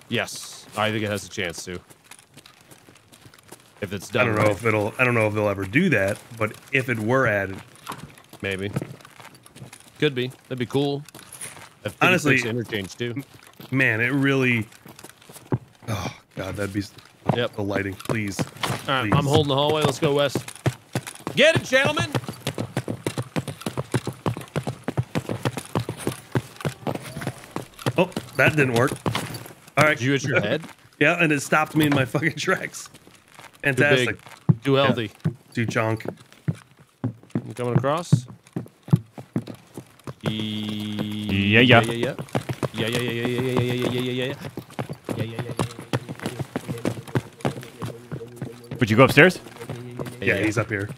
Yes, I think it has a chance to. If it's done, I don't know right, if it'll. I don't know if they'll ever do that. But if it were added, maybe. Could be. That'd be cool. It Honestly- interchange too. man, it really. Oh god, that'd be. Yep. The lighting, please. All right, please. I'm holding the hallway. Let's go west. Get it, gentlemen. Oh, that didn't work. All right. Did you hit your head? Yeah, and it stopped me in my fucking tracks. Too Fantastic. big, too healthy. Too chunk. You coming across? Yeah, yeah, yeah. yeah, yeah, yeah, yeah, yeah, yeah, yeah, yeah, yeah, yeah, yeah, yeah, yeah, yeah. Yeah, yeah, yeah, Would you go upstairs? Yeah, he's up here.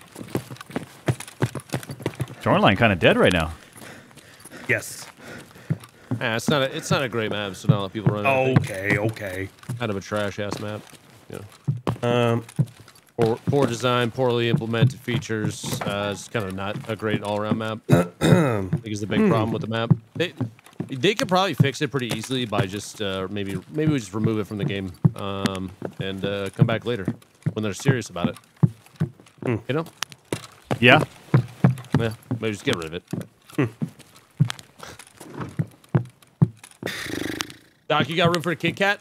Shoreline kind of dead right now. Yes. Yeah. it's not a, it's not a great map, so not a lot of people run it. Okay, okay. Kind of a trash ass map. Yeah. Um, Poor, poor design, poorly implemented features. Uh, it's kind of not a great all around map. [clears throat] I think is the big problem with the map. They they could probably fix it pretty easily by just uh, maybe maybe we just remove it from the game um, and uh, come back later when they're serious about it. You know? Yeah. Yeah, maybe just get rid of it. Doc, you got room for a Kit Kat?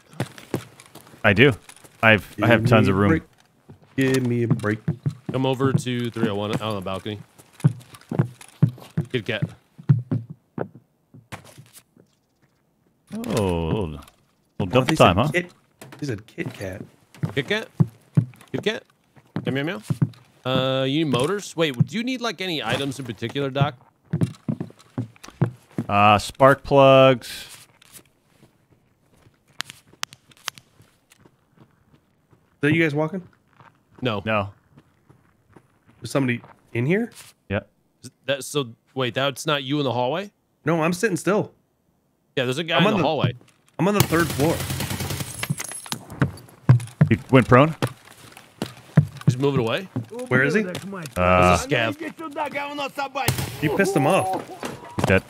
I do. I've I have tons of room. break. Give me a break. Come over to 301 out on the balcony. Kit Kat. Oh, little, little Oh, double they time, huh? Kit, he said Kit Kat. Kit Kat? Kit Kat? Meow, meow, meow. Uh, you need motors? Wait, do you need like any items in particular, Doc? Uh, spark plugs. That you guys walking? No. No. Is somebody in here? Yeah. Is That, so, wait, that's not you in the hallway? No, I'm sitting still. Yeah, there's a guy I'm in on the, the- hallway. I'm on the third floor. He went prone. He's moving away. Where is he? Uh, There's a scav. You pissed him off. dead.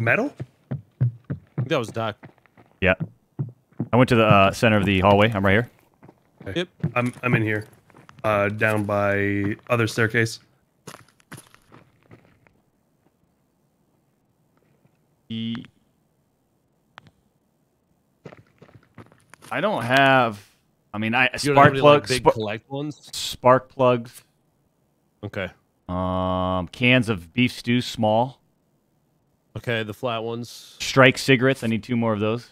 Metal? I think that was Doc. Yeah. I went to the uh, center of the hallway. I'm right here. Okay. Yep. I'm I'm in here. Uh, down by other staircase. E- I don't have. I mean, I You don't have spark any, like, plugs. big spark- collect ones? Spark plugs. Okay. Um, cans of beef stew, small. Okay, the flat ones. Strike cigarettes. I need two more of those.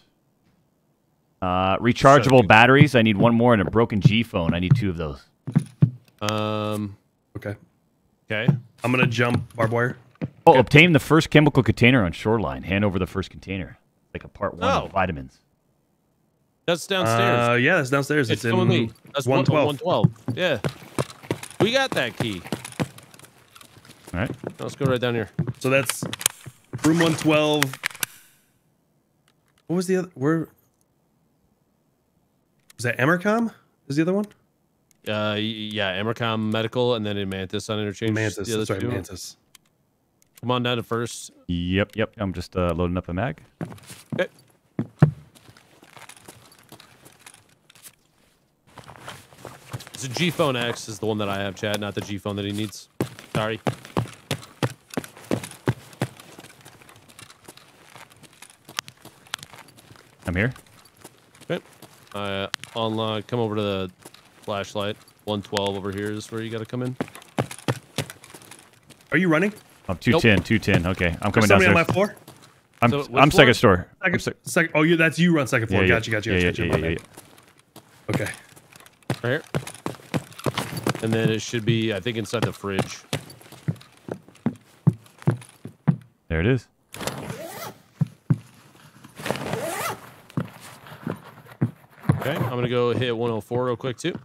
Uh, rechargeable batteries. I need one more, and a broken GPhone. I need two of those. Um. Okay. Okay. I'm gonna jump barbed wire. Oh, obtain the first chemical container on shoreline. Hand over the first container. Like a part one Oh. of vitamins. That's downstairs. Uh, yeah, that's downstairs. It's, it's in me. That's one 112. Yeah. We got that key. All right. Let's go right down here. So that's room 112. What was the other? Where was that? Emercom is the other one. Uh, yeah, Emercom Medical, and then in Mantis on interchange. Mantis. the other That's right. Mantis. Come on down to first. Yep, yep. I'm just uh, loading up a mag. Okay. It's a GPhone X is the one that I have, Chad, not the GPhone that he needs. Sorry. I'm here. Okay. Uh, unlock. Come over to the flashlight. 112 over here is where you got to come in. Are you running? I'm 210, 210. Okay, I'm coming There's somebody downstairs. on my floor. I'm, So I'm floor? second store. I'm Second, sec- sec- oh, you. That's you. Run second floor. Yeah, yeah. Gotcha. Gotcha. Yeah, Gotcha. yeah, gotcha. yeah, My yeah. Okay. Right here. And then it should be, I think, inside the fridge. There it is. Okay. I'm going to go hit 104 real quick, too.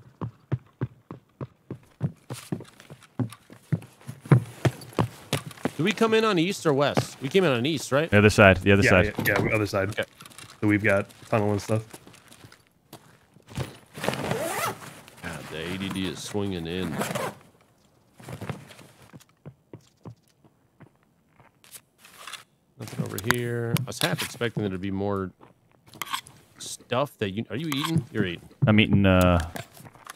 Do we come in on east or west? We came in on east, right? The other side. The other yeah, side. yeah, yeah, other side. Okay. So we've got tunnel and stuff. God, the ADD is swinging in. Nothing over here. I was half expecting there to be more stuff that you. Are you eating? You're eating. I'm eating uh,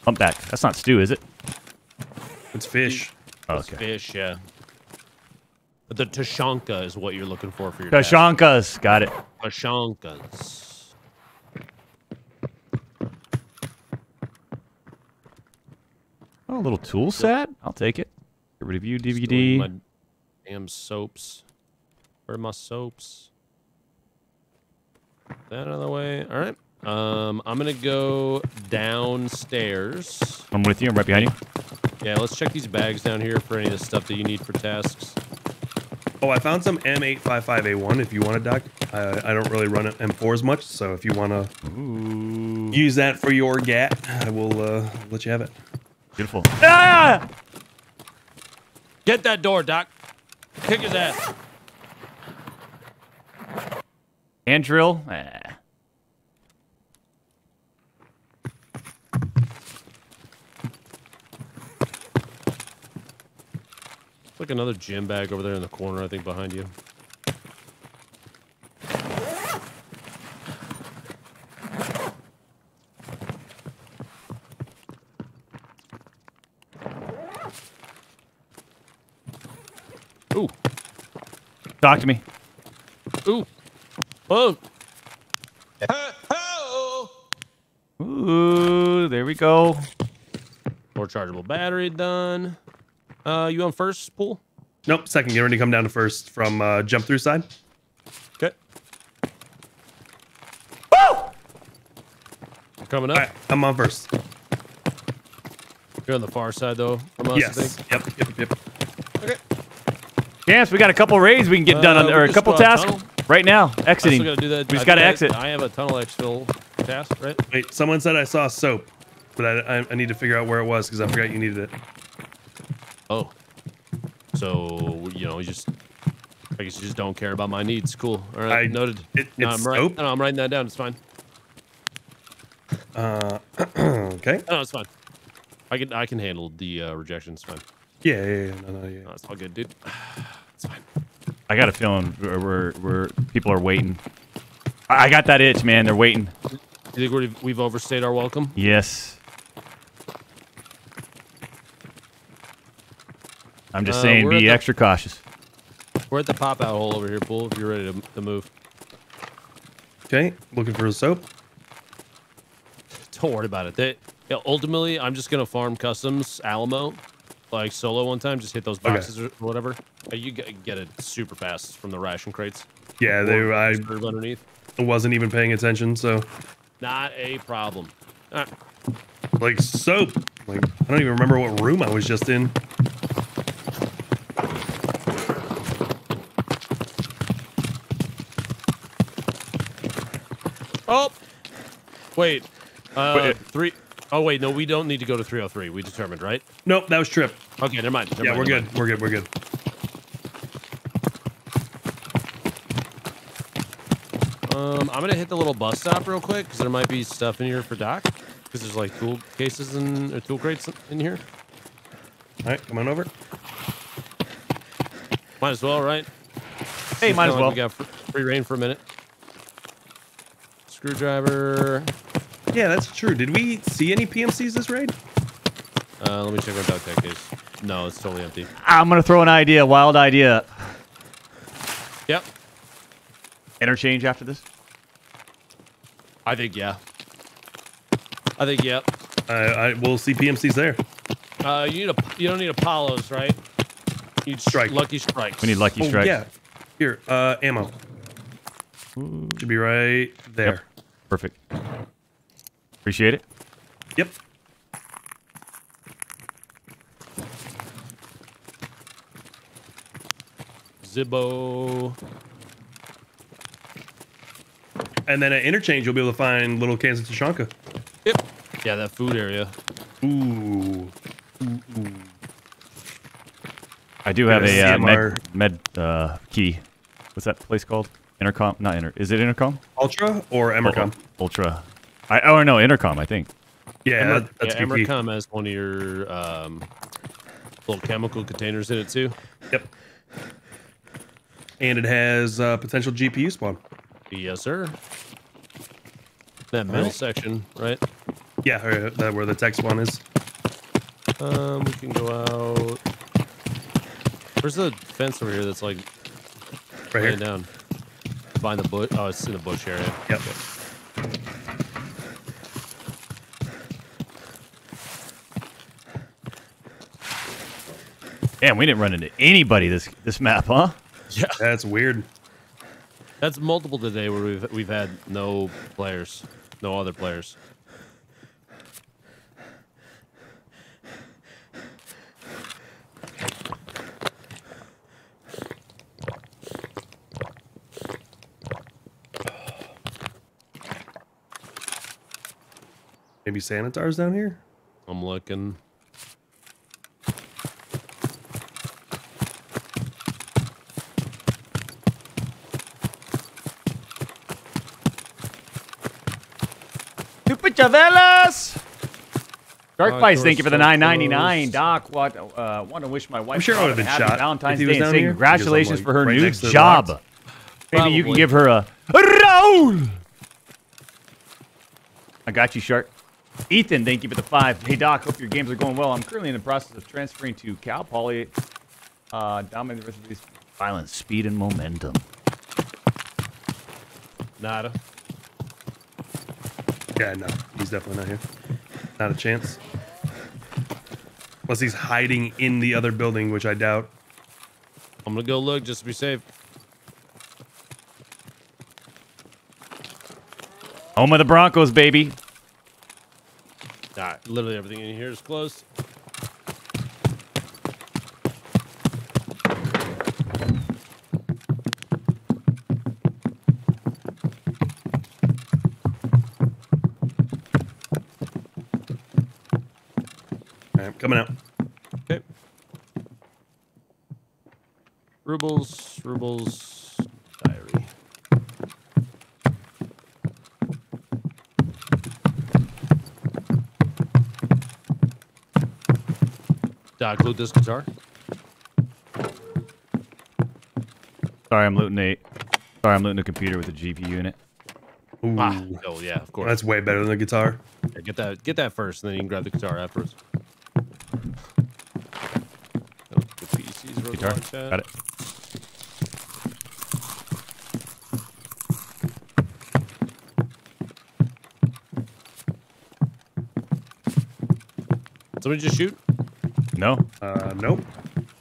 humpback. That's not stew, is it? It's fish. Oh, It's okay. Fish, yeah. The Tushonka is what you're looking for for your task. Kashankas. Got it. Tushonkas. Oh, a little tool set. I'll take it. Get rid of you, DVD. My damn soaps. Where are my soaps? That out of the way. All right. Um, I'm gonna go downstairs. I'm with you. I'm right behind you. Yeah, let's check these bags down here for any of the stuff that you need for tasks. Oh, I found some M855A1 if you want it, Doc. Uh, I don't really run M4 as much, so if you want to use that for your GAT, I will uh, let you have it. Beautiful. Ah! Get that door, Doc. Kick his ass. Hand drill. Ah. Like another gym bag over there in the corner, I think, behind you. Ooh, Talk to me. ooh, oh, Ooh, there we go. more chargeable battery done. Uh, you on first pool? Nope, second. Get ready to come down to first from uh, jump through side. Okay. Woo! Coming up. All right, I'm on first. You're on the far side though from us. I Yes. think. Yep. Yep. Yep. Okay. Yes, we got a couple raids we can get done Uh, on, or a couple tasks tunnel. right now. Exiting. gotta do that. We I just got to exit. I have a tunnel exfil task, right? Wait, someone said I saw soap, but I, I, I need to figure out where it was because I forgot you needed it. Oh. So you know, you just. I guess you just don't care about my needs. Cool. All right. I- noted. it- no, it's I'm right. soap? No, I'm writing that down. It's fine. Uh, [clears throat] okay. No, it's fine. I can I can handle the uh, rejection. It's fine. Yeah, yeah, yeah. No, no, yeah. No, it's all good, dude. [sighs] It's fine. I got a feeling we're, we're, we're people are waiting. I got that itch, man. They're waiting. You think we've, we've overstayed our welcome? Yes. I'm just Uh, saying, be the- extra cautious. We're at the pop out hole over here, Pool, if you're ready to, to move. Okay, looking for the soap. Don't worry about it. They, yeah, ultimately, I'm just going to farm customs Alamo, like solo one time, just hit those Okay. boxes or whatever. Uh, You get, get it super fast from the ration crates. Yeah, they. Or I reserve underneath. wasn't even paying attention, so Not a problem. Uh, like soap. Like I don't even remember what room I was just in. Oh! Wait. Uh, Wait. three oh wait, no, we don't need to go to 303. We determined, right? Nope, that was Trip. Okay, never mind. never yeah, mind, we're never good. We're good. We're good. Um, I'm gonna hit the little bus stop real quick because there might be stuff in here for Doc. Because there's like tool cases and or tool crates in here. All right, come on over. Might as well, right? Hey, might as well. We got free reign for a minute. Screwdriver. Yeah, that's true. Did we see any PMCs this raid? Uh, let me check my duct tape case. No, it's totally empty. I'm gonna throw an idea, wild idea. Yep. Interchange after this. I think yeah. I think yep. I, I we'll see PMCs there. Uh, you need a you don't need Apollos, right? You need Strike. Lucky strikes. We need lucky Oh, strikes. yeah. Here, uh, ammo. Should be right there. Perfect. Appreciate it. Yep. Zibbo. And then at interchange, you'll be able to find little cans of Tushonka. Yep. Yeah, that food area. Ooh. ooh I do have a uh, med, med uh, key. What's that place called? Intercom? Not inter. Is it intercom? Ultra or Emercom? Oh, Ultra. I oh no, intercom. I think. Yeah, Emer- that, that's yeah, good. Emercom has one of your um, little chemical containers in it too. Yep. And it has uh, potential GPU spawn. Yes, sir. That middle Alright. section, right? Yeah, or that where the text one is. Um, we can go out. Where's the fence over here that's like Right here. down? Behind the bush. Oh, it's in the bush area. Yep. Damn, we didn't run into anybody this this map, huh? Yeah, [laughs] That's weird. that's multiple today where we've we've had no players, no other players. Maybe Sanitar's down here? I'm looking. Super Chavelas! Dark Uh, thank you for the 9.99. Doc, what? Uh, want to wish my wife. I'm sure I would've been shot Valentine's if he was Day and down say here, congratulations like, for her right new next to the job. box. Maybe you can give her a Raul. I got you, Shark. Ethan, thank you for the five. Hey Doc, hope your games are going well. I'm currently in the process of transferring to Cal Poly. Uh, dominate the rest of these violence, speed, and momentum. Nada. Yeah, no, he's definitely not here. Not a chance. Unless he's hiding in the other building, which I doubt. I'm gonna go look just to be safe. Home of the Broncos, baby. Nah, literally everything in here is closed. Right, coming out. Okay. Rubles, rubles, Doc, loot this guitar. Sorry, I'm looting a. Sorry, I'm looting a computer with a GPU in it. Ooh, Ah, oh yeah, of course. that's way better than the guitar. Yeah, get that get that first, and then you can grab the guitar afterwards. Oh, the PCs Guitar. Got it. Somebody just shoot. Uh, nope.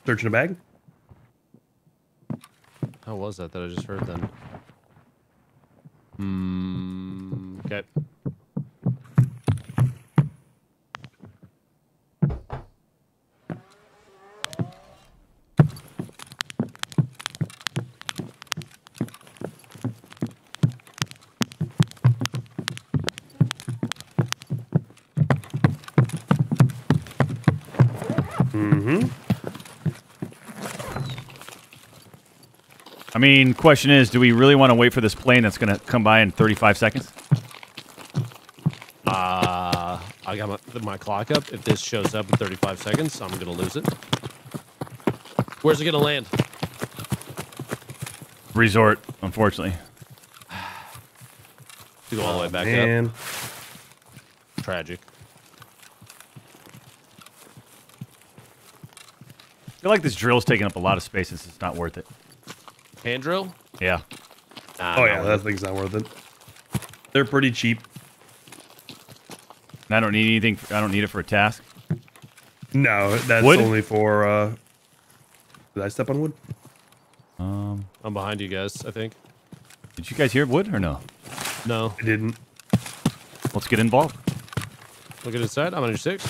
Searching a bag. How was that that I just heard then? Hmm. Okay. Mm-hmm. I mean, question is, do we really want to wait for this plane that's going to come by in 35 seconds? Uh, I got my, my clock up. If this shows up in 35 seconds, I'm gonna lose it. Where's it gonna land? Resort, unfortunately. To go all the way back Man. up. Tragic. I feel like this drill's taking up a lot of space. It's not worth it. Hand drill? Yeah. Nah, Oh yeah, that thing's not worth it. They're pretty cheap. And I don't need anything. I don't need it for a task. No, that's Wood? only for. uh Did I step on wood? Um, I'm behind you guys, I think. did you guys hear wood or no? No. I didn't. Let's get involved. Look at inside. I'm on your six.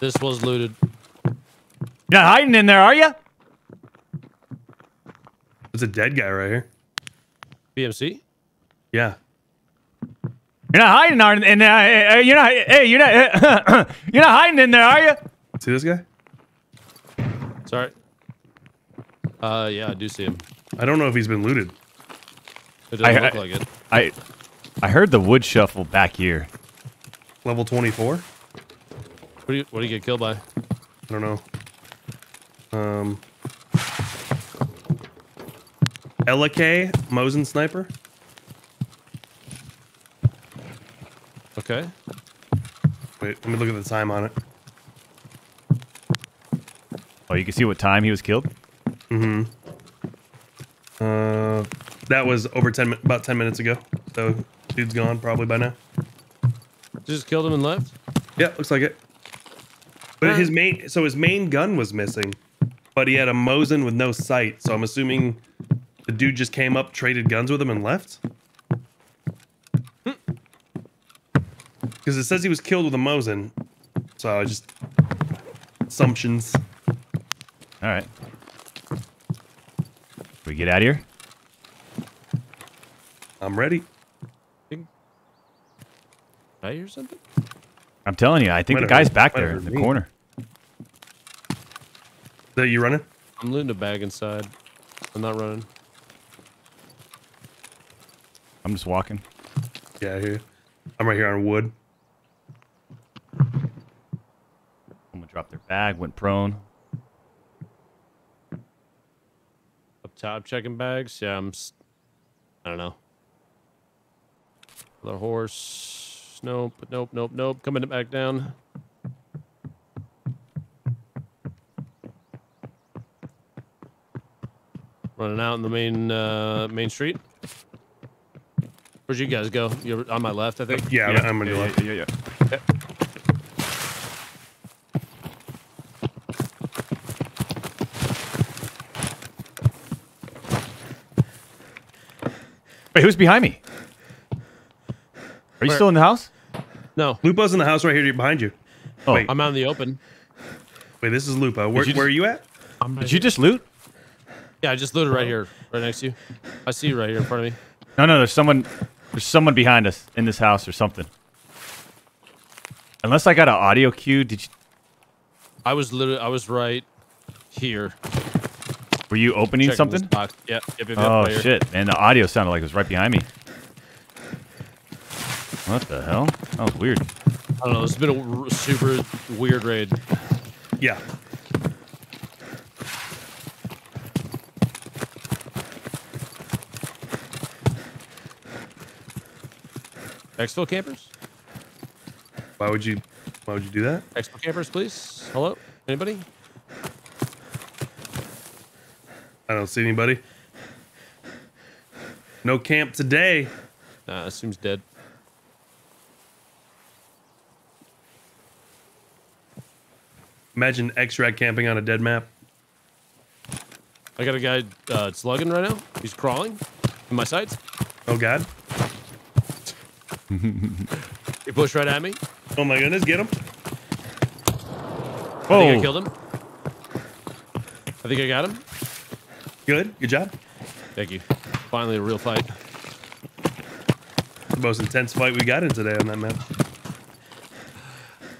This was looted. You're not hiding in there, are you? There's a dead guy right here. PMC? Yeah. You're not hiding are- in there. Hey, hey, You're not. Hey, you're not. [coughs] you're not hiding in there, are you? See this guy? Sorry. Uh, yeah, I do see him. I don't know if he's been looted. It doesn't I- look I- like it. I, I heard the wood shuffle back here. Level 24? What do you What do you get killed by? I don't know. Um. Elake, Mosin sniper. Okay. Wait, let me look at the time on it. Oh, you can see what time he was killed. Mm-hmm. Uh, that was over 10, about 10 minutes ago. So, dude's gone probably by now. Just killed him and left. Yeah, looks like it. But his main, so his main gun was missing, but he had a Mosin with no sight. So I'm assuming the dude just came up, traded guns with him, and left. Hmm. Because it says he was killed with a Mosin, so I just assumptions. All right. we get out of here? I'm ready. I hear something. I'm telling you, I think Might the guy's heard- back there in the me. corner. So you running? I'm looting a bag inside. I'm not running. I'm just walking. Yeah, I hear. I'm right here on wood. Someone dropped their bag, went prone. Up top, checking bags. Yeah, I'm. I don't know. Another horse. Nope. Nope. Nope. Nope. Coming back down. Running out in the main uh, main street. Where'd you guys go? You're on my left, I think. Yeah, I'm- I'm on your yeah, left. Yeah, yeah, yeah. Wait, who's behind me? Are you Where? still in the house? No, Lupo's in the house right here behind you. Oh, Wait. I'm out in the open. Wait, this is Lupo. Where, you where are you at? I'm did you just loot? Yeah, I just looted right here, right next to you. I see you right here in front of me. No, no, there's someone there's someone behind us in this house or something. Unless I got an audio cue, did you I was literally, I was right here. were you opening checking something? this box. Yep, yep, yep, yep, Oh right shit, man, the audio sounded like it was right behind me. What the hell? That was weird. I don't know. It's been a super weird raid. Yeah. Exfil campers? Why would you why would you do that? Exfil campers, please. Hello? Anybody? I don't see anybody. No camp today. Nah, assume's dead. Imagine extract camping on a dead map. I got a guy uh, slugging right now. He's crawling in my sights. Oh God. [laughs] He pushed right at me. Oh my goodness, get him. I think I killed him. I think I got him. Good. Good job. Thank you. Finally, a real fight. The most intense fight we got in today on that map.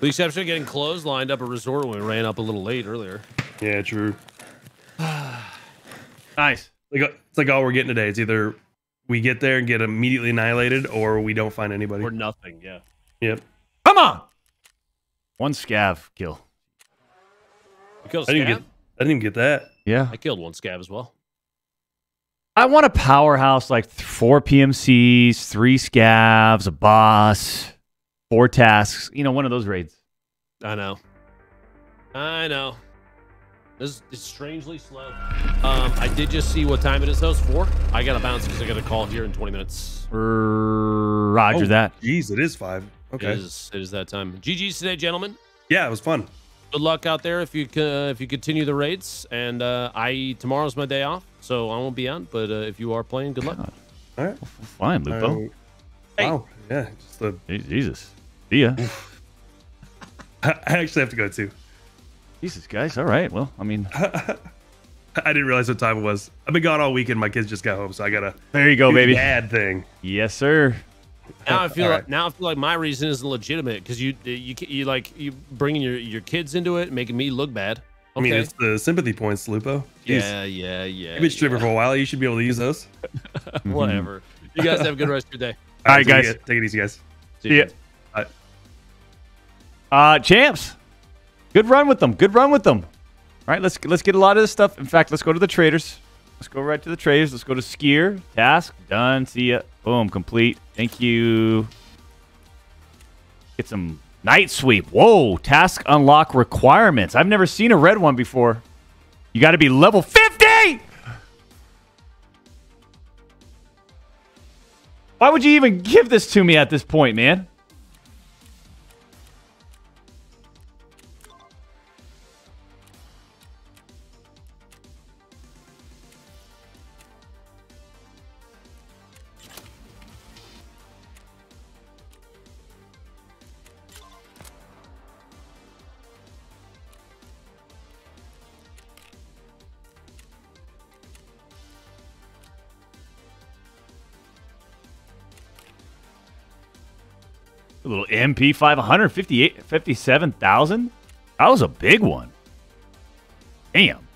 The exception of getting closed, lined up a resort when we ran up a little late earlier. Yeah, true. [sighs] Nice. Like it's like all we're getting today. It's either we get there and get immediately annihilated, or we don't find anybody. Or nothing, yeah. Yep. Come on. One scav kill. You killed I a didn't get. I didn't even get that. Yeah. I killed one scav as well. I want a powerhouse like four PMCs, three scavs, a boss, four tasks. You know, one of those raids. I know. I know. This is strangely slow. Um, I did just see what time it is. though. It's four. I gotta bounce because I got a call here in 20 minutes. Roger Oh, that. Jeez, it is five. Okay. It is. It is that time. GG's today, gentlemen. Yeah, it was fun. Good luck out there if you c- if you continue the raids. And uh, I tomorrow's my day off, so I won't be on. But uh, if you are playing, good luck. All right. Fine, Lupo. Um, Wow. Yeah. Just the, Jesus. See ya. [laughs] I actually have to go too. Jesus, guys. All right. Well, I mean, [laughs] I didn't realize what time it was. I've been gone all weekend. My kids just got home, so I gotta. there you go, do baby. Ad thing. Yes, sir. Now I feel All like right. now I feel like my reason isn't legitimate because you you you like you bringing your your kids into it, making me look bad. I mean, it's the sympathy points, Lupo. Jeez. yeah, yeah, yeah. You've been stripping for a while. You should be able to use those. [laughs] Whatever. You guys have a good rest of your day. All right, guys. Take it easy, guys. See you. ya. Uh, champs. Good run with them. Good run with them. All right, let's let's get a lot of this stuff. In fact, let's go to the traders. Let's go right to the traders. Let's go to skier. Task done. See ya. Boom. Complete. Thank you. Get some night sweep. Whoa. Task unlock requirements. I've never seen a red one before. You got to be level 50. Why would you even give this to me at this point, man? Little MP 500, 58 57,000? That was a big one. Damn.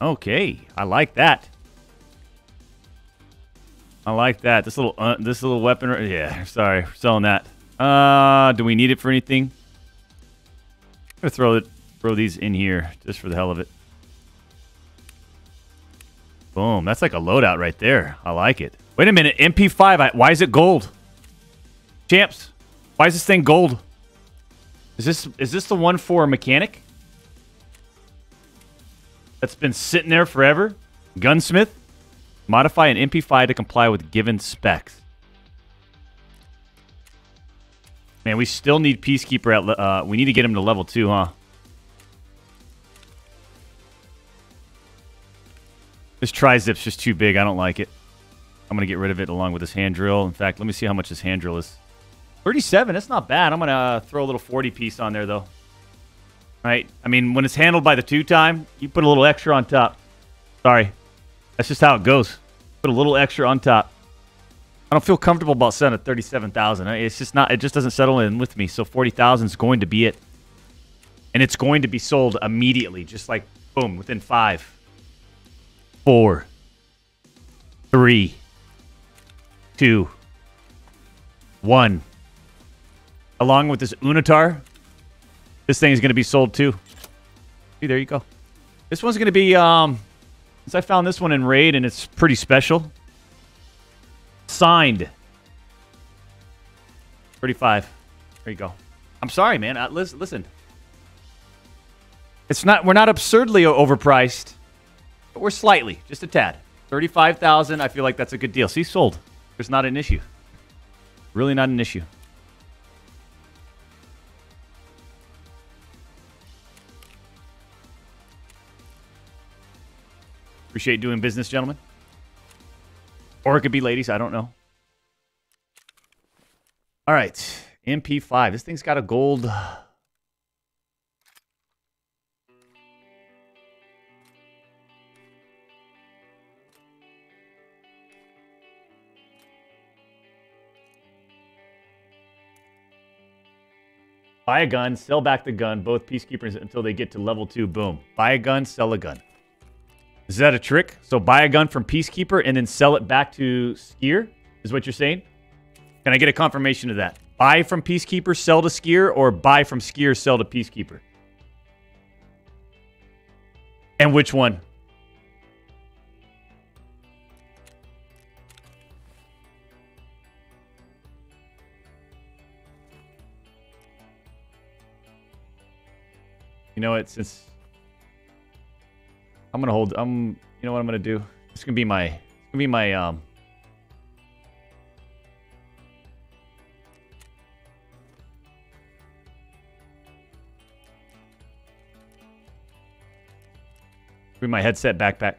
Okay, I like that. I like that. This little uh, this little weapon. Yeah, [laughs] sorry, selling that. Uh, do we need it for anything? I'm gonna throw it, throw these in here just for the hell of it. Boom, that's like a loadout right there. I like it. Wait a minute, MP5. I, why is it gold? Champs, why is this thing gold? Is this is this the one for a mechanic? That's been sitting there forever? Gunsmith? Modify an MP5 to comply with given specs. Man, we still need Peacekeeper at... Uh, we need to get him to level 2, huh? This tri-zip's just too big. I don't like it. I'm going to get rid of it along with this hand drill. In fact, let me see how much this hand drill is. 37, that's not bad. I'm going to uh, throw a little 40 piece on there, though. Right? I mean, when it's handled by the two time, you put a little extra on top. Sorry. That's just how it goes. Put a little extra on top. I don't feel comfortable about selling at 37,000. It's just not, it just doesn't settle in with me. So 40,000 is going to be it. And it's going to be sold immediately, just like boom, within five, four, three, two, one. Along with this Unitar, this thing is going to be sold too. See, there you go. This one's going to be, um, since I found this one in Raid and it's pretty special. Signed. 35. There you go. I'm sorry, man. Uh, listen, listen. It's not. We're not absurdly overpriced, but we're slightly, just a tad. Thirty-five thousand. I feel like that's a good deal. See, sold. There's not an issue. Really, not an issue. Appreciate doing business, gentlemen. Or it could be ladies. I don't know. All right. MP5. This thing's got a gold. Buy a gun, sell back the gun, both peacekeepers until they get to level two. Boom. Buy a gun, sell a gun. Is that a trick? So buy a gun from Peacekeeper and then sell it back to Skier? Is what you're saying? Can I get a confirmation of that? Buy from Peacekeeper, sell to Skier, or buy from Skier, sell to Peacekeeper? And which one? You know what? Since I'm gonna hold. I'm. You know what I'm gonna do? It's gonna be my. It's gonna be my. Um. Be my headset backpack.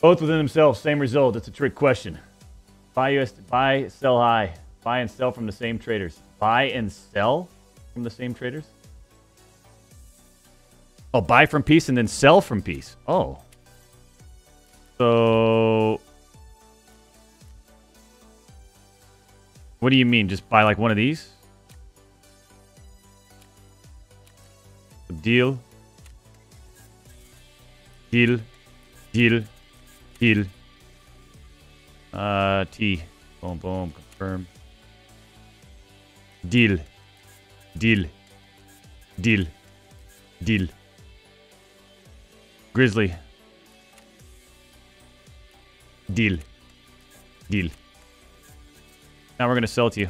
Both within themselves, same result. It's a trick question. Buy US, buy, sell high. Buy and sell from the same traders. Buy and sell from the same traders. Oh, buy from peace and then sell from peace. Oh. So. What do you mean? Just buy like one of these? Deal. Deal. Deal. Deal. Uh, T. Boom, boom. Confirm. Deal. Deal. Deal. Deal. Grizzly. Deal. Deal. Now we're going to sell to you.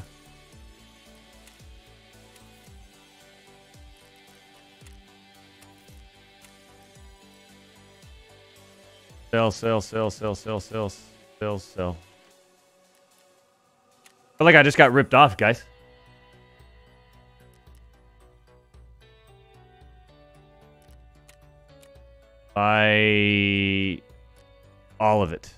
Sell, sell, sell, sell, sell, sell, sell, sell. feel like I just got ripped off, guys. Buy all of it.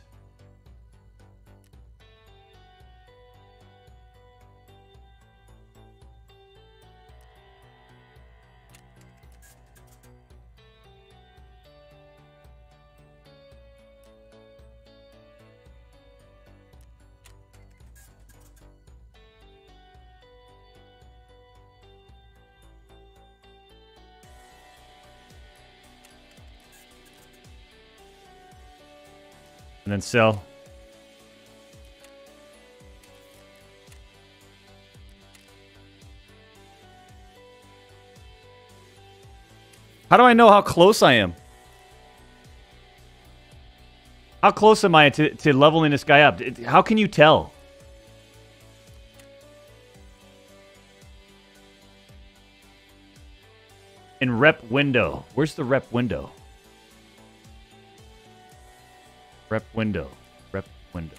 And then sell. How do I know how close I am? How close am I to, to leveling this guy up? How can you tell? In rep window. Where's the rep window? Rep window. Rep window.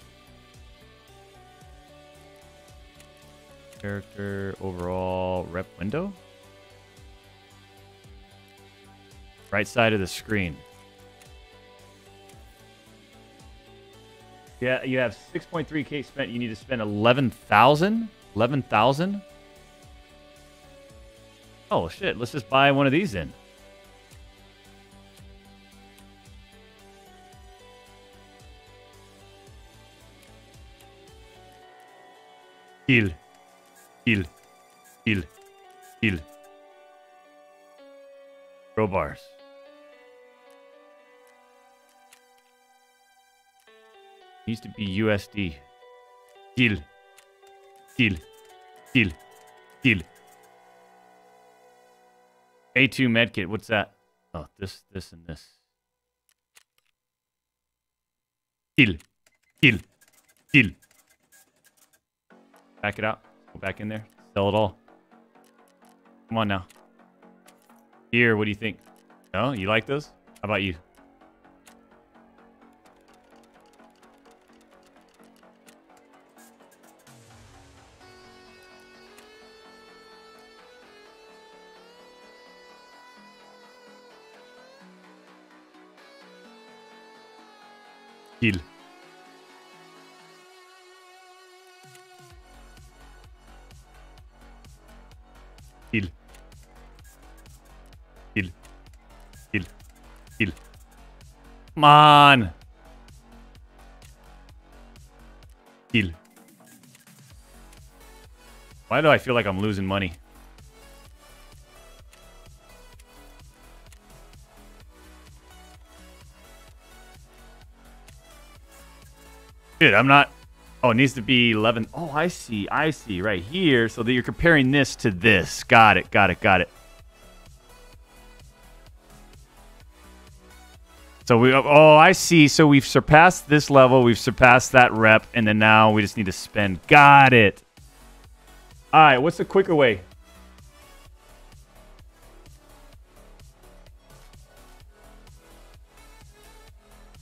Character overall rep window. Right side of the screen. Yeah, you have 6.3k spent. You need to spend 11,000? 11,000? Oh shit, let's just buy one of these then. Heal. Heal. Heal. Heal. Crowbars. Needs to be USD. Heal. Heal. Heal. Heal. A2 medkit. What's that? Oh, this, this, and this. Kill. Kill. Kill. Back it out. Go back in there. Sell it all. Come on now. Here, what do you think? No? You like those? How about you? Come on. Kill. Why do I feel like I'm losing money? Dude, I'm not. Oh, it needs to be 11. Oh, I see. I see. Right here. So that you're comparing this to this. Got it. Got it. Got it. So we. Oh, I see. So we've surpassed this level. We've surpassed that rep. And then now we just need to spend. Got it. All right. What's the quicker way?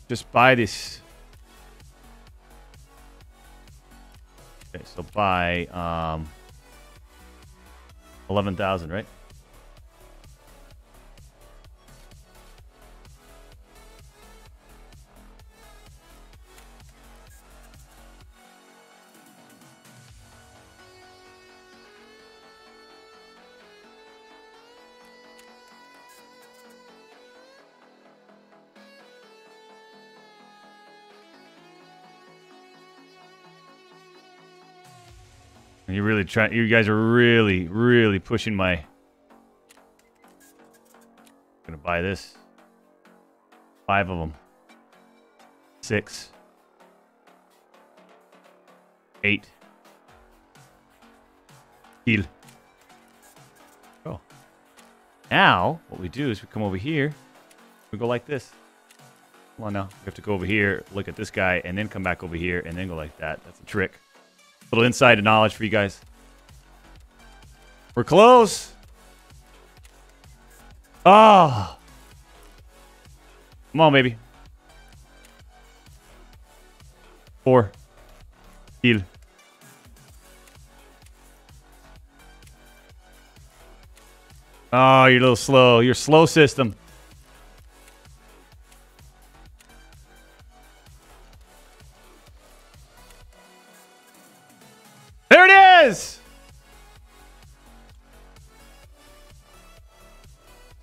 Just buy this. Okay, so buy um, 11,000, right? And you really try. You guys are really, really pushing my. I'm gonna buy this. Five of them. Six. Eight. Kill. Oh. Now, what we do is we come over here. We go like this. On now. We have to go over here, look at this guy, and then come back over here, and then go like that. That's a trick. Little inside of knowledge for you guys. We're close. Oh. Come on, baby. Four. Heal. Oh, you're a little slow. You're slow system.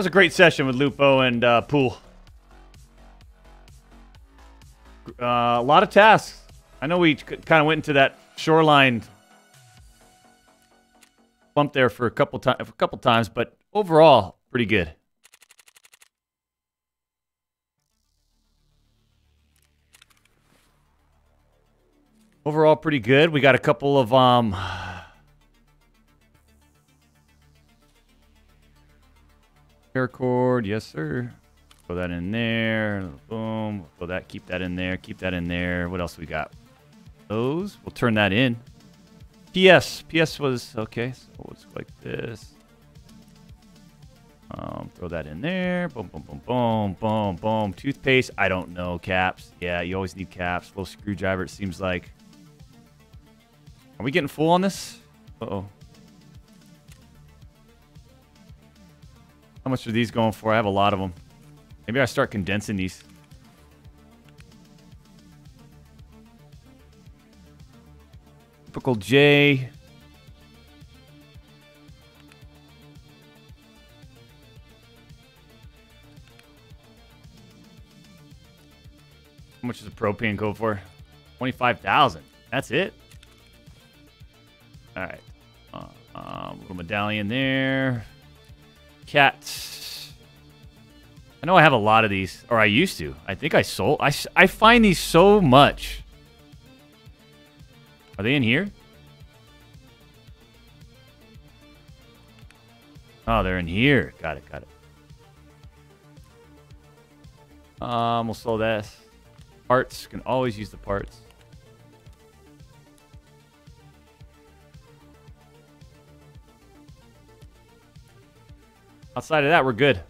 was a great session with Lupo and uh, Pool. Uh, a lot of tasks. I know we kind of went into that shoreline bump there for a couple times, a couple times, but overall, pretty good. Overall, pretty good. We got a couple of um. Paracord, yes sir. Throw that in there. Boom. Throw that. Keep that in there. Keep that in there. What else we got? Those. We'll turn that in. PS. PS was okay. So it's like this. Um, throw that in there. Boom, boom, boom, boom, boom, boom. Toothpaste. I don't know. Caps. Yeah, you always need caps. Little screwdriver. It seems like. Are we getting full on this? Uh oh. How much are these going for? I have a lot of them. Maybe I start condensing these. Typical J. How much does a propane go for? 25,000. That's it? All right. Uh, uh, little medallion there. Cat. I know I have a lot of these, or I used to. I think I sold. I, I find these so much. Are they in here? Oh, they're in here. Got it, got it. Um, we'll sell this. Parts. Can always use the parts. Outside of that, we're good.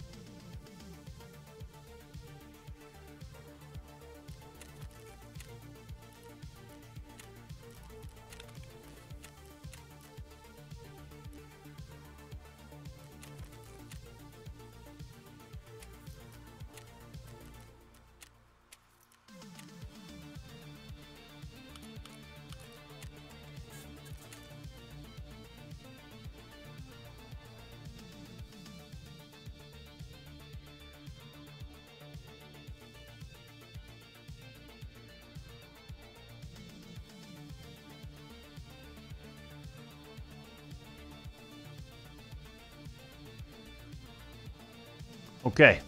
Okay.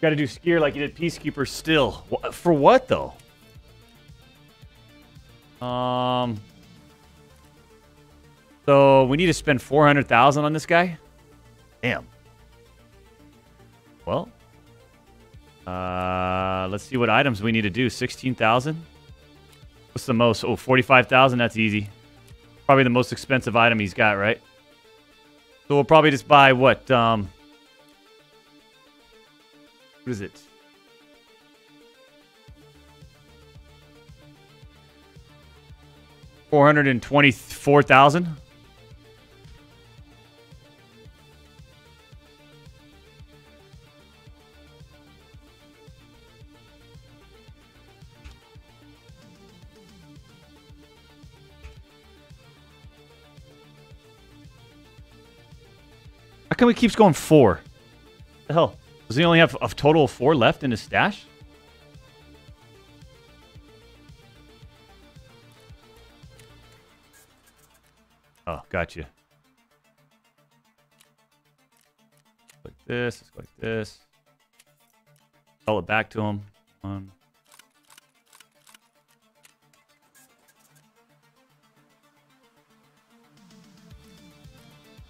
Got to do skier like you did peacekeeper still. For what though? Um. So we need to spend four hundred thousand on this guy. Damn. Well. Uh, let's see what items we need to do. Sixteen thousand. What's the most? Oh, 45,000. That's easy. Probably the most expensive item he's got, right? So we'll probably just buy what? Um, what is it? Four hundred and twenty-four thousand. How come it keeps going four? The hell? Does he only have a total of four left in his stash? Oh, gotcha. Like this, let's go like this. Sell it back to him. One.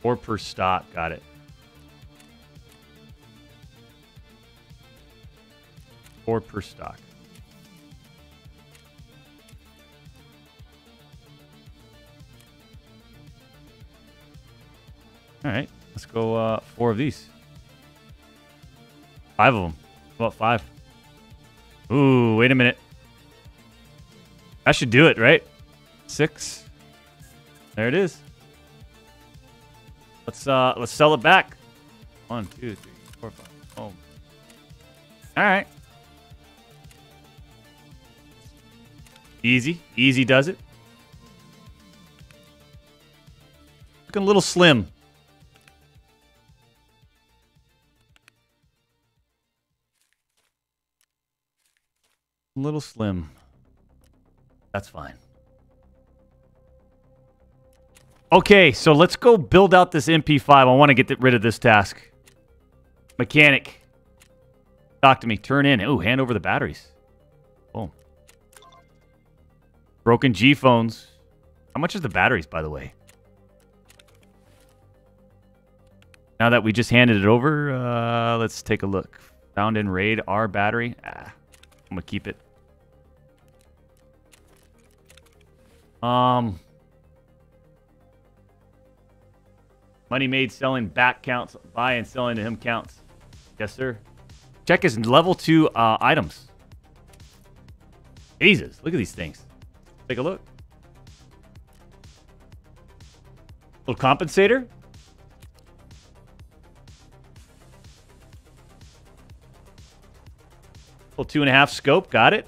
Four per stop, got it. Four per stock. All right, let's go uh, four of these. Five of them. About five? Ooh, wait a minute. I should do it, right? Six. There it is. Let's uh let's sell it back. One, two, three, four, five. Boom. All right. Easy. Easy does it. Looking a little slim. A little slim. That's fine. Okay, so let's go build out this MP5. I want to get rid of this task. Mechanic. Talk to me. Turn in. Ooh, hand over the batteries. Boom. Broken GPhones. How much is the batteries, by the way? Now that we just handed it over, uh, let's take a look. Found in raid R battery. Ah, I'm gonna keep it. Um, money made selling back counts. Buy and selling to him counts. Yes, sir. Check his level two uh, items. Jesus, look at these things. Take a look. Little compensator. Little two and a half scope. Got it.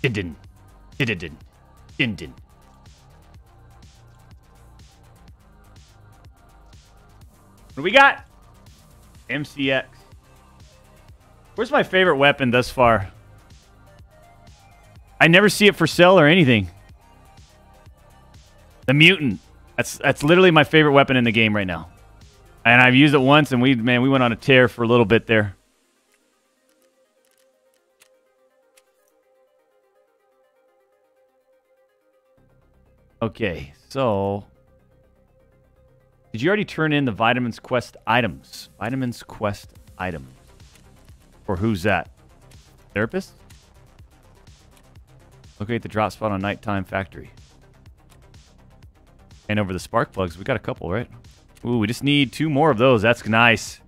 Din din. Din din din. Din. What do we got? MCX. Where's my favorite weapon thus far? I never see it for sale or anything. The mutant. That's that's literally my favorite weapon in the game right now. And I've used it once and we man, we went on a tear for a little bit there. Okay, so did you already turn in the Vitamins Quest items? Vitamins Quest items. Or who's that? Therapist? Locate the drop spot on Nighttime Factory. And over the spark plugs. We got a couple, right? Ooh, we just need two more of those. That's nice.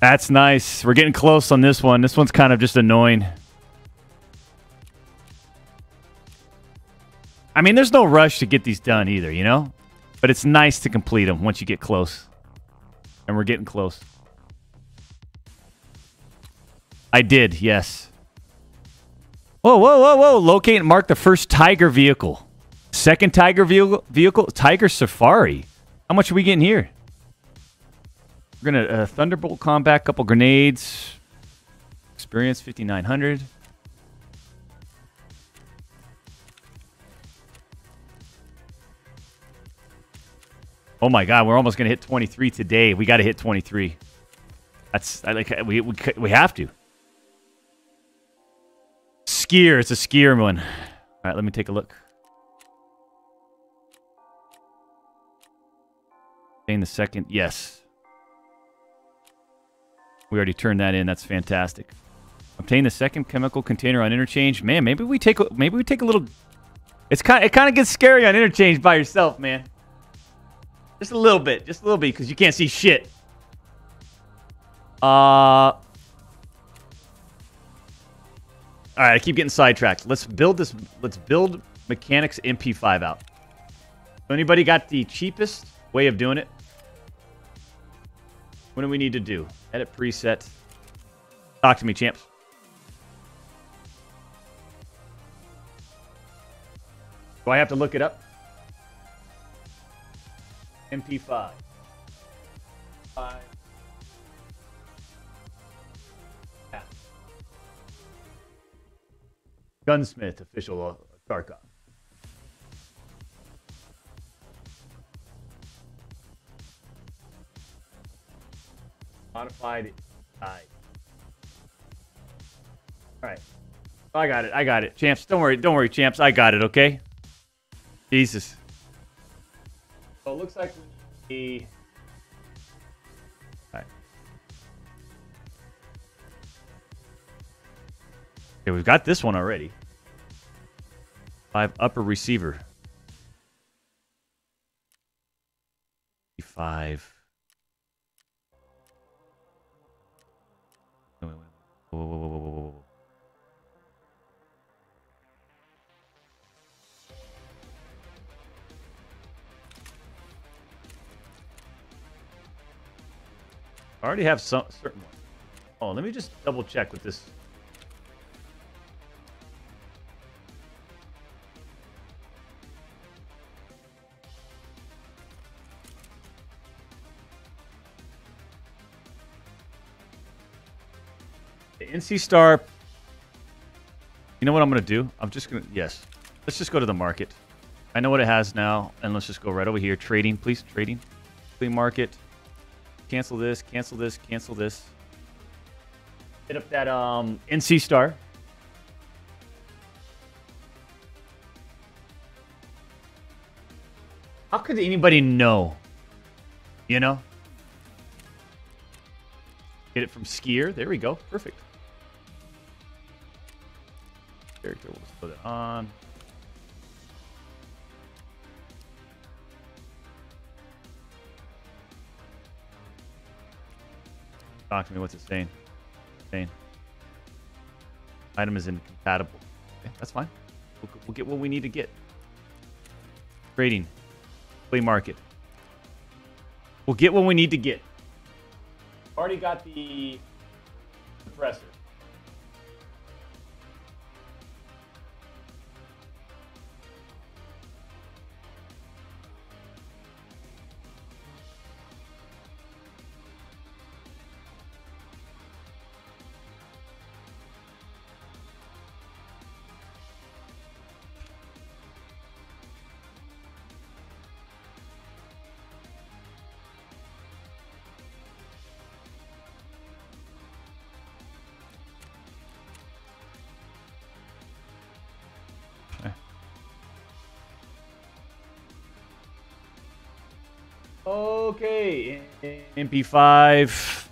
That's nice. We're getting close on this one. This one's kind of just annoying. I mean, there's no rush to get these done either, you know? But it's nice to complete them once you get close. And we're getting close. I did, yes. Whoa, whoa, whoa, whoa. Locate and mark the first Tiger vehicle. Second Tiger vehicle, vehicle Tiger Safari. How much are we getting here? We're going to uh, Thunderbolt combat, couple grenades. Experience 5900. Oh my God, we're almost going to hit 23 today. We got to hit 23. That's I like we, we we have to. Skier, it's a skier one. All right, let me take a look. Obtain the second, yes. We already turned that in. That's fantastic. Obtain the second chemical container on interchange. Man, maybe we take maybe we take a little. It's kind it kind of gets scary on interchange by yourself, man. Just a little bit, just a little bit, because you can't see shit. Uh. All right, I keep getting sidetracked. Let's build this. Let's build mechanics MP5 out. Anybody got the cheapest way of doing it? What do we need to do? Edit preset. Talk to me, champs. Do I have to look it up? MP5. Five. Yeah. Gunsmith, official uh, Tarkov. Modified side. All right. I got it. I got it. Champs, don't worry. Don't worry, champs. I got it, okay? Jesus. So it looks like need... All right. Okay, we've got this one already. Five upper receiver. Five. Whoa, whoa, whoa, I already have some certain ones. Oh, let me just double check with this. NC Star. You know what I'm going to do? I'm just going to, yes. Let's just go to the market. I know what it has now, and let's just go right over here. Trading, please. Trading. Flea market. Cancel this, cancel this, cancel this. Hit up that um, NC Star. How could anybody know? You know? Get it from Skier. There we go. Perfect. Character, just put it on. Talk to me. What's it saying? Saying. Item is incompatible. Okay, that's fine. We'll, we'll get what we need to get. Trading. Flea market. We'll get what we need to get. Already got the suppressor. MP5.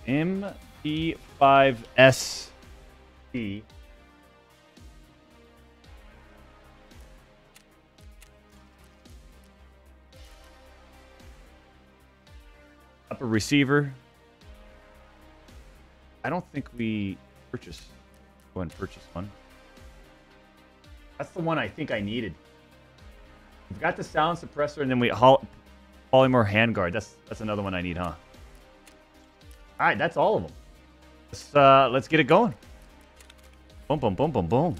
MP5SD. Upper receiver. I don't think we purchased. Go and purchase one. That's the one I think I needed. We've got the sound suppressor, and then we haul polymer handguard. That's that's another one I need, huh? All right, that's all of them. Let's uh, let's get it going. Boom, boom, boom, boom, boom.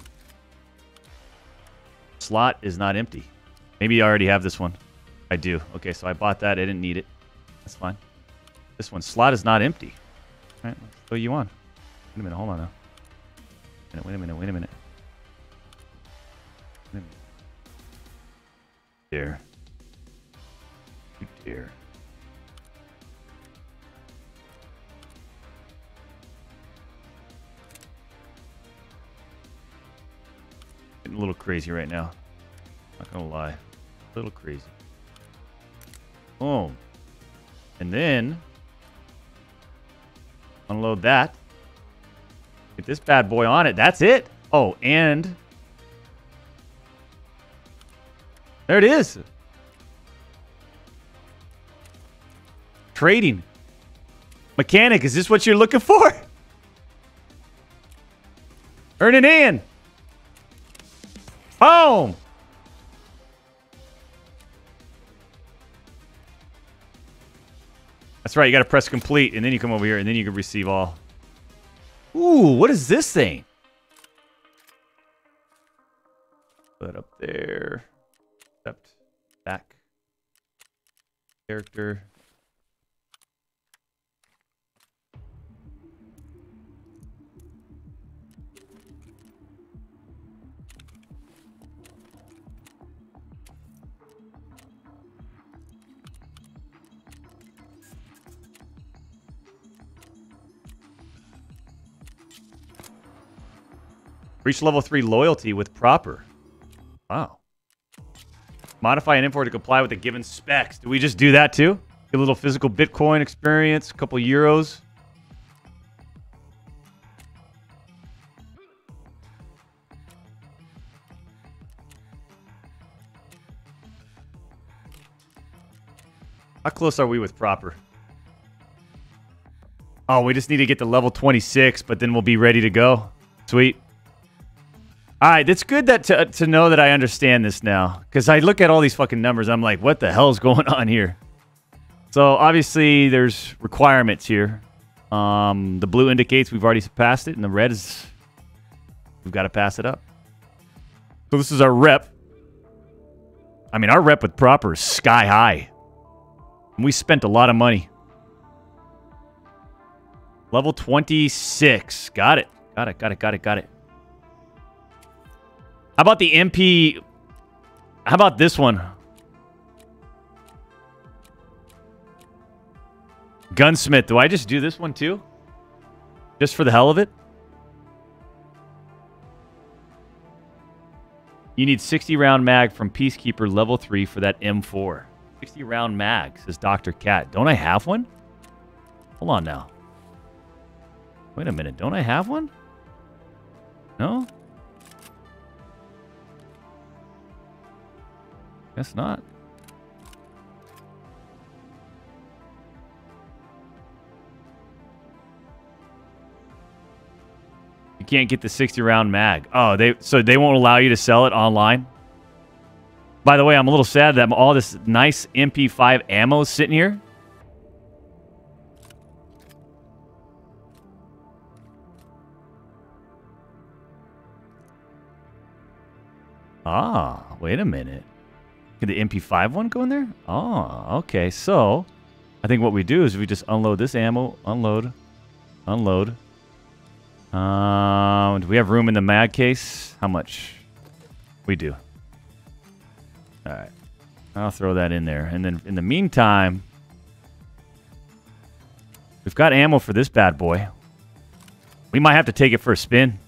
Slot is not empty. Maybe I already have this one. I do. Okay, so I bought that. I didn't need it. That's fine. This one slot is not empty. All right, let's throw you on. Wait a minute. Hold on now. Wait a minute. Wait a minute. Wait a minute. There. You dare. Getting a little crazy right now. Not gonna lie. A little crazy. Boom. And then unload that. Get this bad boy on it. That's it. Oh, and there it is. Trading. Mechanic, is this what you're looking for? [laughs] Earn it in. Boom. That's right. You got to press complete, and then you come over here, and then you can receive all. Ooh, what is this thing? Put up there. Accept. Back. Character. Reach level 3 loyalty with Prapor. Wow. Modify an import to comply with the given specs. Do we just do that too? Get a little physical Bitcoin experience, a couple euros. How close are we with Prapor? Oh, we just need to get to level 26, but then we'll be ready to go. Sweet. All right, it's good that to, to know that I understand this now because I look at all these fucking numbers. I'm like, what the hell is going [laughs] on here? So obviously there's requirements here. Um, the blue indicates we've already passed it, and the red is we've got to pass it up. So this is our rep. I mean, our rep with Prapor is sky high. And we spent a lot of money. Level 26. Got it. Got it. Got it. Got it. Got it. How about the MP? How about this one? Gunsmith. Do I just do this one too? Just for the hell of it? You need 60 round mag from Peacekeeper level 3 for that M4. 60 round mag, says Dr. Cat. Don't I have one? Hold on now. Wait a minute. Don't I have one? No? Guess not. You can't get the 60 round mag. Oh, they so they won't allow you to sell it online? By the way, I'm a little sad that all this nice MP5 ammo is sitting here. Ah, wait a minute. Can the MP5 one go in there? Oh, okay. So, I think what we do is we just unload this ammo, unload, unload. Um, do we have room in the mag case? How much? We do. All right. I'll throw that in there. And then in the meantime, we've got ammo for this bad boy. We might have to take it for a spin.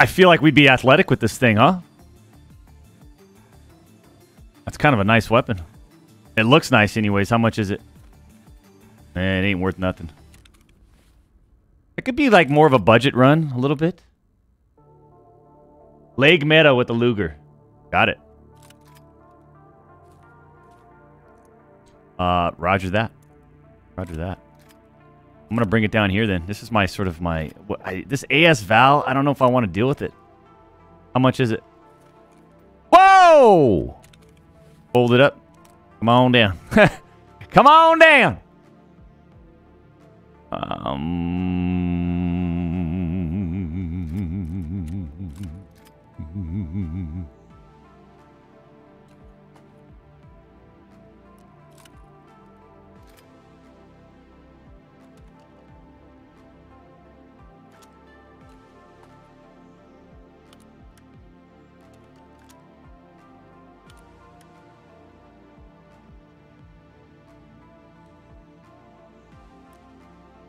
I feel like we'd be athletic with this thing, huh? That's kind of a nice weapon. It looks nice anyways. How much is it? Eh, it ain't worth nothing. It could be like more of a budget run, a little bit. Leg meta with the Luger. Got it. Uh, roger that. Roger that. I'm gonna bring it down here then. This is my sort of my what, I, this AS Val. I don't know if I want to deal with it. How much is it? Whoa! Hold it up. Come on down. [laughs] Come on down. Um.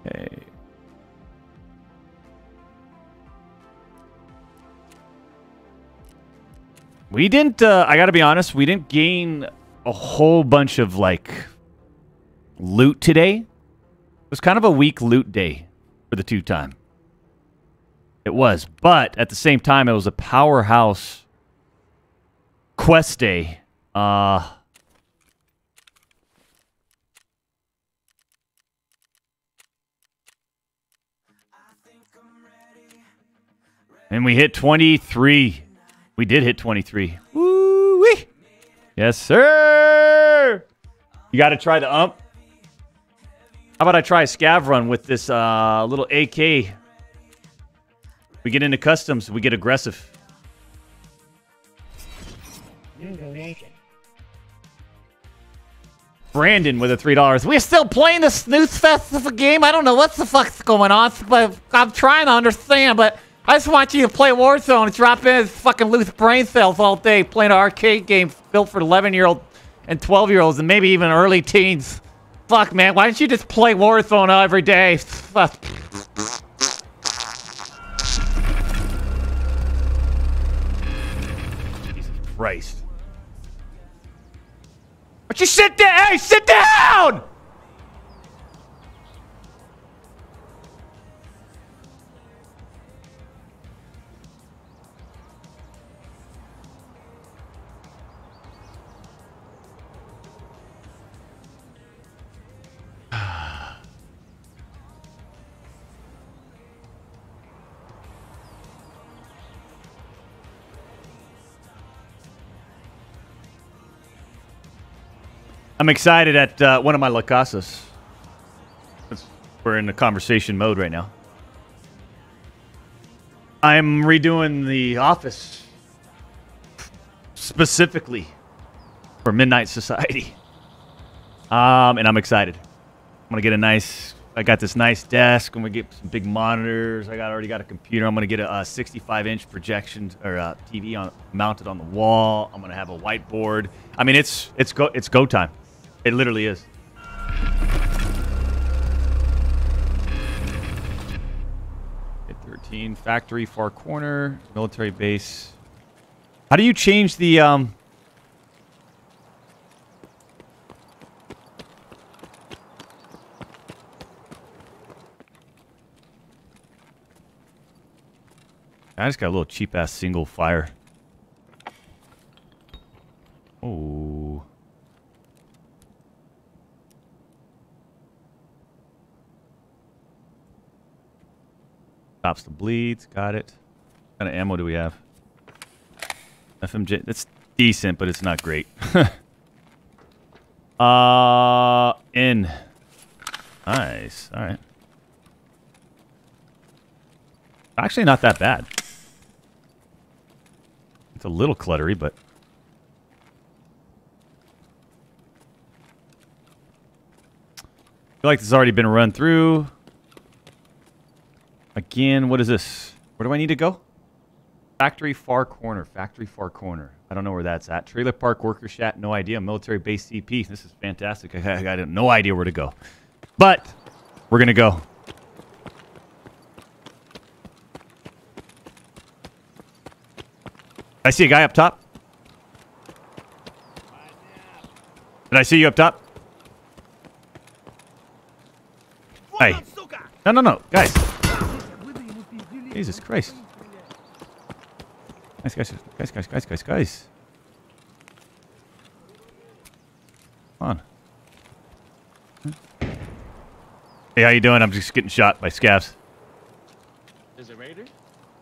Okay. We didn't, uh, I gotta be honest, we didn't gain a whole bunch of, like, loot today. It was kind of a weak loot day for the two time. It was, but at the same time, it was a powerhouse quest day. Uh, And we hit 23. We did hit 23. Woo-wee. Yes, sir. You got to try the ump. How about I try a scav run with this uh, little AK? We get into customs. We get aggressive. Brandon with a three dollars. We're still playing the Snooze Festival game. I don't know what the fuck's going on, but I'm trying to understand. But I just want you to play Warzone and drop in fucking loose brain cells all day playing an arcade game built for 11 year old and 12 year olds and maybe even early teens. Fuck, man. Why don't you just play Warzone every day? Fuck. Jesus Christ. Why don't you sit down? Hey, sit down! I'm excited at uh, one of my La Casas. We're in the conversation mode right now. I'm redoing the office specifically for Midnight Society. Um, and I'm excited. I'm gonna get a nice. I got this nice desk. I'm gonna get some big monitors. I got already got a computer. I'm gonna get a, uh 65 inch projection or uh TV on, mounted on the wall. I'm gonna have a whiteboard. I mean, it's it's go it's go time. It literally is. Hit 13 factory far corner military base. How do you change the um? I just got a little cheap ass single fire. Oh. Stops the bleeds. Got it. What kind of ammo do we have? FMJ. That's decent, but it's not great. [laughs] uh, in. Nice. All right. Actually, not that bad. It's a little cluttery, but I feel like this has already been run through. Again, what is this? Where do I need to go? Factory far corner. Factory far corner. I don't know where that's at. Trailer park worker chat. No idea. Military base CP. This is fantastic. I, [laughs] I got no idea where to go. But we're going to go. I see a guy up top. Did I see you up top? Hey. No, no, no. Guys. Jesus Christ. Guys, guys, guys, guys, guys, guys, guys. Come on. Hey, how you doing? I'm just getting shot by scavs. Is it Raider?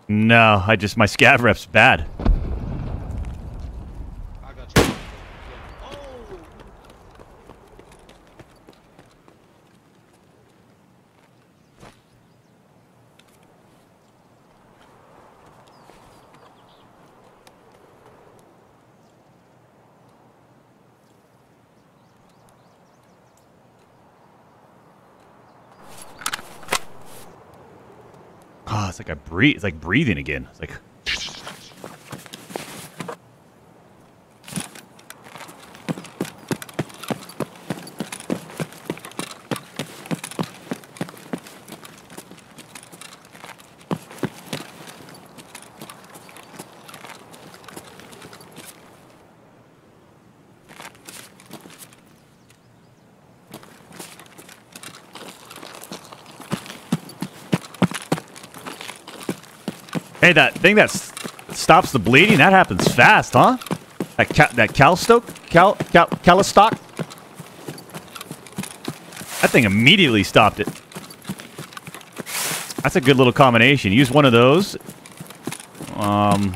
No, I just, my scav rep's bad. Breathe. It's like breathing again. It's like. Hey, that thing that stops the bleeding, that happens fast, huh? That ca- that? Cal, Cal, Calistock? That thing immediately stopped it. That's a good little combination. Use one of those um,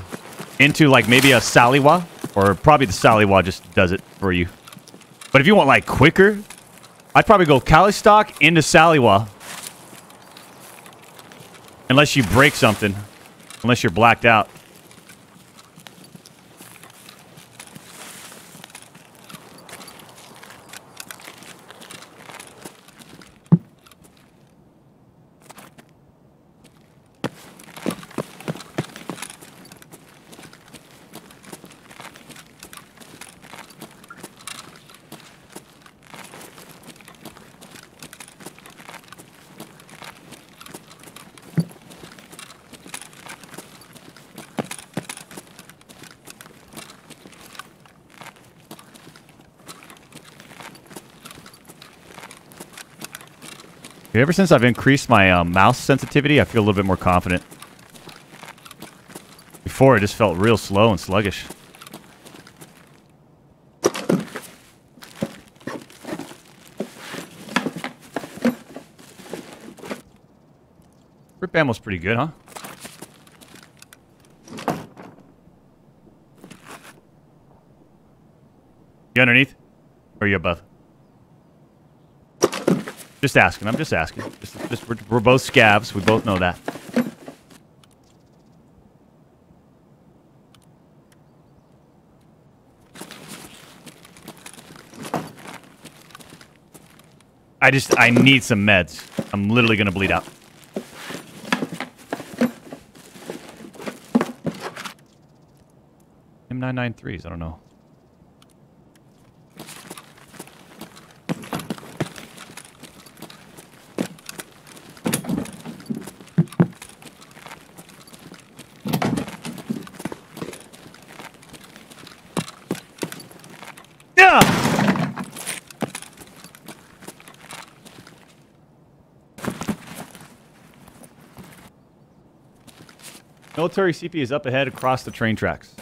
into like maybe a Salewa, or probably the Salewa just does it for you. But if you want like quicker, I'd probably go Calistock into Salewa. Unless you break something. Unless you're blacked out. Ever since I've increased my um, mouse sensitivity, I feel a little bit more confident. Before, it just felt real slow and sluggish. Rip ammo's pretty good, huh? You underneath? Or you above? Just asking. I'm just asking. Just, just we're, we're both scavs. We both know that. I just I need some meds. I'm literally gonna bleed out. M993s. I don't know. Yeah. Military CP is up ahead across the train tracks.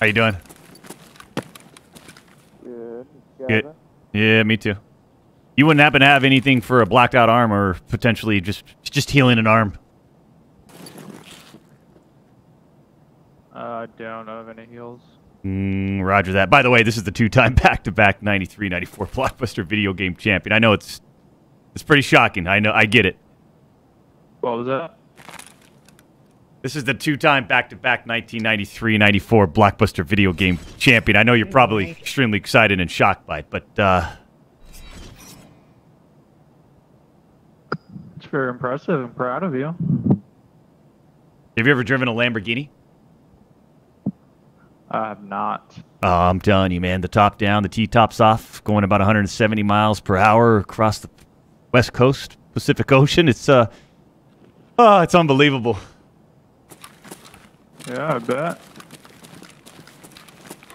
How you doing? Good. Yeah, me too. You wouldn't happen to have anything for a blacked out arm or potentially just just healing an arm. Uh, don't have any heals. Mm, roger that. By the way, this is the two-time [laughs] back-to-back 93-94 blockbuster video game champion. I know it's it's pretty shocking. I know I get it. What was that? This is the two-time back-to-back 1993-94 blockbuster video game champion. I know you're probably extremely excited and shocked by it, but uh, very impressive. I'm proud of you. Have you ever driven a Lamborghini? I have not. Oh, I'm telling you, man. The top down, the T tops off, going about 170 miles per hour across the west coast, Pacific Ocean. It's uh, oh, it's unbelievable. Yeah, I bet.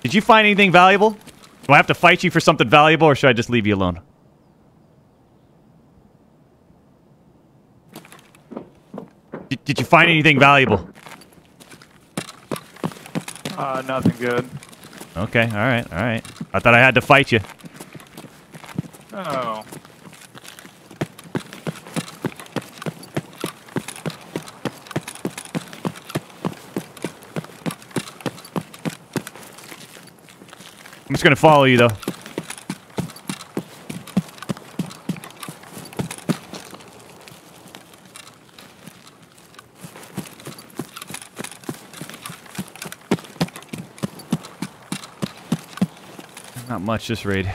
Did you find anything valuable? Do I have to fight you for something valuable, or should I just leave you alone? Did, you find anything valuable? Uh, nothing good. Okay, all right, all right. I thought I had to fight you. Oh. I'm just gonna follow you though. Not much this raid.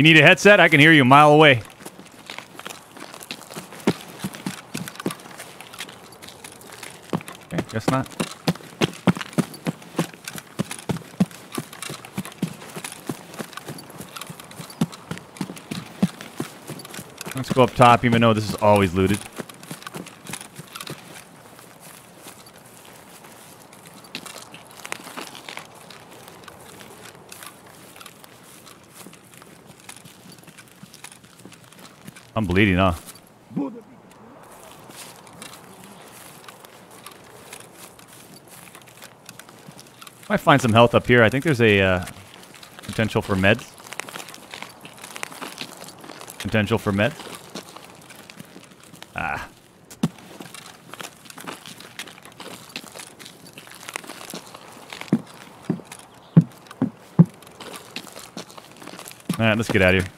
You need a headset? I can hear you a mile away. Okay, guess not. Go up top, even though this is always looted. I'm bleeding, huh? Might find some health up here. I think there's a uh, potential for meds. Potential for meds. let's get out of here.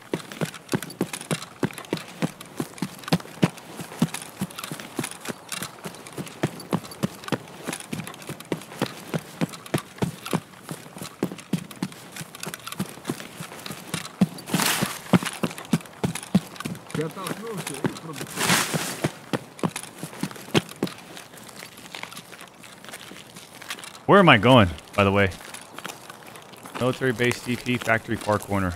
Where am I going, by the way? Military base DP factory far corner.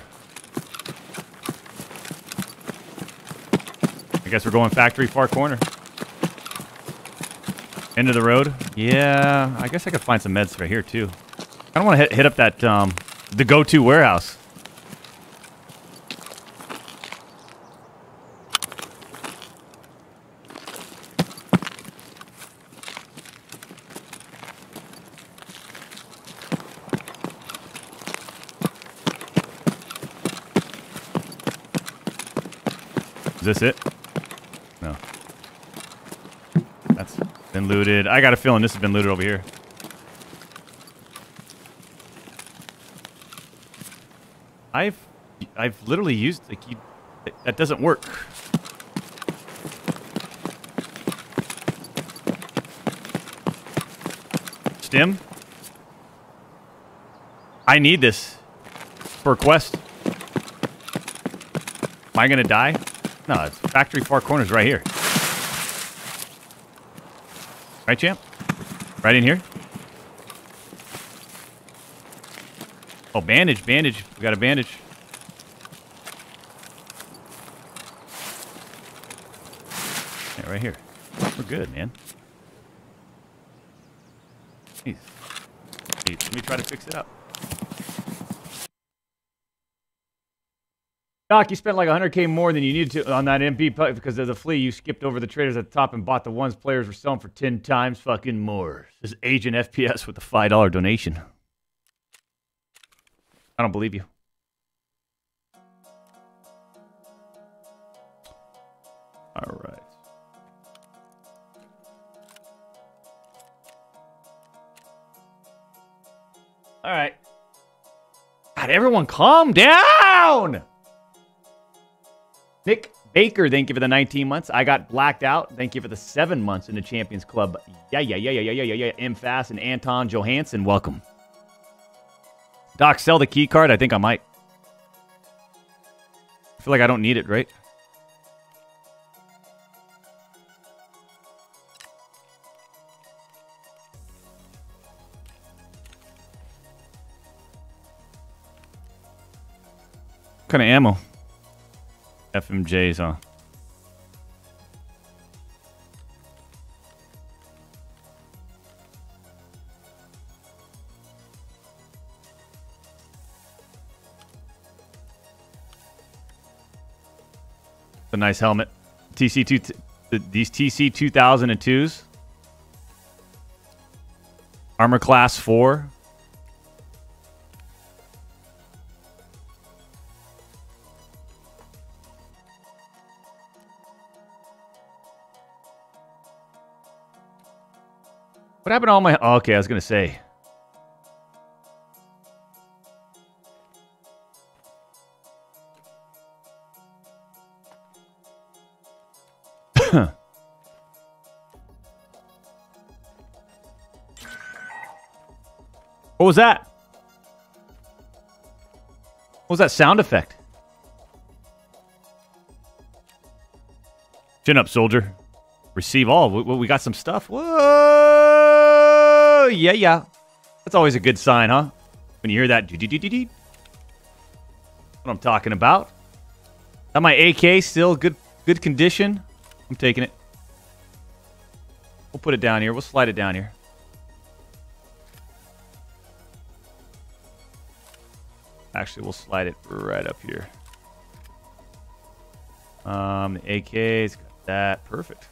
I guess we're going factory far corner. End of the road? Yeah, I guess I could find some meds right here too. I don't want to hit, hit up that, um, the go-to warehouse. Is this it? No. That's looted. I got a feeling this has been looted over here. I've I've literally used like you, that doesn't work. Stim? I need this for a quest. Am I gonna die? No, it's factory far corners right here. Right, champ? Right in here? Oh, bandage, bandage. We got a bandage. Yeah, right here. We're good, man. Jeez. Jeez, Let me try to fix it up. Doc, you spent like 100k more than you needed to on that MP because of the flea. You skipped over the traders at the top and bought the ones players were selling for 10 times fucking more. This is Agent FPS with a $5 donation. I don't believe you. All right. All right. God, everyone calm down. Nick Baker, thank you for the 19 months. I got blacked out. Thank you for the seven months in the Champions Club. Yeah, yeah, yeah, yeah, yeah, yeah, yeah. M Fast and Anton Johansson, welcome. Doc, sell the key card. I think I might. I feel like I don't need it, right? Kind of ammo? FMJs, huh? A nice helmet. TC two, th- these TC two thousand and twos. Armor class four. What happened to all my? Oh, okay, I was gonna say. [coughs] what was that? What was that sound effect? Chin up, soldier. Receive all. We, we got some stuff. Whoa! Yeah, yeah. That's always a good sign, huh? When you hear that. What I'm talking about. That my AK still good good condition? I'm taking it. We'll put it down here. We'll slide it down here. Actually, we'll slide it right up here. Um, the AK's got that. Perfect.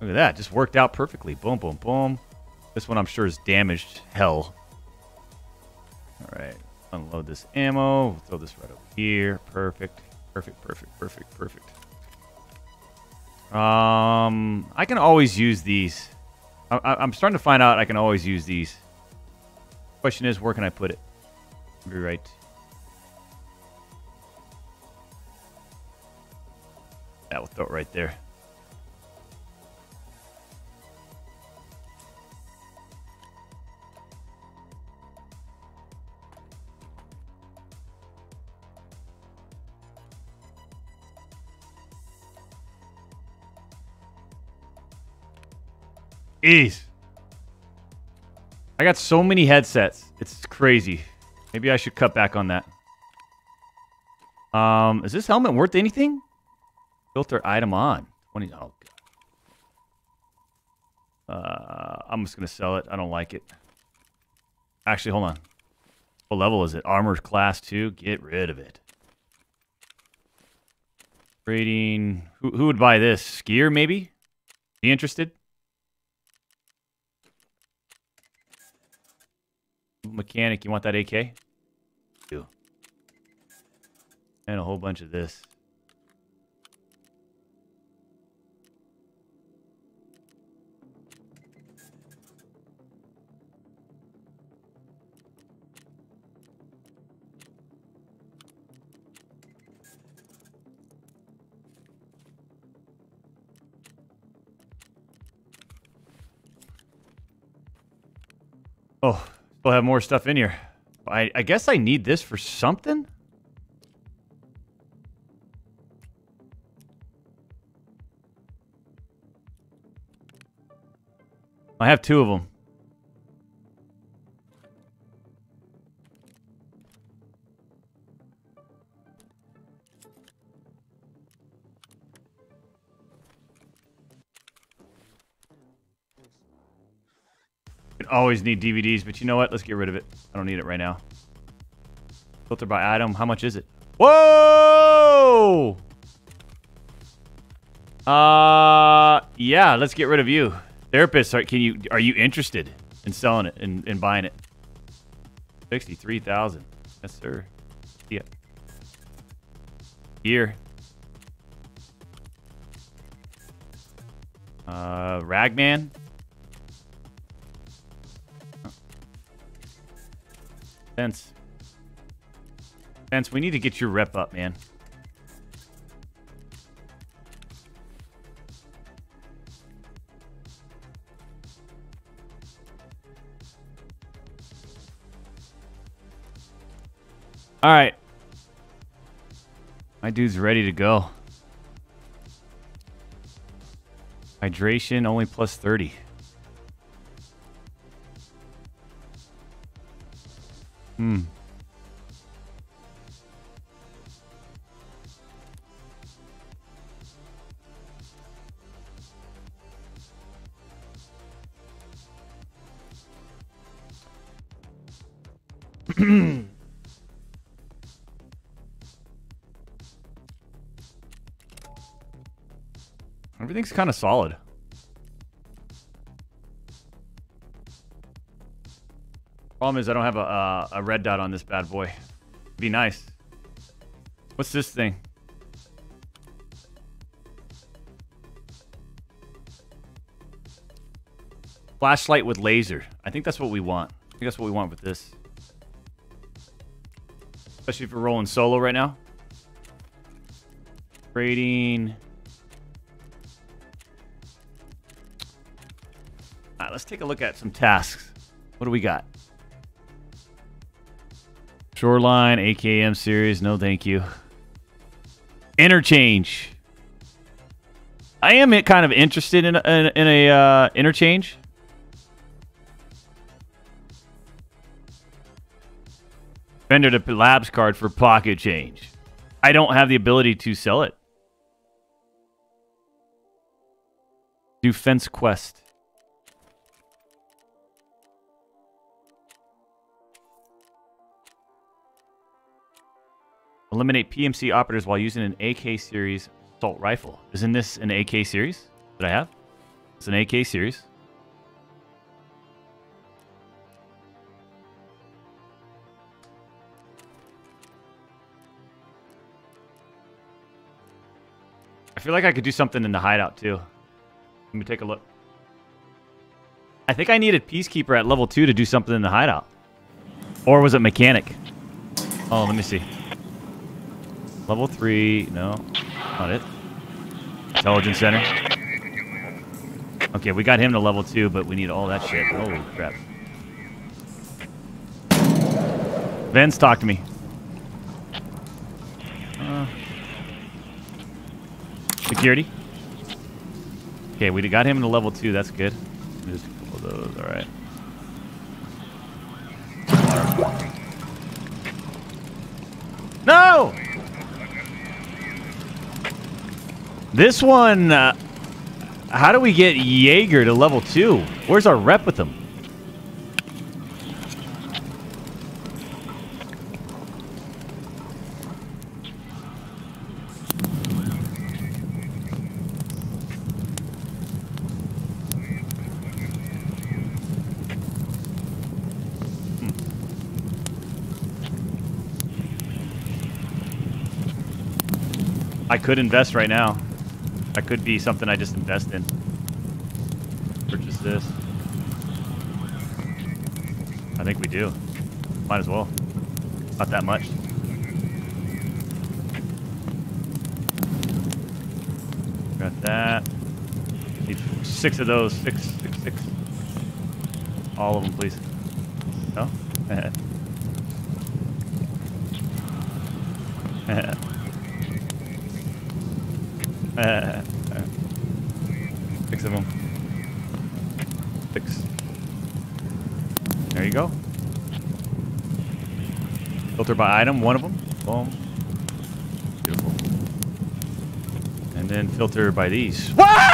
Look at that. Just worked out perfectly. Boom, boom, boom. This one I'm sure is damaged hell. All right. Unload this ammo. We'll throw this right over here. Perfect. Perfect, perfect, perfect, perfect. Um, I can always use these. I, I'm starting to find out I can always use these. Question is, where can I put it? Be right. Yeah, we'll throw it right there. Jeez. I got so many headsets. It's crazy. Maybe I should cut back on that. Um, is this helmet worth anything? Filter item on. 20. Oh, God. Uh, I'm just going to sell it. I don't like it. Actually, hold on. What level is it? Armor class 2? Get rid of it. Rating. Who, who would buy this? Skier, maybe? Be interested? Mechanic, you want that AK? Do. And a whole bunch of this. Oh, still have more stuff in here. I, I guess I need this for something? I have two of them. Always need DVDs, but you know what? Let's get rid of it. I don't need it right now. Filter by item. How much is it? Whoa! Uh, yeah. Let's get rid of you. Therapist, are, can you? Are you interested in selling it and, and buying it? Sixty-three thousand. Yes, sir. Yeah. Here. Uh, Ragman. Sense. Spence, we need to get your rep up, man. All right. My dude's ready to go. Hydration only plus 30. Hmm. [clears throat] Everything's kind of solid. Problem is, I don't have a, a red dot on this bad boy. Be nice. What's this thing? Flashlight with laser. I think that's what we want. I think that's what we want with this. Especially if we're rolling solo right now. Rating. All right, let's take a look at some tasks. What do we got? Shoreline, AKM series, no thank you. Interchange. I am kind of interested in in, in a uh, interchange. Vendor to labs card for pocket change. I don't have the ability to sell it. Do fence quest. Eliminate PMC operators while using an AK series assault rifle. Isn't this an AK series that I have? It's an AK series. I feel like I could do something in the hideout too. Let me take a look. I think I needed Peacekeeper at level 2 to do something in the hideout. Or was it Mechanic? Oh, let me see. Level 3, no, not it. Intelligence Center. Okay, we got him to level 2, but we need all that shit. Holy crap. Vince, talk to me. Uh, security. Okay, we got him to level 2. That's good. Just a couple of those. All right. No! This one, uh, how do we get Jaeger to level 2? Where's our rep with him? I could invest right now. That could be something I just invest in. Purchase this. I think we do. Might as well. Not that much. Got that. Need six of those. Six, six, six. All of them, please. No? [laughs] Uh, six of them. Six. There you go. Filter by item, one of them. Boom. Beautiful. And then filter by these. What?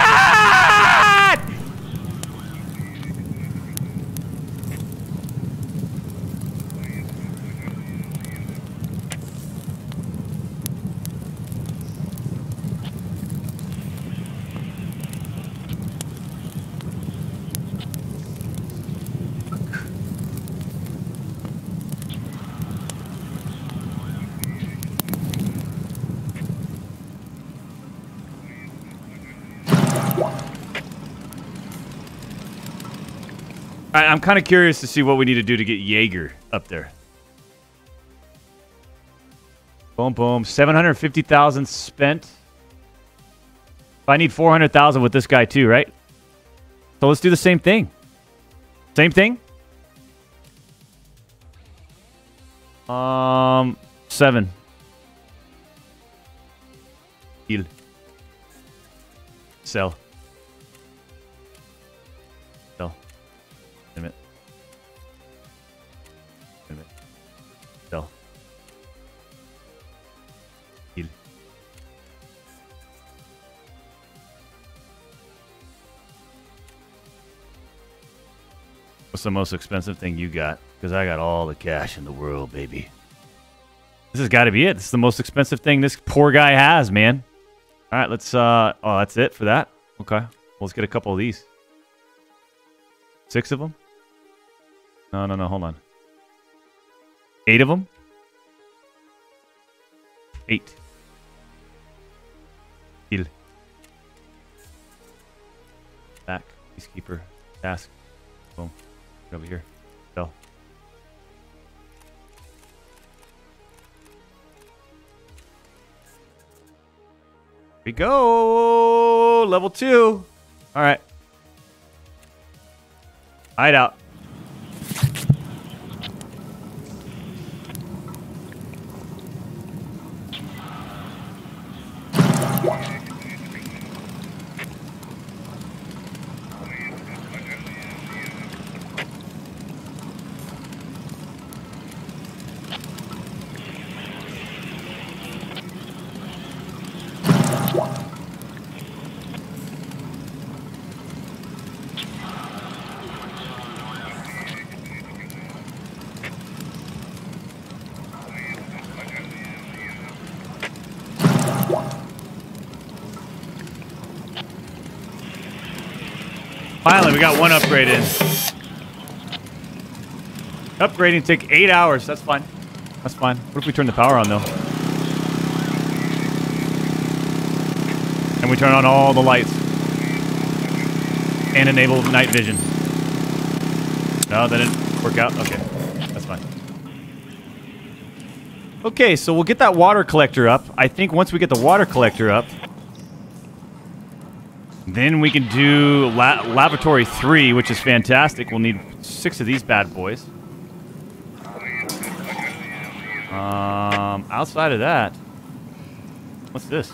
I'm kind of curious to see what we need to do to get Jaeger up there. Boom, boom. 750,000 spent. I need 400,000 with this guy too, right? So let's do the same thing. Same thing? Um, seven. Sell. Sell. What's the most expensive thing you got? Because I got all the cash in the world, baby. This has got to be it. This is the most expensive thing this poor guy has, man. All right, let's. uh Oh, that's it for that. Okay, well, let's get a couple of these. Six of them? No, no, no. Hold on. Eight of them. Eight. Deal. Back. Peacekeeper. Task. Boom. Over here. Sell. Here we go. Level two. All right. Hideout. Finally, we got one upgrade in. Upgrading take eight hours. That's fine. That's fine. What if we turn the power on, though? And we turn on all the lights. And enable night vision. No, that didn't work out? Okay. That's fine. Okay, so we'll get that water collector up. I think once we get the water collector up, then we can do la Lavatory 3, which is fantastic. We'll need six of these bad boys. Um, outside of that, what's this?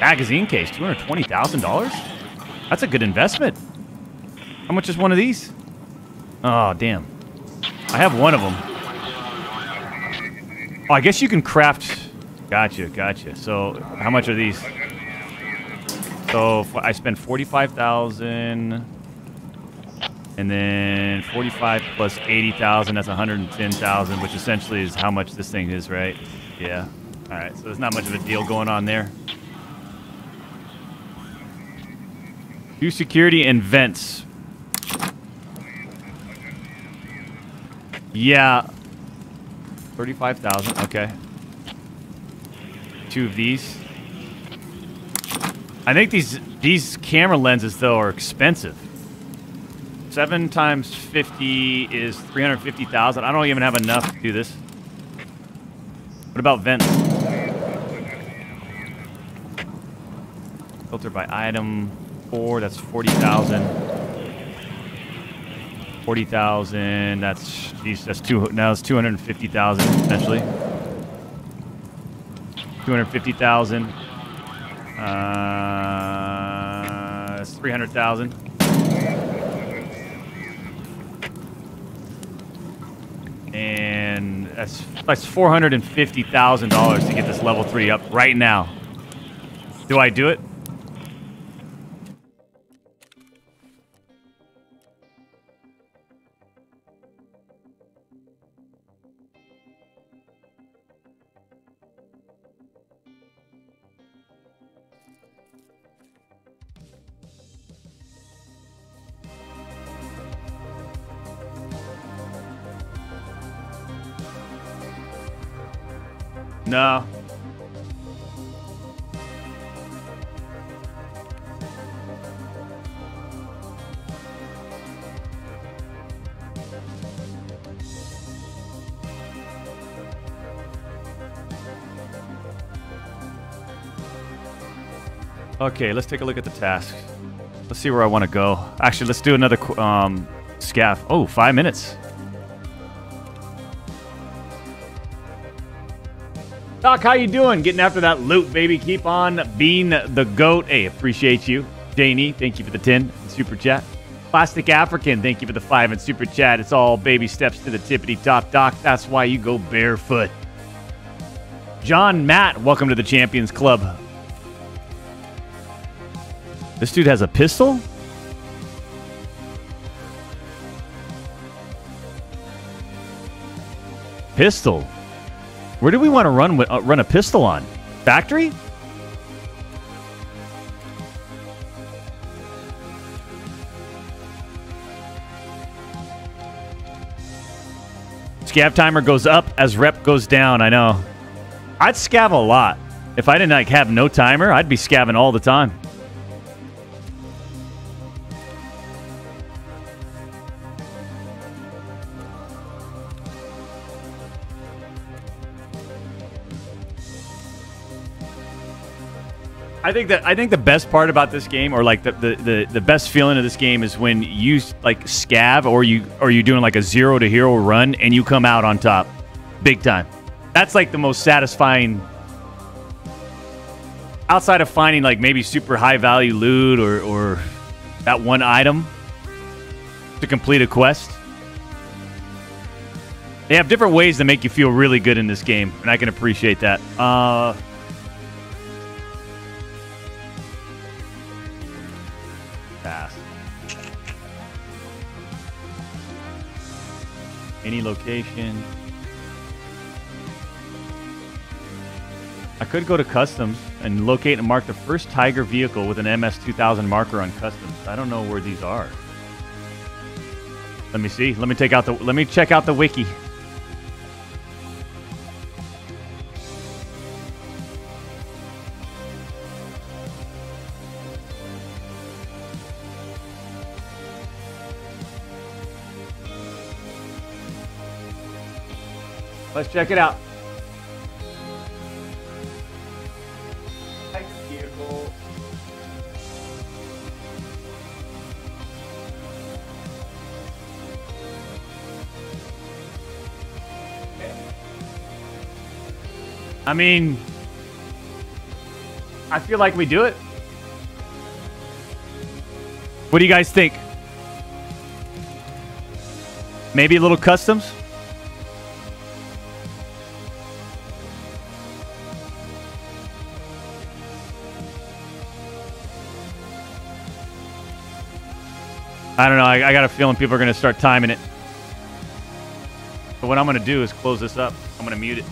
Magazine case, $220,000? That's a good investment. How much is one of these? Oh, damn. I have one of them. Oh, I guess you can craft... Gotcha, gotcha. So, how much are these? So I forty-five thousand, and then forty-five plus eighty thousand. That's one hundred and ten thousand, which essentially is how much this thing is, right? Yeah. All right. So there's not much of a deal going on there. Do security and vents. Yeah. Thirty-five thousand. Okay. Two of these. I think these these camera lenses though are expensive. Seven times fifty is three hundred fifty thousand. I don't even have enough to do this. What about vents? Filter by item four. That's forty thousand. Forty thousand. That's geez, that's two. Now it's two hundred fifty thousand essentially. Two hundred fifty thousand. Uh, it's 300,000. And that's that's $450,000 to get this level 3 up right now. Do I do it? No. Okay, let's take a look at the task. Let's see where I want to go. Actually, let's do another um, scav. Oh, five minutes. Doc, how you doing? Getting after that loot, baby. Keep on being the goat. Hey, appreciate you. Janie, thank you for the 10 super chat. Plastic African, thank you for the 5 and super chat. It's all baby steps to the tippity top, Doc. That's why you go barefoot. John Matt, welcome to the Champions Club. This dude has a pistol? Pistol. Where do we want to run uh, run a pistol on? Factory? Scav timer goes up as rep goes down. I know. I'd scav a lot. If I didn't like have no timer, I'd be scavving all the time. I think that I think the best part about this game, or like the, the, the, the best feeling of this game, is when you like scav, or you or you doing like a zero to hero run, and you come out on top, big time. That's like the most satisfying. Outside of finding like maybe super high value loot or or that one item to complete a quest. They have different ways to make you feel really good in this game, and I can appreciate that. Uh, Any location. I could go to customs and locate and mark the first Tiger vehicle with an MS2000 marker on customs. I don't know where these are. Let me see. Let me take out the. Let me check out the wiki. Let's check it out. I mean, I feel like we do it. What do you guys think? Maybe a little customs? I don't know. I, I got a feeling people are going to start timing it. But what I'm going to do is close this up. I'm going to mute it.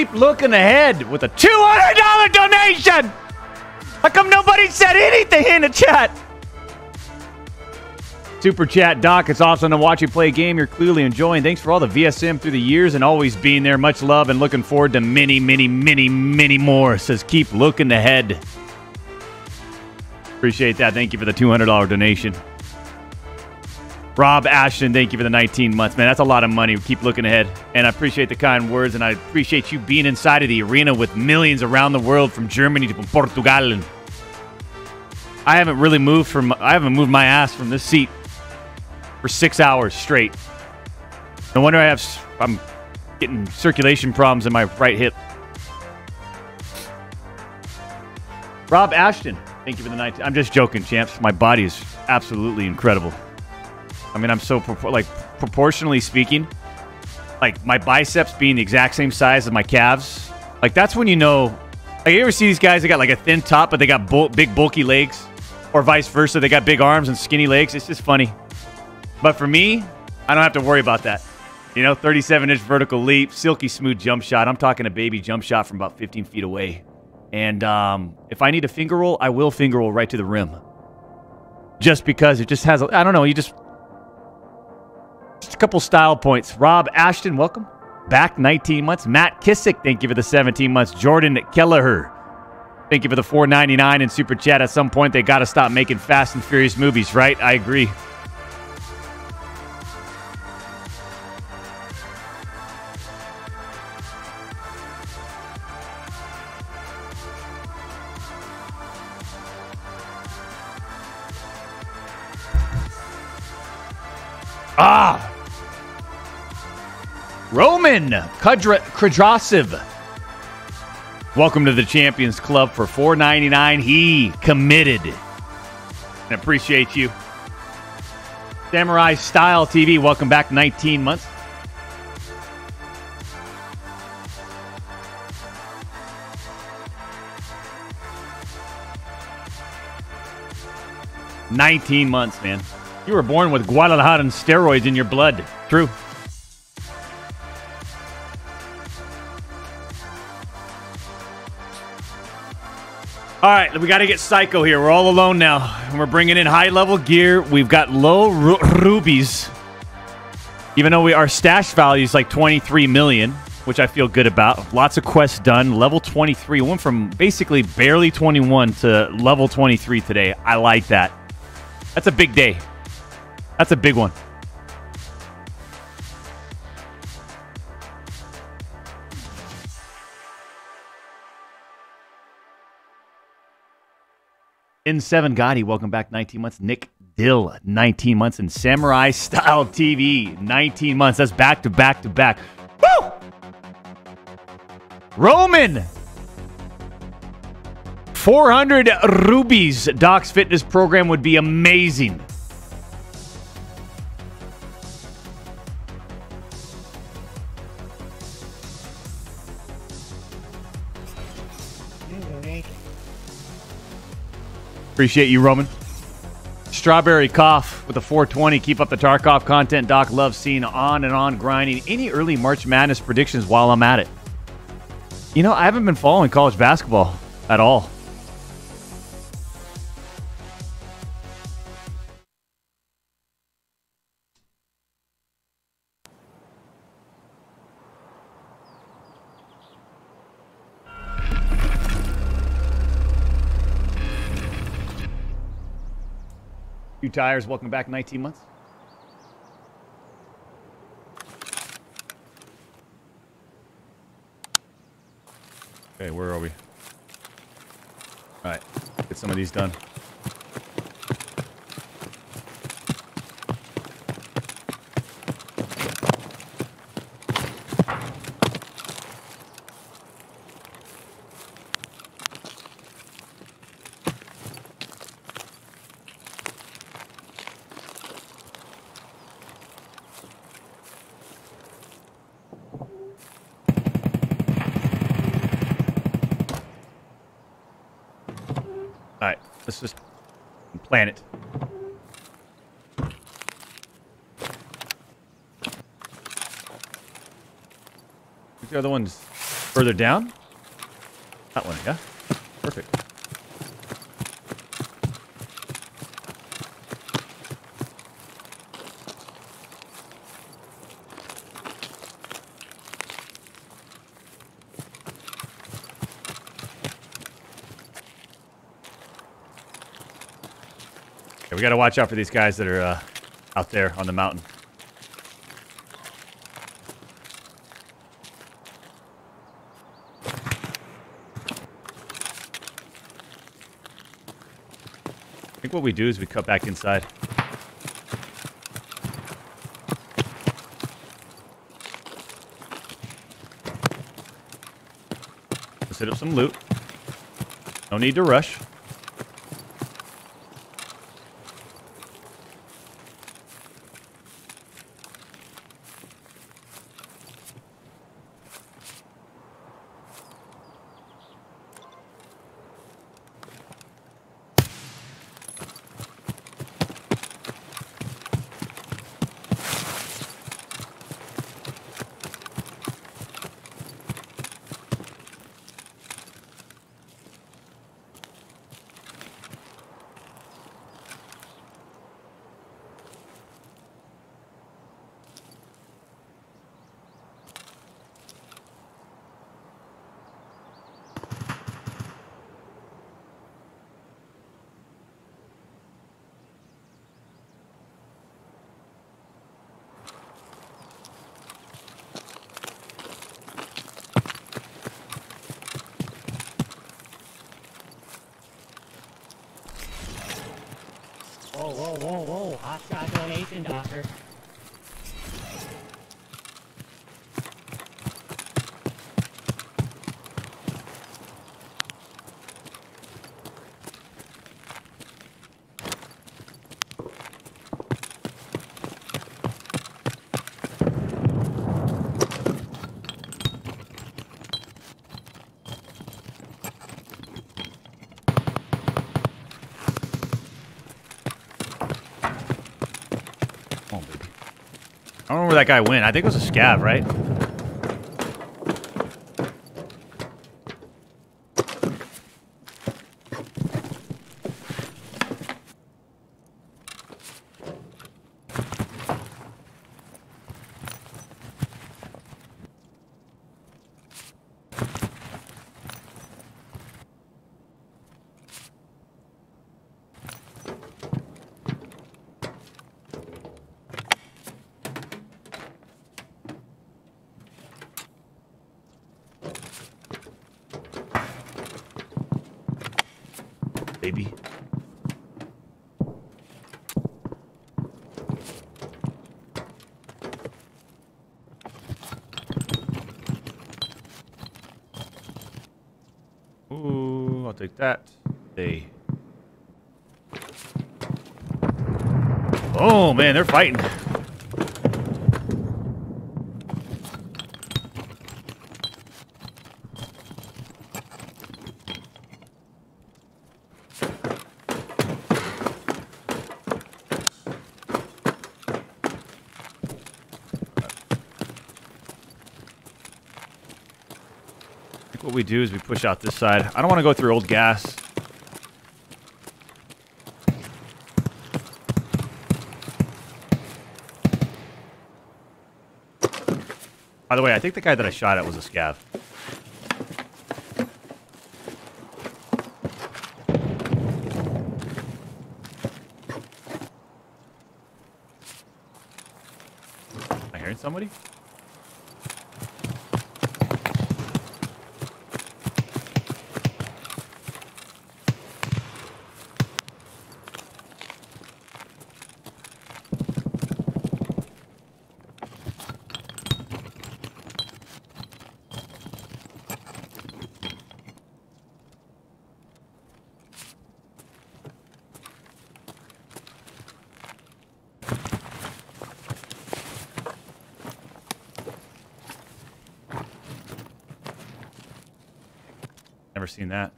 Keep looking ahead with a $200 donation. How come nobody said anything in the chat? Super chat, Doc. It's awesome to watch you play a game you're clearly enjoying. Thanks for all the VSM through the years and always being there. Much love and looking forward to many, many, many, many more. Says keep looking ahead. Appreciate that. Thank you for the $200 donation. Rob Ashton, thank you for the 19 months, man. That's a lot of money. Keep looking ahead. And I appreciate the kind words, and I appreciate you being inside of the arena with millions around the world from Germany to Portugal. I haven't really moved from I haven't moved my ass from this seat for six hours straight. No wonder I have, I'm getting circulation problems in my right hip. Rob Ashton, thank you for the 19. I'm just joking, champs. My body is absolutely incredible. I mean, I'm so like proportionally speaking, like my biceps being the exact same size as my calves. Like that's when you know. Like, you ever see these guys? They got like a thin top, but they got bul- big bulky legs, or vice versa. They got big arms and skinny legs. It's just funny. But for me, I don't have to worry about that. You know, 37 inch vertical leap, silky smooth jump shot. I'm talking a baby jump shot from about 15 feet away. And um, if I need a finger roll, I will finger roll right to the rim. Just because it just has, I don't know, you just just a couple style points. Rob Ashton, welcome. Back 19 months. Matt Kissick, thank you for the 17 months. Jordan Kelleher, thank you for the 4.99 in super chat. At some point, they got to stop making Fast and Furious movies, right? I agree. Ah! Roman Kudra- Kudrasiv. Welcome to the Champions Club for 4.99. He committed. And appreciate you. Samurai Style TV. Welcome back. 19 months. Nineteen months, man. You were born with Guadalajara and steroids in your blood. True. All right, we got to get psycho here. We're all alone now. We're bringing in high level gear. We've got low ru- rubies. Even though we our stash value is like 23 million, which I feel good about. Lots of quests done. Level 23. Went from basically barely 21 to level 23 today. I like that. That's a big day. That's a big one. In seven Gotti, welcome back. 19 months. Nick Dill, 19 months. And Samurai Style TV, 19 months. That's back to back to back. Woo! Roman, 400 rubies. Doc's fitness program would be amazing. Appreciate you, Roman. Strawberry Cough with a 420. Keep up the Tarkov content. Doc loves seeing on and on grinding. Any early March Madness predictions while I'm at it? You know, I haven't been following college basketball at all. Two tires, welcome back 19 months. Okay, where are we? All right, get some of these done. Plan it. The other one's further down. That one, yeah. Perfect. We got to watch out for these guys that are uh, out there on the mountain. I think what we do is we cut back inside. Hit up some loot. No need to rush. Whoa, whoa, whoa, whoa. Hot shot donation, that guy went. I think it was a scav, right? Baby. Ooh, I'll take that. They. Oh man, they're fighting. Do is we push out this side. I don't want to go through old gas. By the way, I think the guy that I shot at was a scav. I hearing somebody? seen that.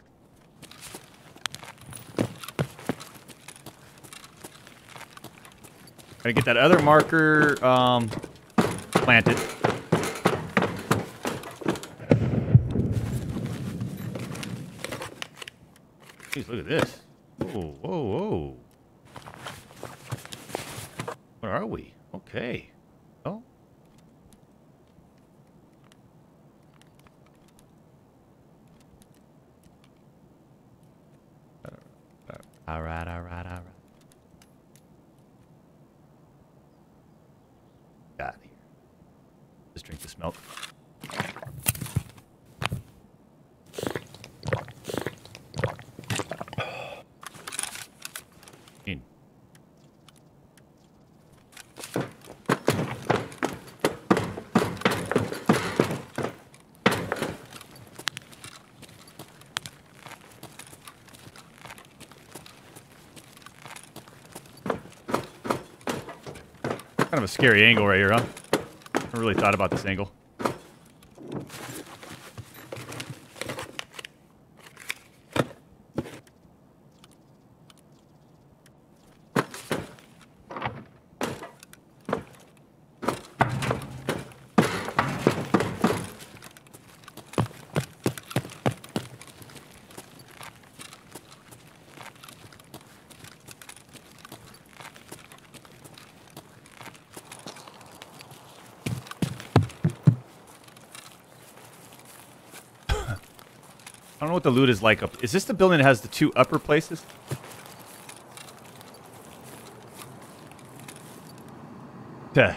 Gotta get that other marker um, planted. Jeez, look at this. Of a scary angle right here, huh? I really thought about this angle. What the loot is like. Is this the building that has the two upper places? Tuh.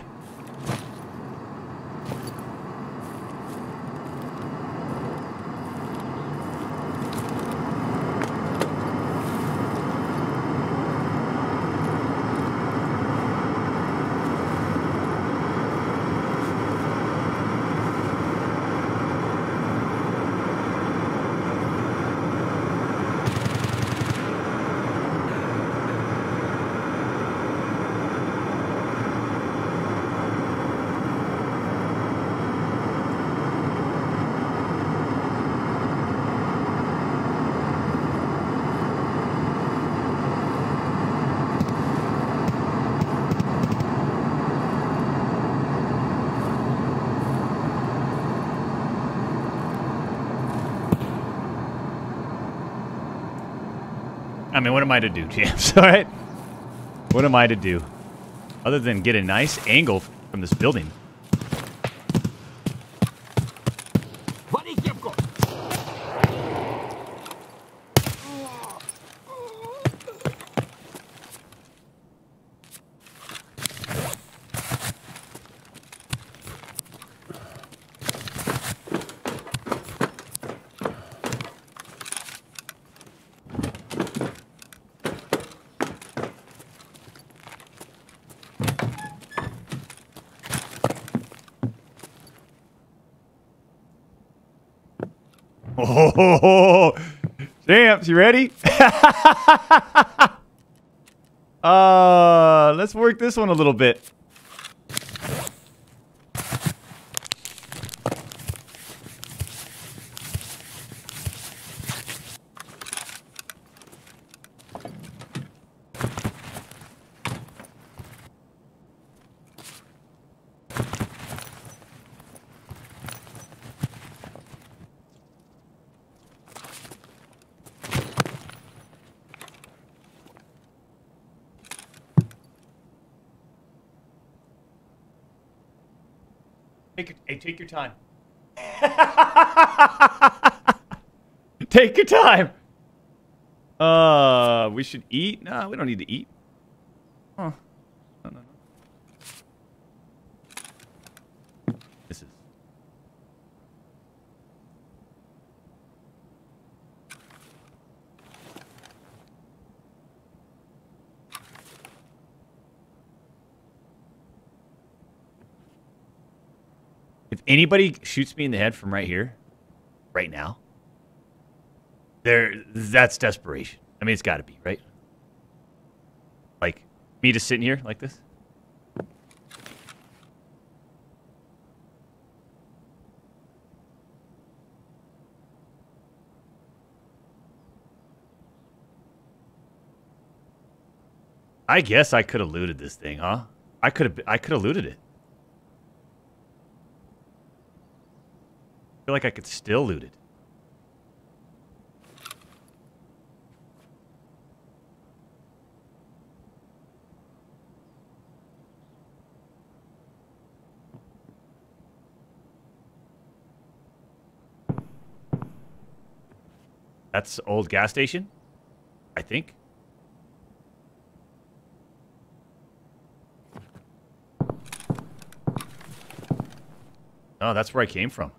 I mean, what am I to do, [laughs] champs? All right. What am I to do? Other than get a nice angle from this building. [laughs] Oh, Jamps, you ready? [laughs] uh, let's work this one a little bit. Take your, hey, take your time. Take your time. Uh, we should eat. No, we don't need to eat. Huh. No, no, no. This is. If anybody shoots me in the head from right here, right now, there that's desperation. I mean, it's got to be, right? Like me just sitting here like this? I guess I could have looted this thing, huh? I could have. I could have looted it. I feel like I could still loot it. That's old gas station, I think. Oh, that's where I came from.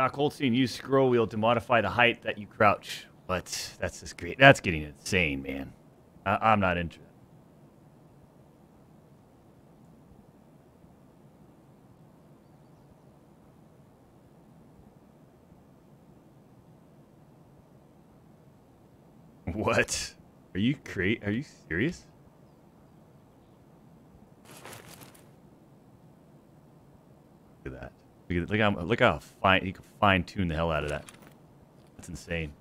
Doc Holstein used scroll wheel to modify the height that you crouch, but that's just great. That's getting insane, man. I- I'm not into it. [laughs] What? Are you cra- Are you serious? Look at that. Look at look how look how fine he can fine tune the hell out of that. That's insane.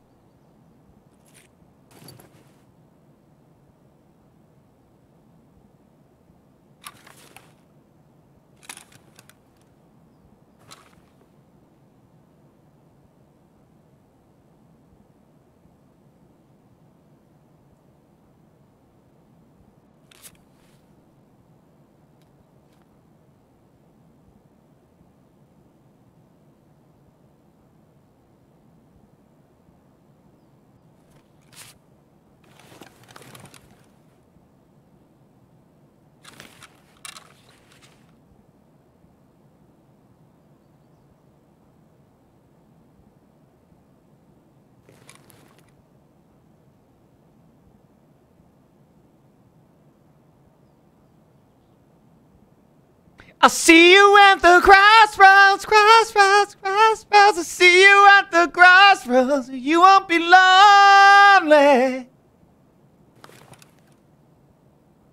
I'll see you at the crossroads, crossroads, crossroads. I'll see you at the crossroads. You won't be lonely.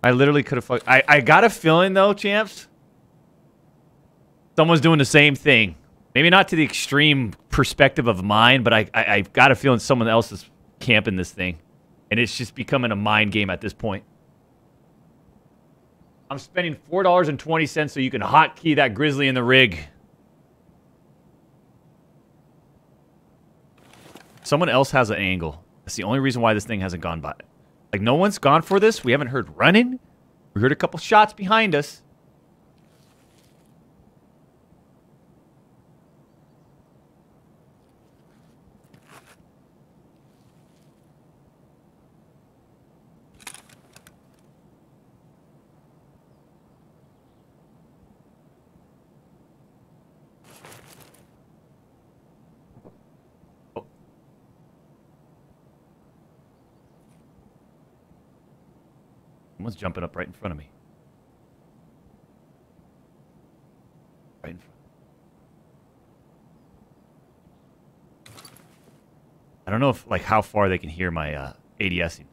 I literally could have. I, I got a feeling though, champs. Someone's doing the same thing. Maybe not to the extreme perspective of mine, but I, I I've got a feeling someone else is camping this thing, and it's just becoming a mind game at this point. I'm spending four dollars and twenty cents so you can hotkey that grizzly in the rig. Someone else has an angle. That's the only reason why this thing hasn't gone by. Like no one's gone for this. We haven't heard running. We heard a couple shots behind us. Someone's jumping up right in front of me. Right in front. I don't know if like how far they can hear my uh, ADSing.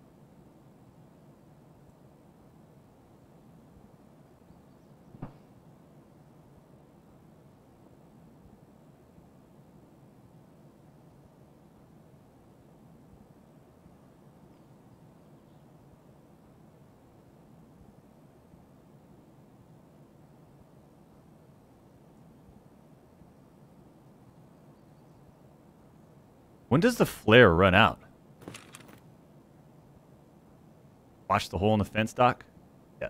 When does the flare run out? Watch the hole in the fence, Doc? Yeah.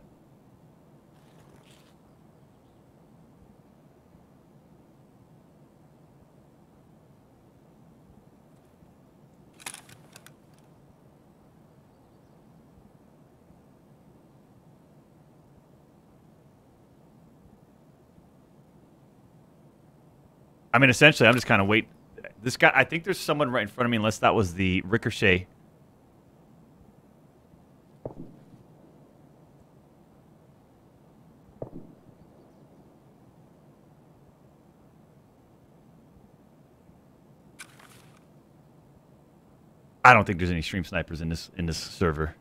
I mean, essentially, I'm just kind of wait. This guy, I think there's someone right in front of me, unless that was the ricochet. I don't think there's any stream snipers in this in this server.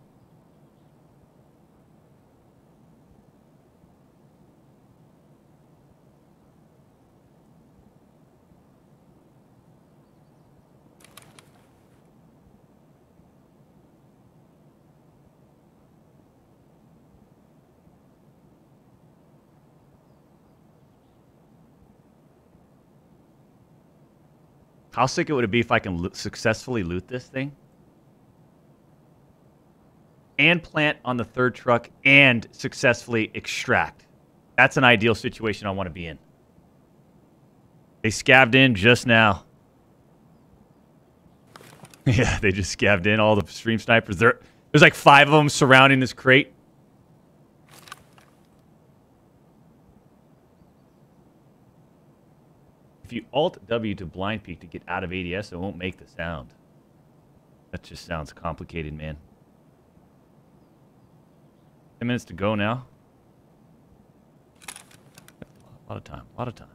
How sick it would be if I can lo- successfully loot this thing? And plant on the third truck and successfully extract. That's an ideal situation I want to be in. They scavved in just now. [laughs] yeah, they just scavved in all the stream snipers. There, there's like five of them surrounding this crate. If you Alt W to blind peek to get out of ADS, it won't make the sound. That just sounds complicated, man. 10 minutes to go now. A lot of time, a lot of time.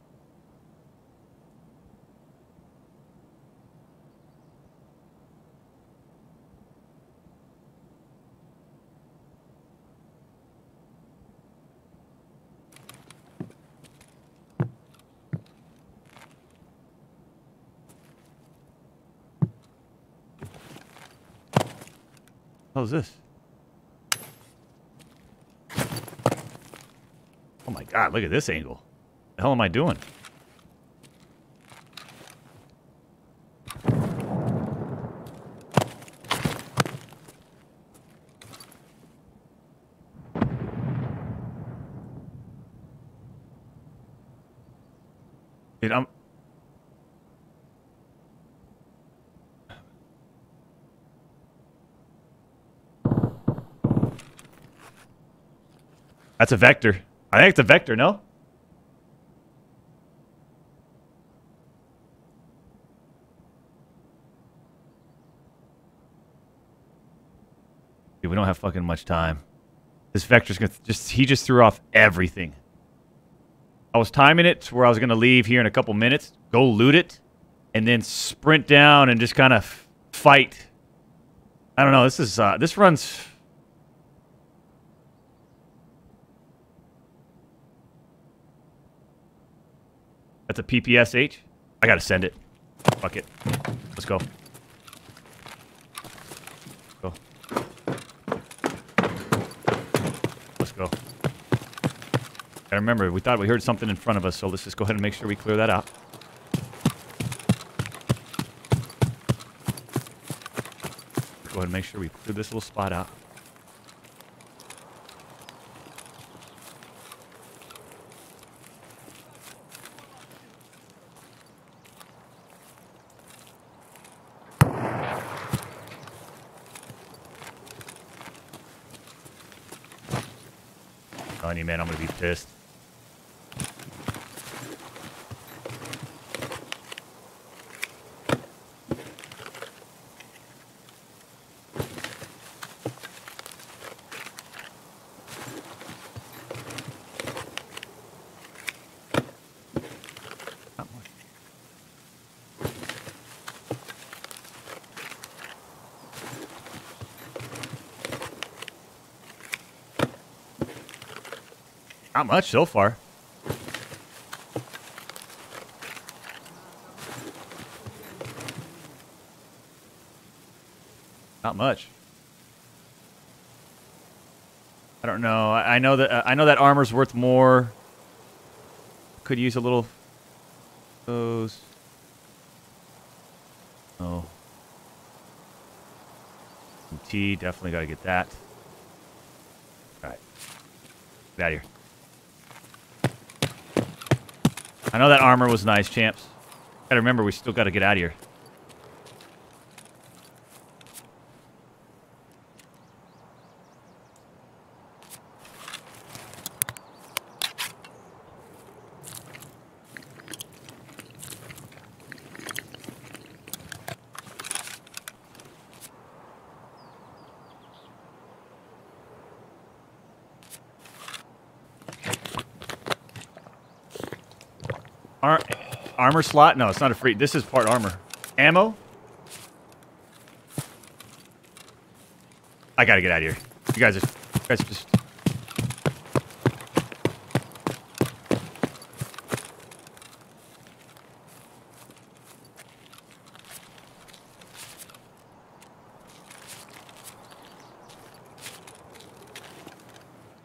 How's this? Oh my god, look at this angle. What the hell am I doing? Dude, I'm That's a vector. I think it's a vector, no? Dude, we don't have fucking much time. This vector's gonna just he just threw off everything. I was timing it to where I was gonna leave here in a couple minutes, go loot it, and then sprint down and just kind of fight. I don't know. This is uh, this runs That's a PPSH. I gotta send it. Fuck it. Let's go. Go. Let's go. I remember, we thought we heard something in front of us, so let's just go ahead and make sure we clear that out. Go ahead and make sure we clear this little spot out. Man, I'm gonna be pissed. Not much so far. Not much. I don't know. I, know that uh, I know that armor's worth more. Could use a little. Those. Oh. Some tea. Definitely got to get that. All right. Get out of here. I know that armor was nice, champs. Gotta remember, we still gotta get out of here. Ar- armor slot? No, it's not a free. This is part armor. Ammo? I gotta get out of here. You guys are, you guys are just.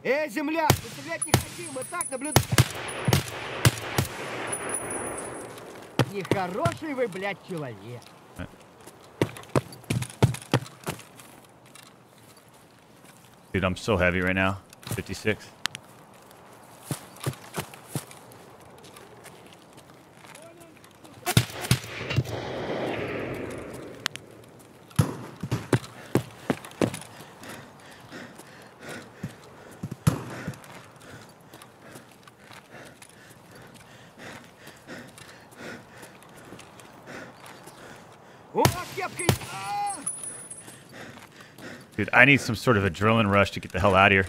Эй, земляк, мы стрелять не хотим, мы так наблюдаем. Нехороший вы, блядь, человек. Dude, I'm so heavy right now. 56. I need some sort of adrenaline rush to get the hell out of here.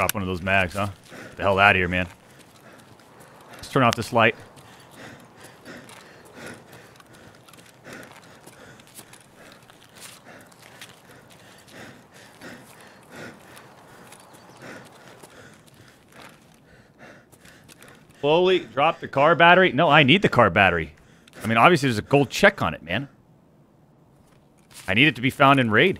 Drop one of those mags, huh? Get the hell out of here, man. Let's turn off this light. Slowly drop the car battery. No, I need the car battery. I mean, obviously there's a gold check on it, man. I need it to be found in raid.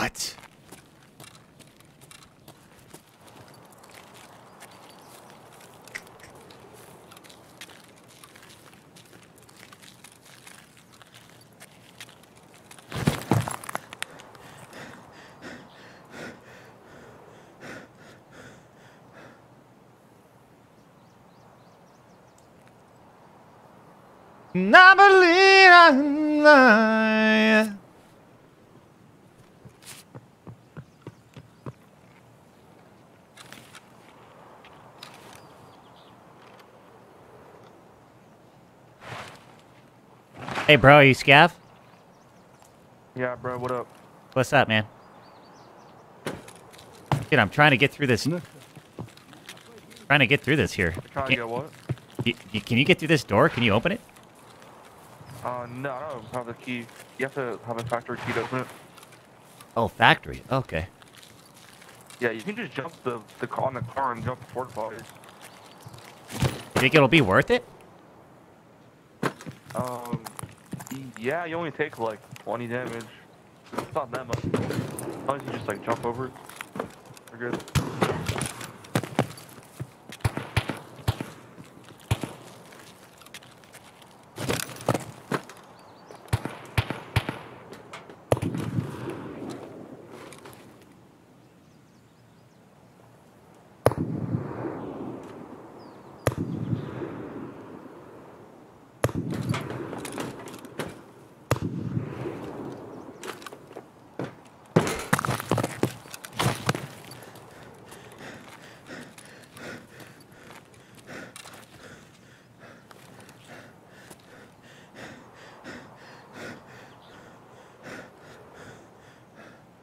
What? I believe I'm lying. Hey, bro, are you scav? Yeah, bro, what up? What's up, man? Dude, I'm trying to get through this. trying to get through this here. Trying to Can, get what? y- y- can you get through this door? Can you open it? Uh, no, I don't have the key. You have to have a factory key to open it. Oh, factory. Okay. Yeah, you can just jump the, the car on the car and jump the porta potties. Think it'll be worth it? Um, yeah, you only take like 20 damage. It's not that much. As long as you just like jump over it, we're good.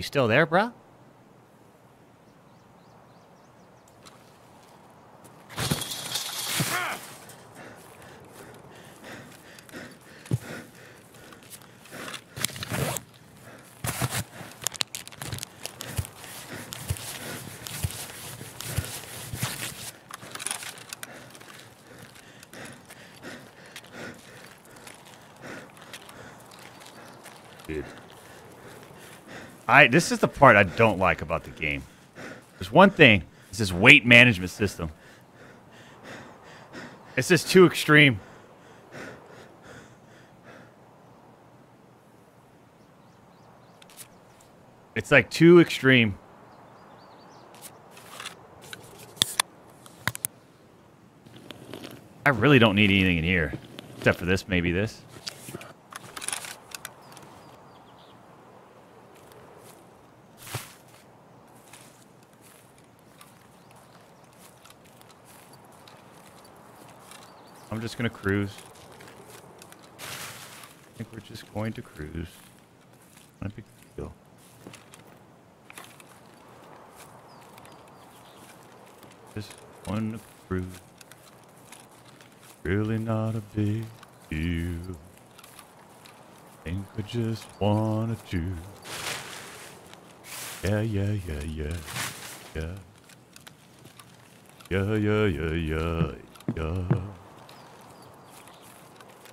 You still there, bro? I this is the part I don't like about the game. There's one thing. It's this weight management system. It's just too extreme. It's like too extreme. I really don't need anything in here. Except for this, maybe this. Just gonna cruise. I think we're just going to cruise. Not a big deal. Just want to cruise. Really not a big deal. Think I just wanted to. Yeah, yeah, yeah, yeah, yeah. Yeah, yeah, yeah, yeah, yeah.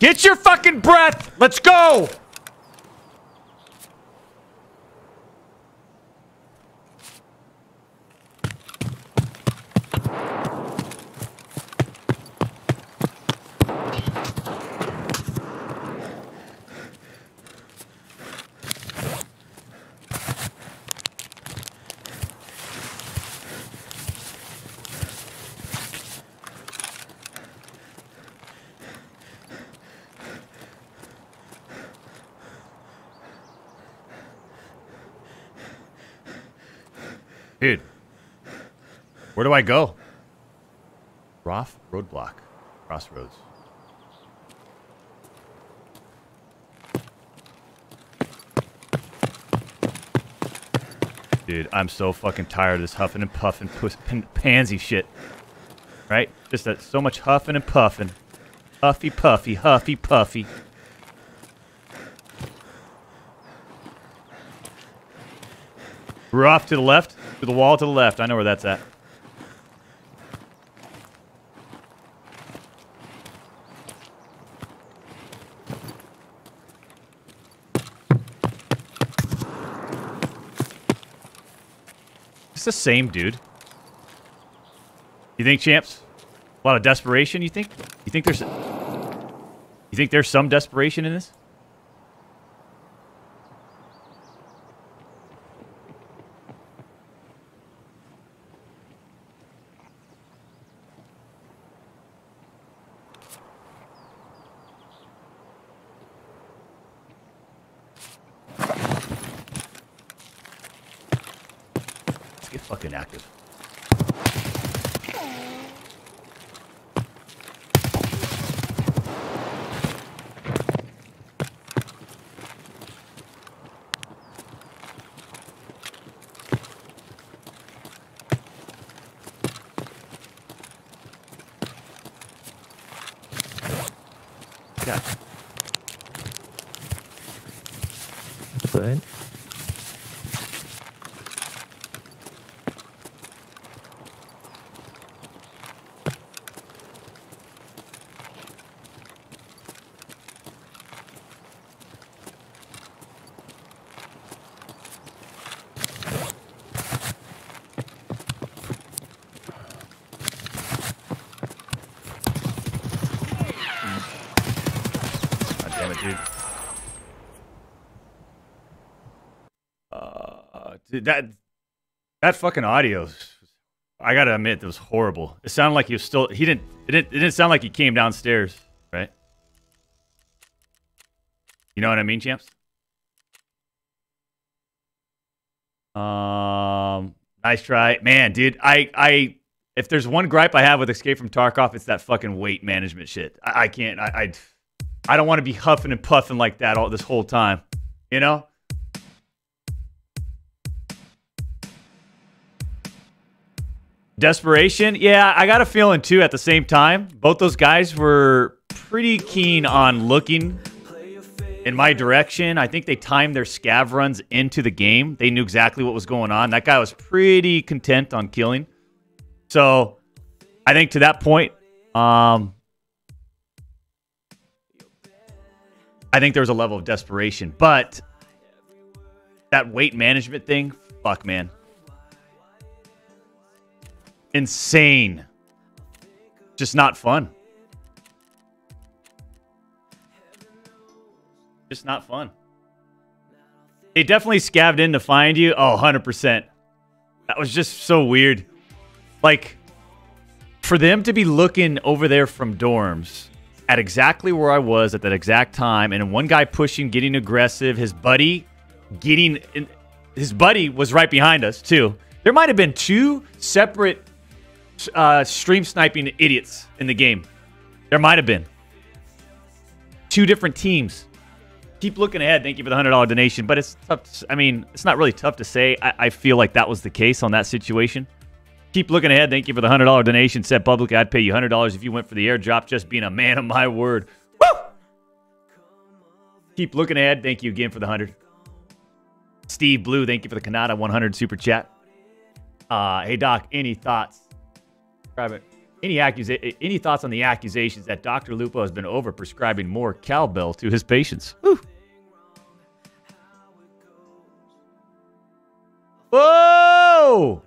Get your fucking breath! Let's go! Dude. Where do I go? Roth Roadblock. Crossroads. Dude, I'm so fucking tired of this huffing and puffing pansy shit. Right? Just that so much huffing and puffing. Huffy puffy, huffy puffy. We're off to the left, to the wall to the left. I know where that's at. It's the same dude. You think, champs? A lot of desperation. You think? You think there's? You think there's some desperation in this? fucking active. God. Good. God damn it, dude. Uh, dude, that that fucking audio. I gotta admit, it was horrible. It sounded like he was still. He didn't. It didn't. It didn't sound like he came downstairs, right? You know what I mean, champs? Um, nice try, man, dude. I, I, if there's one gripe I have with Escape from Tarkov, it's that fucking weight management shit. I, I can't. I, I, I don't want to be huffing and puffing like that all this whole time. You know? Desperation, yeah, I got a feeling too. At the same time, both those guys were pretty keen on looking in my direction. I think they timed their scav runs into the game. They knew exactly what was going on. That guy was pretty content on killing. So I think to that point, um, I think there was a level of desperation. But that weight management thing, fuck, man. Insane. Just not fun. Just not fun. They definitely scavved in to find you. Oh, 100%. That was just so weird. Like, for them to be looking over there from dorms at exactly where I was at that exact time, and one guy pushing, getting aggressive, his buddy getting. His buddy was right behind us, too. There might have been two separate uh, stream sniping idiots in the game. There might have been. Two different teams keep looking ahead. Thank you for the hundred dollar donation. But it's tough. To, I mean, it's not really tough to say. I, I, feel like that was the case on that situation. Keep looking ahead. Thank you for the hundred dollar donation. Said publicly, I'd pay you hundred dollars if you went for the airdrop. Just being a man of my word. Woo! Keep looking ahead. Thank you again for the hundred. Steve Blue, thank you for the Canada 100 super chat. Uh, hey Doc, any thoughts? Any accusa- any thoughts on the accusations that Dr. Lupo has been overprescribing more cowbell to his patients? Whew. Whoa!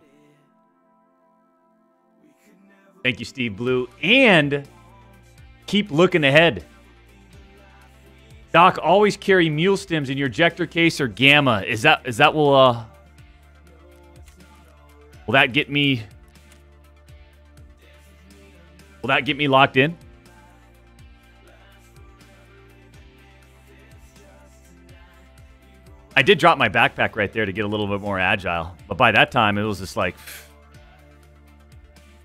Thank you, Steve Blue. And keep looking ahead. Doc, always carry mule stims in your injector case or gamma. Is that is that will uh will that get me Will that get me locked in? I did drop my backpack right there to get a little bit more agile. But by that time, it was just like...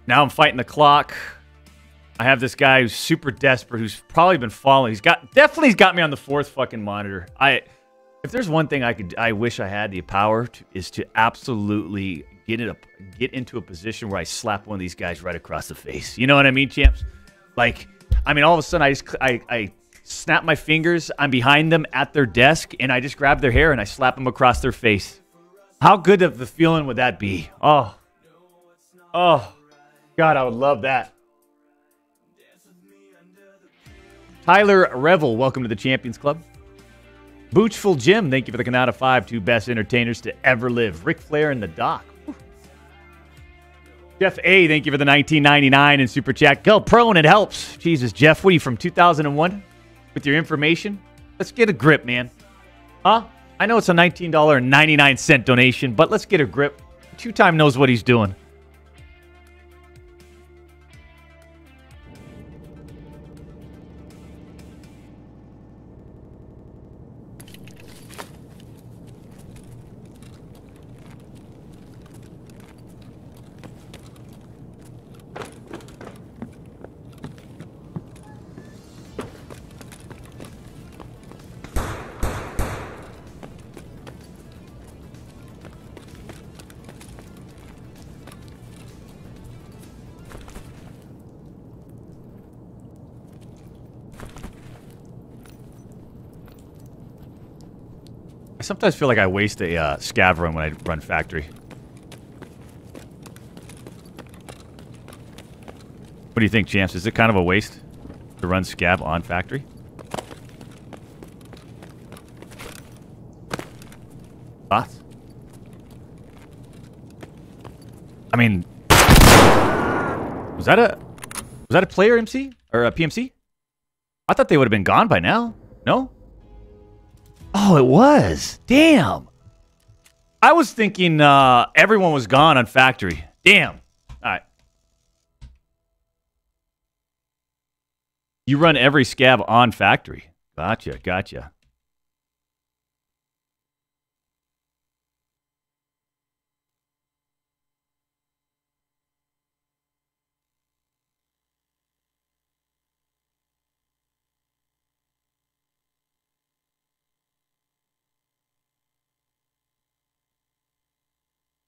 Now I'm fighting the clock. I have this guy who's super desperate, who's probably been following. He's got... Definitely he's got me on the fourth fucking monitor. I... If there's one thing I could... I wish I had the power to, is to absolutely get in a get into a position where I slap one of these guys right across the face. You know what I mean, champs? Like, I mean, all of a sudden I just I, I snap my fingers. I'm behind them at their desk, and I just grab their hair and I slap them across their face. How good of the feeling would that be? Oh, oh, God, I would love that. Tyler Revel, welcome to the Champions Club. Boochful Jim, thank you for the Canada 5, two best entertainers to ever live. Ric Flair and the Doc. Jeff A, thank you for the 1999 and super chat. Go pro and it helps. Jesus, Jeff, what are you from 2001 with your information? Let's get a grip, man. Huh? I know it's a $19.99 donation, but let's get a grip. Two time knows what he's doing. sometimes feel like I waste a uh, scav when I run factory. What do you think, Champs? Is it kind of a waste to run scav on factory? Thoughts? I mean, was that a was that a player MC or a PMC? I thought they would have been gone by now. No. Oh, it was. Damn. I was thinking uh, everyone was gone on factory. Damn. All right. You run every scav on factory. Gotcha. Gotcha.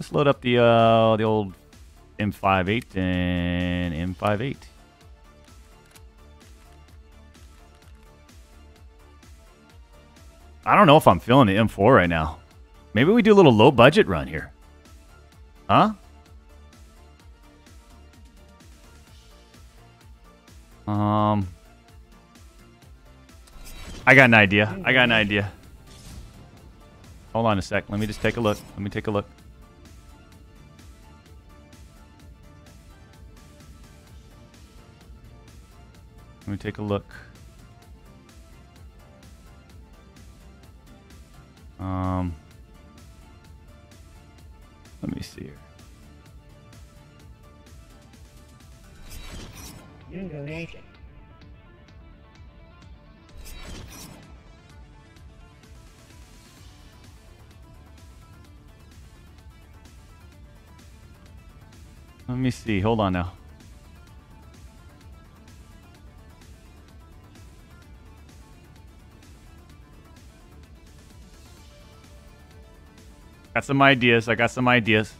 Let's load up the uh the old M58 and M58. I don't know if I'm feeling the M4 right now. Maybe we do a little low budget run here. Huh? Um, I got an idea. I got an idea. Hold on a sec. Let me just take a look. Let me take a look. Let me take a look. Um, let me see here. Donation. Let me see. Hold on now. Got some ideas. I got some ideas.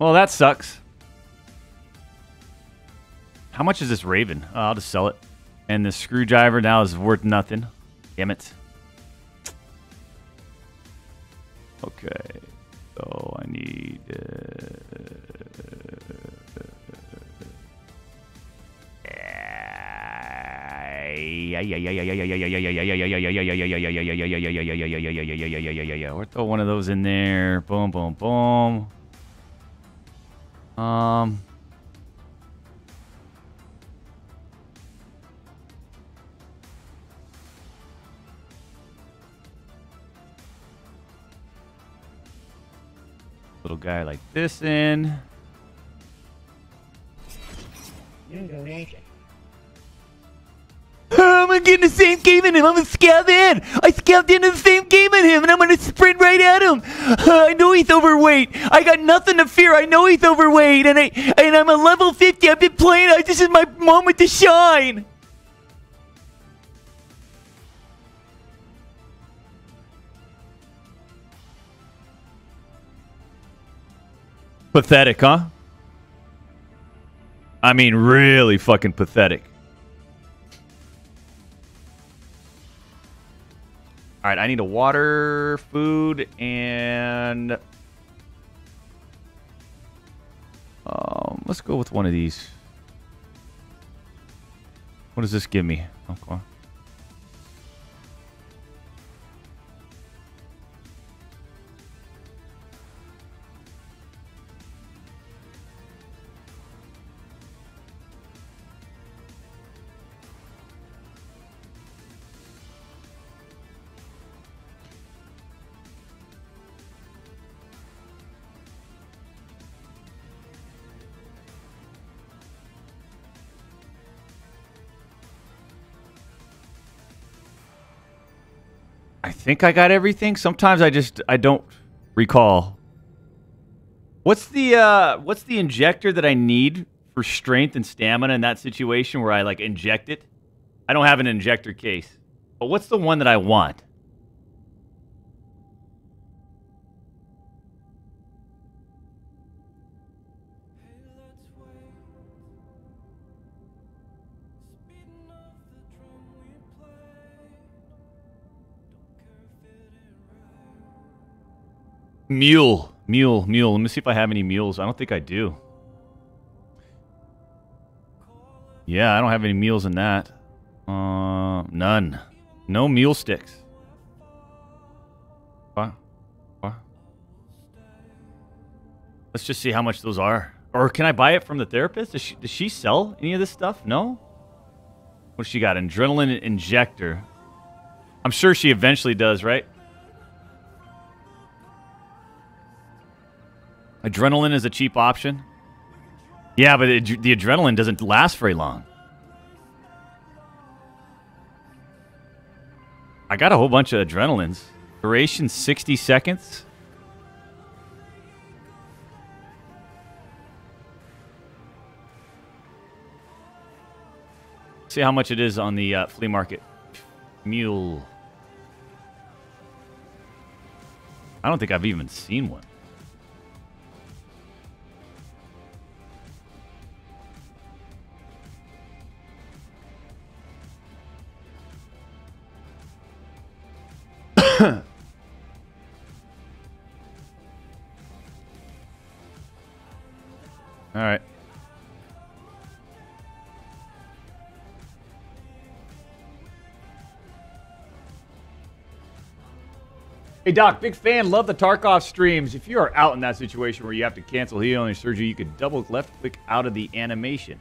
Well, that sucks. How much is this Raven? Oh, I'll just sell it. And the screwdriver now is worth nothing. Damn it. Okay. So I need. We'll throw one of those in there. Boom, boom, boom. Um. This in. New donation. I'm getting the same game in him. I'm gonna scout in. I scout into the same game in him, and I'm gonna sprint right at him. [laughs] I know he's overweight. I got nothing to fear. I know he's overweight, and I and I'm a level 50. I've been playing. I, this is my moment to shine. Pathetic, huh? I mean, really fucking pathetic. All right, I need a water, food, and um, let's go with one of these. What does this give me? Okay. Think I got everything. Sometimes I just I don't recall. What's the uh what's the injector that I need for strength and stamina in that situation where I like inject it? I don't have an injector case. But what's the one that I want? Mule. Mule. Mule. Let me see if I have any mules. I don't think I do. Yeah, I don't have any mules in that. Uh, none. No mule stims. What? What? Let's just see how much those are. Or can I buy it from the therapist? Does she, does she sell any of this stuff? No? What she got? Adrenaline injector. I'm sure she eventually does, right? Adrenaline is a cheap option. Yeah, but the, the adrenaline doesn't last very long. I got a whole bunch of adrenalines. Duration 60 seconds. See how much it is on the uh, flea market. Mule. I don't think I've even seen one. All right. Hey Doc, big fan. Love the Tarkov streams. If you are out in that situation where you have to cancel healing surgery, you could double left click out of the animation.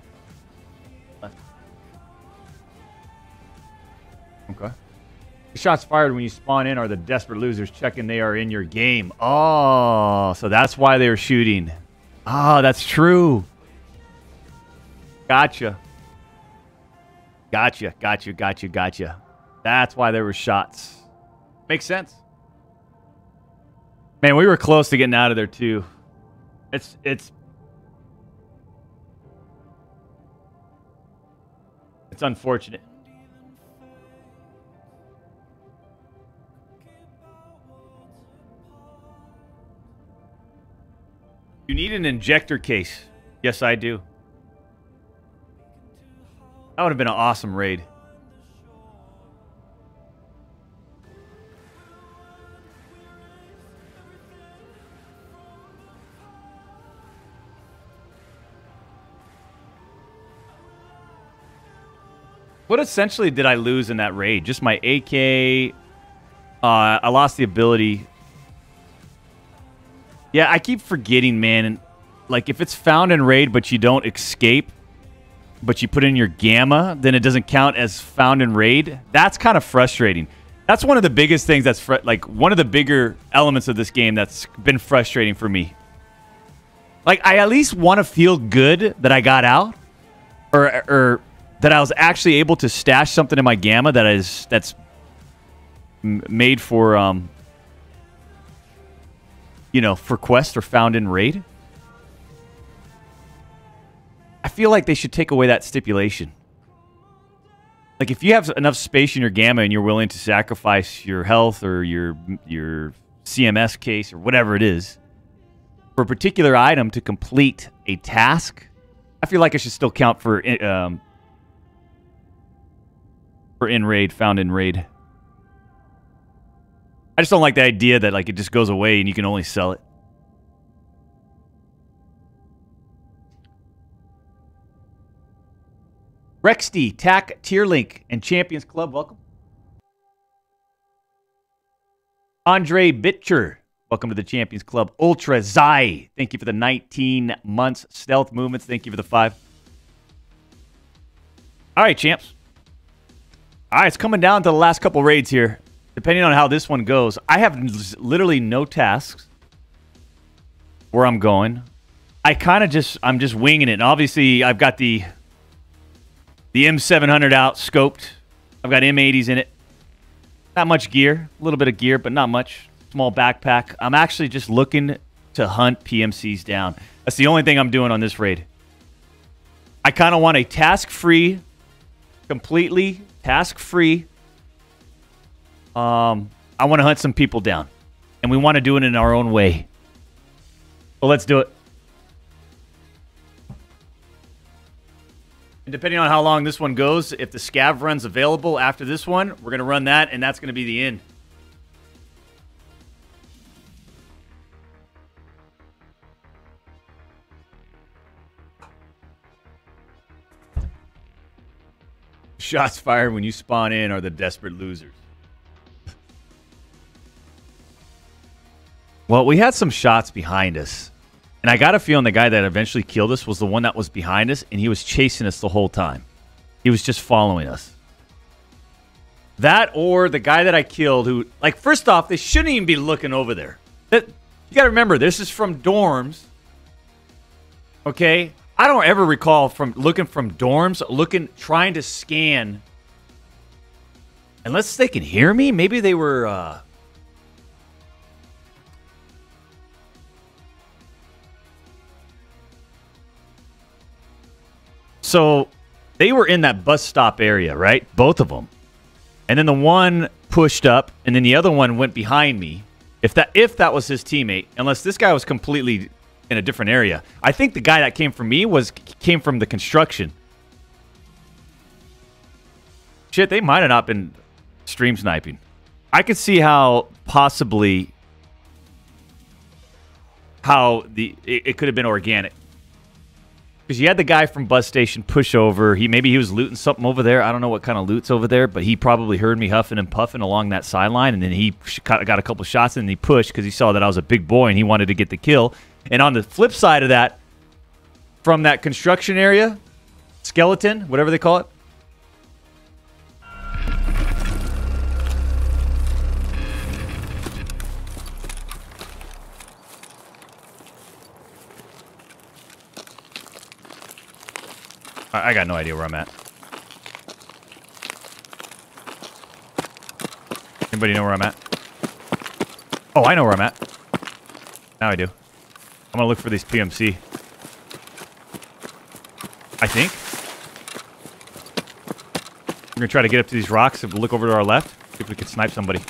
Okay. Shots fired when you spawn in are the desperate losers checking they are in your game. Oh, so that's why they were shooting. Oh, that's true. Gotcha. Gotcha, gotcha, gotcha, gotcha. That's why there were shots. Makes sense. Man, we were close to getting out of there too. It's it's it's unfortunate. You need an injector case. Yes, I do. That would have been an awesome raid. What essentially did I lose in that raid? Just my AK. Uh, I lost the ability. Yeah, I keep forgetting, man. Like, if it's found in raid, but you don't escape, but you put in your gamma, then it doesn't count as found in raid. That's kind of frustrating. That's one of the biggest things that's like one of the bigger elements of this game that's been frustrating for me. Like, I at least want to feel good that I got out, or or that I was actually able to stash something in my gamma that is that's made for um you know for quest or found in raid. I feel like they should take away that stipulation. Like if you have enough space in your gamma and you're willing to sacrifice your health or your your CMS case or whatever it is for a particular item to complete a task, I feel like it should still count for um, for in raid, found in raid. I just don't like the idea that like it just goes away and you can only sell it. Rexty, TAC, Tierlink, and Champions Club, welcome. Andre Bitcher, welcome to the Champions Club. Ultra Zai, thank you for the 19 months. Stealth Movements, thank you for the five. All right, champs. All right, it's coming down to the last couple raids here. Depending on how this one goes, I have literally no tasks where I'm going. I kind of just I'm just winging it. And obviously, I've got the the M700 out scoped. I've got M80s in it. Not much gear. A little bit of gear, but not much. Small backpack. I'm actually just looking to hunt PMCs down. That's the only thing I'm doing on this raid. I kind of want a task-free, completely task-free. Um, I want to hunt some people down, and we want to do it in our own way. Well, let's do it. And depending on how long this one goes, if the scav run's available after this one, we're going to run that, and that's going to be the end. Shots fired when you spawn in are the desperate losers. Well, we had some shots behind us. And I got a feeling the guy that eventually killed us was the one that was behind us, and he was chasing us the whole time. He was just following us. That or the guy that I killed, who, like, first off, they shouldn't even be looking over there. That, you got to remember, this is from dorms. Okay? I don't ever recall from looking from dorms, looking, trying to scan. Unless they can hear me, maybe they were. Uh, so they were in that bus stop area, right? Both of them, and then the one pushed up, and then the other one went behind me. If that if that was his teammate, unless this guy was completely in a different area. I think the guy that came from me was came from the construction. Shit, they might have not been stream sniping. I could see how possibly how the it, it could have been organic. Because you had the guy from bus station push over. He maybe he was looting something over there. I don't know what kind of loot's over there, but he probably heard me huffing and puffing along that sideline, and then he got a couple shots and he pushed because he saw that I was a big boy and he wanted to get the kill. And on the flip side of that, from that construction area, skeleton, whatever they call it. I got no idea where I'm at. Anybody know where I'm at? Oh, I know where I'm at. Now I do. I'm gonna look for these PMC. I think. We're gonna try to get up to these rocks and look over to our left. See if we can snipe somebody.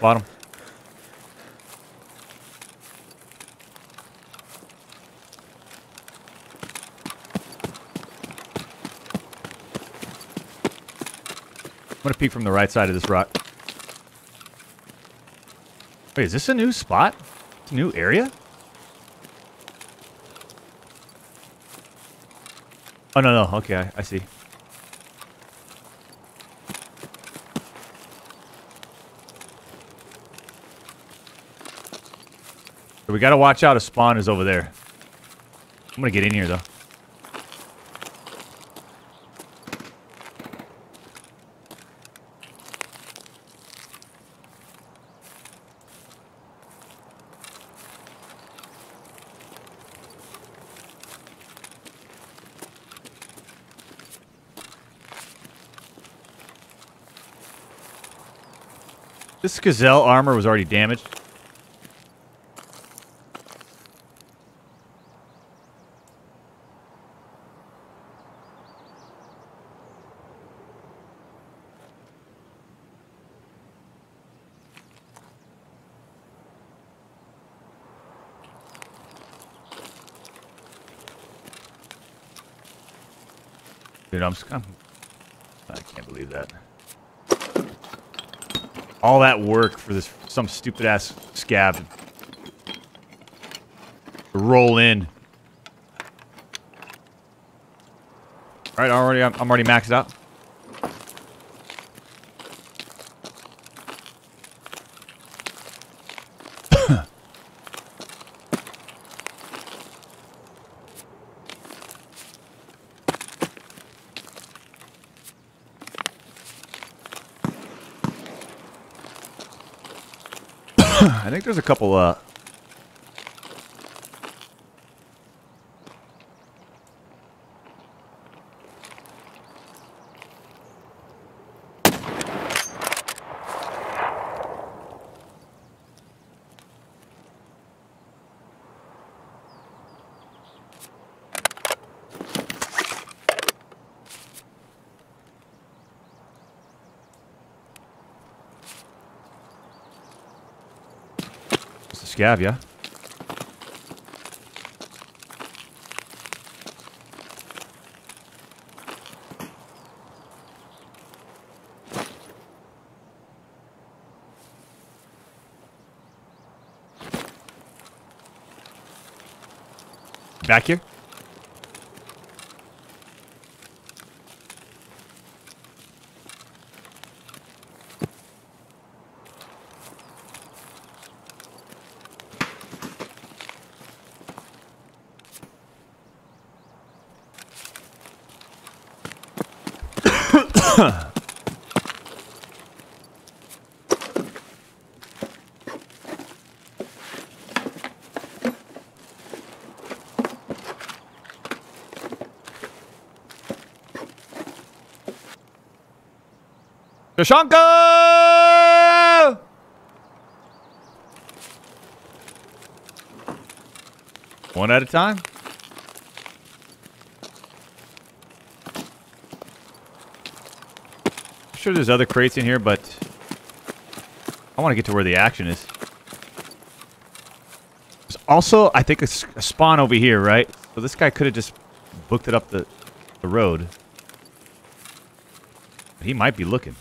Him. I'm gonna peek from the right side of this rock. Wait, is this a new spot? It's a new area? Oh, no, no. Okay, I, I see. So we got to watch out. A spawn is over there. I'm to get in here, though. This Gzhel armor was already damaged. Dude, I'm, I'm I can't believe that. All that work for this some stupid ass scav roll in. All right, already I'm, I'm already maxed out. I think there's a couple, uh... Scav, yeah? Back here? Tushonka! One at a time. I'm sure there's other crates in here, but I want to get to where the action is. Also, I think, a spawn over here, right? So this guy could have just booked it up the, the road. He might be looking.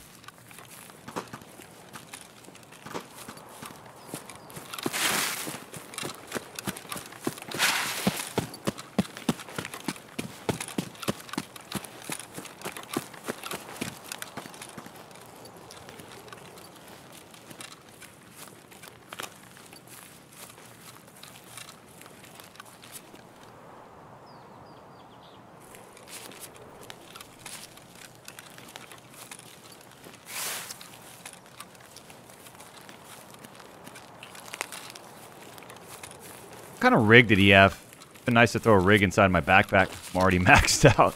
Kind of rig did he have? Been nice to throw a rig inside my backpack. I'm already maxed [laughs] out.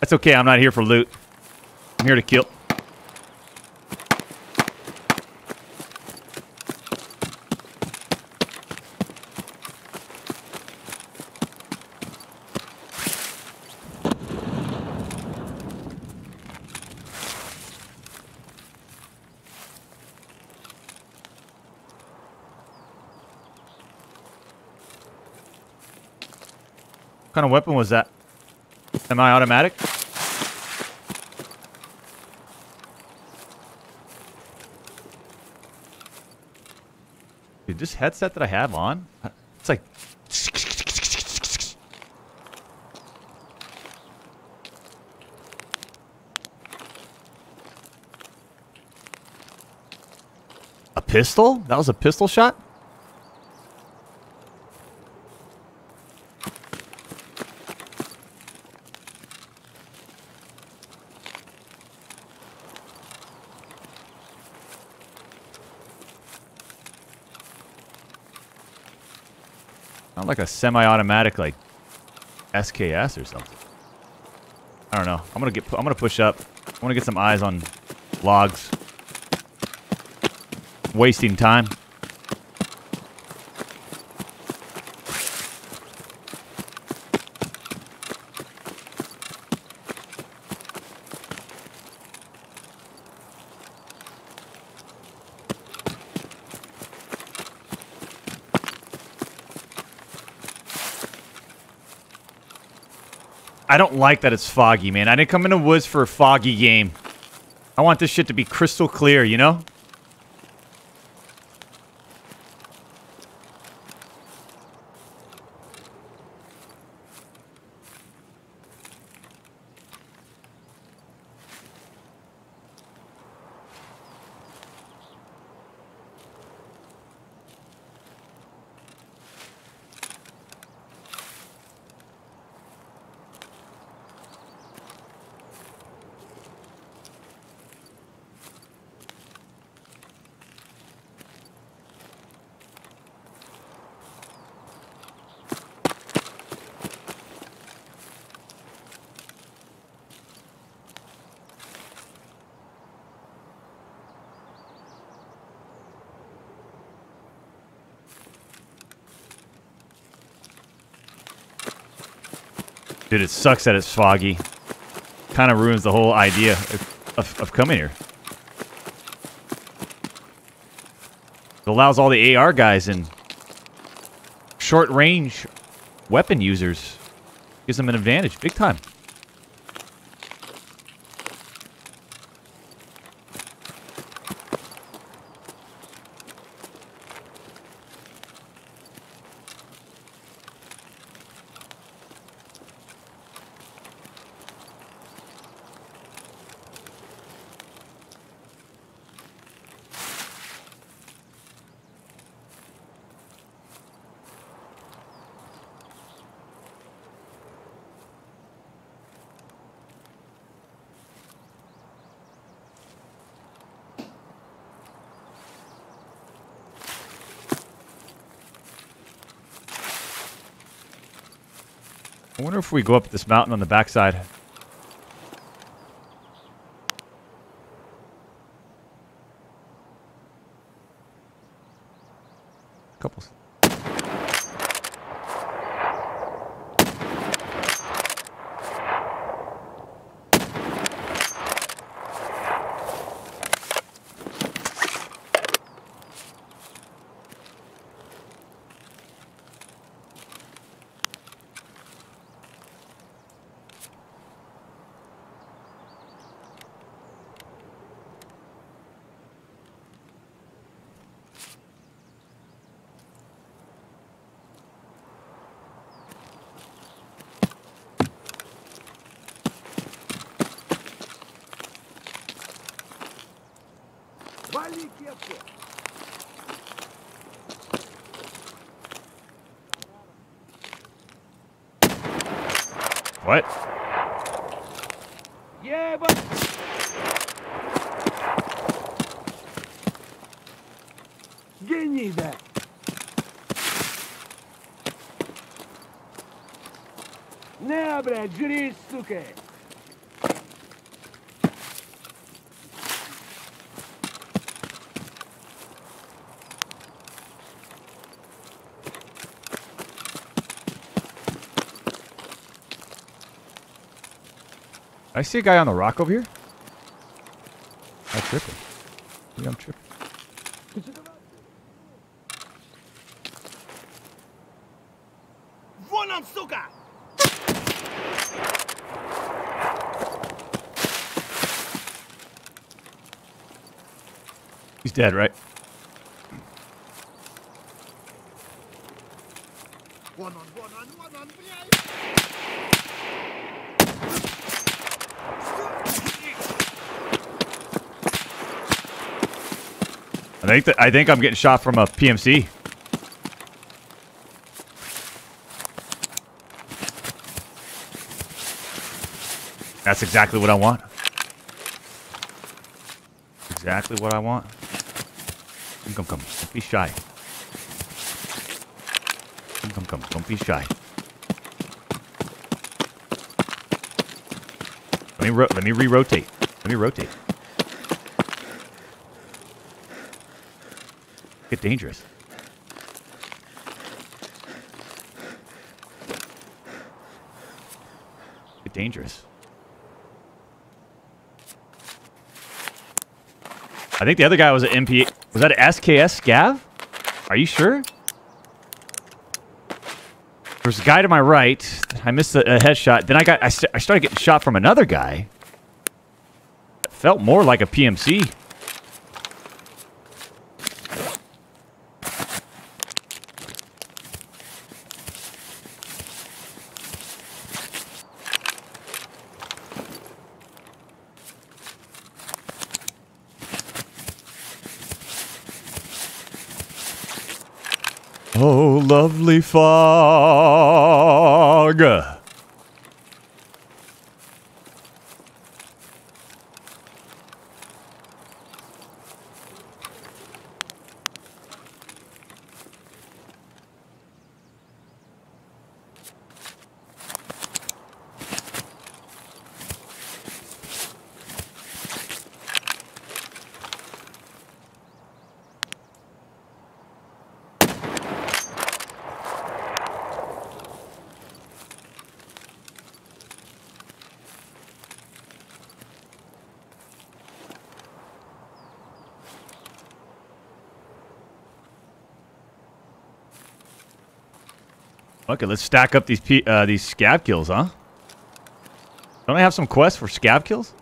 That's okay. I'm not here for loot. I'm here to kill. Kind of weapon was that? Semi-automatic? Dude, this headset that I have on, it's like... A pistol? That was a pistol shot? Like a semi-automatic like SKS or something. I don't know. I'm gonna get. I'm gonna push up. I want to get some eyes on logs. Wasting time. Like that it's foggy, man. I didn't come in the woods for a foggy game. I want this shit to be crystal clear, you know? Dude, it sucks that it's foggy. Kind of ruins the whole idea of, of, of coming here. It allows all the AR guys and short range weapon users. Gives them an advantage, big time. We go up this mountain on the backside. I see a guy on the rock over here. I'm tripping. Maybe I'm tripping. Вон он, сука! He's dead, right? Think that I think I'm getting shot from a PMC. That's exactly what I want. Exactly what I want. Come, come, come. Don't be shy. Come, come, come. Don't be shy. Let me let me re-rotate. Let me rotate. Get dangerous. Get dangerous. I think the other guy was an MP. Was that an SKS Scav? Are you sure? There's a guy to my right. I missed a, a headshot. Then I got I, st I started getting shot from another guy. It felt more like a PMC. Oh, lovely fog. Let's stack up these uh, these scav kills, huh? Don't I have some quests for scav kills?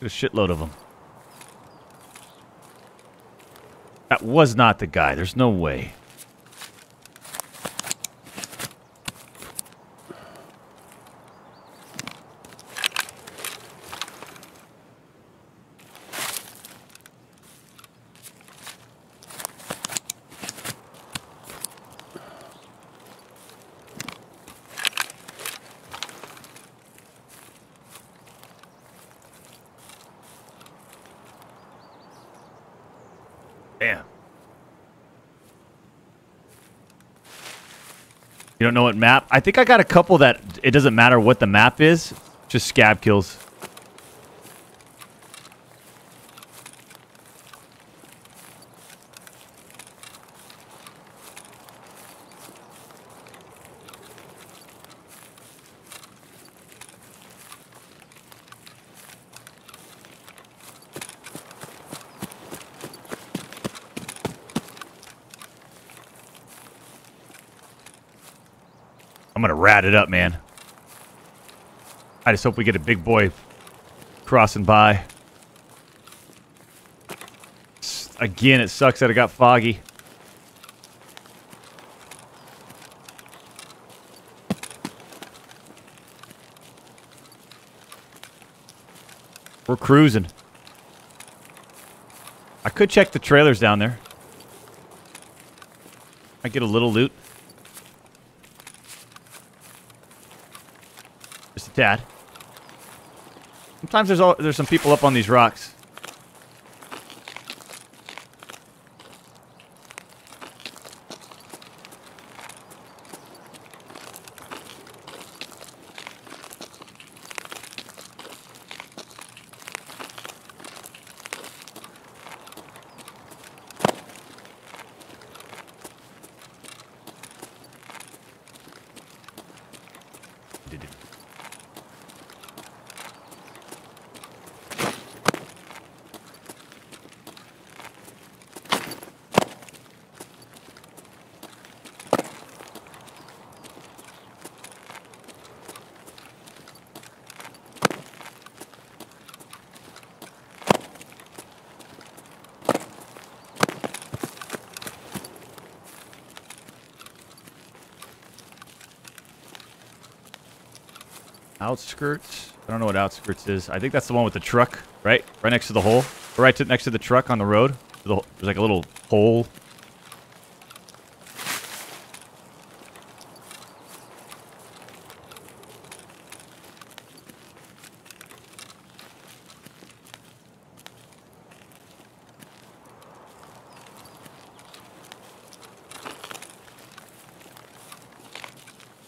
A shitload of them. That was not the guy. There's no way. Don't know what map? I think I got a couple that it doesn't matter what the map is, just scav kills. Rat it up, man. I just hope we get a big boy crossing by. Again, it sucks that it got foggy. We're cruising. I could check the trailers down there. I get a little loot. Just a tad. Sometimes there's all, there's some people up on these rocks. Outskirts? I don't know what outskirts is. I think that's the one with the truck, right? Right next to the hole. Right to, next to the truck on the road. There's like a little hole.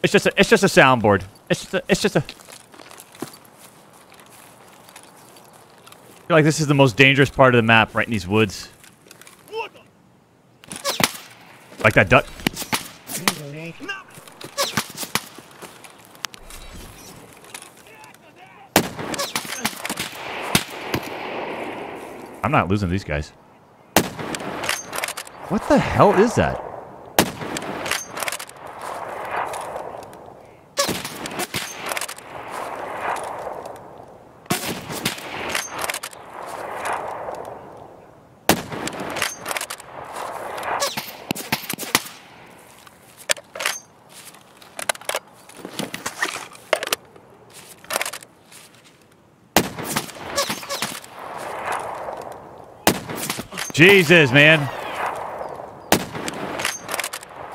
It's just a, it's just a soundboard. It's just a, it's just a. feel like this is the most dangerous part of the map, right in these woods. Like that duck. I'm not losing these guys. What the hell is that? Jesus, man.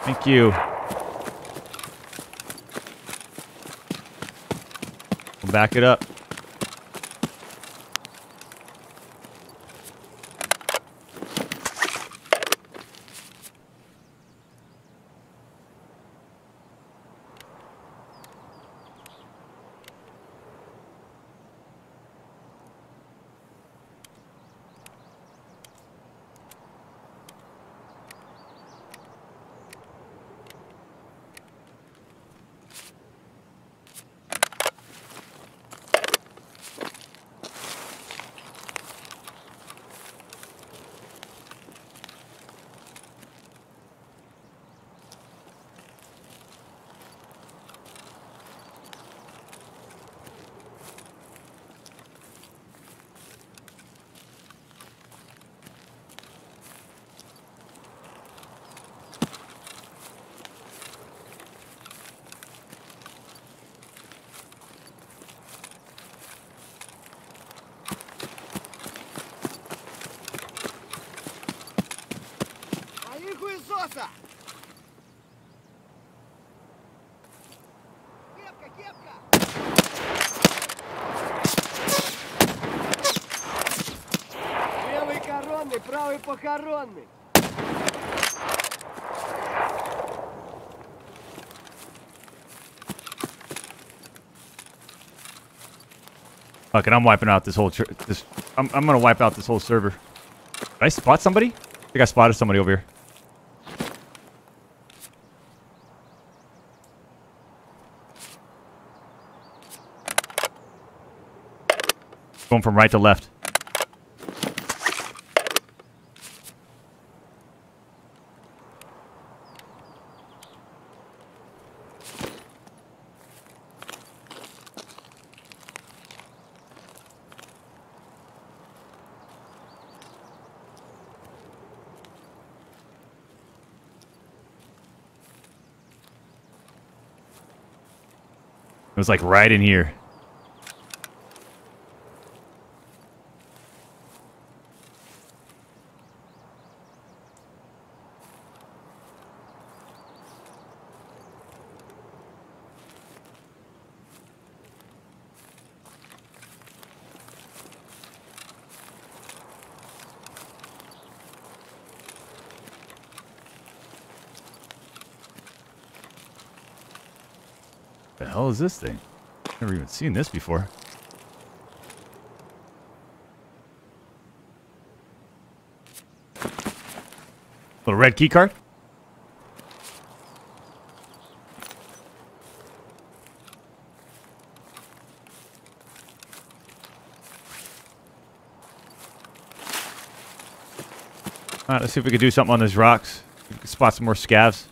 Thank you. We'll back it up. коронный, правый похоронный. Fuck it, I'm wiping out this whole chur- this. I'm, I'm gonna wipe out this whole server. Did I spot somebody? I think I spotted somebody over here. Going from right to left. It was like right in here. The hell is this thing? Never even seen this before. Little red key card. All right, let's see if we can do something on these rocks. Spot some more scavs.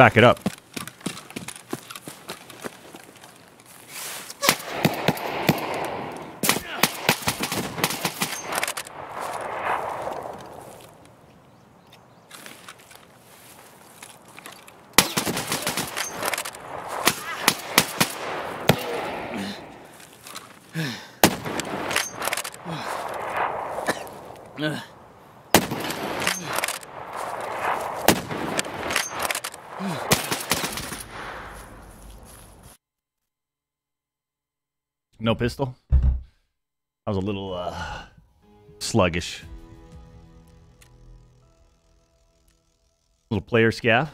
Back it up. Pistol. I was a little uh, sluggish. Little player scav.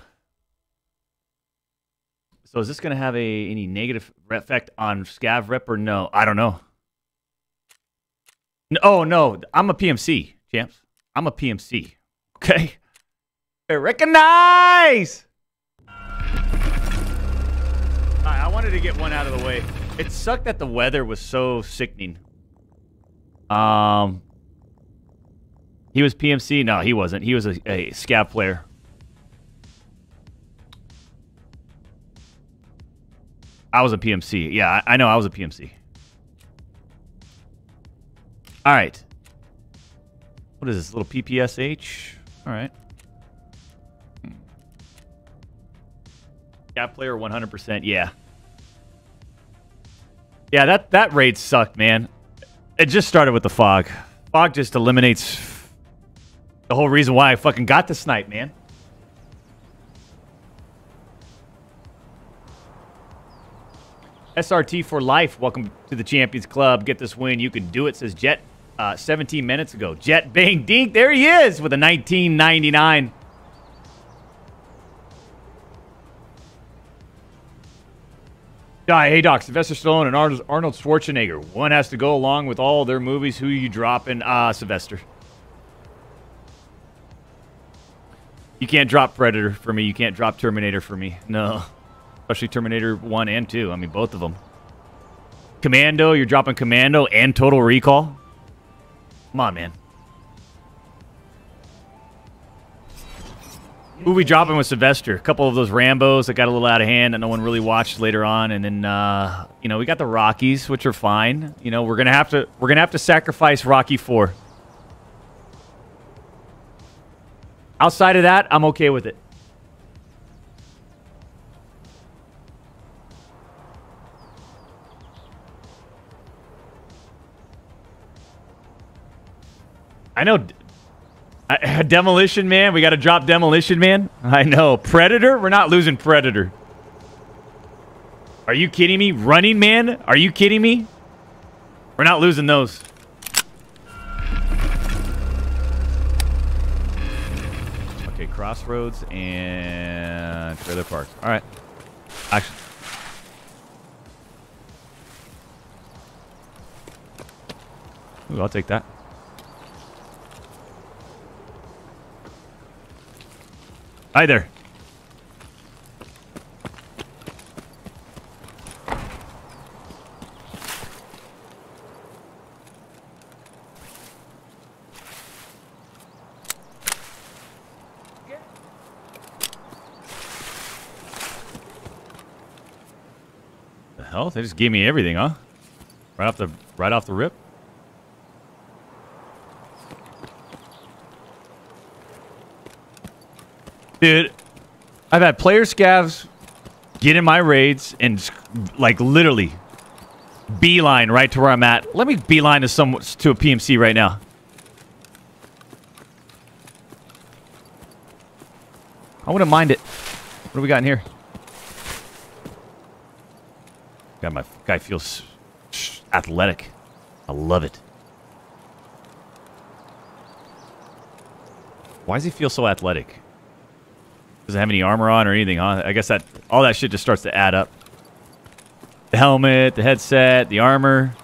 So is this going to have a any negative effect on scav rep or no? I don't know. No, oh no, I'm a PMC, champs. I'm a PMC. Okay. I recognize. Alright, I wanted to get one out of the way. It sucked that the weather was so sickening. Um, he was PMC. No, he wasn't. He was a, a scav player. I was a PMC. Yeah, I, I know. I was a PMC. All right. What is this little PPSH? All right. Scav player 100%. Yeah. Yeah, that that raid sucked, man. It just started with the fog. Fog just eliminates the whole reason why I fucking got the snipe, man. SRT for life. Welcome to the Champions Club. Get this win. You can do it, says Jet uh, 17 minutes ago. Jet Bang Dink. There he is with a 1999. Yeah, hey Doc, Sylvester Stallone and Arnold Schwarzenegger. One has to go along with all their movies. Who you dropping? Ah, Sylvester. You can't drop Predator for me. You can't drop Terminator for me. No. Especially Terminator 1 and 2. I mean, both of them. Commando, you're dropping Commando and Total Recall? Come on, man. Who we dropping with Sylvester? A couple of those Rambos that got a little out of hand that no one really watched later on, and then uh, you know we got the Rockies, which are fine. You know we're gonna have to we're gonna have to sacrifice Rocky Four. Outside of that, I'm okay with it. I know. I, uh, [laughs] Demolition Man. We got to drop Demolition Man. I know. Predator. We're not losing Predator. Are you kidding me? Running Man. Are you kidding me? We're not losing those. Okay, Crossroads and Trailer Park. All right. Actually. Ooh, I'll take that. Hi there. The hell? They just gave me everything, huh? Right off the right off the rip. Dude, I've had player scavs get in my raids and like literally beeline right to where I'm at. Let me beeline to some to a PMC right now. I wouldn't mind it. What do we got in here? God, my guy feels athletic. I love it. Why does he feel so athletic? Doesn't have any armor on or anything, huh? I guess that all that shit just starts to add up. The helmet, the headset, the armor.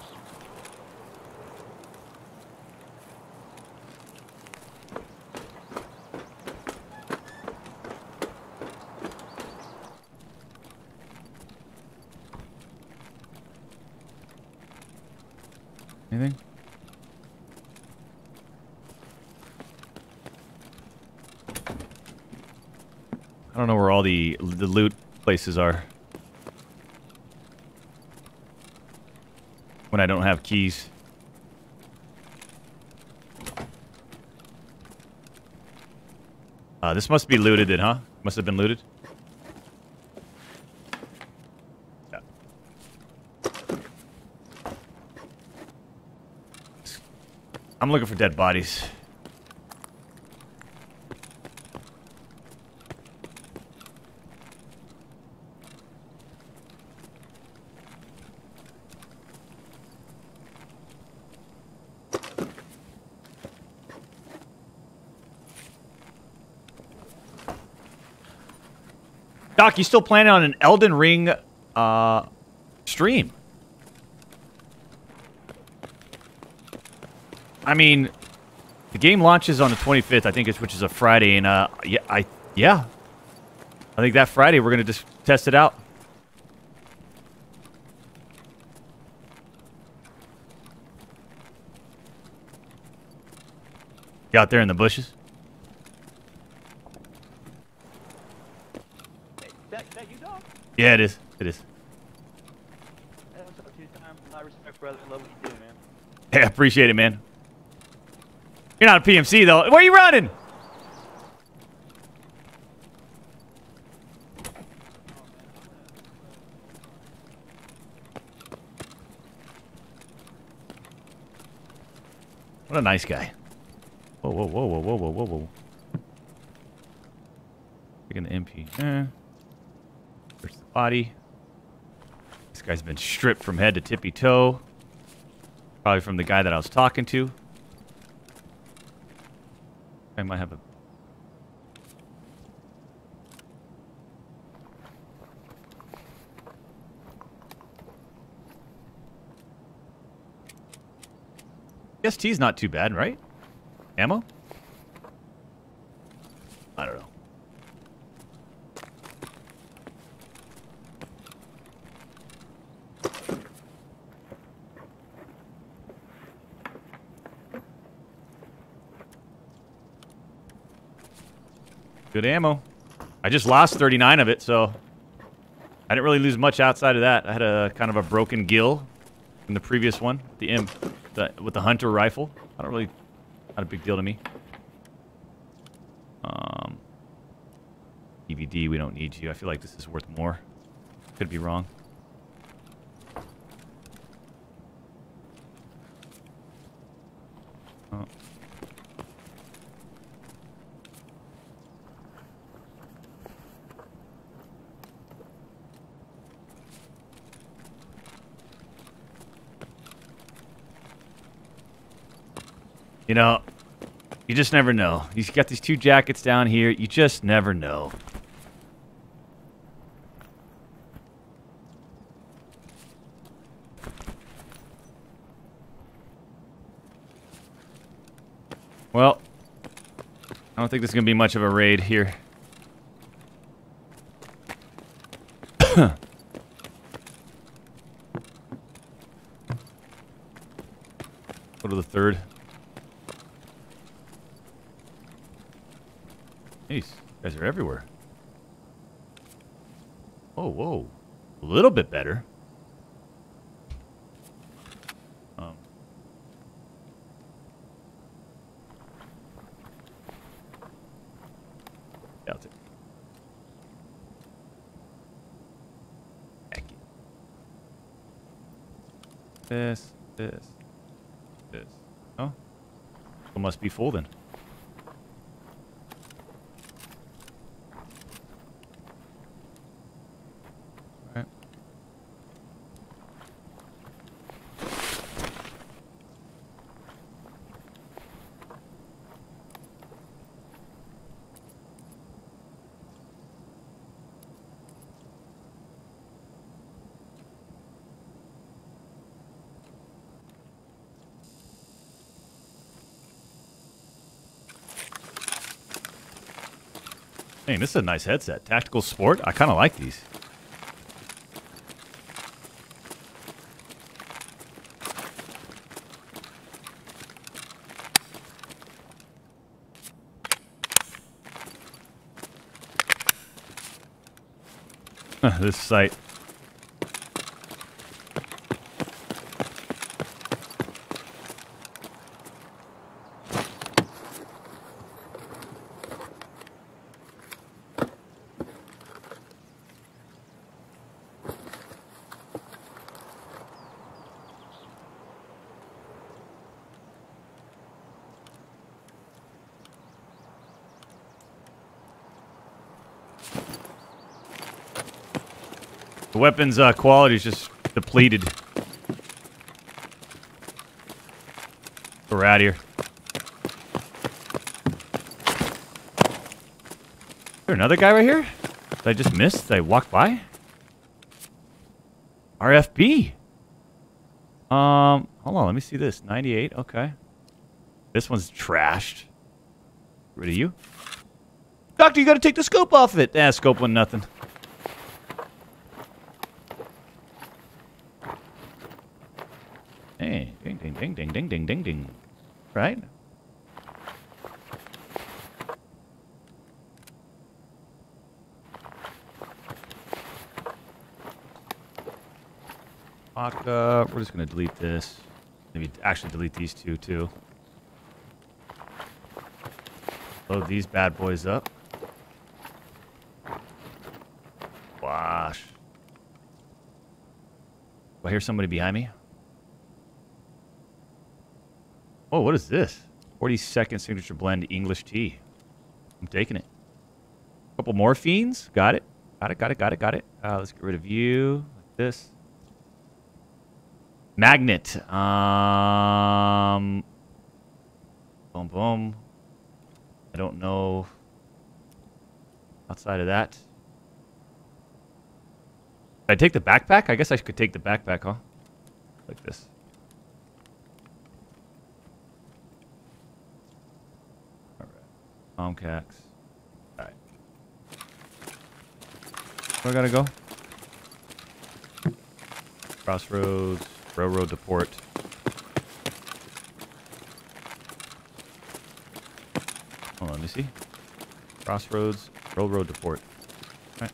Anything? I don't know where all the the loot places are. When I don't have keys. Uh, this must be looted then, huh? Must have been looted. Yeah. I'm looking for dead bodies. Doc, you still planning on an Elden Ring uh, stream? I mean, the game launches on the 25th, I think, it's, which is a Friday, and uh, yeah, I yeah, I think that Friday we're gonna just test it out. You out there in the bushes? That, that you dog? Yeah, it is. It is. Hey, I appreciate it, man. You're not a PMC though. Where are you running? What a nice guy. Whoa, whoa, whoa, whoa, whoa, whoa, whoa, whoa. Taking the MP. Eh body. This guy's been stripped from head to tippy toe. Probably from the guy that I was talking to. I might have a... ST's not too bad, right? Ammo? I don't know. Good ammo. I just lost 39 of it, so I didn't really lose much outside of that. I had a kind of a broken gill in the previous one, the imp the, with the hunter rifle. I don't really, not a big deal to me. Um, DVD, we don't need you. I feel like this is worth more. Could be wrong. Oh. You know, you just never know. He's got these two jackets down here. You just never know. Well, I don't think this is going to be much of a raid here. [coughs] Go to the third. Jeez, guys are everywhere. Oh, whoa. A little bit better. Um. Yeah, I'll take Thank. This, this, this. Oh. It must be full then. This is a nice headset. Tactical Sport. I kind of like these. [laughs] this site. Weapon's uh, quality is just depleted. We're out here. Is there another guy right here? Did I just miss? Did I walk by? RFB. Um, hold on. Let me see this. 98. Okay. This one's trashed. Rid of you. Doctor, you got to take the scope off of it. Ah, scope one nothing. We're just going to delete this. Maybe actually delete these two, too. Load these bad boys up. Wash. Do I hear somebody behind me? Oh, what is this? 40 second signature blend English tea. I'm taking it. A couple more fiends. Got it. Got it, got it, got it, got it. Uh, let's get rid of you. Like this. Magnet. Um, boom, boom. I don't know outside of that. I take the backpack? I guess I could take the backpack, huh? Like this. Alright. Tomcax. Alright. Where I gotta go? Crossroads railroad to port. Hold on, let me see. Crossroads, railroad to port. Alright.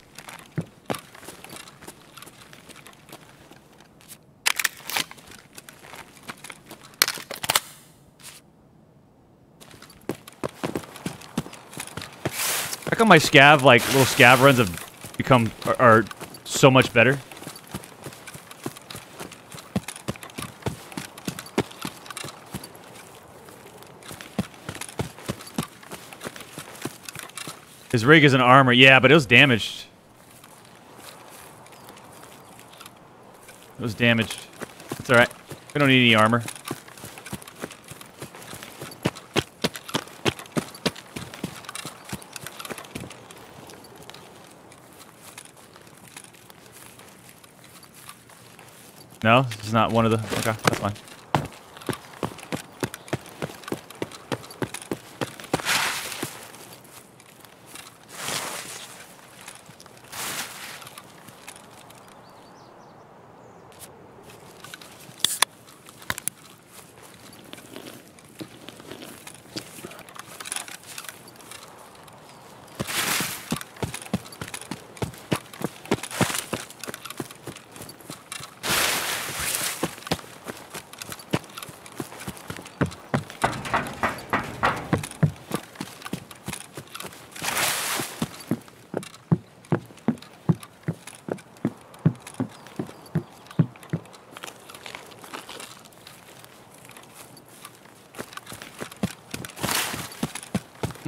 How come my scav, like, little scav runs have become, are, are so much better? His rig is an armor. Yeah, but it was damaged. It was damaged. It's alright. We don't need any armor. No, is not one of the. Okay, that's fine.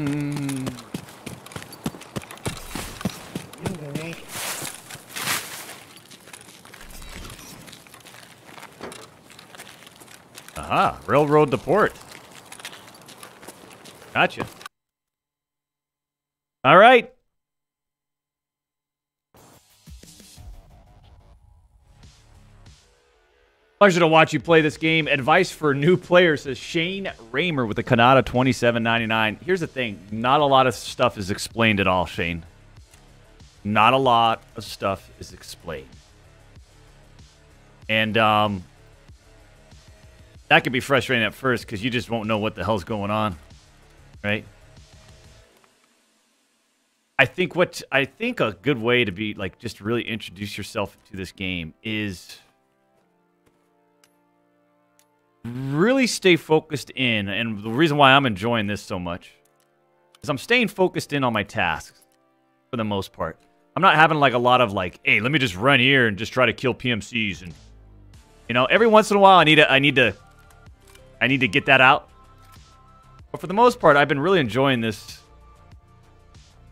Hmm. Aha, railroad to port. Gotcha. All right. Pleasure to watch you play this game. Advice for new players says Shane Raymer with the Canada 2799. Here's the thing not a lot of stuff is explained at all, Shane. Not a lot of stuff is explained. And um, that could be frustrating at first because you just won't know what the hell's going on. Right? I think what I think a good way to be like just really introduce yourself to this game is really stay focused in. And the reason why I'm enjoying this so much is I'm staying focused in on my tasks for the most part. I'm not having like a lot of like, hey, let me just run here and just try to kill PMCs and you know, every once in a while I need to I need to I need to get that out. But for the most part, I've been really enjoying this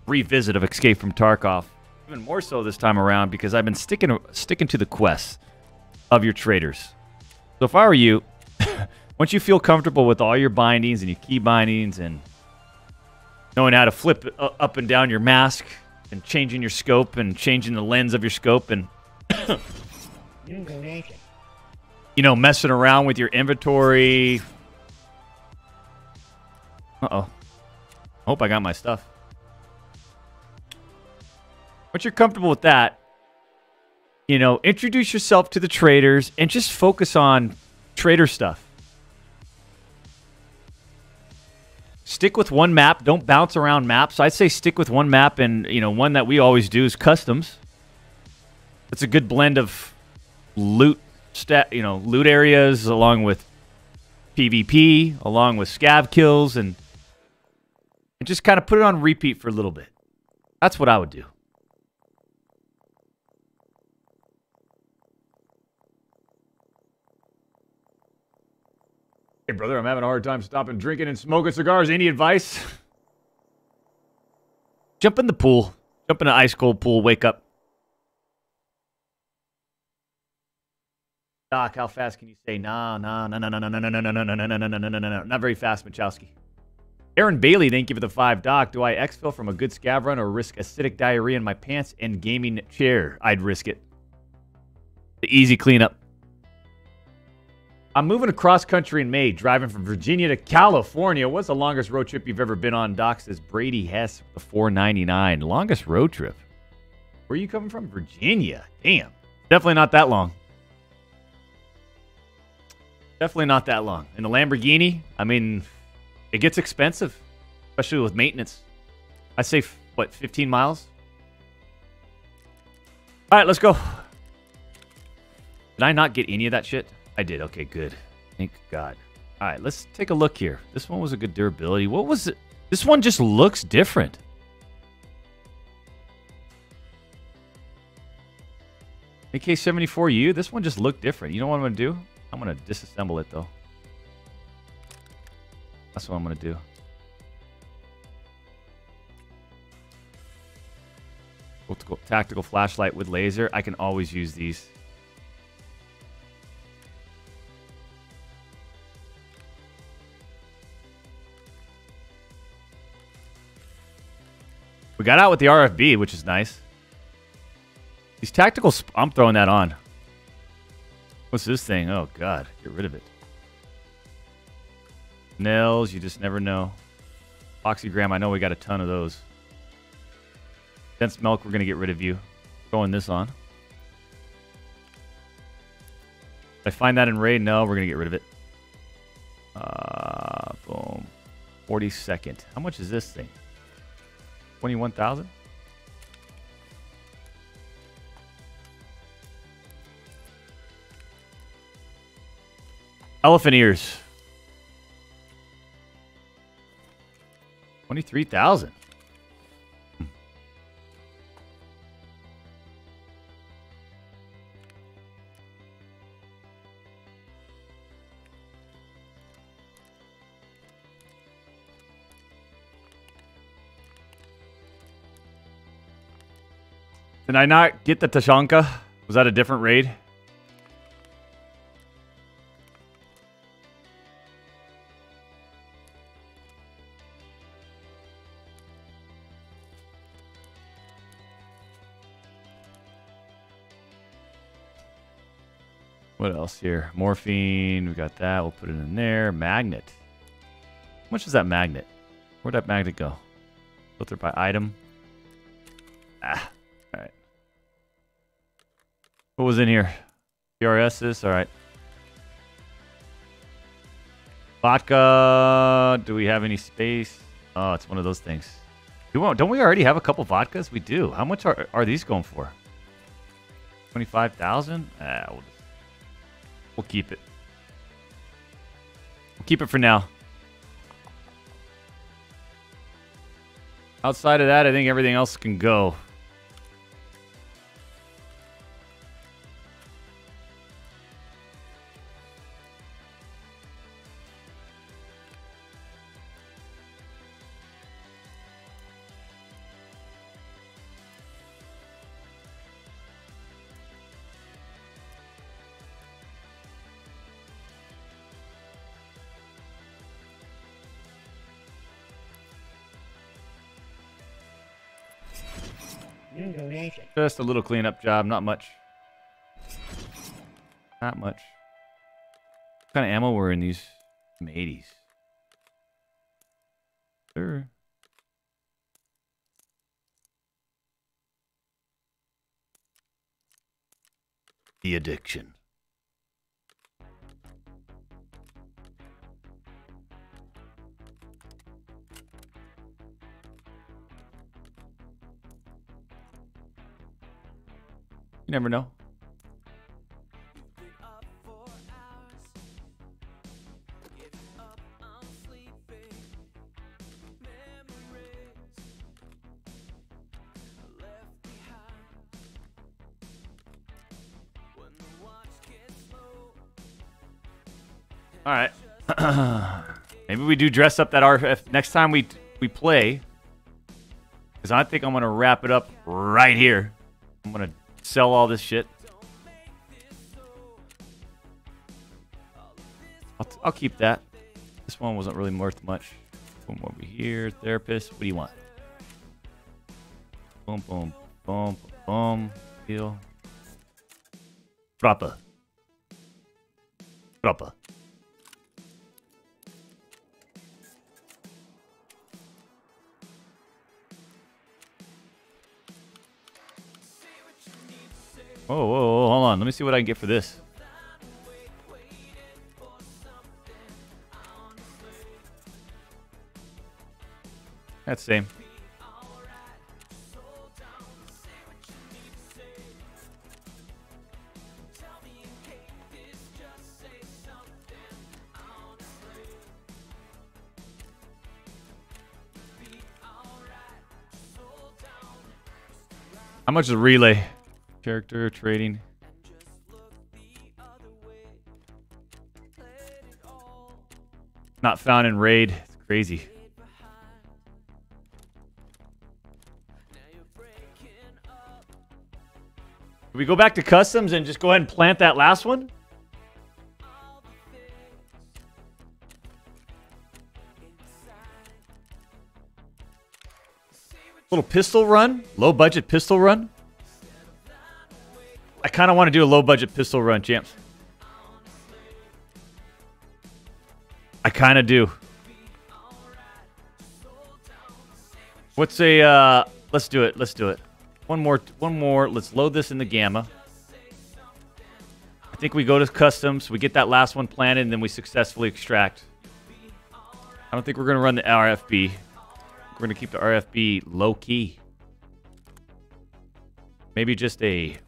revisit of Escape from Tarkov. Even more so this time around because I've been sticking sticking to the quests of your traders. So if I were you, [laughs] once you feel comfortable with all your bindings and your key bindings and knowing how to flip up and down your mask and changing your scope and changing the lens of your scope and [coughs] you know messing around with your inventory uh-oh hope i got my stuff once you're comfortable with that you know introduce yourself to the traders and just focus on trader stuff stick with one map. Don't bounce around maps. I'd say stick with one map, and you know one that we always do is customs. It's a good blend of loot, stat, you know, loot areas along with PvP, along with scav kills, and, and just kind of put it on repeat for a little bit. That's what I would do. Hey, brother, I'm having a hard time stopping drinking and smoking cigars. Any advice? [laughs] Jump in the pool. Jump in an ice cold pool. Wake up. Doc, how fast can you say nah, nah, nah, nah, nah, nah, nah, nah, nah, nah, nah, nah, nah, nah, nah, nah, Not very fast, Machowski. Aaron Bailey, thank you for the five. Doc, do I exfil from a good scav run or risk acidic diarrhea in my pants and gaming chair? I'd risk it. The easy cleanup. I'm moving across country in May, driving from Virginia to California. What's the longest road trip you've ever been on? Doc says Brady Hess, the 499. Longest road trip. Where are you coming from? Virginia. Damn. Definitely not that long. Definitely not that long. In the Lamborghini, I mean, it gets expensive, especially with maintenance. I say, what, 15 miles? All right, let's go. Did I not get any of that shit? I did. Okay, good. Thank God. All right, let's take a look here. This one was a good durability. What was it? This one just looks different. AK-74U, this one just looked different. You know what I'm going to do? I'm going to disassemble it, though. That's what I'm going to do. Tactical, tactical flashlight with laser. I can always use these. We got out with the RFB, which is nice. These tactical... I'm throwing that on. What's this thing? Oh, God. Get rid of it. Nails, you just never know. Oxygram, I know we got a ton of those. Dense milk, we're going to get rid of you. Throwing this on. I find that in raid, no, we're going to get rid of it. Uh, boom. 42nd. How much is this thing? 21,000? Elephant ears. 23,000. Did I not get the Tushonka? Was that a different raid? What else here? Morphine. We got that. We'll put it in there. Magnet. How much is that magnet? Where'd that magnet go? Filter by item. Ah. All right. What was in here? PRS? All right. Vodka. Do we have any space? Oh, it's one of those things. We, don't we already have a couple vodkas? We do. How much are, are these going for? 25,000? Ah, we'll, just, we'll keep it. We'll keep it for now. Outside of that, I think everything else can go. Just a little cleanup job, not much. Not much. What kind of ammo were in these? Some 80s. Sure. The addiction. You never know. All right. [clears throat] Maybe we do dress up that RF next time we we play. Because I think I'm going to wrap it up right here. I'm going to sell all this shit. I'll, I'll keep that. This one wasn't really worth much. Boom over here, therapist. What do you want? Boom, boom, boom, boom. Heal. Prapor. Prapor. Whoa, whoa, hold on. Let me see what I can get for this. That's same. How much is relay? Character trading. Not found in raid. It's crazy. Can we go back to customs and just go ahead and plant that last one? Little pistol run, low budget pistol run. I kind of want to do a low budget pistol run, champs. I kind of do. What's a uh let's do it. Let's do it. One more one more. Let's load this in the gamma. I think we go to customs, we get that last one planted and then we successfully extract. I don't think we're going to run the RFB. We're going to keep the RFB low key. Maybe just a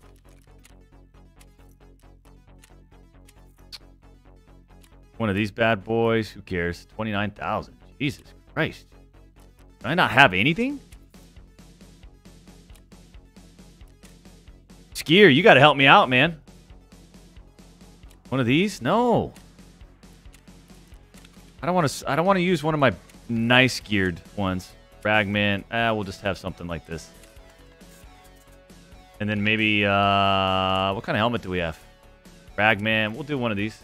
one of these bad boys. Who cares? 29,000. Jesus Christ. Do I not have anything? Skier, you got to help me out, man. One of these? No. I don't want to I don't want to use one of my nice geared ones. Fragment. Ah, we'll just have something like this. And then maybe, uh, what kind of helmet do we have? Fragment. We'll do one of these.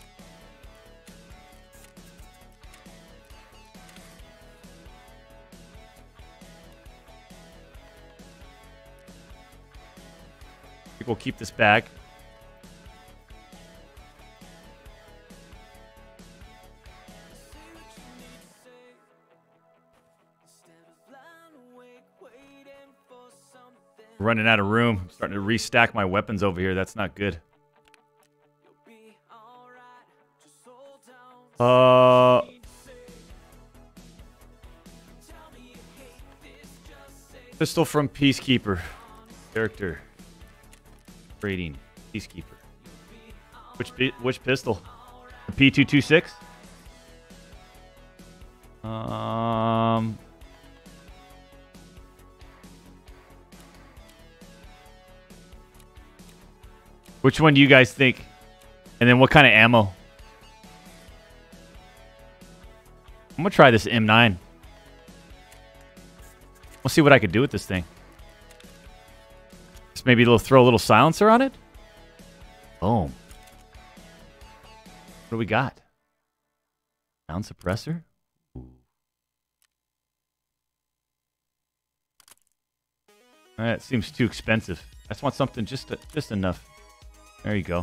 Think we'll keep this bag. Running out of room. I'm starting to restack my weapons over here. That's not good. Uh. Pistol from Peacekeeper. Character. Rating. Peacekeeper. Which which pistol? The P226? Um. Which one do you guys think? And then what kind of ammo? I'm gonna try this M9. We'll see what I could do with this thing. Maybe they'll throw a little silencer on it. Boom. What do we got? Sound suppressor. Ooh. That seems too expensive. I just want something just just enough. There you go.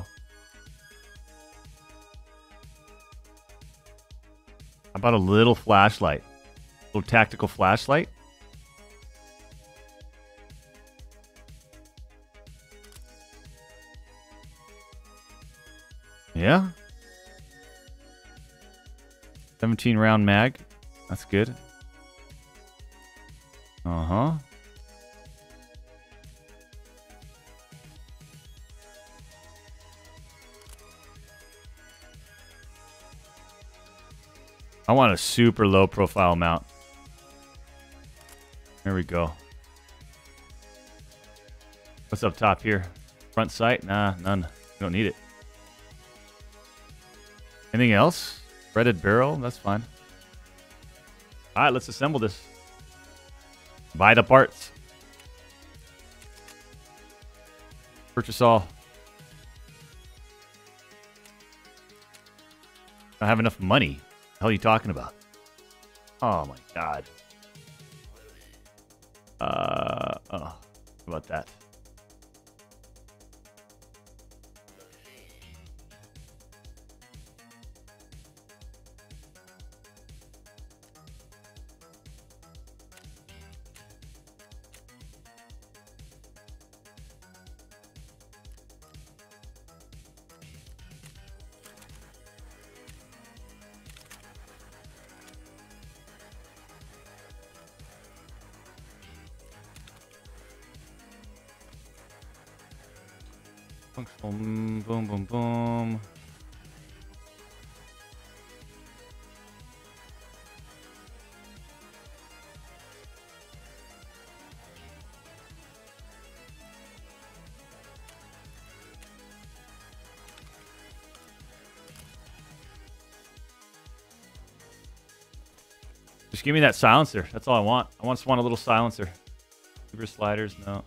How about a little flashlight? A little tactical flashlight? Yeah. 17 round mag. That's good. Uh huh. I want a super low profile mount. There we go. What's up top here? Front sight? Nah, none. Don't need it. Anything else? Threaded barrel? That's fine. All right, let's assemble this. Buy the parts. Purchase all. I don't have enough money. The hell are you talking about? Oh my god. Uh oh. About that? Just give me that silencer. That's all I want. I just want a little silencer. Super sliders, no.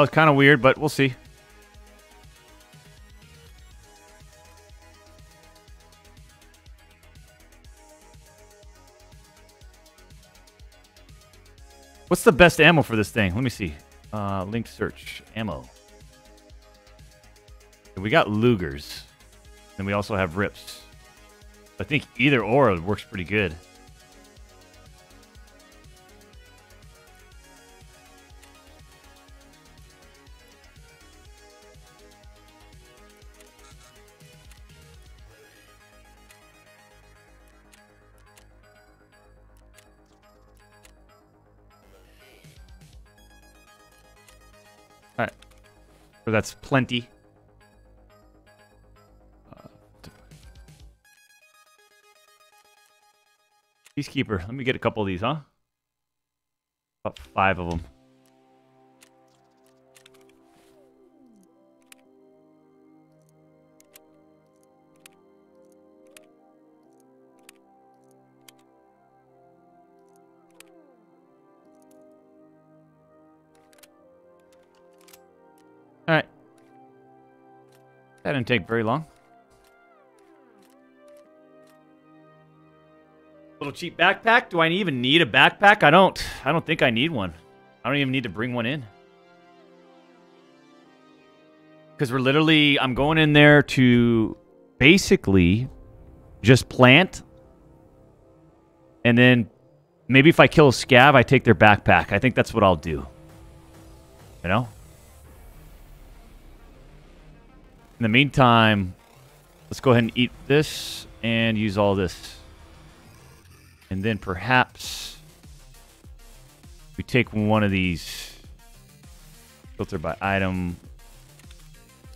Know it's kind of weird, but we'll see. What's the best ammo for this thing? Let me see. Uh, link search ammo. We got Lugers, and we also have Rips. I think either or works pretty good. That's plenty. Uh, Peacekeeper. Let me get a couple of these, huh? About five of them. Take very long. Little cheap backpack. Do I even need a backpack? I don't. I don't think I need one. I don't even need to bring one in. Because we're literally, I'm going in there to basically just plant. And then maybe if I kill a scav, I take their backpack. I think that's what I'll do. You know? In the meantime, let's go ahead and eat this and use all this. And then perhaps we take one of these. Filter by item.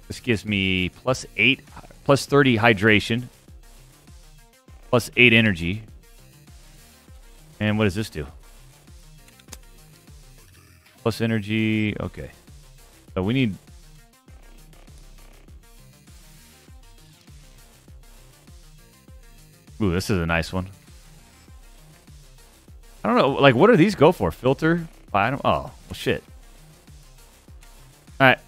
This gives me plus 8, plus 30 hydration, plus 8 energy. And what does this do? Plus energy. Okay. So we need Ooh, this is a nice one. I don't know. Like, what do these go for? Filter? Item? Oh, well, shit. All right.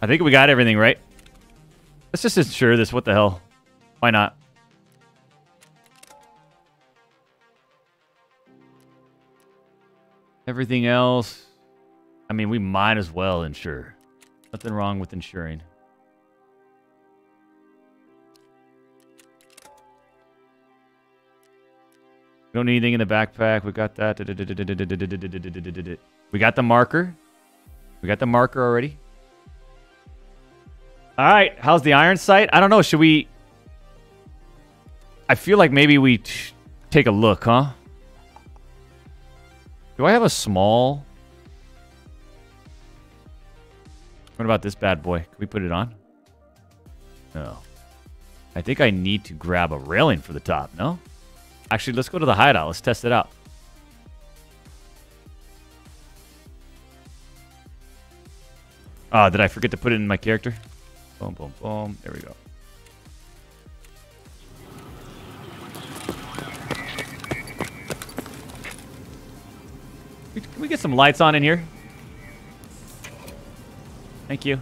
I think we got everything right. Let's just ensure this. What the hell? Why not? Everything else. I mean, we might as well insure. Nothing wrong with insuring. We don't need anything in the backpack. We got that. We got the marker. We got the marker already. All right. How's the iron sight? I don't know. Should we... I feel like maybe we take a look, huh? Do I have a small... What about this bad boy? Can we put it on? No. I think I need to grab a railing for the top, no? Actually, let's go to the hideout. Let's test it out. Ah, did I forget to put it in my character? Boom, boom, boom. There we go. Can we get some lights on in here? Thank you.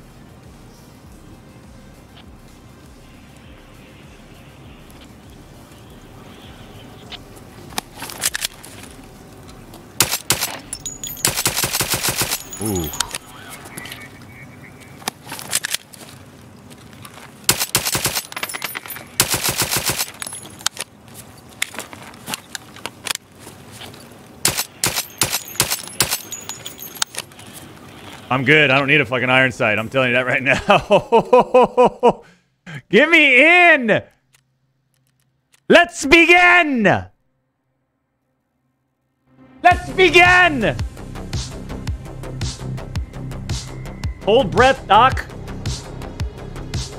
Ooh. I'm good. I don't need a fucking iron sight. I'm telling you that right now. [laughs] Give me in. Let's begin. Let's begin. Hold breath, Doc.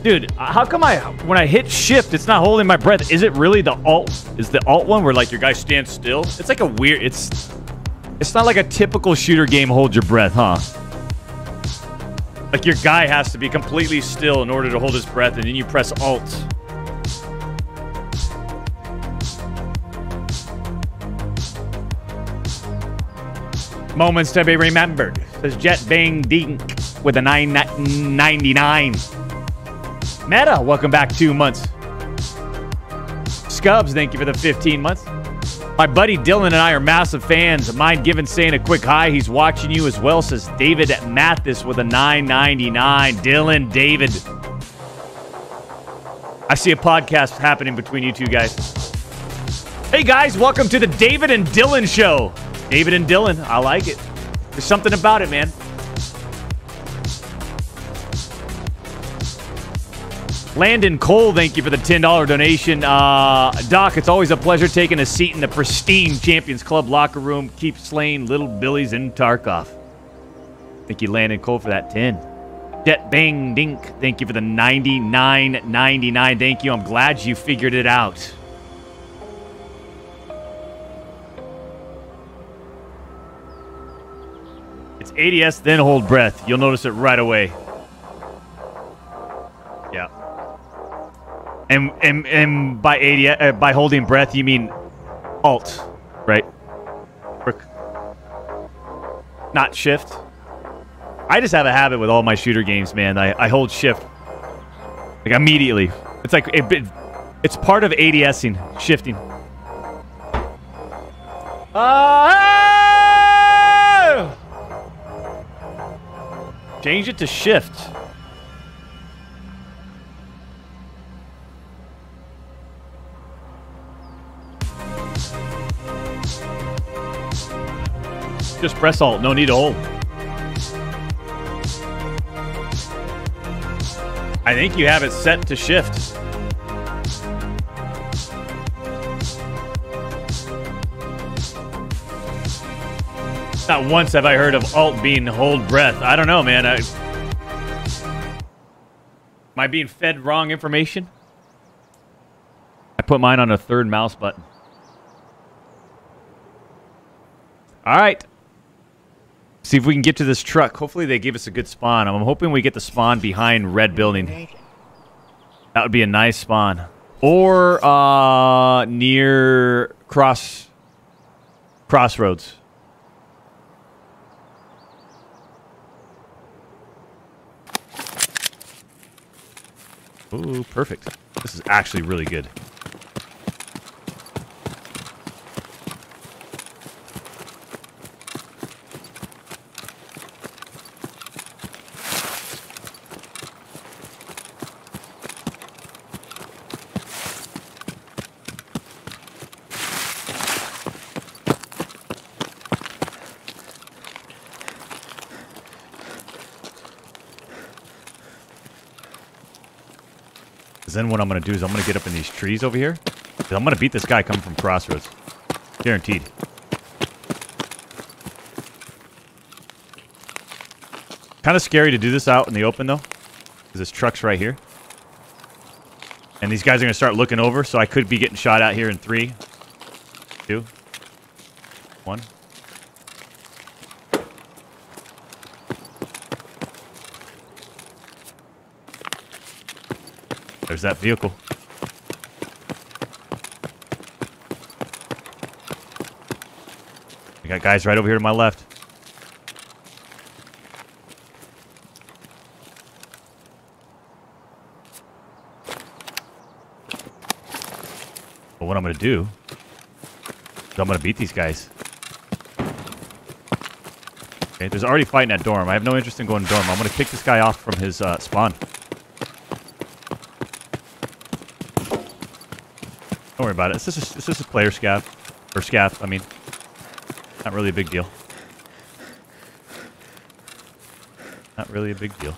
Dude, how come I when I hit shift, it's not holding my breath? Is it really the alt? Is the alt one where like your guy stands still? It's like a weird. It's it's not like a typical shooter game. Hold your breath, huh? Like your guy has to be completely still in order to hold his breath, and then you press alt. Moments to be remembered. Says Jet Bang Dink with a 999. Meta, welcome back two months. Scubs, thank you for the 15 months. My buddy Dylan and I are massive fans. Mind giving saying a quick hi. He's watching you as well, says David Mathis with a 999. Dylan, David. I see a podcast happening between you two guys. Hey guys, welcome to the David and Dylan show. David and Dylan, I like it. There's something about it, man. Landon Cole, thank you for the $10 donation. Uh, Doc, it's always a pleasure taking a seat in the pristine Champions Club locker room. Keep slaying little Billies and Tarkov. Thank you, Landon Cole, for that 10. Jet Bang Dink, thank you for the 99.99. Thank you. I'm glad you figured it out. It's ADS, then hold breath. You'll notice it right away. And and and by ADS, uh, by holding breath, you mean Alt, right? Not Shift. I just have a habit with all my shooter games, man. I, I hold Shift like immediately. It's like it, it- it's part of ADSing, shifting. Ah! Change it to shift. Just press alt, no need to hold. I think you have it set to shift. Not once have I heard of alt being hold breath. I don't know, man. I, am I being fed wrong information? I put mine on a third mouse button. All right. See if we can get to this truck. Hopefully they give us a good spawn. I'm hoping we get the spawn behind red building. That would be a nice spawn. Or uh, near cross crossroads. Ooh, perfect. This is actually really good. Then what I'm going to do is I'm going to get up in these trees over here. I'm going to beat this guy coming from crossroads. Guaranteed. Kind of scary to do this out in the open, though. Because this truck's right here. And these guys are going to start looking over, so I could be getting shot out here in three, two, one. There's that vehicle. I got guys right over here to my left. But what I'm going to do is I'm going to beat these guys. Okay, there's already fighting at dorm. I have no interest in going dorm. I'm going to kick this guy off from his uh, spawn. Don't worry about it. It's just a, it's just a player scav. Or scav, I mean. Not really a big deal. Not really a big deal.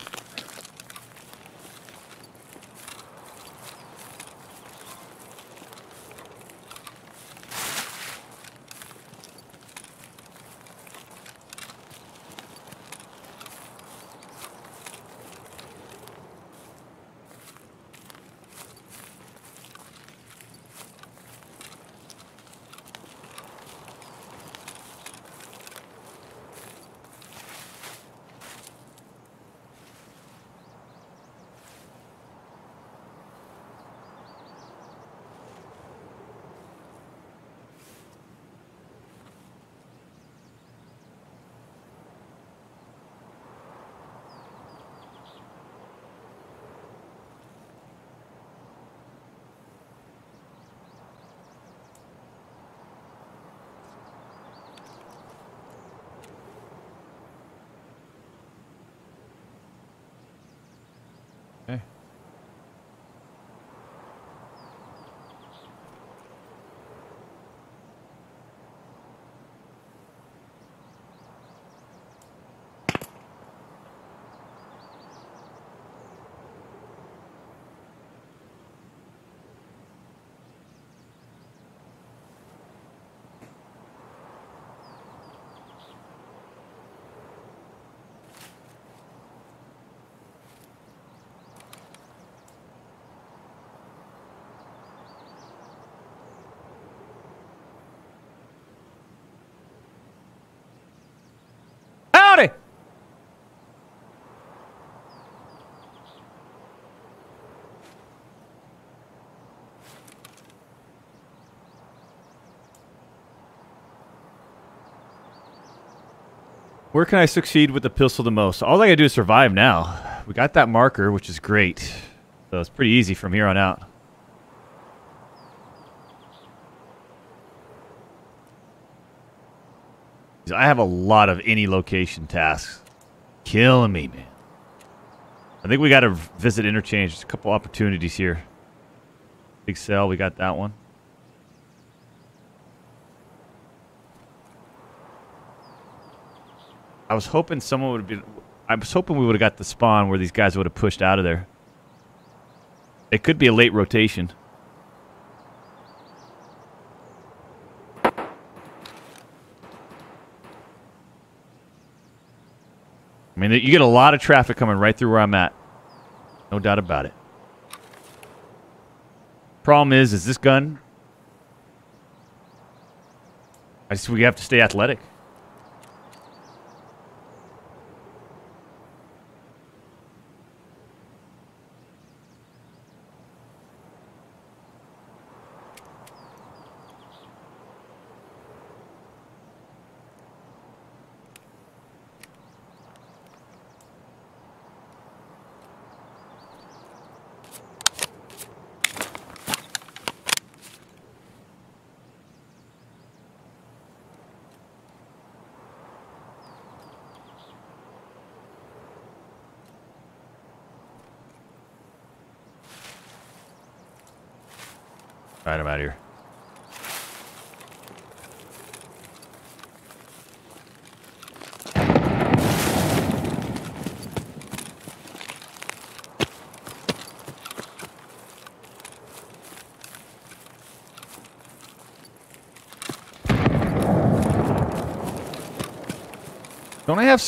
Where can I succeed with the pistol the most? All I gotta do is survive now. We got that marker, which is great. So it's pretty easy from here on out. I have a lot of any location tasks. Killing me, man. I think we got to visit interchange. There's a couple opportunities here. Big Sale, we got that one. I was hoping someone would have been. I was hoping we would have got the spawn where these guys would have pushed out of there. It could be a late rotation. I mean, you get a lot of traffic coming right through where I'm at. No doubt about it. Problem is, is this gun. I just we have to stay athletic.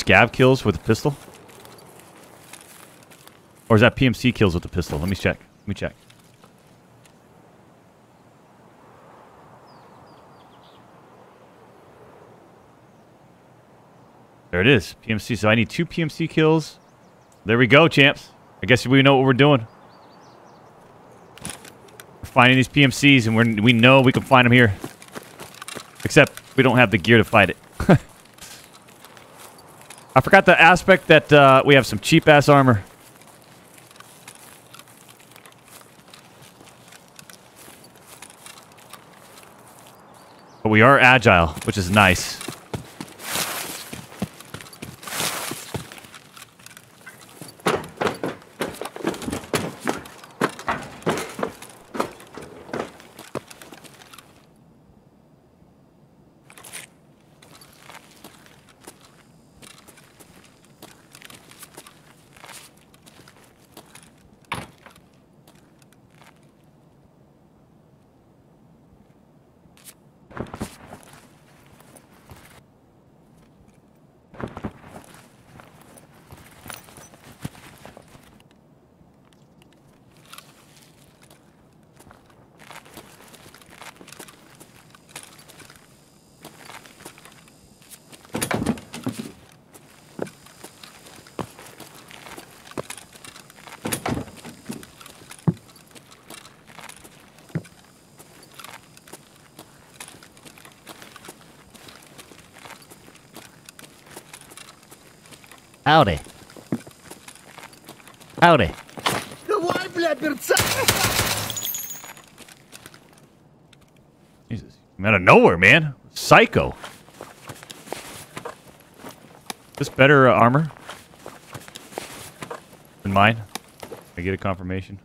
Scav kills with a pistol? Or is that PMC kills with the pistol? Let me check. Let me check. There it is. PMC. So I need two PMC kills. There we go, champs. I guess we know what we're doing. We're finding these PMCs, and we're, we know we can find them here. Except we don't have the gear to fight it. I forgot the aspect that uh, we have some cheap ass armor. But we are agile, which is nice. Howdy. Howdy. Давай, блядь, мерца! I'm out of nowhere, man. Psycho. This better uh, armor than mine. I get a confirmation.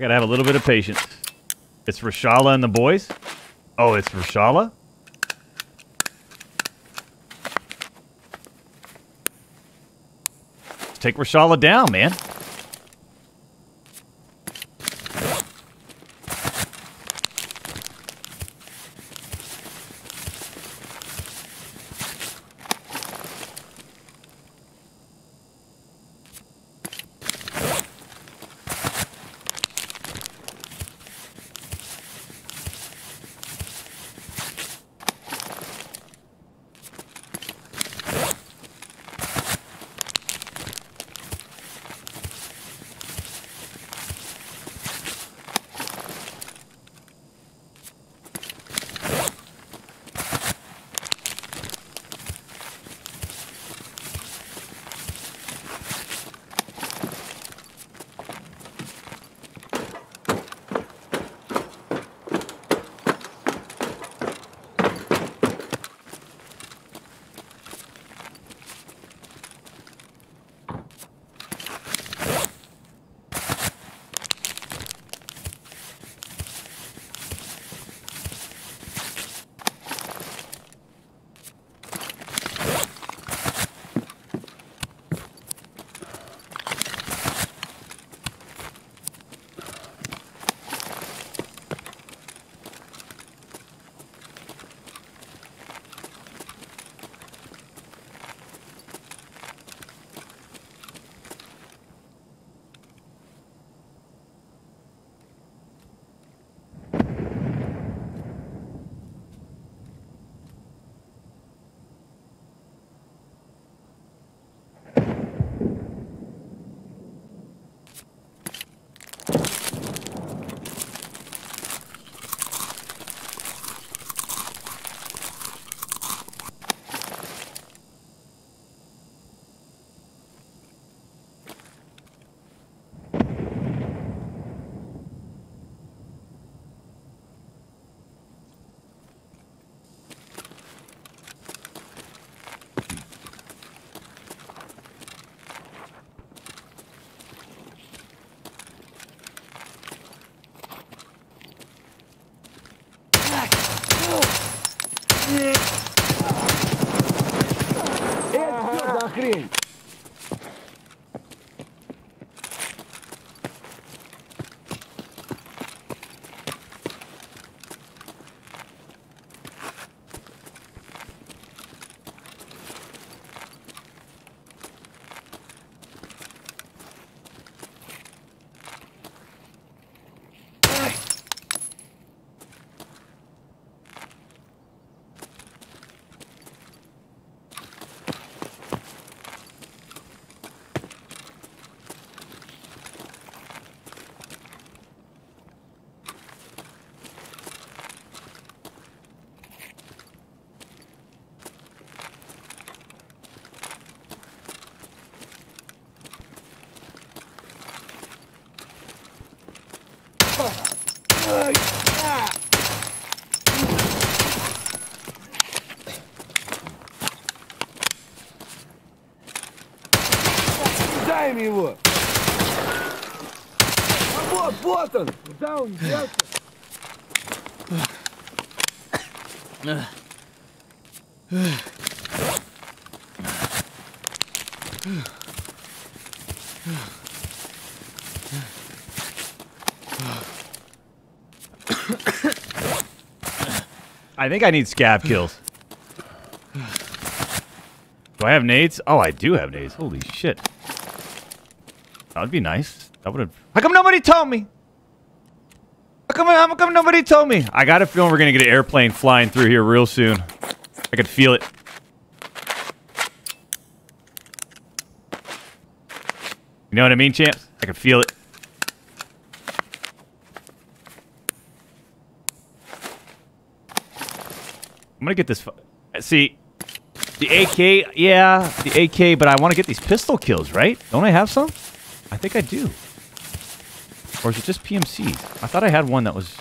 Gotta have a little bit of patience. It's Reshala and the boys? Oh, it's Reshala? Let's take Reshala down, man. А вот, вот он! Да, он взялся! I think I need scav kills. Do I have nades? Oh, I do have nades. Holy shit. That would be nice. That would have. How come nobody told me? How come, how come nobody told me? I got a feeling we're gonna get an airplane flying through here real soon. I could feel it. You know what I mean, champs? I can feel it. I'm gonna get this. See, the AK, yeah, the AK, but I want to get these pistol kills, right? Don't I have some? Think I do. Or is it just PMC? I thought I had one that was.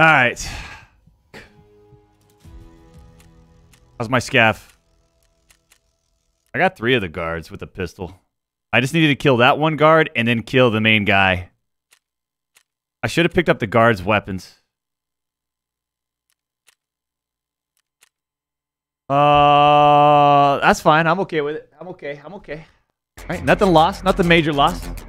All right. How's my scav? I got three of the guards with a pistol. I just needed to kill that one guard and then kill the main guy. I should have picked up the guards' weapons. Uh, that's fine. I'm okay with it. I'm okay. I'm okay. All right, nothing lost. Nothing major lost.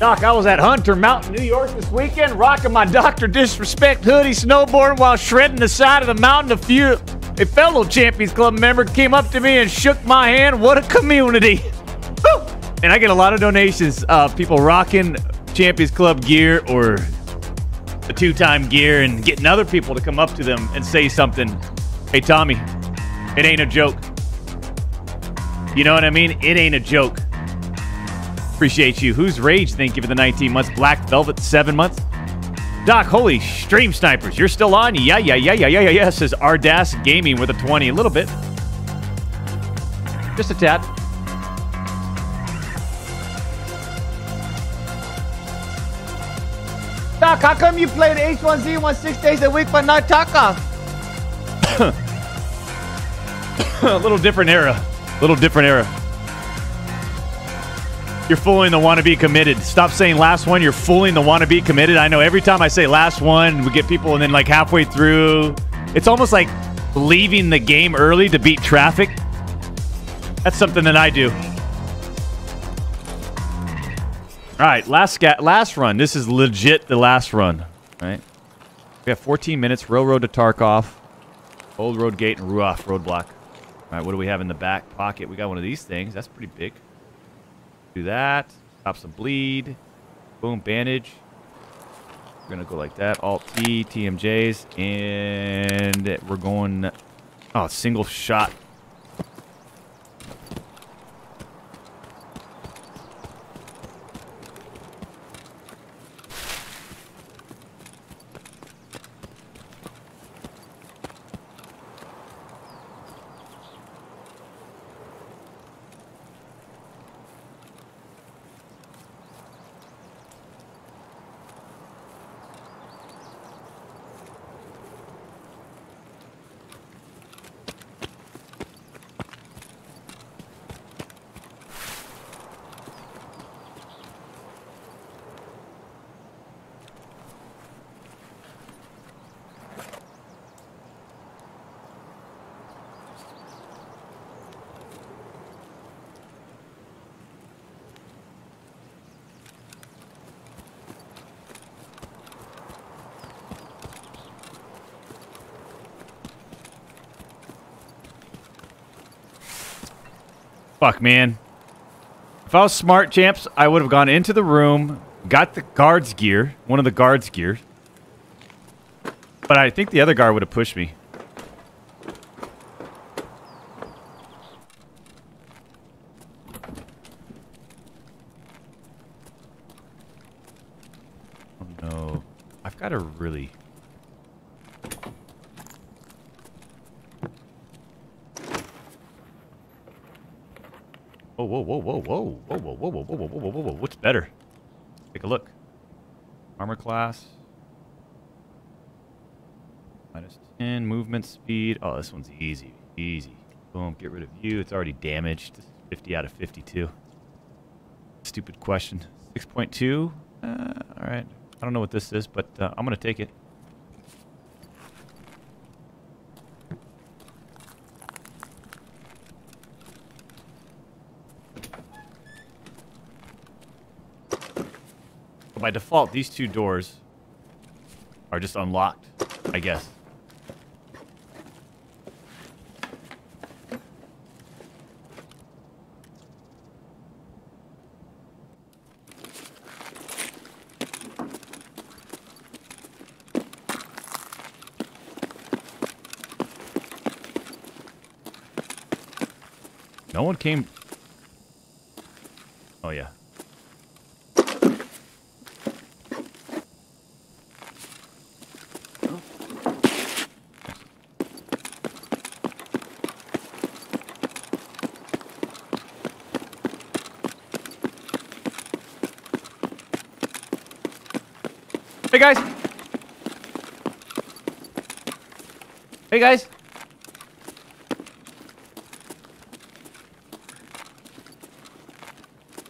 Doc, I was at Hunter Mountain, New York this weekend, rocking my Dr. Disrespect hoodie, snowboarding while shredding the side of the mountain. A few, a fellow Champions Club member came up to me and shook my hand. What a community! [laughs] Woo! And I get a lot of donations. Uh, people rocking Champions Club gear or the two-time gear, and getting other people to come up to them and say something. Hey, Tommy, it ain't a joke. You know what I mean? It ain't a joke. Appreciate you. Who's Rage? Thank you for the 19 months. Black Velvet, seven months. Doc, holy stream snipers. You're still on? Yeah, yeah, yeah, yeah, yeah, yeah, yeah. Says Ardas Gaming with a 20. A little bit. Just a tad. Doc, how come you play the H1Z1 six days a week but not Taka? [coughs] a little different era. A little different era. You're fooling the wannabe committed. Stop saying last one. You're fooling the wannabe committed. I know every time I say last one, we get people, and then like halfway through, it's almost like leaving the game early to beat traffic. That's something that I do. All right, last last run. This is legit the last run, right? We have 14 minutes. Railroad to Tarkov, Old Road Gate, and RUAF Roadblock. All right, what do we have in the back pocket? We got one of these things. That's pretty big. Do that. Stop some bleed. Boom, bandage. We're gonna go like that. Alt T, TMJs, and we're going. Oh, single shot. Fuck, man. If I was smart, champs, I would have gone into the room, got the guard's gear, one of the guard's gear. But I think the other guard would have pushed me. Oh no. I've got to really... Whoa, whoa, whoa, whoa, whoa, whoa, whoa, whoa, whoa, whoa, whoa, whoa, whoa. What's better? Take a look. Armor class. Minus 10, movement speed. Oh, this one's easy. Easy. Boom, get rid of you. It's already damaged. 50 out of 52. Stupid question. 6.2. Uh, all right. I don't know what this is, but uh, I'm going to take it. By default, these two doors are just unlocked, I guess. No one came... Oh, yeah. Hey guys. Hey guys.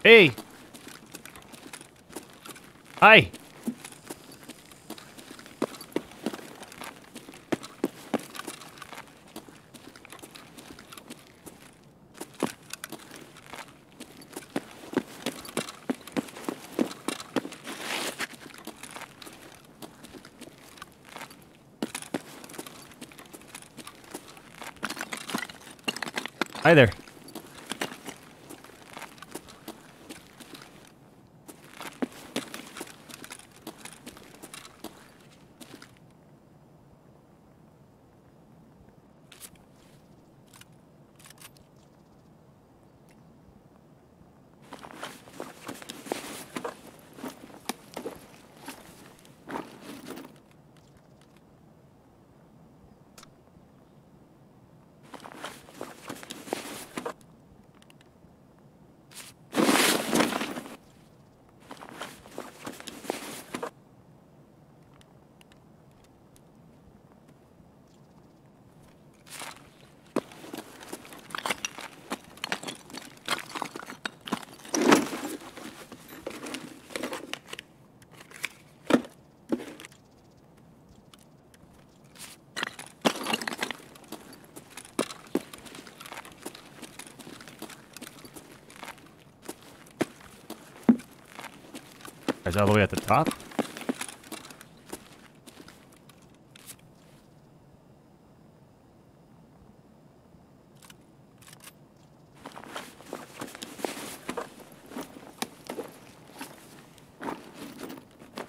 Hey. Hi all the way at the top.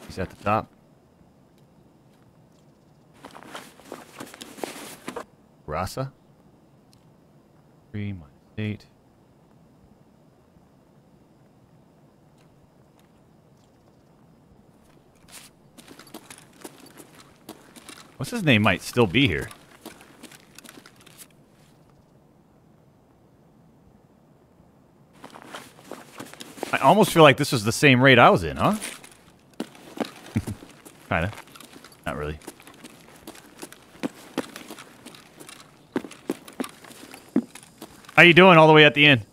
He's at the top. Rasa. Three minus eight. What's his name might still be here. I almost feel like this was the same raid I was in, huh? [laughs] Kinda. Not really. How you doing all the way at the end?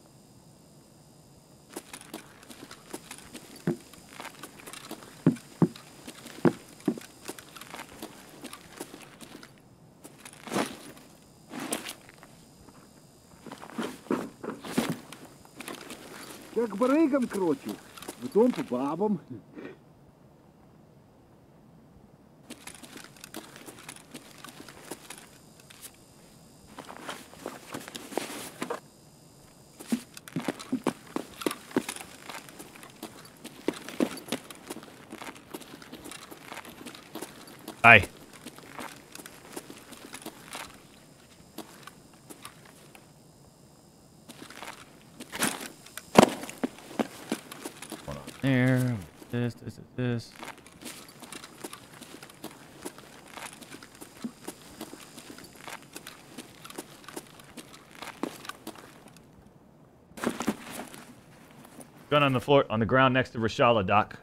kročil, potem po babom. This, this. Gun on the floor, on the ground next to Reshala, Doc.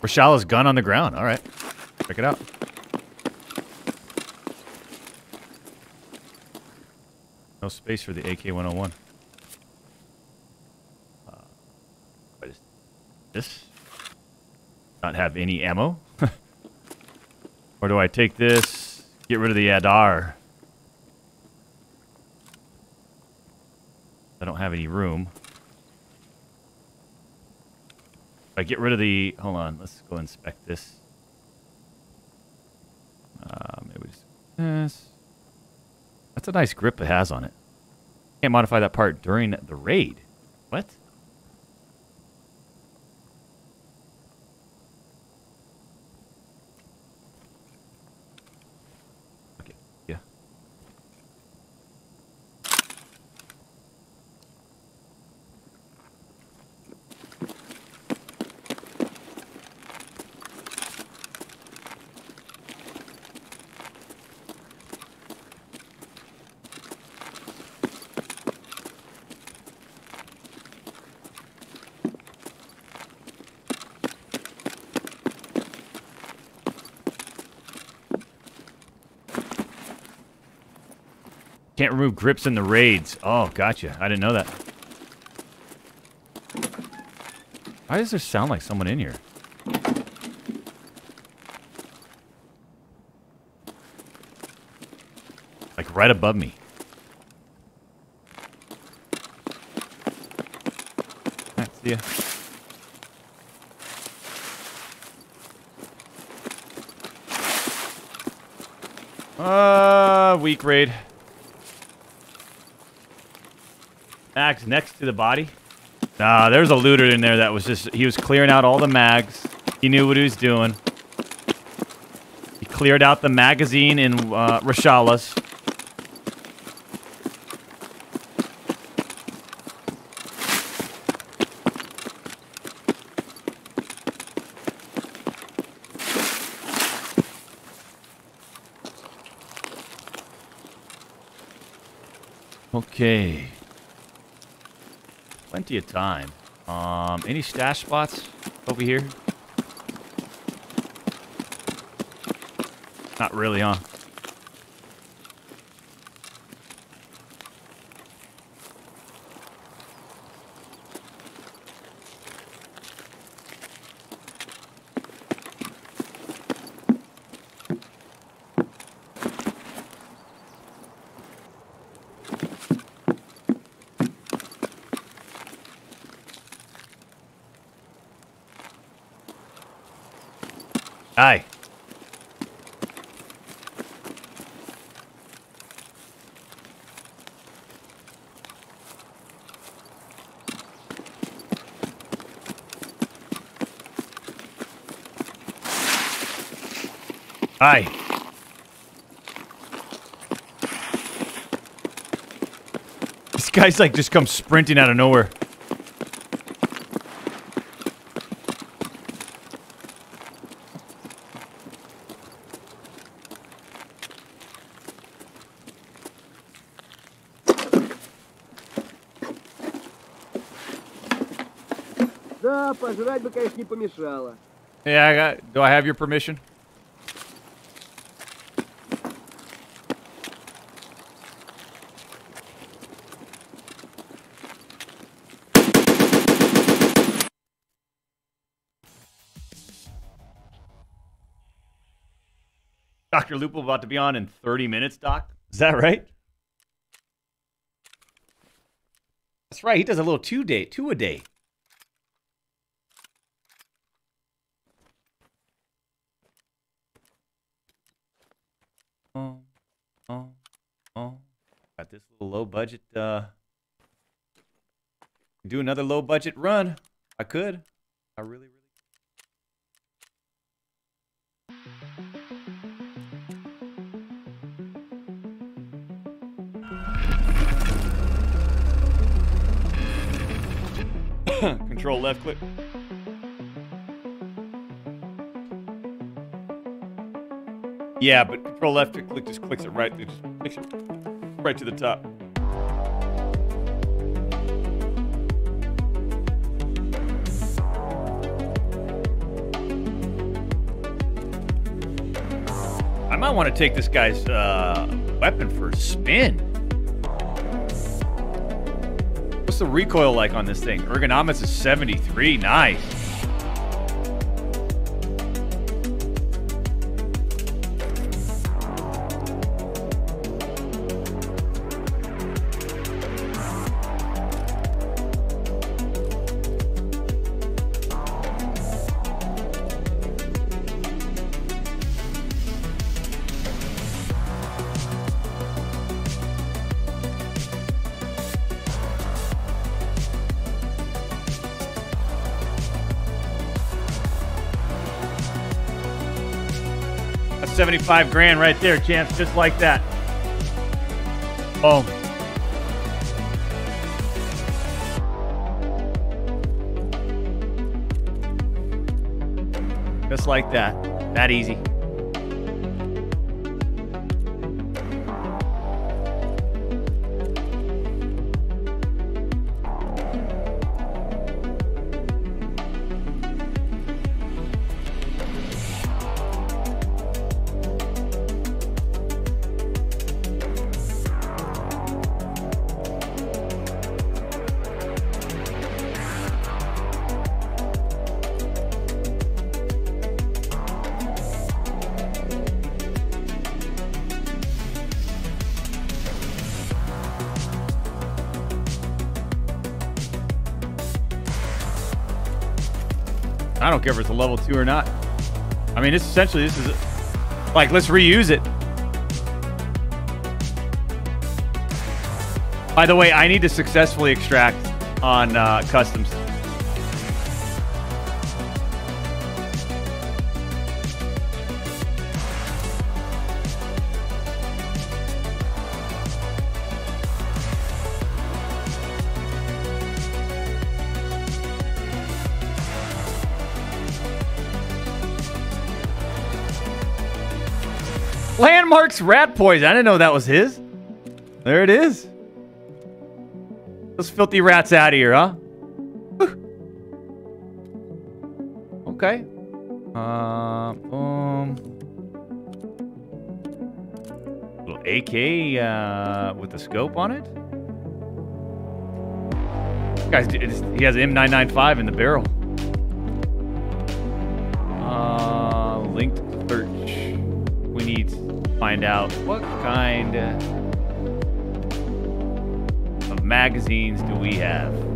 Reshala's gun on the ground. All right. Check it out. No space for the AK-101. Uh, what is this? Not have any ammo? [laughs] or do I take this, get rid of the Adar? I don't have any room. If I get rid of the... Hold on. Let's go inspect this. Uh, maybe just this. That's a nice grip it has on it. Can't modify that part during the raid. What? Okay. Yeah. Can't remove grips in the raids. Oh, gotcha. I didn't know that. Why does there sound like someone in here? Like right above me. Alright, see ya. Uh, weak raid. Mags next to the body. Nah, there's a looter in there that was just, he was clearing out all the mags. He knew what he was doing. He cleared out the magazine in uh, Reshala's. Okay. Time. Um, any stash spots over here? Not really, huh? Aye. This guy's like just come sprinting out of nowhere. Yeah, I got. Do I have your permission? Dr. Lupo about to be on in 30 minutes, Doc. Is that right? That's right. He does a little two day, two a day. Oh, oh, oh. Got this little low budget. Uh, do another low budget run. I could. Control left click. Yeah, but control left click just clicks it right. It just it right to the top. I might want to take this guy's uh, weapon for a spin. The recoil like on this thing? Ergonomics is 73. Nice. That's 75 grand right there, champs, just like that. Boom. Just like that. That easy. Don't care if it's a level two or not. I mean, it's essentially this is like let's reuse it. By the way, I need to successfully extract on uh, customs. Rat poison. I didn't know that was his. There it is. Those filthy rats out of here, huh? okay. Uh, boom. Little AK uh, with the scope on it. Guys, he has an M995 in the barrel. Find out what kind of magazines do we have.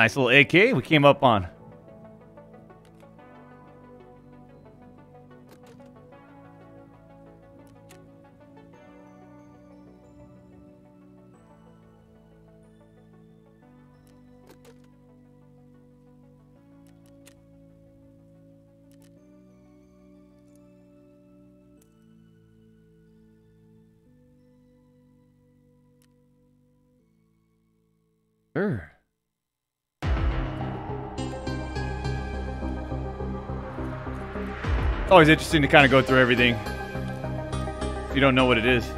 Nice little AK we came up on. Always interesting to kind of go through everything. You don't know what it is.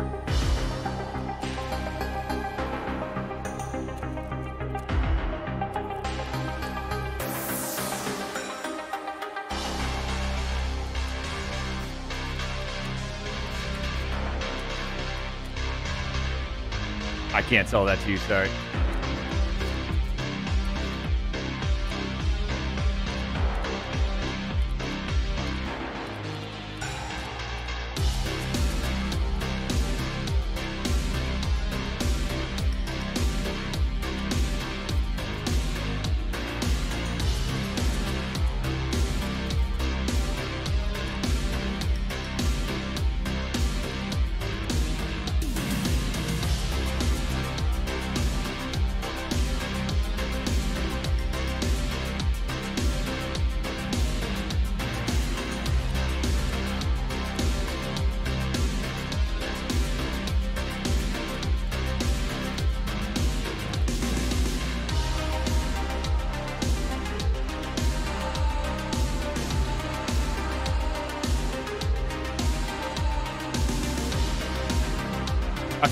I can't sell that to you, sorry.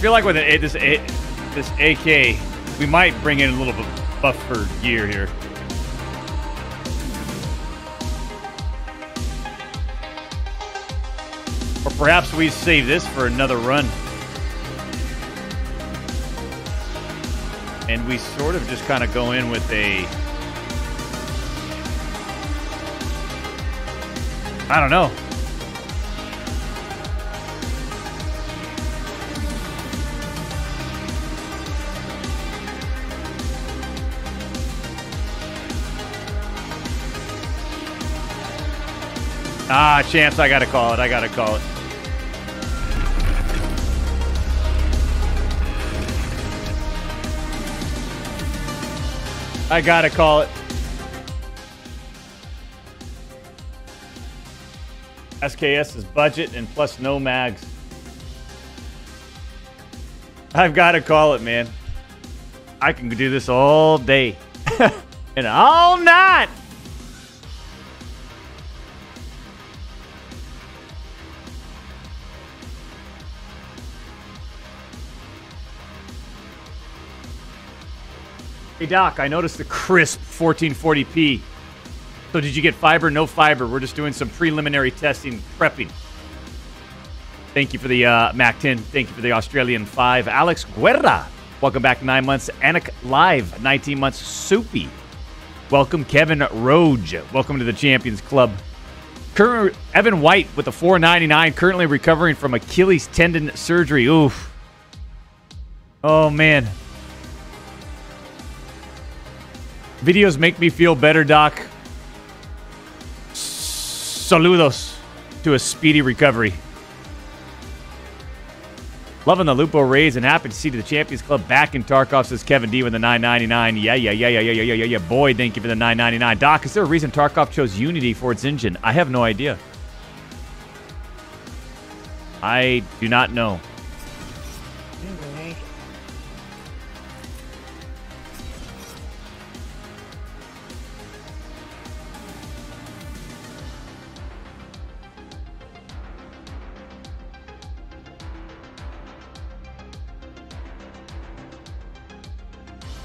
Feel like with an this this AK, we might bring in a little bit buff for gear here. Or perhaps we save this for another run. And we sort of just kind of go in with a. I don't know. Ah, chance, I gotta call it. I gotta call it. I gotta call it. SKS is budget and plus no mags. I've got to call it, man. I can do this all day [laughs] and all night. Hey Doc, I noticed the crisp 1440p. So did you get fiber? No fiber. We're just doing some preliminary testing, prepping. Thank you for the uh, Mac 10. Thank you for the Australian 5. Alex Guerra. Welcome back nine months. Anik Live, 19 months. Soupy. Welcome, Kevin Roge. Welcome to the Champions Club. Current Evan White with the 499, currently recovering from Achilles tendon surgery. Oof. Oh, man. Videos make me feel better, Doc. Saludos to a speedy recovery. Loving the Lupo Rays and happy to see the Champions Club back in Tarkov, says Kevin D with the 999. Yeah, yeah, yeah, yeah, yeah, yeah, yeah, yeah. Boy, thank you for the 999. Doc, is there a reason Tarkov chose Unity for its engine? I have no idea. I do not know.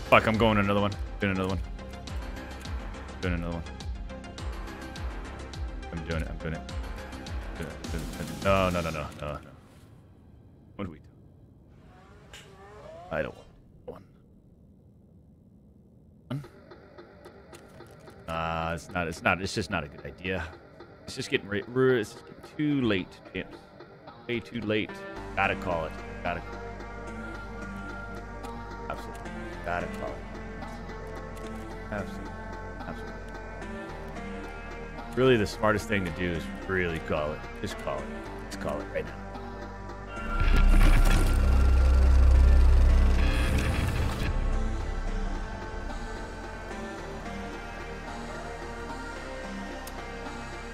Fuck, I'm going another one. Doing another one. Doing another one. I'm doing it. I'm doing it. Doing it, doing it. No, no, no, no, no. What do we do? I don't want one. One? Uh, it's not. It's not. It's just not a good idea. It's just getting. It's just getting too late, champs. Way too late. Gotta call it. Gotta. Call it. Call it. Absolutely. Absolutely. Really, the smartest thing to do is really call it. Just call it. Just call it right now.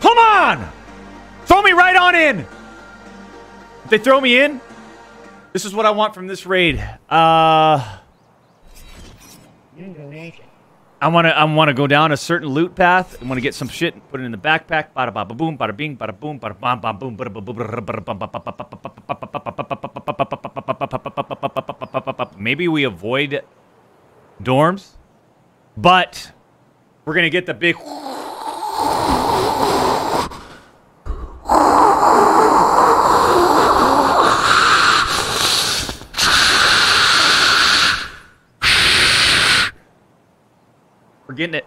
Come on! Throw me right on in! If they throw me in, this is what I want from this raid. Uh... I want to I want to go down a certain loot path. I want to get some shit and put it in the backpack. Bada ba ba boom, bada bing, bada boom, bada bam bam boom, bada boom, bada. Maybe we avoid dorms, but we're gonna get the big. We're getting it.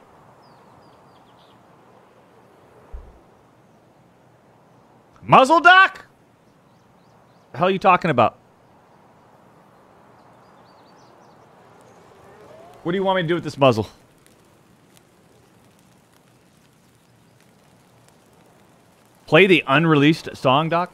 Muzzle doc? The hell are you talking about? What do you want me to do with this muzzle? Play the unreleased song, Doc?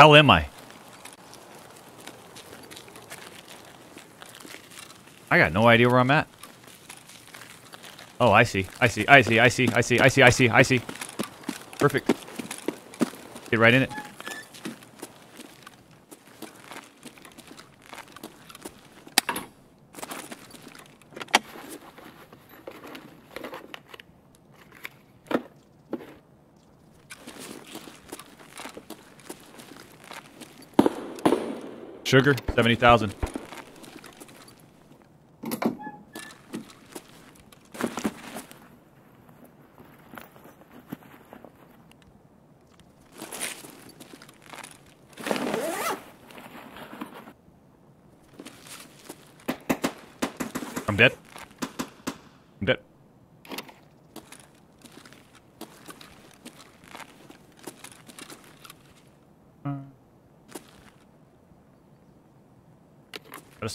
Hell am I? I got no idea where I'm at. Oh, I see. I see. I see. I see. I see. I see. I see. I see. Perfect. Get right in it. Sugar, 70,000.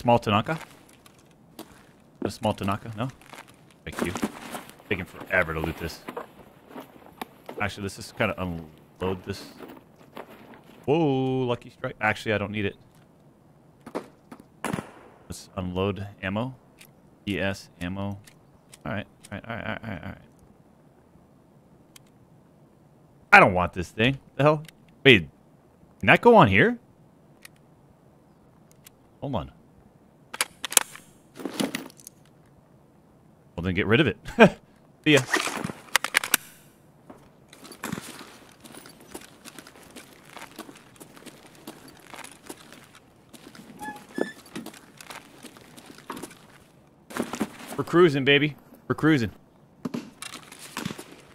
Small Tushonka? A small Tushonka? No? Thank you. Taking forever to loot this. Actually, let's just kind of unload this. Whoa, lucky strike. Actually, I don't need it. Let's unload ammo. ES ammo. All right, all right, all right, all right, all right. I don't want this thing. The hell? Wait, can that go on here? Hold on. Well, then get rid of it. [laughs] See ya. We're cruising, baby. We're cruising.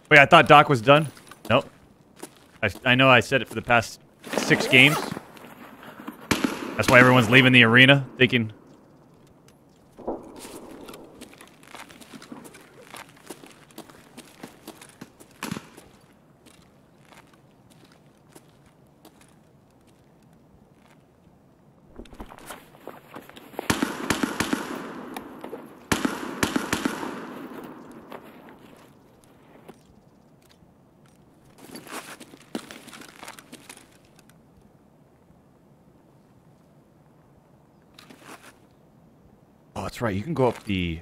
Wait, I thought Doc was done. Nope. I, I know I said it for the past six games. That's why everyone's leaving the arena, thinking... right. You can go up the...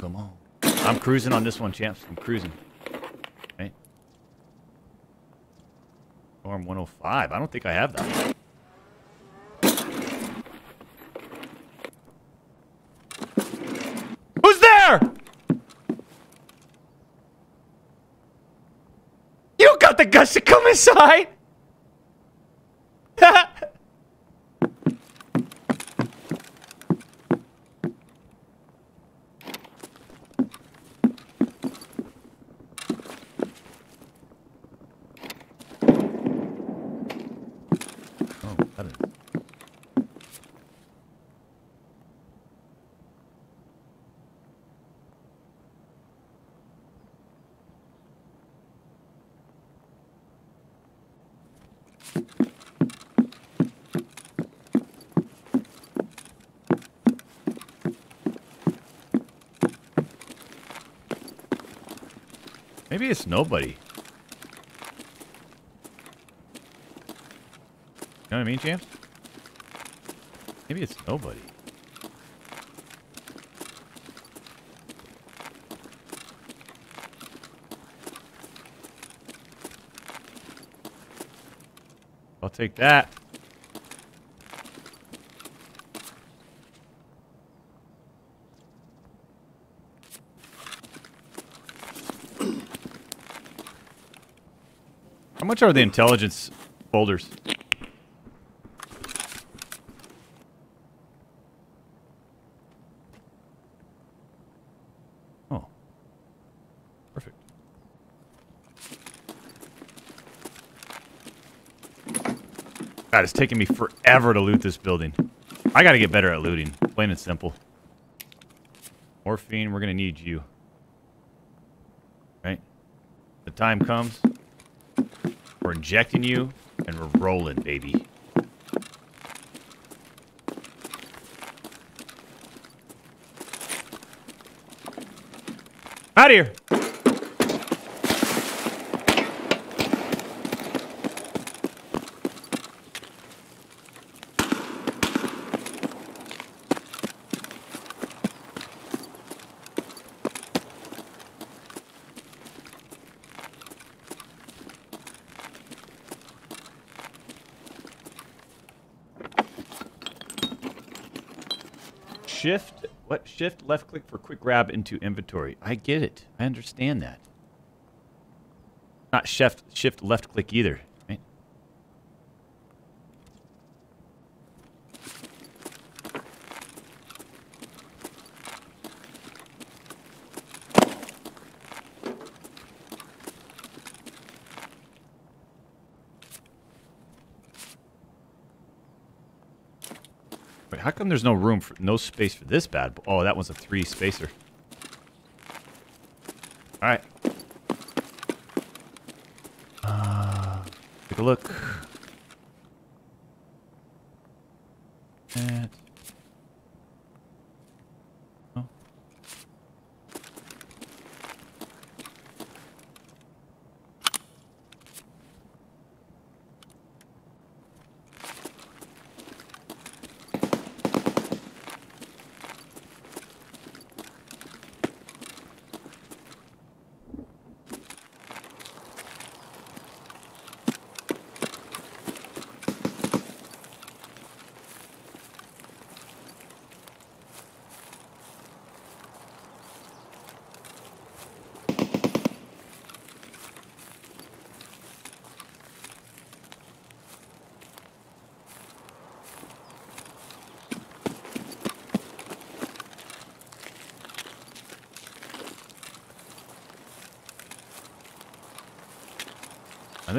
Come on. I'm cruising on this one, champs. I'm cruising. Right? Storm 105. I don't think I have that. Who's there? You got the guts to come inside? Oh, that is. Maybe it's nobody. You know what I mean, champs? Maybe it's nobody. I'll take that. Much are the intelligence folders? Oh. Perfect. God, it's taking me forever to loot this building. I gotta get better at looting. Plain and simple. Morphine, we're gonna need you. Right? The time comes. We're injecting you, and we're rolling, baby. Out of here! Shift, what? Shift left click for quick grab into inventory. I get it. I understand that. Not shift, shift left click either, right? How come there's no room for no space for this bad? bo- Oh, that one's a three spacer.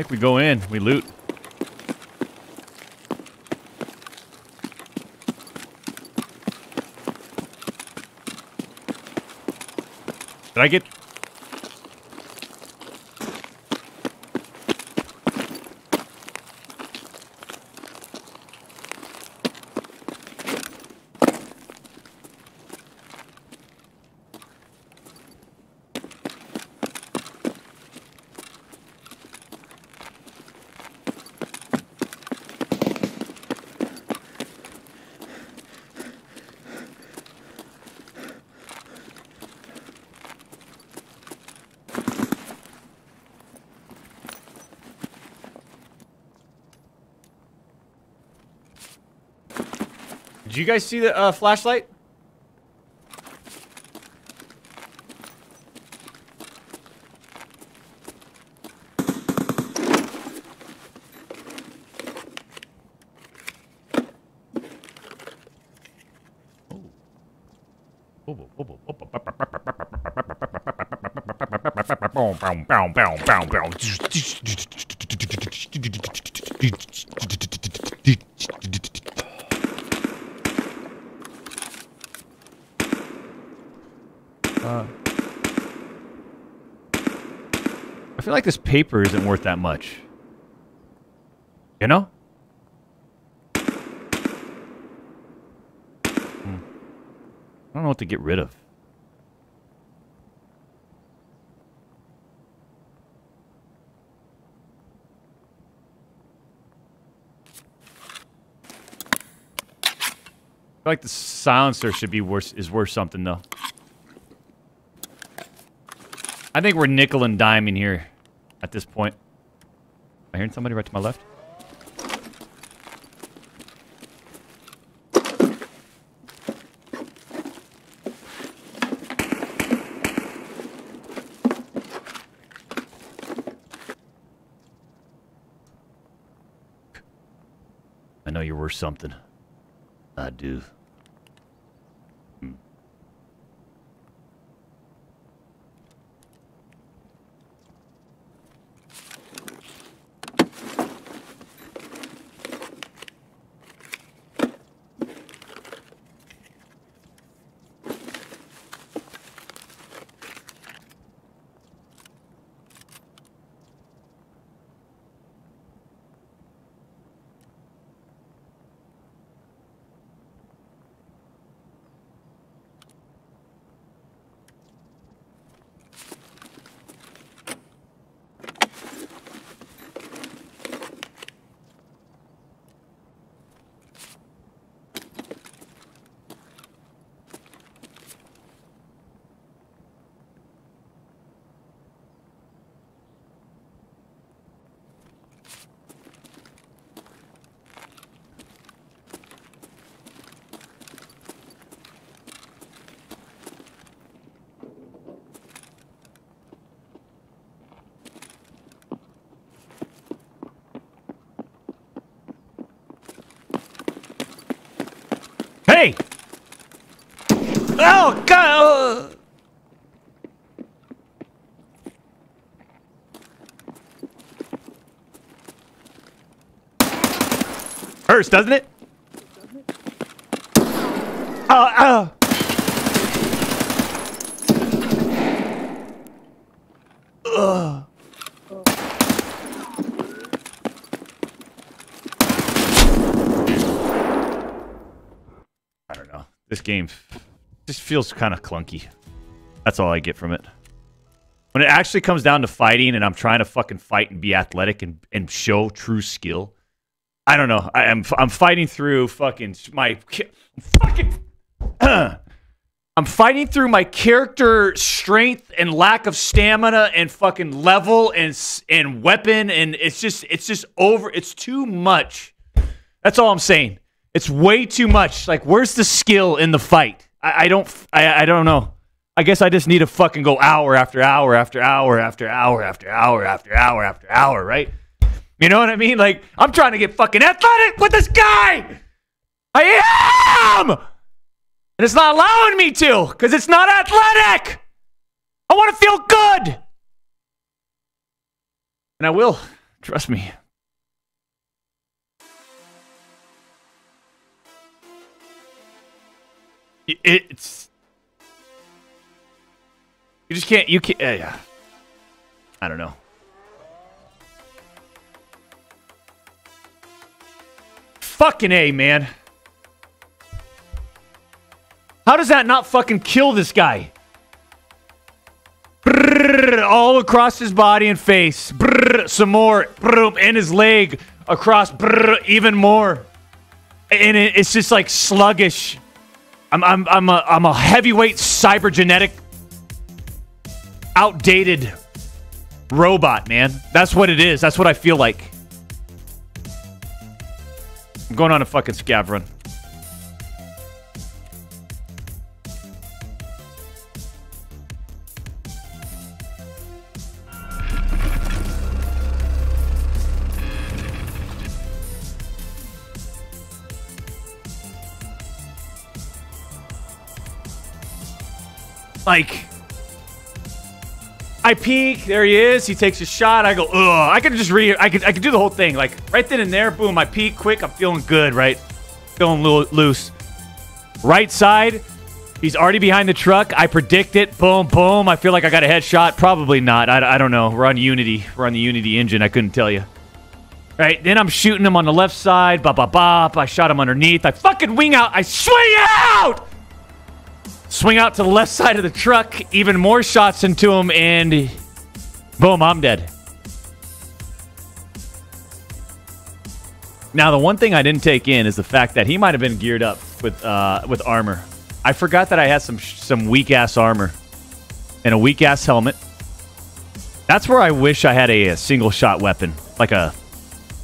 Think we go in, we loot. Did I get you guys see the uh, flashlight? Uh, I feel like this paper isn't worth that much. You know? Hmm. I don't know what to get rid of. I feel like the silencer should be worth is worth something though. I think we're nickel and diming here at this point. Am I hearing somebody right to my left? I know you're worth something. I do. Hmm. Hey! Oh, God! Hurts, doesn't it? uh. Ugh. I don't know. This game feels kind of clunky. That's all I get from it. When it actually comes down to fighting and I'm trying to fucking fight and be athletic and, and show true skill, I don't know. I, am I'm fighting through fucking my fucking. [clears throat] I'm fighting through my character strength and lack of stamina and fucking level and and weapon and it's just it's just over. It's too much. That's all I'm saying. It's way too much. Like, where's the skill in the fight? I, I don't. I, I don't know. I guess I just need to fucking go hour after hour after hour after hour after hour after hour after hour, right? You know what I mean? Like, I'm trying to get fucking athletic with this guy. I am, and it's not allowing me to because it's not athletic. I want to feel good, and I will. Trust me. It's you just can't. You can't. Uh, yeah. I don't know. Fucking a man. How does that not fucking kill this guy? Brrr, all across his body and face. Brrr, some more. Brrr, and his leg across. Even more. And it, it's just like sluggish. I'm I'm I'm a I'm a heavyweight cybergenetic outdated robot, man. That's what it is. That's what I feel like. I'm going on a fucking scav run. Like, I peek. There he is. He takes a shot. I go, ugh. I could just read. I could. I could do the whole thing. Like right then and there. Boom. I peek quick. I'm feeling good. Right. Feeling loo- loose. Right side. He's already behind the truck. I predict it. Boom. Boom. I feel like I got a headshot. Probably not. I, I don't know. We're on Unity. We're on the Unity engine. I couldn't tell you. Right. Then I'm shooting him on the left side. Bop bop bop. I shot him underneath. I fucking wing out. I swing out. Swing out to the left side of the truck, even more shots into him, and boom, I'm dead. Now, the one thing I didn't take in is the fact that he might have been geared up with uh, with armor. I forgot that I had some some weak ass armor and a weak ass helmet. That's where I wish I had a, a single shot weapon, like a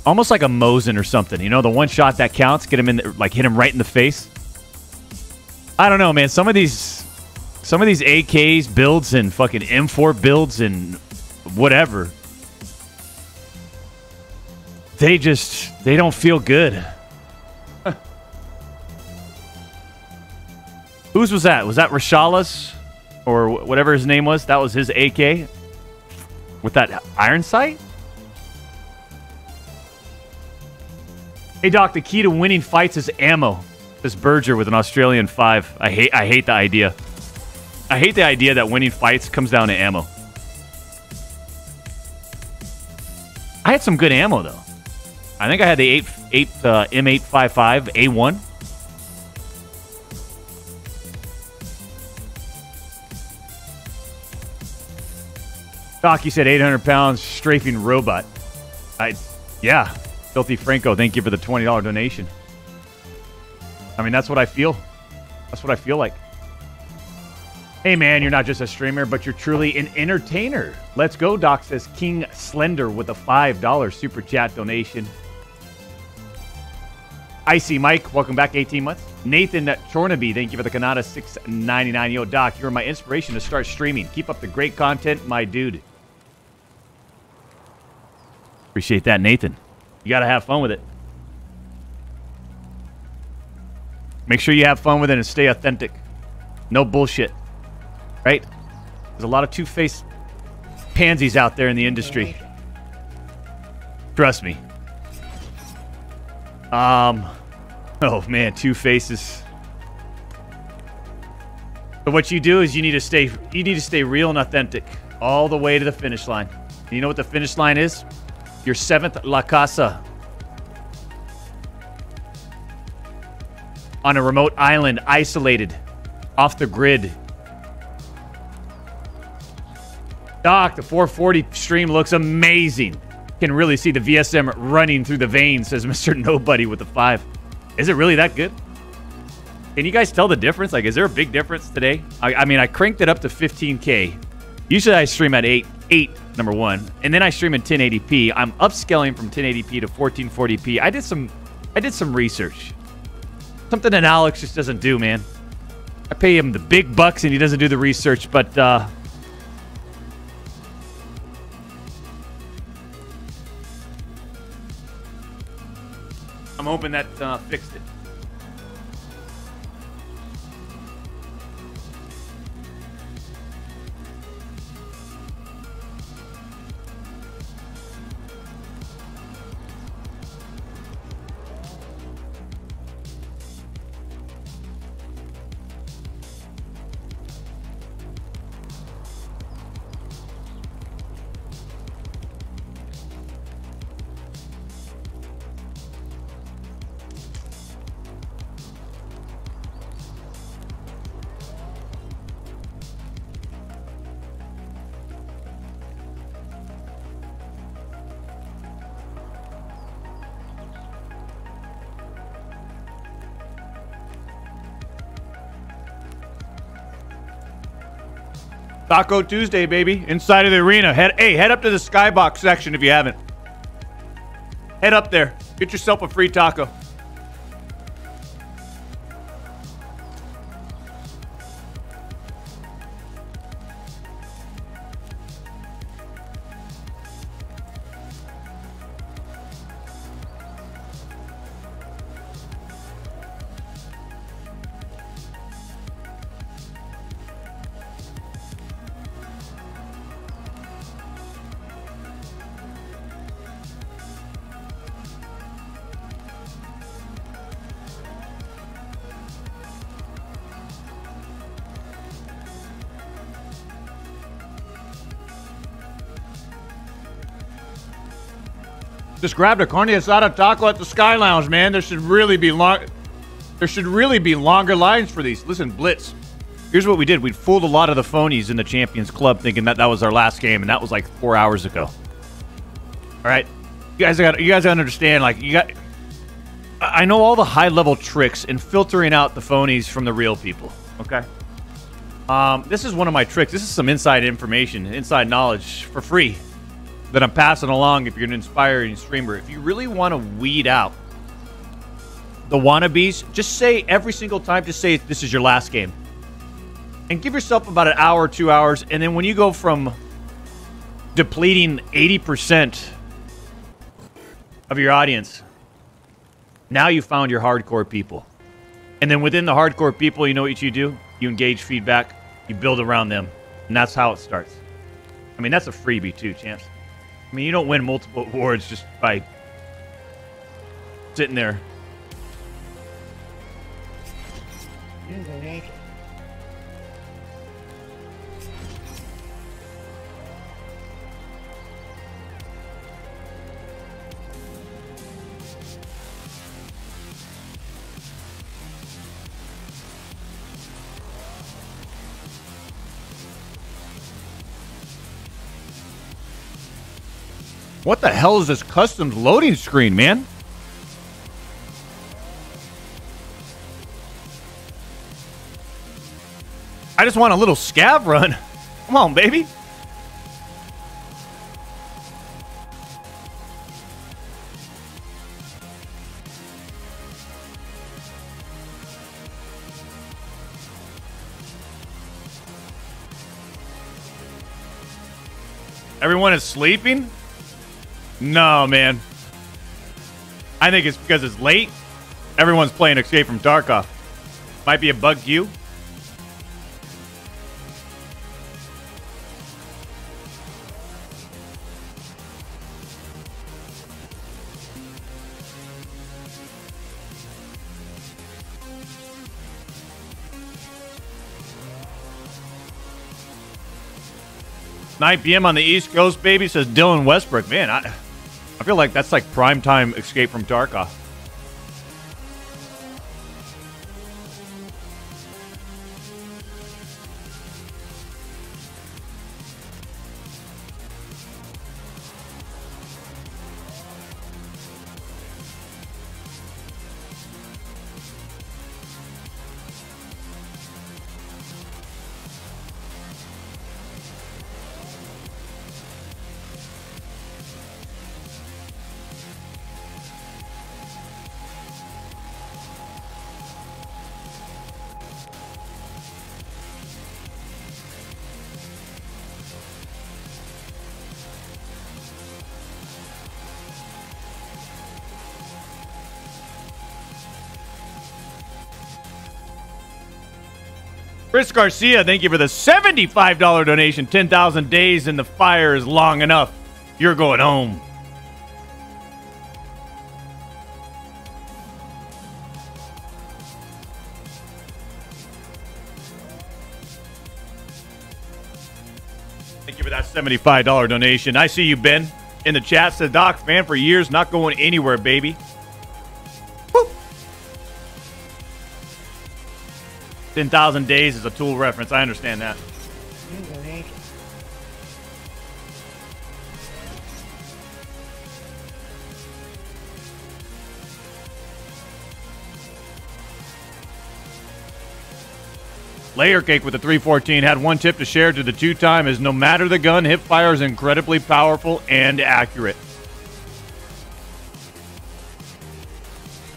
almost like a Mosin or something. You know, the one shot that counts, get him in, the, like hit him right in the face. I don't know, man. Some of these, some of these AKs builds and fucking M4 builds and whatever, they just they don't feel good. [laughs] Whose was that? Was that Reshala's or whatever his name was? That was his AK with that iron sight. Hey Doc, the key to winning fights is ammo. This Berger with an Australian five. I hate I hate the idea. I hate the idea that winning fights comes down to ammo. I had some good ammo though. I think I had the eight eight uh, M855 A1. Doc, you said 800 pounds strafing robot. I, yeah, Filthy Franco, thank you for the $20 donation. I mean, that's what I feel. That's what I feel like. Hey, man, you're not just a streamer, but you're truly an entertainer. Let's go, Doc says King Slender with a $5 super chat donation. Icy Mike, welcome back, 18 months. Nathan Chornaby, thank you for the Kanata 699. Yo, Doc, you're my inspiration to start streaming. Keep up the great content, my dude. Appreciate that, Nathan. You got to have fun with it. Make sure you have fun with it and stay authentic. No bullshit. Right? There's a lot of two faced pansies out there in the industry. Trust me. Um, oh man, two faces. But what you do is you need to stay you need to stay real and authentic all the way to the finish line. And you know what the finish line is? Your seventh La Casa. On a remote island, isolated, off the grid. Doc, the 440 stream looks amazing. Can really see the VSM running through the veins, says [laughs] Mr. Nobody with the five. Is it really that good? Can you guys tell the difference? Like, is there a big difference today? I, I mean, I cranked it up to 15K. Usually I stream at 8, 8, number one. And then I stream in 1080p. I'm upscaling from 1080p to 1440p. I did some I did some research. Something that Alex just doesn't do, man. I pay him the big bucks and he doesn't do the research, but uh I'm hoping that uh, fixed it. Taco Tuesday, baby. Inside of the arena. Head hey, head up to the skybox section if you haven't. Head up there. Get yourself a free taco. Just grabbed a carne asada taco at the Sky Lounge, man. There should really be long. There should really be longer lines for these. Listen, Blitz. Here's what we did. We fooled a lot of the phonies in the Champions Club, thinking that that was our last game, and that was like four hours ago. All right, you guys got. You guys got to understand. Like you got. I I know all the high level tricks in filtering out the phonies from the real people. Okay. Um, this is one of my tricks. This is some inside information, inside knowledge for free that I'm passing along if you're an inspiring streamer. If you really want to weed out the wannabes, just say every single time, just say this is your last game. And give yourself about an hour, two hours, and then when you go from depleting 80% of your audience, now you found your hardcore people. And then within the hardcore people, you know what you do? You engage feedback, you build around them, and that's how it starts. I mean, that's a freebie too, champs. I mean, you don't win multiple awards just by sitting there. What the hell is this custom loading screen, man? I just want a little scav run. [laughs] Come on, baby. Everyone is sleeping? No, man. I think it's because it's late. Everyone's playing Escape from Tarkov. Might be a bug you. 9 p.m. on the East Coast, baby, says Dylan Westbrook. Man, I, I feel like that's like prime time escape from Tarkov. Chris Garcia, thank you for the $75 donation. 10,000 days in the fire is long enough. You're going home. Thank you for that $75 donation. I see you, Ben, in the chat. Said Doc, fan for years, not going anywhere, baby. 10,000 days is a tool reference. I understand that. Layer Cake with the 314 had one tip to share to the two time is no matter the gun, hip fire is incredibly powerful and accurate.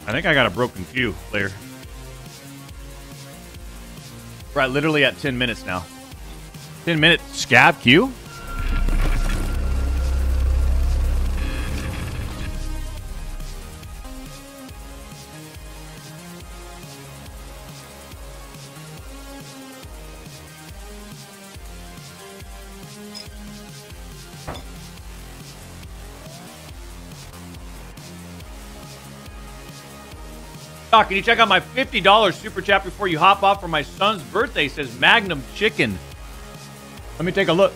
I think I got a broken cue, Layer. Right, literally at 10 minutes now. 10 minute scav queue? Doc, can you check out my $50 super chat before you hop off for my son's birthday? Says Magnum Chicken. Let me take a look.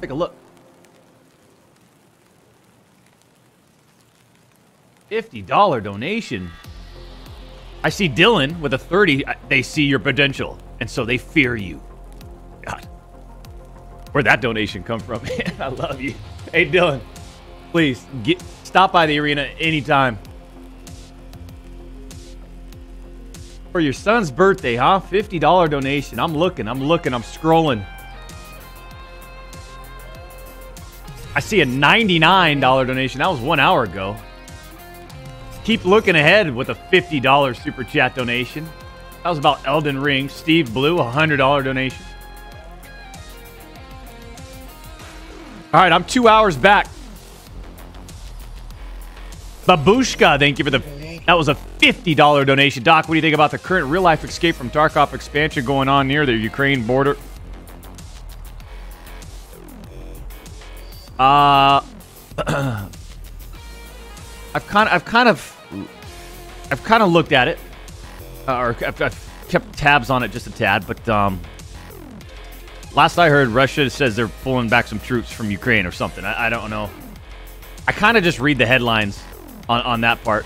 Take a look. $50 donation. I see Dylan with a 30. They see your potential, and so they fear you. God. Where'd that donation come from? [laughs] Man, I love you. Hey, Dylan, please get stop by the arena anytime. For your son's birthday, huh? $50 donation. I'm looking, I'm looking, I'm scrolling. I see a $99 donation. That was one hour ago. Keep looking ahead with a $50 super chat donation. That was about Elden Ring. Steve Blue, a $100 donation. All right, I'm two hours back. Babushka, thank you for the. That was a $50 donation. Doc, what do you think about the current real life escape from Tarkov expansion going on near the Ukraine border? Uh, [clears throat] I've kind of, I've kind of, I've kind of looked at it, uh, or I've, I've kept tabs on it just a tad. But um, last I heard, Russia says they're pulling back some troops from Ukraine or something. I, I don't know. I kind of just read the headlines on, on that part.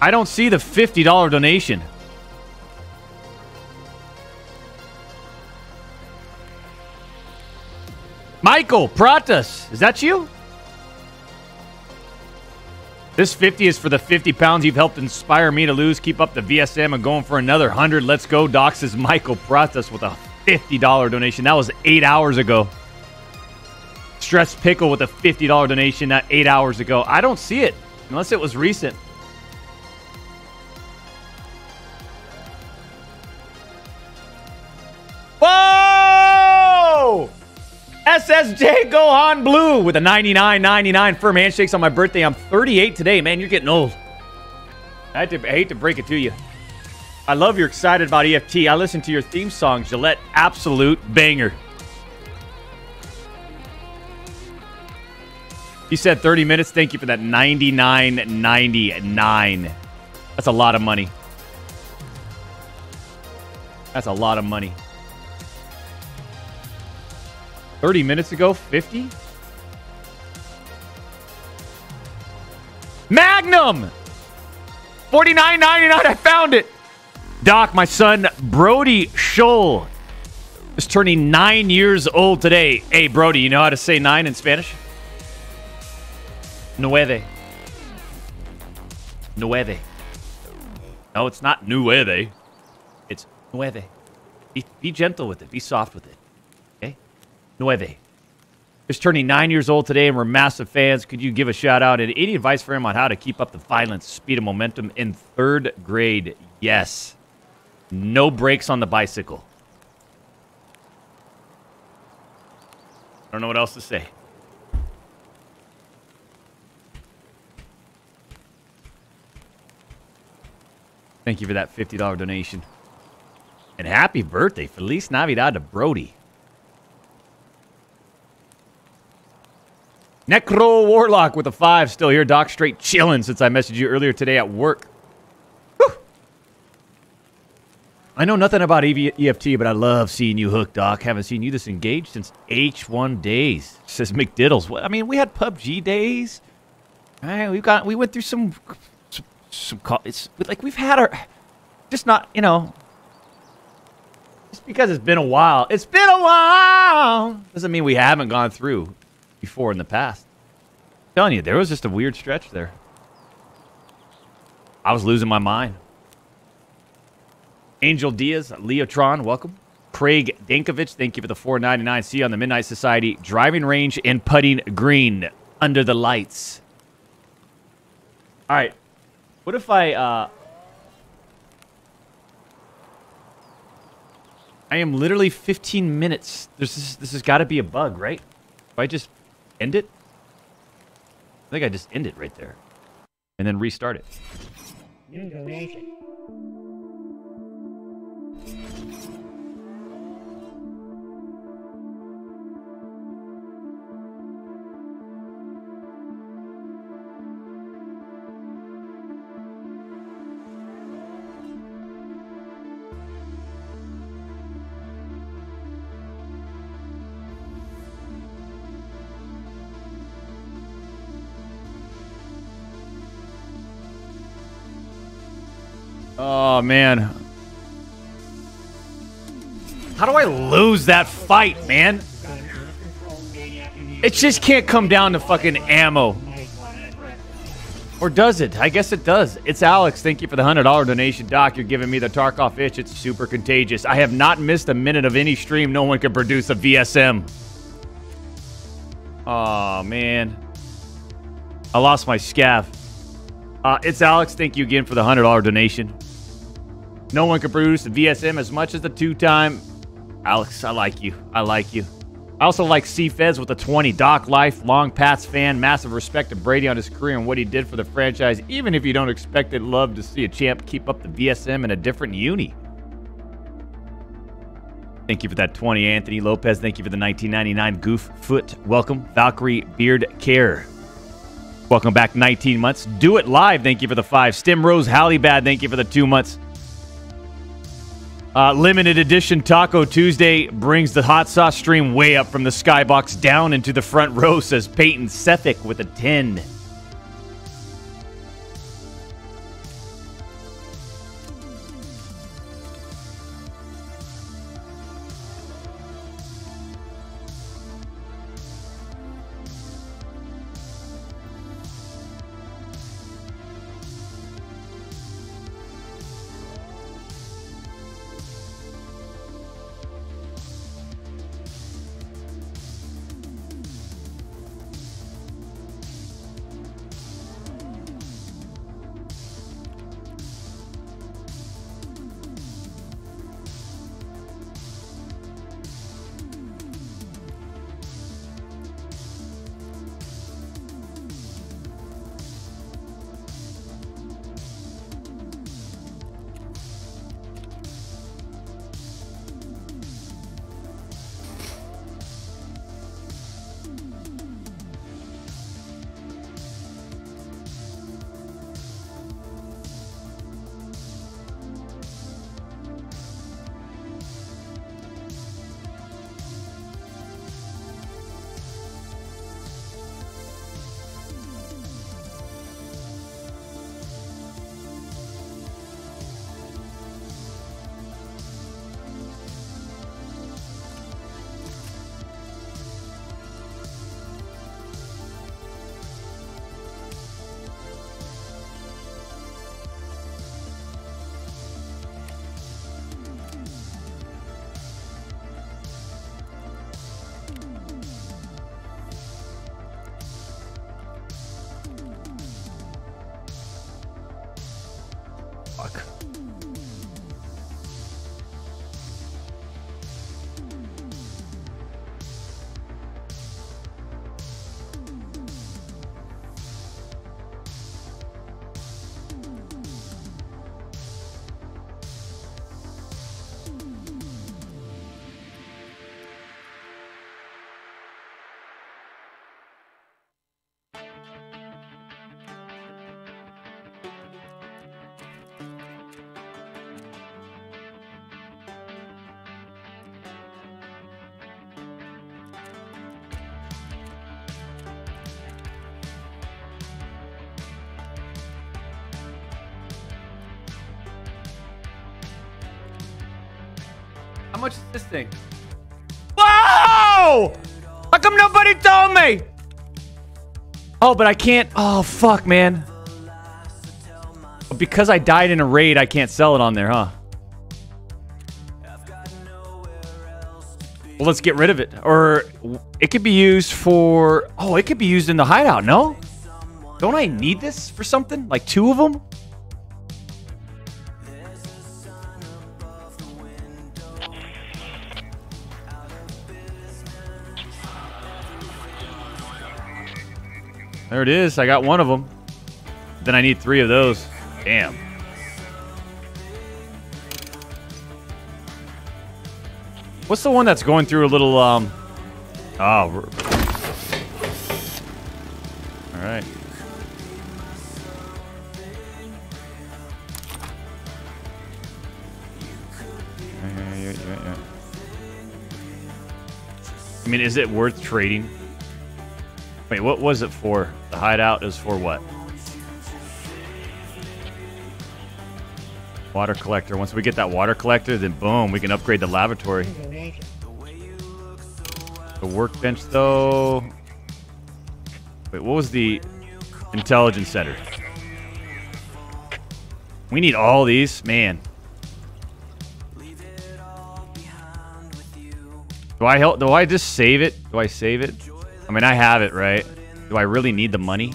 I don't see the $50 donation. Michael Pratas, is that you? This 50 is for the 50 pounds you've helped inspire me to lose. Keep up the VSM and going for another 100. Let's go. Docs is Michael Pratas with a $50 donation. That was eight hours ago. Stress Pickle with a $50 donation that eight hours ago. I don't see it unless it was recent. Whoa! SSJ Gohan Blue with a 99.99 firm handshakes on my birthday. I'm 38 today, man. You're getting old. I, hate to, I hate to break it to you. I love you're excited about EFT. I listened to your theme song, Gillette. Absolute banger. You said 30 minutes. Thank you for that 99.99. That's a lot of money. That's a lot of money. 30 minutes ago, 50? Magnum! 49.99. I found it. Doc, my son Brody Scholl is turning nine years old today. Hey, Brody, you know how to say nine in Spanish? Nueve. Nueve. No, it's not nueve. It's nueve. Be, be gentle with it. Be soft with it. Nueve. He's turning nine years old today, and we're massive fans. Could you give a shout out and any advice for him on how to keep up the violence, speed, and momentum in third grade? Yes. No brakes on the bicycle. I don't know what else to say. Thank you for that $50 donation. And happy birthday. Feliz Navidad to Brody. Necro Warlock with a five. Still here, Doc. Straight chilling since I messaged you earlier today at work. Whew. I know nothing about EV EFT, but I love seeing you hooked, Doc. Haven't seen you this engaged since H1 days. Says McDiddles. I mean, we had PUBG days. Right, we got we went through some some, some it's like we've had our just not you know just because it's been a while. It's been a while doesn't mean we haven't gone through before in the past. I'm telling you, there was just a weird stretch there. I was losing my mind. Angel Diaz, Leotron, welcome. Craig Dankovich, thank you for the 499. See you on the Midnight Society driving range and putting green under the lights. All right. What if I uh I am literally 15 minutes. This is this has got to be a bug, right? If I just end it? I think I just end it right there. And then restart it. Oh man. How do I lose that fight, man? It just can't come down to fucking ammo. Or does it? I guess it does. It's Alex. Thank you for the $100 donation. Doc, you're giving me the Tarkov itch. It's super contagious. I have not missed a minute of any stream. No one can produce a VSM. Oh, man. I lost my scav. Uh, it's Alex. Thank you again for the $100 donation. No one can produce the VSM as much as the two-time. Alex, I like you. I like you. I also like C Fez with the 20. Doc Life, long Pats fan, massive respect to Brady on his career and what he did for the franchise. Even if you don't expect it, love to see a champ keep up the VSM in a different uni. Thank you for that 20, Anthony Lopez. Thank you for the 1999 Goof Foot. Welcome, Valkyrie Beard Care. Welcome back, 19 months. Do it live. Thank you for the five. Stim Rose Hallibad. Thank you for the two months. Uh, limited edition Taco Tuesday brings the hot sauce stream way up from the skybox down into the front row, says Peyton Sethick with a 10. Thing? How come nobody told me? Oh, but I can't. Oh, fuck, man. Because I died in a raid, I can't sell it on there, huh? Well, let's get rid of it. Or it could be used for. Oh, it could be used in the hideout, no? Don't I need this for something? Like two of them? There it is. I got one of them. Then I need three of those. Damn. What's the one that's going through a little, um... Oh. All right. Yeah, yeah, yeah, yeah. I mean, is it worth trading? Wait, what was it for? The hideout is for what? Water collector. Once we get that water collector, then boom, we can upgrade the lavatory. The workbench, though. Wait, what was the intelligence center? We need all these, man. Do I help? Do I just save it? Do I save it? I mean, I have it, right? Do I really need the money?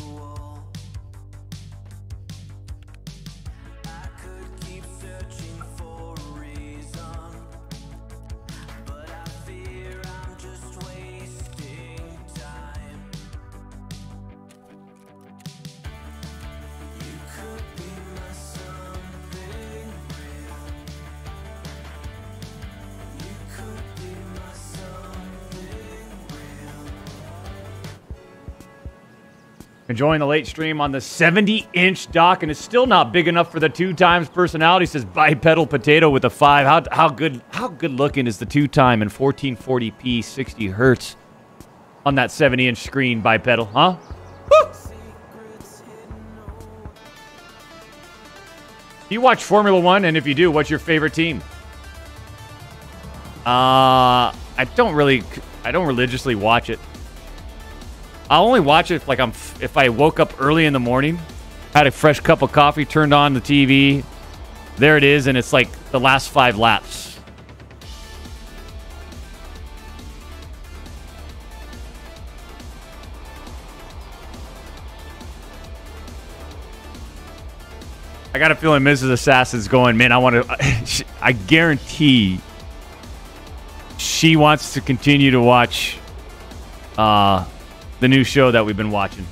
Enjoying the late stream on the 70 inch dock, and it's still not big enough for the two times personality. Says bipedal potato with a five. How, how good how good looking is the two time in 1440p 60 hertz on that 70 inch screen bipedal, huh? Woo! You watch Formula One? And if you do, what's your favorite team? Uh, I don't really, I don't religiously watch it. I'll only watch it if like I'm if I woke up early in the morning, had a fresh cup of coffee, turned on the TV, there it is, and it's like the last five laps. I got a feeling Mrs. Assassin's going, man, I want to. [laughs] I guarantee she wants to continue to watch uh, the new show that we've been watching.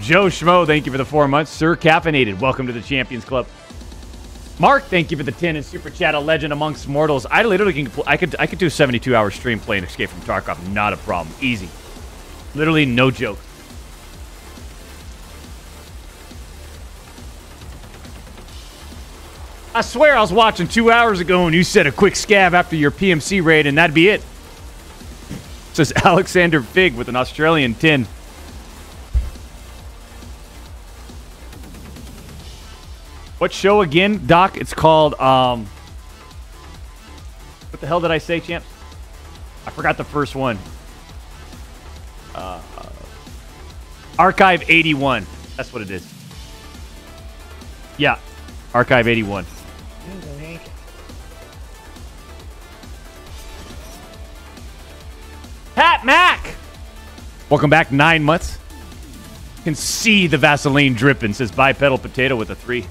Joe Schmo, thank you for the four months. Sir Caffeinated, welcome to the Champions Club. Mark, thank you for the ten and super chat. A legend amongst mortals. I literally can. I could. I could do a seventy-two hour stream playing Escape from Tarkov. Not a problem. Easy. Literally no joke. I swear I was watching two hours ago and you said a quick scav after your PMC raid and that'd be it. Says [laughs] Alexander Fig with an Australian tin. What show again, Doc? It's called, um... What the hell did I say, champ? I forgot the first one. Uh, Archive 81. That's what it is. Yeah. Archive 81. Pat Mac! Welcome back, nine months. Can see the Vaseline dripping. Says bipedal potato with a three.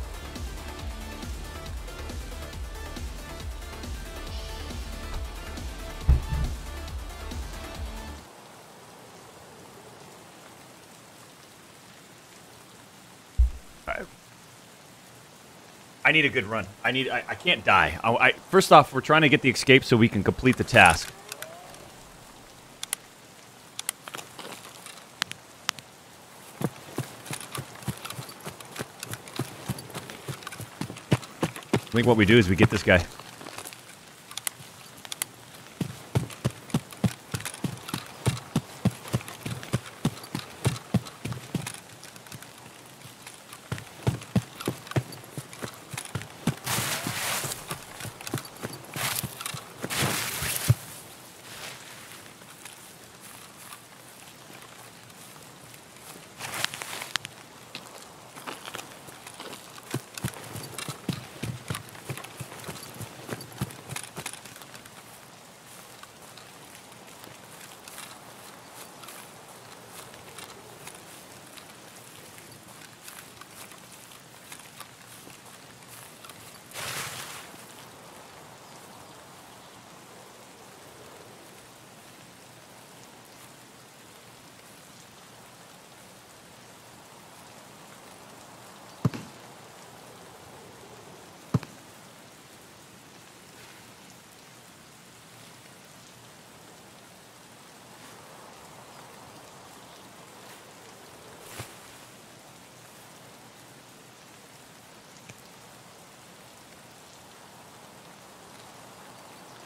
I- I need a good run. I need. I, I can't die. I, I, first off, we're trying to get the escape so we can complete the task. I think what we do is we get this guy.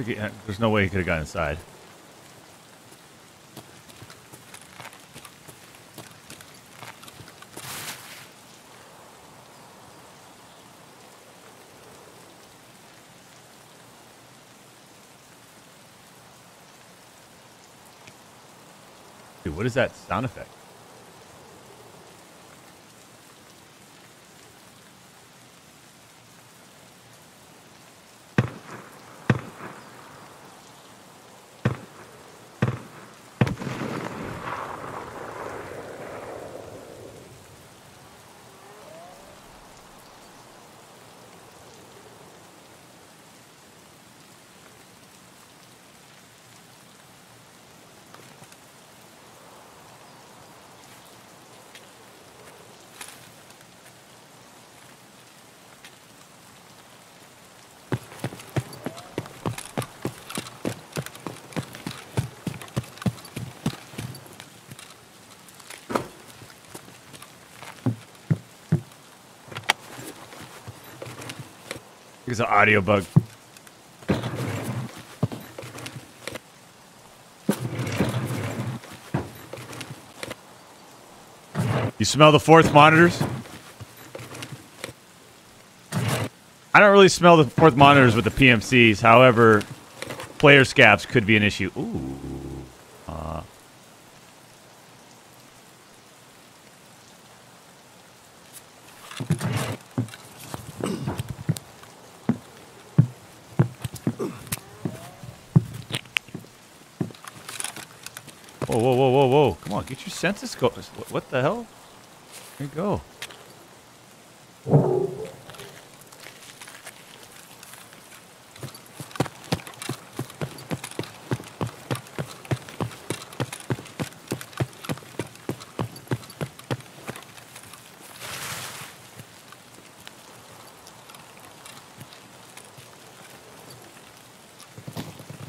There's no way he could have got inside. Dude, what is that sound effect? It's an audio bug. You smell the fourth monitors? I don't really smell the fourth monitors with the PMCs. However, player scavs could be an issue. Ooh. Uh, Whoa, whoa, whoa, whoa, whoa. Come on, get your senses go. What, what the hell? Here you go.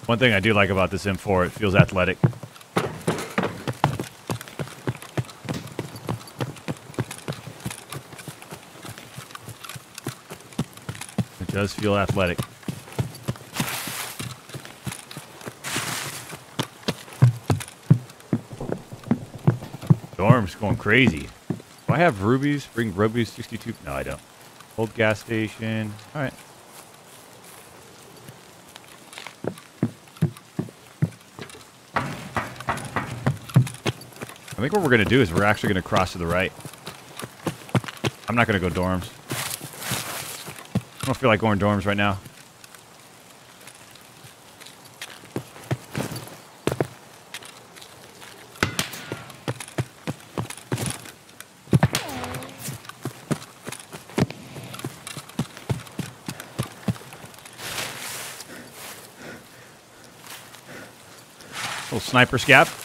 One thing I do like about this M4, it feels athletic. Does feel athletic. Storm's going crazy. Do I have rubies? Bring rubies 62? No, I don't. Old gas station. All right. I think what we're going to do is we're actually going to cross to the right. I'm not going to go dorms. I don't feel like going dorms right now. Little sniper scav.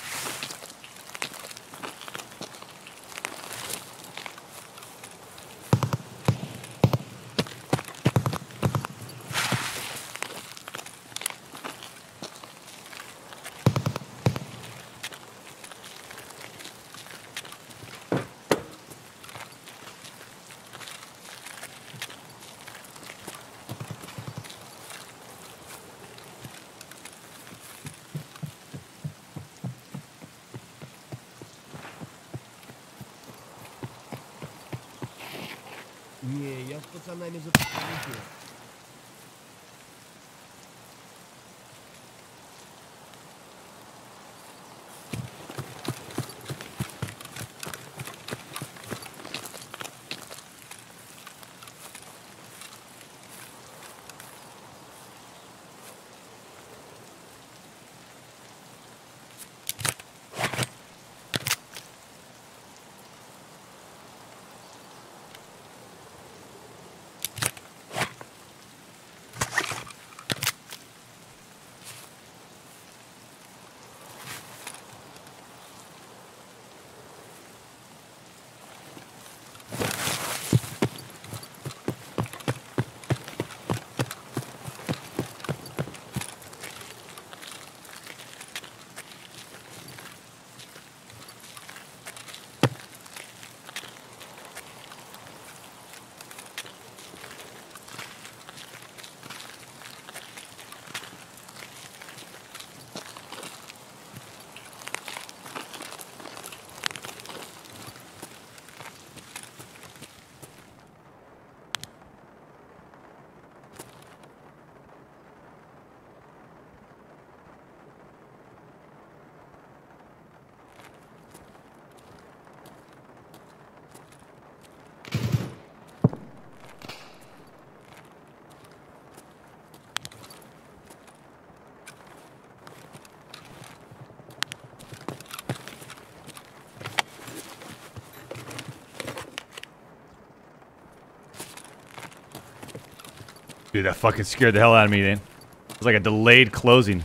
Dude, that fucking scared the hell out of me, then. It was like a delayed closing.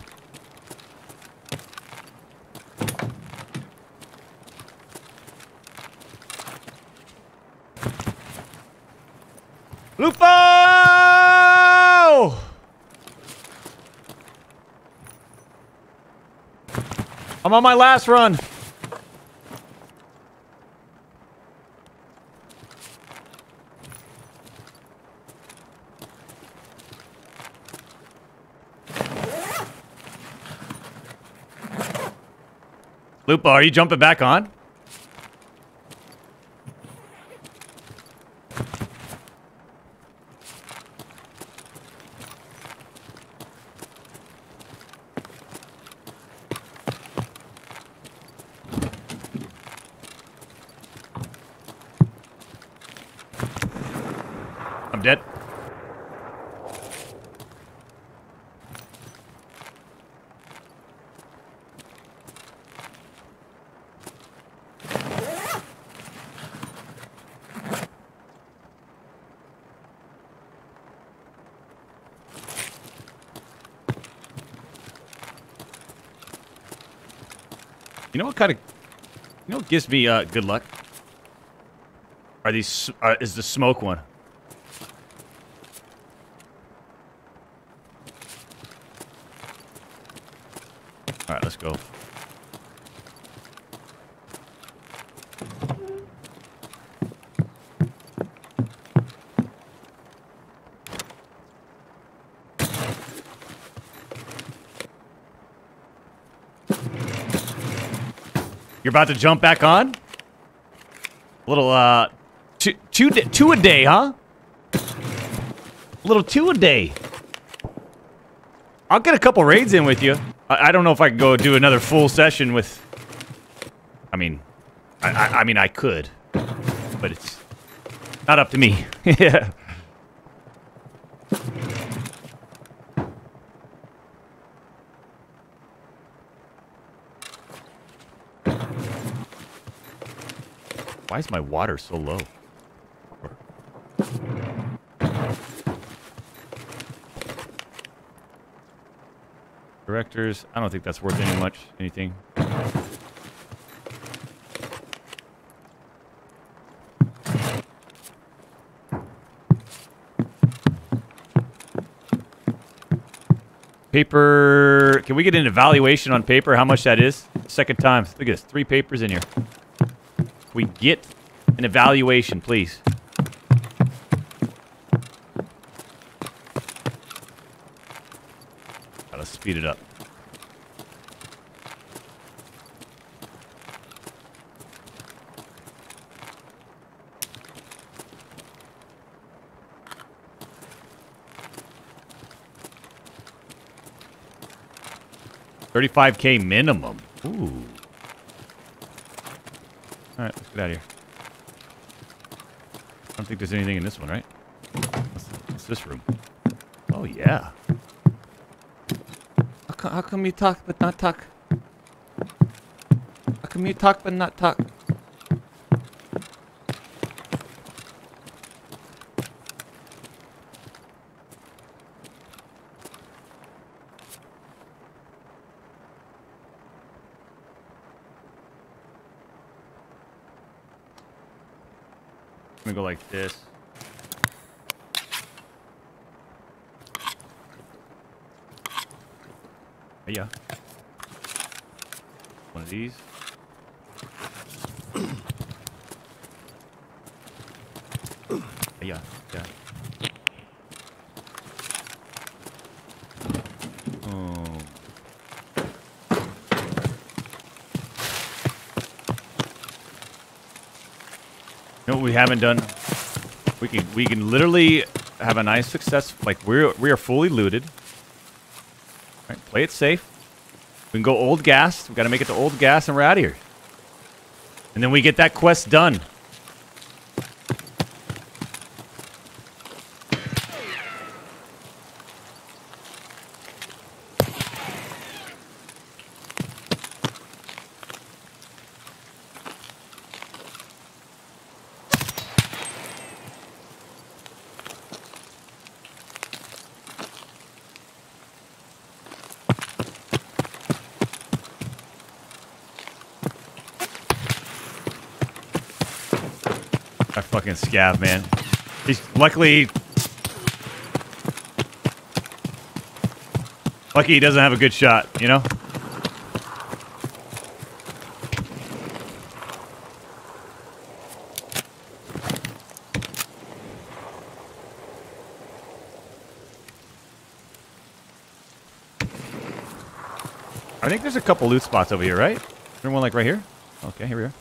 Lupo! I'm on my last run. Are you jumping back on? What kind of, you know what gives me uh, good luck? Are these, uh, is the smoke one. All right, let's go. You're about to jump back on? A little, uh, two, two, a day, huh? A little two a day. I'll get a couple raids in with you. I, I don't know if I can go do another full session with. I mean, I, I, I mean, I could, but it's not up to me. [laughs] yeah. Why is my water so low? Directors, I don't think that's worth any much anything. Paper. Can we get an evaluation on paper? How much that is? Second time. Look at this. Three papers in here. We get an evaluation, please? Gotta speed it up. Thirty-five k minimum. Ooh. All right, let's get out of here. I don't think there's anything in this one, right? What's, what's this room? Oh yeah. How come you talk but not talk? How come you talk but not talk? Like this. Oh, yeah. One of these. Oh, yeah, yeah. Oh. What we haven't done? We can we can literally have a nice success. Like we're we are fully looted. All right, play it safe. We can go old gas. We got to make it to old gas, and we're out of here. And then we get that quest done. That fucking scav, man. He's luckily lucky he doesn't have a good shot, you know? I think there's a couple loot spots over here, right? Is there one like right here? Okay, here we are.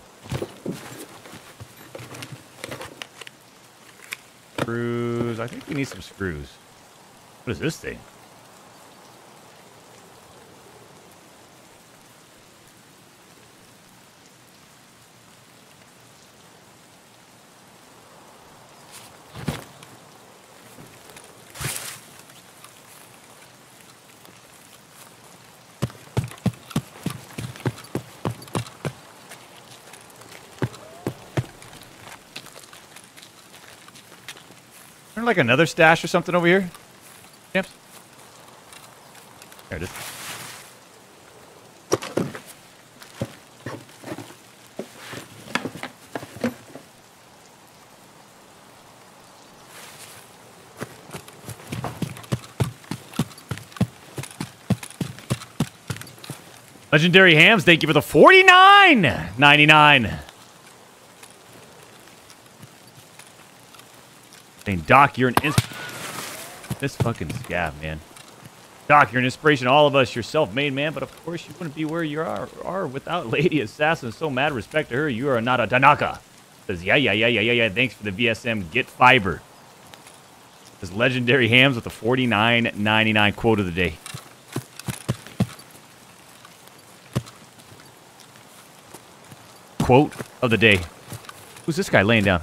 Screws. I think we need some screws. What is this thing? Like another stash or something over here? Yep. There it is. Legendary Hams, thank you for the 49.99. Doc, you're an ins- This fucking scav, man. Doc, you're an inspiration to all of us. You're self-made, man, but of course you wouldn't be where you are, are without [laughs] Lady Assassin. So mad respect to her. You are not a Tanaka. Says, yeah, yeah, yeah, yeah, yeah, yeah. Thanks for the VSM. Get fiber. Says Legendary Hams with the 49.99 quote of the day. Quote of the day. Who's this guy laying down?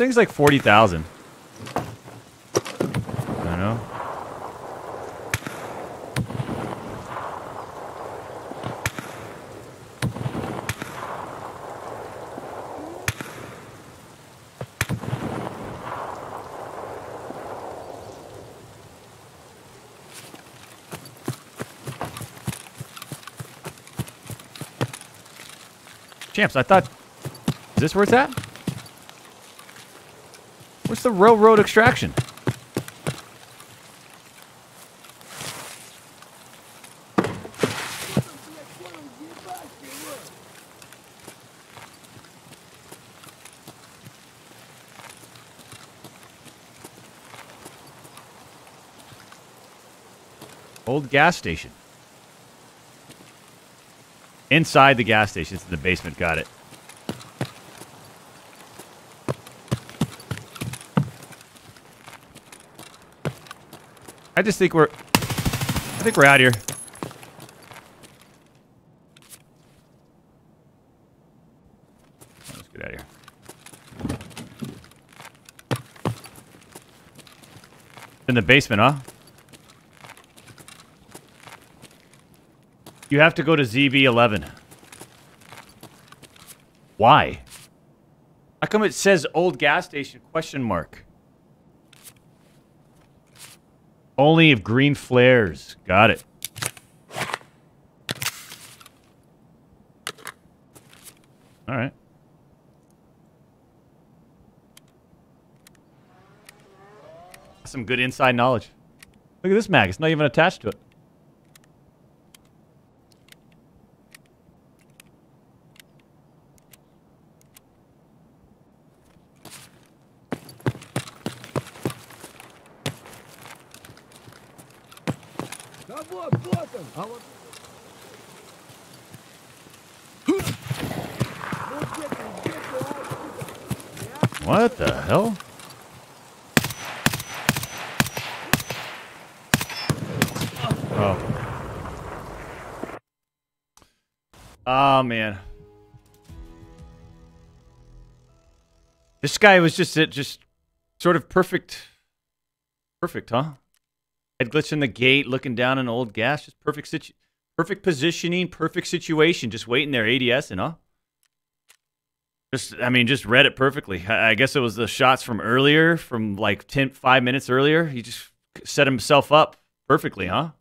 Thing's like 40,000. I know. Champs, I thought... Is this where it's at? What's the railroad extraction? Old gas station. Inside the gas station. It's in the basement. Got it. I just think we're... I think we're out here. Let's get out of here. In the basement, huh? You have to go to ZB11. Why? How come it says old gas station question mark? Only if green flares. Got it. All right. Some good inside knowledge. Look at this mag. It's not even attached to it. Guy was just, it just sort of perfect. Perfect, huh? Head glitch in the gate, looking down an old gas. Just perfect situ perfect positioning, perfect situation. Just waiting there, ADS and huh? Just, I mean, just read it perfectly. I, I guess it was the shots from earlier, from like 10, five minutes earlier. He just set himself up perfectly, huh?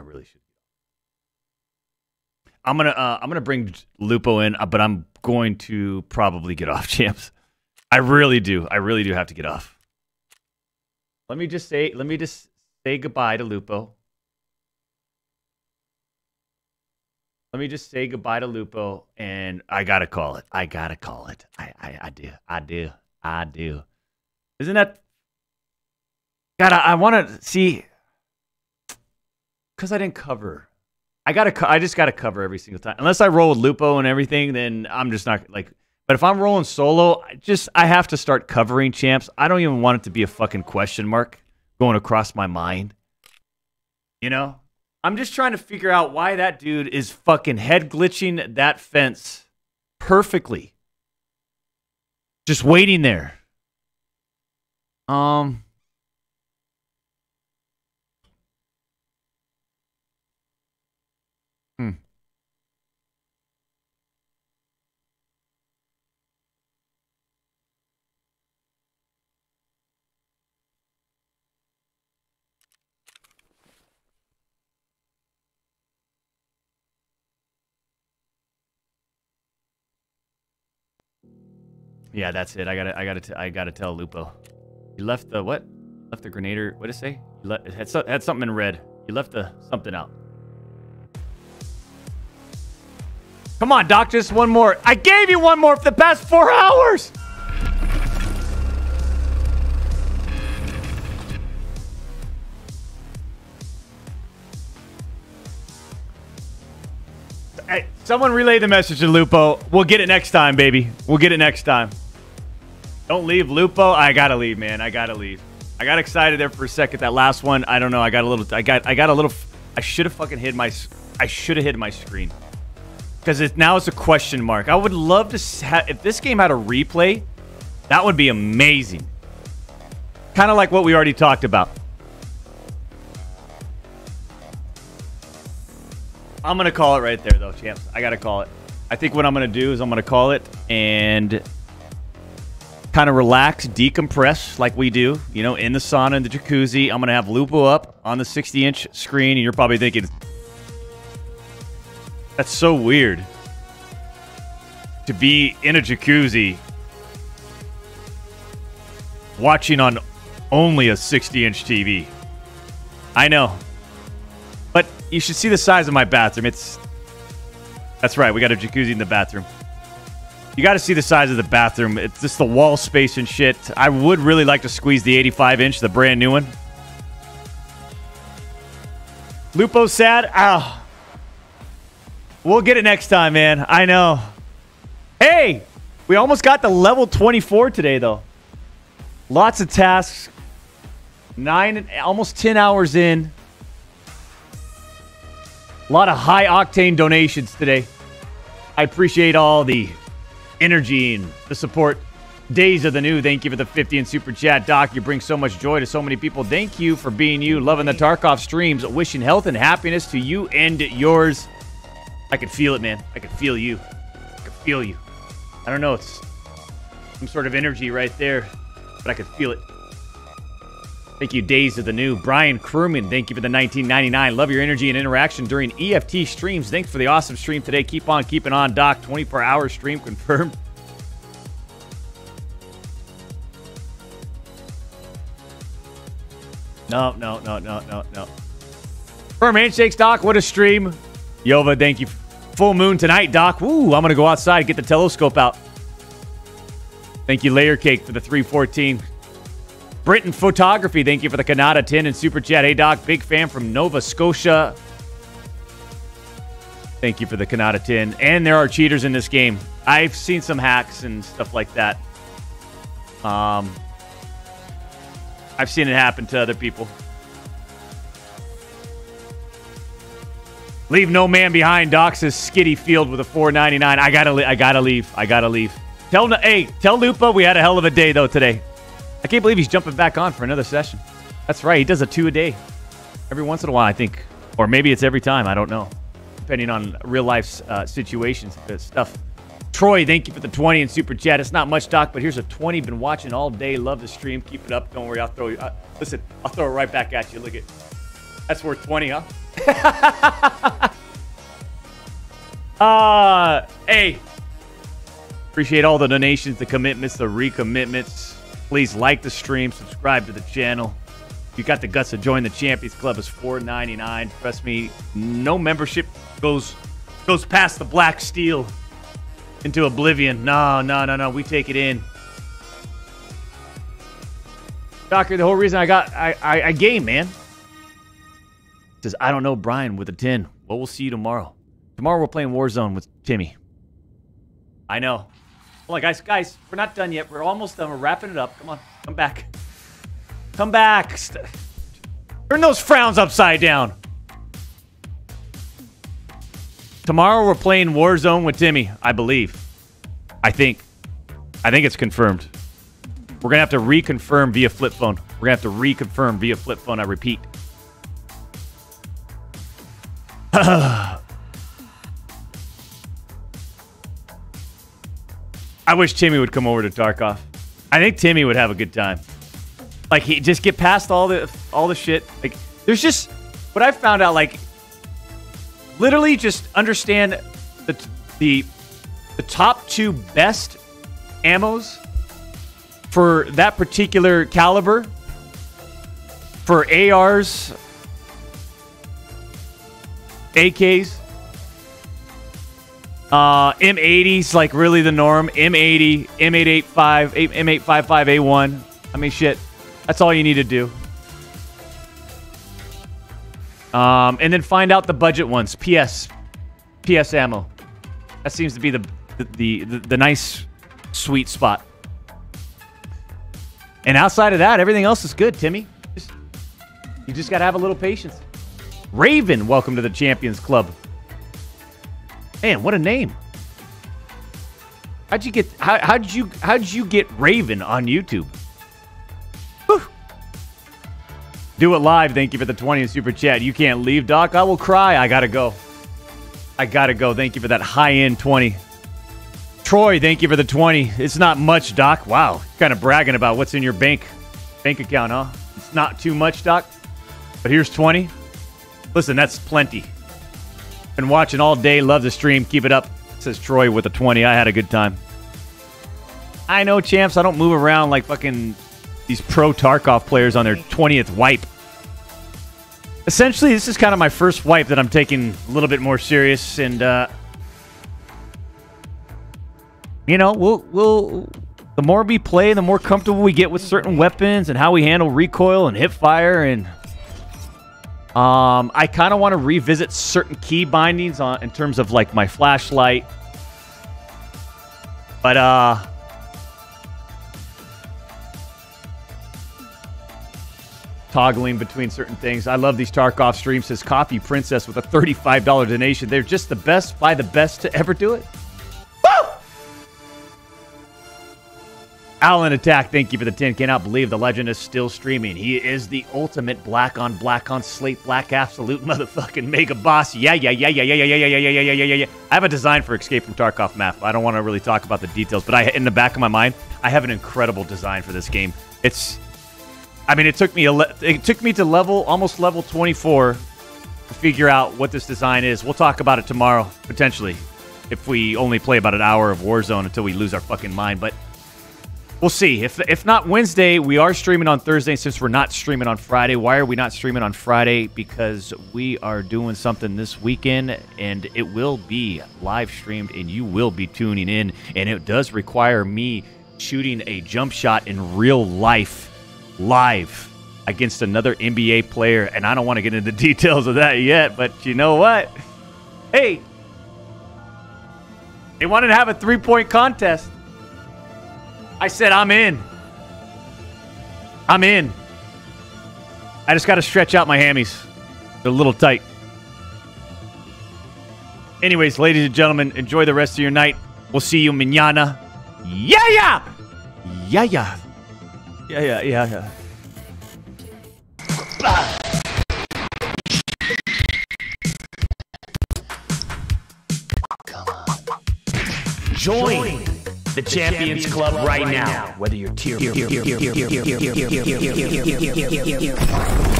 I really should. I'm gonna uh, I'm gonna bring Lupo in, uh, but I'm going to probably get off, [laughs] champs. I really do. I really do have to get off. Let me just say. Let me just say goodbye to Lupo. Let me just say goodbye to Lupo, and I gotta call it. I gotta call it. I I, I do. I do. I do. Isn't that? God, I, I want to see. Because I didn't cover. I gotta. I just gotta cover every single time. Unless I roll with Lupo and everything, then I'm just not like. But if I'm rolling solo, I just I have to start covering champs. I don't even want it to be a fucking question mark going across my mind. You know, I'm just trying to figure out why that dude is fucking head glitching that fence perfectly. Just waiting there. Um. Yeah, that's it. I gotta, I gotta, I gotta tell Lupo. You left the what? Left the grenader. What did it say? It had, so- had something in red. You left the something out. Come on, Doc. Just one more. I gave you one more for the past four hours. Someone relay the message to Lupo. We'll get it next time, baby. We'll get it next time. Don't leave, Lupo. I gotta leave, man. I gotta leave. I got excited there for a second. That last one, I don't know. I got a little. I got. I got a little. I should have fucking hid my. I should have hid my screen because it now it's a question mark. I would love to s- ha- if this game had a replay. That would be amazing. Kind of like what we already talked about. I'm gonna call it right there, though, champs. I gotta call it. I think what I'm gonna do is I'm gonna call it and kind of relax, decompress like we do, you know, in the sauna in the jacuzzi. I'm gonna have Lupo up on the 60 inch screen, and you're probably thinking, that's so weird to be in a jacuzzi watching on only a 60 inch TV. I know. You should see the size of my bathroom. It's That's right, we got a jacuzzi in the bathroom. You got to see the size of the bathroom. It's just the wall space and shit. I would really like to squeeze the 85 inch, the brand new one. Lupo sad. Ah. We'll get it next time, man. I know. Hey, we almost got the level 24 today, though. Lots of tasks. Nine, almost 10 hours in. A lot of high octane donations today. I appreciate all the energy and the support. Days of the New, thank you for the 50 and super chat. Doc, you bring so much joy to so many people. Thank you for being you, loving the Tarkov streams, wishing health and happiness to you and yours. I could feel it, man. I could feel you. I could feel you. I don't know, it's some sort of energy right there, but I could feel it. Thank you, Days of the New. Brian Crewman, thank you for the 1999. Love your energy and interaction during EFT streams. Thanks for the awesome stream today. Keep on keeping on, Doc. 24 hour stream confirmed. No, no, no, no, no, no. Firm handshakes, Doc. What a stream. Yova, thank you. Full moon tonight, Doc. Woo, I'm going to go outside, get the telescope out. Thank you, Layer Cake, for the 314. Britain Photography, thank you for the Canada 10 and Super Chat. Hey, Doc, big fan from Nova Scotia. Thank you for the Canada 10. And there are cheaters in this game. I've seen some hacks and stuff like that. Um, I've seen it happen to other people. Leave no man behind. Doc says Skitty Field with a 499. I gotta, I gotta leave. I gotta leave. Tell, hey, tell Lupo we had a hell of a day though today. Can't believe he's jumping back on for another session. That's right. He does a two a day. Every once in a while, I think. Or maybe it's every time. I don't know. Depending on real life uh, situations, uh, stuff. Troy, thank you for the 20 and super chat. It's not much, Doc, but here's a 20. Been watching all day. Love the stream. Keep it up. Don't worry. I'll throw you. Uh, listen, I'll throw it right back at you. Look at That's worth 20, huh? [laughs] uh, hey. Appreciate all the donations, the commitments, the recommitments. Please like the stream, subscribe to the channel. If you got the guts to join the Champions Club, it's $4.99. Trust me, no membership goes goes past the black steel into oblivion. No, no, no, no. We take it in. Doctor, the whole reason I got I I, I game, man. Says I don't know Brian with a 10. Well, we'll see you tomorrow. Tomorrow we're playing Warzone with Timmy. I know. Hold on, guys, guys, we're not done yet. We're almost done. We're wrapping it up. Come on, come back. Come back. Turn those frowns upside down. Tomorrow we're playing Warzone with Timmy, I believe. I think. I think it's confirmed. We're gonna have to reconfirm via flip phone. We're gonna have to reconfirm via flip phone. I repeat. [sighs] I wish Timmy would come over to Tarkov. I think Timmy would have a good time. Like he just get past all the all the shit. Like there's just what I found out. Like literally just understand the the the top two best ammos for that particular caliber for ARs, AKs. Uh, M80's like really the norm. M80, M855, M855A1. I mean, shit. That's all you need to do. Um, and then find out the budget ones. PS, PS ammo. That seems to be the the the, the, nice sweet spot. And outside of that, everything else is good, Timmy. Just, you just gotta have a little patience. Raven, welcome to the Champions Club. Man, what a name! How'd you get? How, how'd you? How'd you get Raven on YouTube? Whew. Do it live. Thank you for the 20 and super chat. You can't leave, Doc. I will cry. I gotta go. I gotta go. Thank you for that high end 20. Troy, thank you for the 20. It's not much, Doc. Wow. Kind of bragging about what's in your bank bank account, huh? It's not too much, Doc. But here's 20. Listen, that's plenty. Been watching all day. Love the stream. Keep it up. Says Troy with a 20. I had a good time. I know, champs. I don't move around like fucking these pro Tarkov players on their 20th wipe. Essentially, this is kind of my first wipe that I'm taking a little bit more serious, and uh, you know, we'll we'll the more we play, the more comfortable we get with certain weapons and how we handle recoil and hip fire, and um, I kind of want to revisit certain key bindings on in terms of like my flashlight, but uh. toggling between certain things. I love these Tarkov streams. Says Coffee Princess with a $35 donation. They're just the best by the best to ever do it. Woo! Alan Attack, thank you for the 10. Cannot believe the legend is still streaming. He is the ultimate black on black on slate black absolute motherfucking mega boss. Yeah, yeah, yeah, yeah, yeah, yeah, yeah, yeah, yeah, yeah, yeah, yeah, yeah. I have a design for Escape from Tarkov map. I don't want to really talk about the details, but I in the back of my mind, I have an incredible design for this game. It's I mean, it took me a it took me to level almost level 24 to figure out what this design is. We'll talk about it tomorrow potentially if we only play about an hour of Warzone until we lose our fucking mind, but we'll see. If if not Wednesday, we are streaming on Thursday since we're not streaming on Friday. Why are we not streaming on Friday? Because we are doing something this weekend and it will be live streamed and you will be tuning in and it does require me shooting a jump shot in real life live against another NBA player. And I don't want to get into the [laughs] details of that yet, but you know what? Hey, they wanted to have a three point contest. I said, I'm in. I'm in. I just got to stretch out my hammies. They're a little tight. Anyways, ladies and gentlemen, enjoy the rest of your night. We'll see you mañana. Yeah, yeah. Yeah, yeah. Yeah, yeah, yeah, yeah. Join the Champions Club right now. Whether you're tier What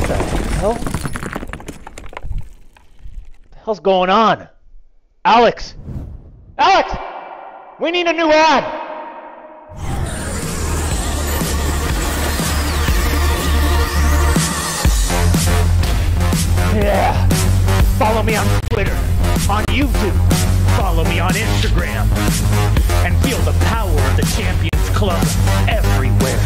the hell? What the hell's going on? Alex! Alex! We need a new ad! Yeah. Follow me on Twitter, on YouTube, Follow me on Instagram and feel the power of the Champions Club everywhere.